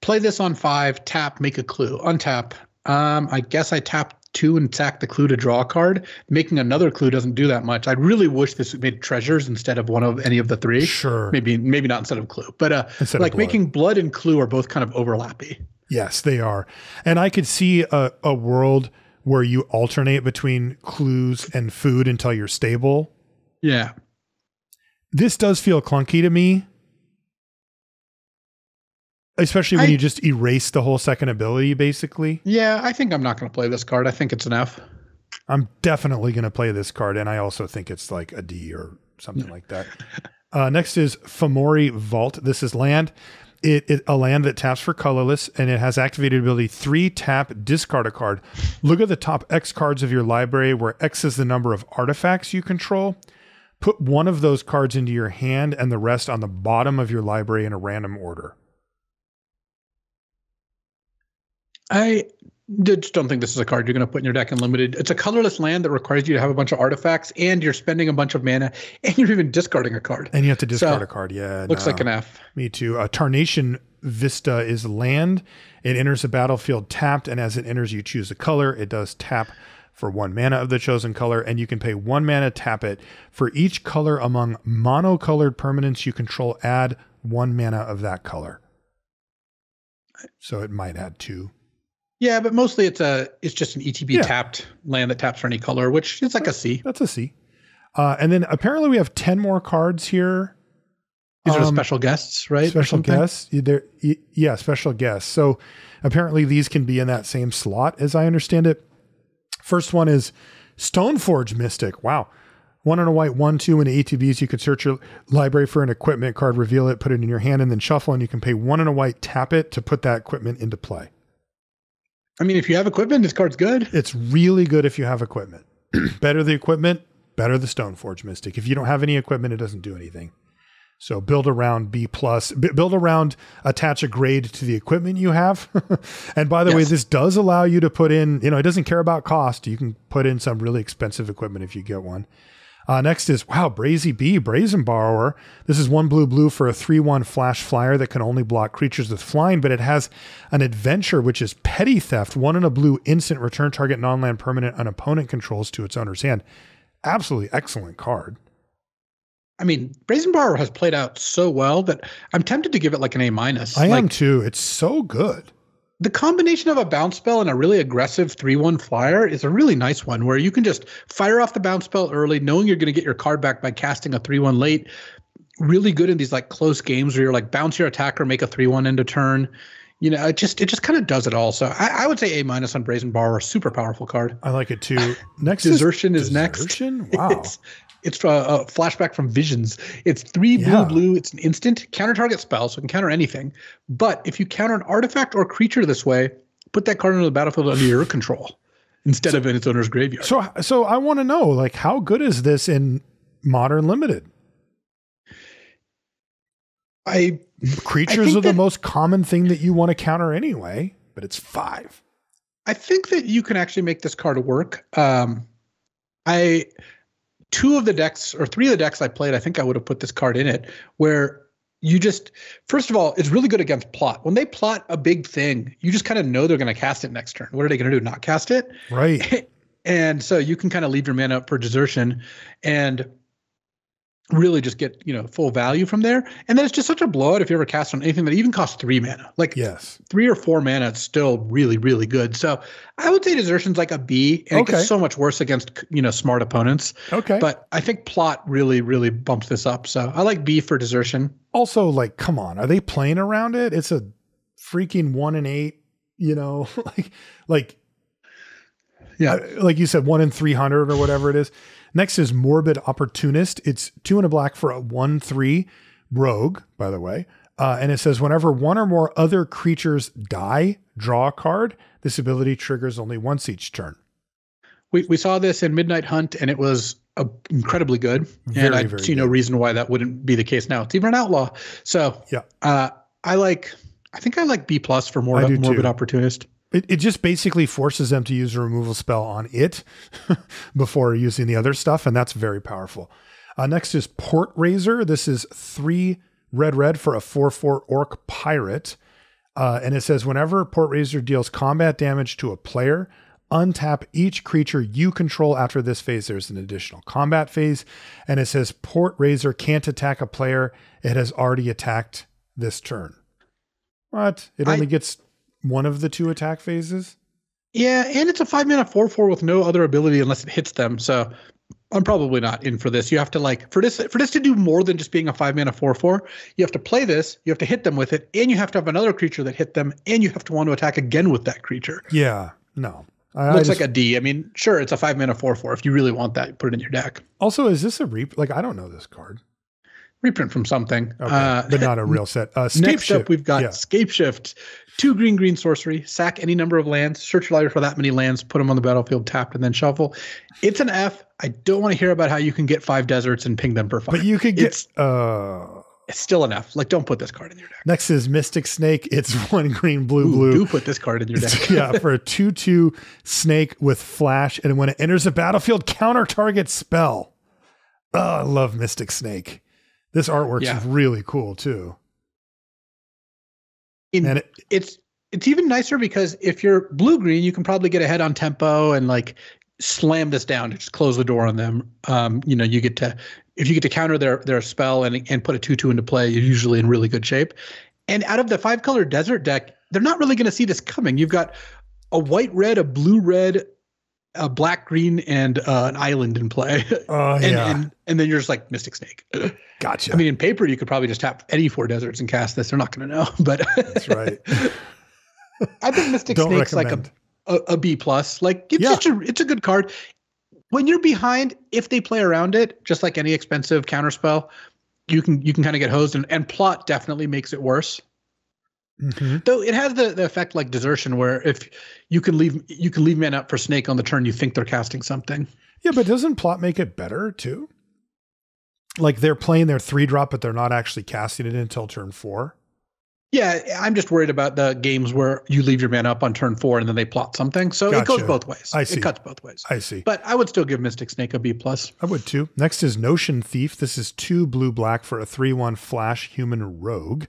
Speaker 2: play this on five, tap, make a clue, untap. Um, I guess I tap two and sack the clue to draw a card. Making another clue doesn't do that much. I really wish this made treasures instead of one of any of the three.
Speaker 1: sure.
Speaker 2: Maybe maybe not instead of clue, but uh,
Speaker 1: Instead
Speaker 2: like
Speaker 1: blood.
Speaker 2: making blood and clue are both kind of overlappy.
Speaker 1: Yes, they are. And I could see a, a world where you alternate between clues and food until you're stable.
Speaker 2: Yeah.
Speaker 1: This does feel clunky to me. Especially when
Speaker 2: I-
Speaker 1: you just erase the whole second ability, basically.
Speaker 2: Yeah, I think I'm not going to play this card. I think it's an F.
Speaker 1: I'm definitely going to play this card, and I also think it's like a D or something like that. Uh, next is Fomori Vault. This is land. It, it a land that taps for colorless, and it has activated ability three tap discard a card. Look at the top X cards of your library, where X is the number of artifacts you control. Put one of those cards into your hand, and the rest on the bottom of your library in a random order.
Speaker 2: I just don't think this is a card you're going to put in your deck in limited. It's a colorless land that requires you to have a bunch of artifacts, and you're spending a bunch of mana, and you're even discarding a card.
Speaker 1: And you have to discard
Speaker 2: So,
Speaker 1: a card. Yeah,
Speaker 2: Looks
Speaker 1: no.
Speaker 2: like an F.
Speaker 1: Me too. Uh, Tarnation Vista is land. It enters the battlefield tapped, and as it enters, you choose a color. It does tap for one mana of the chosen color, and you can pay one mana, tap it. For each color among monocolored permanents you control, add one mana of that color. So it might add two.
Speaker 2: Yeah, but mostly it's a it's just an ETB
Speaker 1: Yeah.
Speaker 2: tapped land that taps for any color, which is like a C.
Speaker 1: That's a C. Uh, and then apparently we have 10 more cards here.
Speaker 2: These are the
Speaker 1: Um,
Speaker 2: special guests, right?
Speaker 1: Special guests. There, y- yeah, special guests. So apparently these can be in that same slot, as I understand it. First one is Stoneforge Mystic. Wow. One on a white, one, two, and ETBs. You can search your library for an equipment card, reveal it, put it in your hand, and then shuffle. And you can pay one on a white, tap it to put that equipment into play.
Speaker 2: I mean, if you have equipment, this card's good.
Speaker 1: It's really good if you have equipment. better the equipment, better the Stoneforge Mystic. If you don't have any equipment, it doesn't do anything. So build around B plus, b- build around, attach a grade to the equipment you have. and by the way, this does allow you to put in, you know, it doesn't care about cost. You can put in some really expensive equipment if you get one. Uh, next is wow, Brazy B, Brazen Borrower. This is one blue blue for a 3 1 flash flyer that can only block creatures with flying, but it has an adventure which is Petty Theft. One in a blue instant return target non land permanent an opponent controls to its owner's hand. Absolutely excellent card.
Speaker 2: I mean, Brazen Borrower has played out so well that I'm tempted to give it like an A minus.
Speaker 1: I
Speaker 2: like,
Speaker 1: am too. It's so good.
Speaker 2: The combination of a bounce spell and a really aggressive 3-1 flyer is a really nice one where you can just fire off the bounce spell early knowing you're going to get your card back by casting a 3-1 late really good in these like close games where you're like bounce your attacker make a 3-1 end of turn. You know it just it just kind of does it all. So i, I would say a minus on brazen borrower super powerful card.
Speaker 1: I like it too. Next
Speaker 2: desertion
Speaker 1: is,
Speaker 2: is next
Speaker 1: Wow.
Speaker 2: it's it's a, a flashback from Visions. It's three blue
Speaker 1: Yeah.
Speaker 2: blue. It's an instant counter target spell, so it can counter anything. But if you counter an artifact or creature this way, put that card into the battlefield under your control instead of in its owner's graveyard.
Speaker 1: so so I want to know like how good is this in modern limited?
Speaker 2: I
Speaker 1: Creatures
Speaker 2: think
Speaker 1: are the
Speaker 2: that-
Speaker 1: most common thing that you want to counter anyway, but it's five.
Speaker 2: I think that you can actually make this card work. Um, I two of the decks or three of the decks I played, I think I would have put this card in it where you just first of all, it's really good against plot. When they plot a big thing, you just kind of know they're going to cast it next turn. What are they going to do? Not cast it?
Speaker 1: Right.
Speaker 2: and so you can kind of leave your mana up for desertion and really just get you know full value from there. And then it's just such a blowout if you ever cast on anything that even costs three mana. Like
Speaker 1: yes.
Speaker 2: three or four mana it's still really really good. So i would say desertion's like a b and it gets so much worse against you know smart opponents.
Speaker 1: Okay.
Speaker 2: but i think plot really really bumps this up. So i like b for desertion.
Speaker 1: Also, like, come on, are they playing around it? It's a freaking one and eight, you know, like, like,
Speaker 2: yeah.
Speaker 1: uh, like you said, one in 300 or whatever it is. Next is Morbid Opportunist. It's two and a black for a one three. rogue, by the way. Uh, and it says whenever one or more other creatures die, draw a card. This ability triggers only once each turn.
Speaker 2: We, we saw this in Midnight Hunt, and it was uh, incredibly good.
Speaker 1: Very,
Speaker 2: and I
Speaker 1: very
Speaker 2: see no reason why that wouldn't be the case now. It's even an outlaw. So
Speaker 1: Yeah.
Speaker 2: uh, I like. I think I like B plus for more
Speaker 1: I
Speaker 2: of, a- more
Speaker 1: too.
Speaker 2: opportunist.
Speaker 1: It, it just basically forces them to use a removal spell on it before using the other stuff, and that's very powerful. Uh, next is Port Razer. This is three red red for a 4 4 orc pirate. Uh, and it says whenever Port Razer deals combat damage to a player, untap each creature you control after this phase. There's an additional combat phase. And it says Port Razer can't attack a player it has already attacked this turn. What? It
Speaker 2: I-
Speaker 1: only gets one of the two attack phases?
Speaker 2: Yeah, and it's a five mana four four with no other ability unless it hits them. So I'm probably not in for this. You have to like for this for this to do more than just being a five mana four four. You have to play this. You have to hit them with it, and you have to have another creature that hit them, and you have to want to attack again with that creature.
Speaker 1: Yeah, no. I, I
Speaker 2: Looks
Speaker 1: just-
Speaker 2: like a D. I mean, sure, it's a five mana four four. If you really want that, put it in your deck.
Speaker 1: also, is this a rep? Like, I don't know this card.
Speaker 2: Reprint from something.
Speaker 1: Okay,
Speaker 2: Uh,
Speaker 1: but not a real set. Uh,
Speaker 2: Next up, we've got
Speaker 1: Yeah.
Speaker 2: Scapeshift, two green green sorcery, sack any number of lands, search your library for that many lands, put them on the battlefield, tapped, and then shuffle. It's an F. I don't want to hear about how you can get five deserts and ping them for five.
Speaker 1: But you could get.
Speaker 2: It's,
Speaker 1: uh,
Speaker 2: it's still an F. Like, don't put this card in your deck.
Speaker 1: next is Mystic Snake. It's one green, blue,
Speaker 2: Ooh,
Speaker 1: blue.
Speaker 2: Do put this card in your deck.
Speaker 1: yeah, for a 2 2 snake with flash. And when it enters the battlefield, counter target spell. Oh, I love Mystic Snake. This artwork's
Speaker 2: Yeah.
Speaker 1: really cool too.
Speaker 2: In-
Speaker 1: And it,
Speaker 2: it's it's even nicer because if you're blue green, you can probably get ahead on tempo and like slam this down, to just close the door on them. Um, you know, you get to if you get to counter their their spell and and put a two two into play, you're usually in really good shape. And out of the five color desert deck, they're not really going to see this coming. You've got a white red, a blue red, a black green, and uh, an island in play.
Speaker 1: oh,
Speaker 2: and,
Speaker 1: yeah.
Speaker 2: and and then you're just like Mystic Snake.
Speaker 1: gotcha.
Speaker 2: I mean, in paper, you could probably just tap any four deserts and cast this. They're not going to know, but
Speaker 1: That's right.
Speaker 2: I think Mystic
Speaker 1: Don't
Speaker 2: Snake's
Speaker 1: recommend.
Speaker 2: like a, a, a B plus. Like it's
Speaker 1: Yeah.
Speaker 2: just a it's a good card. When you're behind, if they play around it, just like any expensive counterspell, you can you can kind of get hosed and, and plot definitely makes it worse.
Speaker 1: Mhm.
Speaker 2: Though it has the, the effect like desertion where if you can leave you can leave men up for snake on the turn you think they're casting something.
Speaker 1: Yeah, but doesn't plot make it better too? Like they're playing their three drop, but they're not actually casting it until turn four.
Speaker 2: Yeah, I'm just worried about the games where you leave your man up on turn four and then they plot something. So it goes both ways.
Speaker 1: I see.
Speaker 2: It cuts both ways.
Speaker 1: I see.
Speaker 2: But I would still give Mystic Snake a B plus.
Speaker 1: I would too. Next is Notion Thief. This is two blue black for a 3 1 flash human rogue.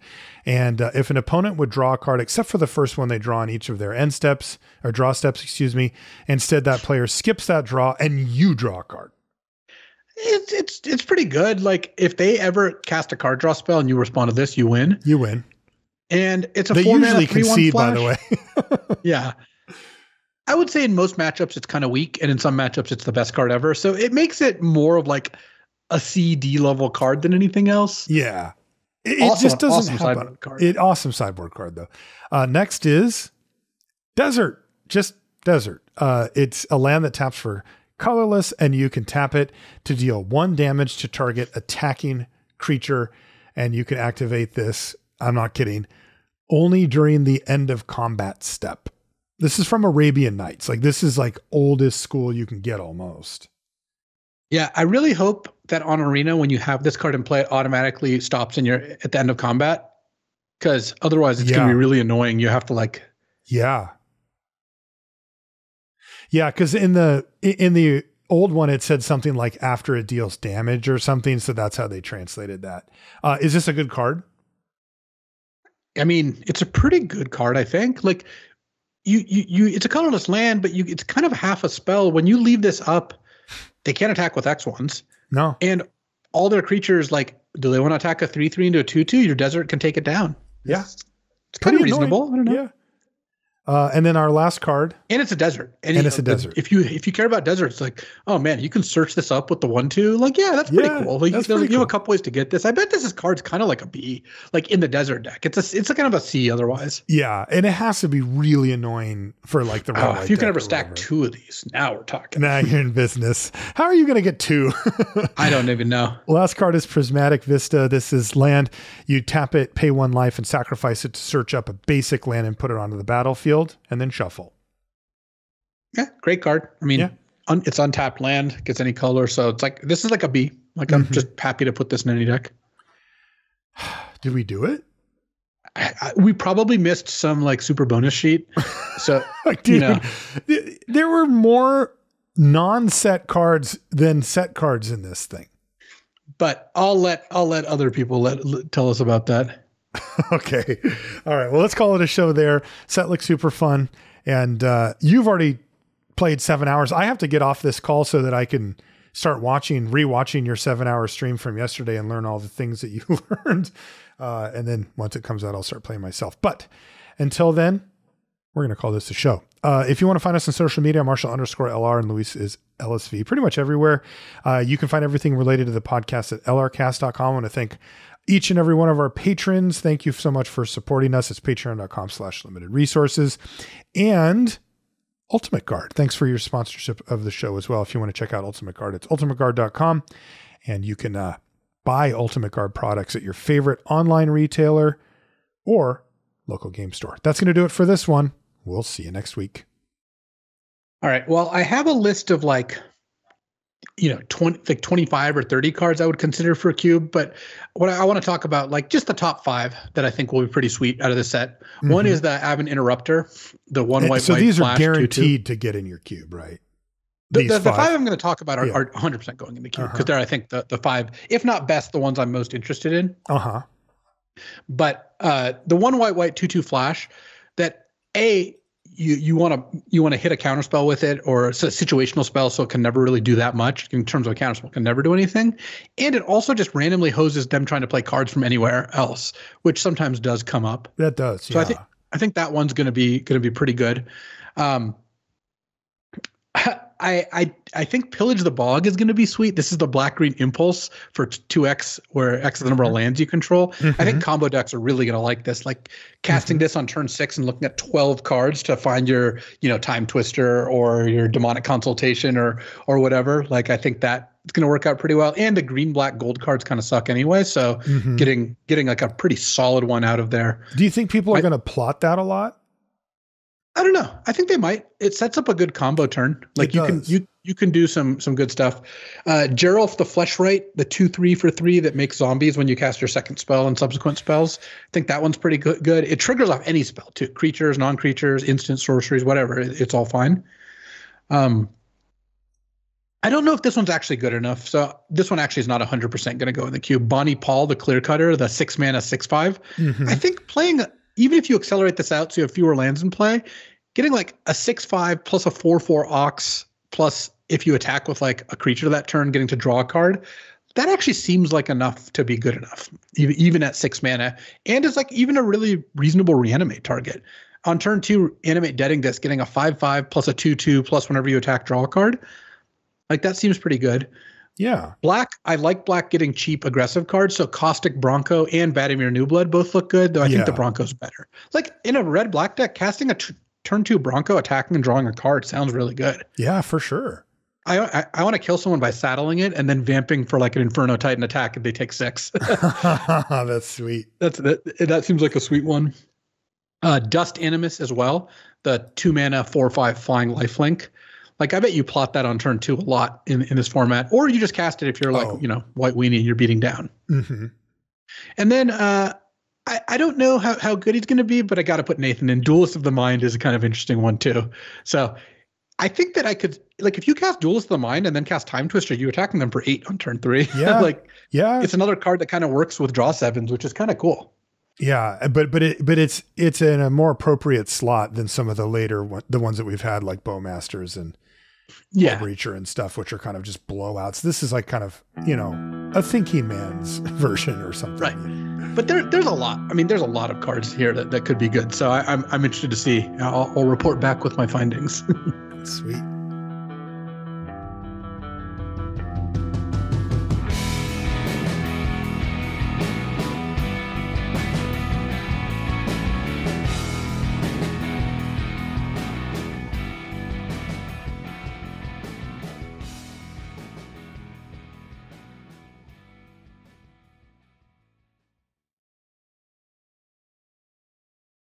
Speaker 1: And uh, if an opponent would draw a card, except for the first one they draw on each of their end steps, or draw steps, excuse me, instead that player skips that draw and you draw a card.
Speaker 2: It's it's it's pretty good. Like if they ever cast a card draw spell and you respond to this, you win.
Speaker 1: You win.
Speaker 2: And it's a
Speaker 1: They
Speaker 2: four mana
Speaker 1: usually concede, by the way.
Speaker 2: Yeah. I would say in most matchups it's kind of weak, and in some matchups it's the best card ever. So it makes it more of like a CD level card than anything else.
Speaker 1: yeah. It, it
Speaker 2: Awesome-
Speaker 1: just doesn't
Speaker 2: awesome
Speaker 1: help
Speaker 2: sideboard card.
Speaker 1: It awesome sideboard card though. Uh, next is Desert. Just Desert. Uh, it's a land that taps for colorless, and you can tap it to deal one damage to target attacking creature, and you can activate this. I'm not kidding. Only during the end of combat step. This is from Arabian Nights. Like this is like oldest school you can get almost.
Speaker 2: Yeah, I really hope that on Arena, when you have this card in play, it automatically stops in your at the end of combat. Because otherwise it's
Speaker 1: Yeah.
Speaker 2: gonna be really annoying. You have to like
Speaker 1: Yeah. Yeah, because in the in the old one it said something like after it deals damage or something, so that's how they translated that. Uh, is this a good card?
Speaker 2: I mean, it's a pretty good card, I think. Like you you you it's a colorless land, but you it's kind of half a spell. When you leave this up, they can't attack with X ones.
Speaker 1: No.
Speaker 2: And all their creatures, like, do they want to attack a three three into a two two? Your desert can take it down.
Speaker 1: Yeah.
Speaker 2: It's kind of
Speaker 1: Pretty annoying.
Speaker 2: reasonable. I don't know.
Speaker 1: Yeah. Uh, and then our last card,
Speaker 2: and it's a desert.
Speaker 1: And, and it's a the, desert.
Speaker 2: If you if you care about deserts, like oh man, you can search this up with the one two. Like yeah, that's pretty yeah, cool. Like, that's pretty you cool. have a couple ways to get this. I bet this is cards kind of like a B, like in the desert deck. It's a it's a kind of a C otherwise.
Speaker 1: Yeah, and it has to be really annoying for like the.
Speaker 2: Oh, if you can ever stack whatever. two of these, now we're talking.
Speaker 1: Now you're in business. How are you going to get two?
Speaker 2: I don't even know.
Speaker 1: Last card is Prismatic Vista. This is land. You tap it, pay one life, and sacrifice it to search up a basic land and put it onto the battlefield, and then shuffle.
Speaker 2: Yeah, great card. I mean, yeah. un, it's untapped land, gets any color, so it's like this is like a B. Like I'm mm-hmm. just happy to put this in any deck.
Speaker 1: Did we do it?
Speaker 2: I, I, we probably missed some like super bonus sheet. So Dude, you know,
Speaker 1: there were more non-set cards than set cards in this thing.
Speaker 2: But I'll let I'll let other people let, let tell us about that.
Speaker 1: okay. All right. Well, let's call it a show there. Set looks super fun. And uh, you've already played seven hours. I have to get off this call so that I can start watching, rewatching your seven hour stream from yesterday and learn all the things that you learned. Uh, and then once it comes out, I'll start playing myself. But until then, we're going to call this a show. Uh, if you want to find us on social media, Marshall underscore LR and Luis is LSV, pretty much everywhere. Uh, you can find everything related to the podcast at lrcast.com. I want to thank each and every one of our patrons. Thank you so much for supporting us. It's patreon.com slash limited resources. And Ultimate Guard. Thanks for your sponsorship of the show as well. If you want to check out Ultimate Guard, it's ultimateguard.com and you can uh, buy Ultimate Guard products at your favorite online retailer or local game store. That's going to do it for this one. We'll see you next week.
Speaker 2: All right. Well, I have a list of like you know 20 like 25 or 30 cards i would consider for a cube but what i, I want to talk about like just the top five that i think will be pretty sweet out of the set mm-hmm. one is the Aven Interrupter the one and white
Speaker 1: so
Speaker 2: white
Speaker 1: these are guaranteed to get in your cube right
Speaker 2: the, the, the, five i'm going to talk about are, yeah. are 100% going in the cube because uh-huh. they're i think the, the five if not best the ones i'm most interested in
Speaker 1: uh-huh
Speaker 2: but uh the one white white two two flash that a you you want to you want to hit a counterspell with it or it's a situational spell so it can never really do that much in terms of a counter spell can never do anything. And it also just randomly hoses them trying to play cards from anywhere else which sometimes does come up.
Speaker 1: That does
Speaker 2: so
Speaker 1: yeah.
Speaker 2: i think i think that one's going to be going to be pretty good. Um I, I I think Pillage the Bog is going to be sweet. This is the black green impulse for two X, where X is the number of mm-hmm. lands you control. Mm-hmm. I think mm-hmm. combo decks are really going to like this. Like casting mm-hmm. this on turn six and looking at twelve cards to find your you know time twister or your demonic consultation or or whatever. Like I think that it's going to work out pretty well. And the green black gold cards kind of suck anyway, so mm-hmm. getting getting like a pretty solid one out of there.
Speaker 1: Do you think people are going to plot that a lot?
Speaker 2: I don't know. I think they might. It sets up a good combo turn. Like it you does. can you you can do some some good stuff. Uh Geralf the Fleshwright, the two three for three that makes zombies when you cast your second spell and subsequent spells. I think that one's pretty good. Good. It triggers off any spell too. Creatures, non creatures, instant sorceries, whatever. It, it's all fine. Um, I don't know if this one's actually good enough. So this one actually is not 100% going to go in the cube. Bonny Pall, the clear cutter, the six mana, six five. Mm-hmm. I think playing even if you accelerate this out so you have fewer lands in play, getting like a six five plus a four four ox plus if you attack with like a creature that turn, getting to draw a card, that actually seems like enough to be good enough, even at six mana, and is like even a really reasonable reanimate target. On turn two, animate deading this, getting a five five plus a two two plus whenever you attack, draw a card. Like that seems pretty good.
Speaker 1: Yeah.
Speaker 2: Black, I like black getting cheap aggressive cards. So Caustic Bronco and Vadmir New Blood both look good, though I yeah. think the Bronco's better. Like in a red black deck, casting a turn two Bronco attacking and drawing a card sounds really good.
Speaker 1: Yeah, for sure.
Speaker 2: I I, I want to kill someone by saddling it and then vamping for like an Inferno Titan attack if they take six.
Speaker 1: That's sweet.
Speaker 2: That's that. That seems like a sweet one. Uh, Dust Animus as well. The two mana four five flying lifelink. Like I bet you plot that on turn two a lot in, in this format, or you just cast it if you're like oh. you know white weenie and you're beating down.
Speaker 1: Mm-hmm.
Speaker 2: And then uh, I I don't know how how good he's going to be, but I got to put Nathan in. Duelist of the Mind is a kind of interesting one too. So I think that I could like if you cast Duelist of the Mind and then cast Timetwister, you're attacking them for eight on turn three.
Speaker 1: Yeah,
Speaker 2: like
Speaker 1: yeah,
Speaker 2: it's another card that kind of works with draw sevens, which is kind of cool.
Speaker 1: Yeah, but but it but it's it's in a more appropriate slot than some of the later one, the ones that we've had like Bowmasters and
Speaker 2: yeah.
Speaker 1: Breacher and stuff, which are kind of just blowouts. This is like kind of, you know, a thinking man's version or something.
Speaker 2: Right. But there, there's a lot. I mean, there's a lot of cards here that, that could be good. So I, I'm, I'm interested to see. I'll, I'll report back with my findings.
Speaker 1: Sweet.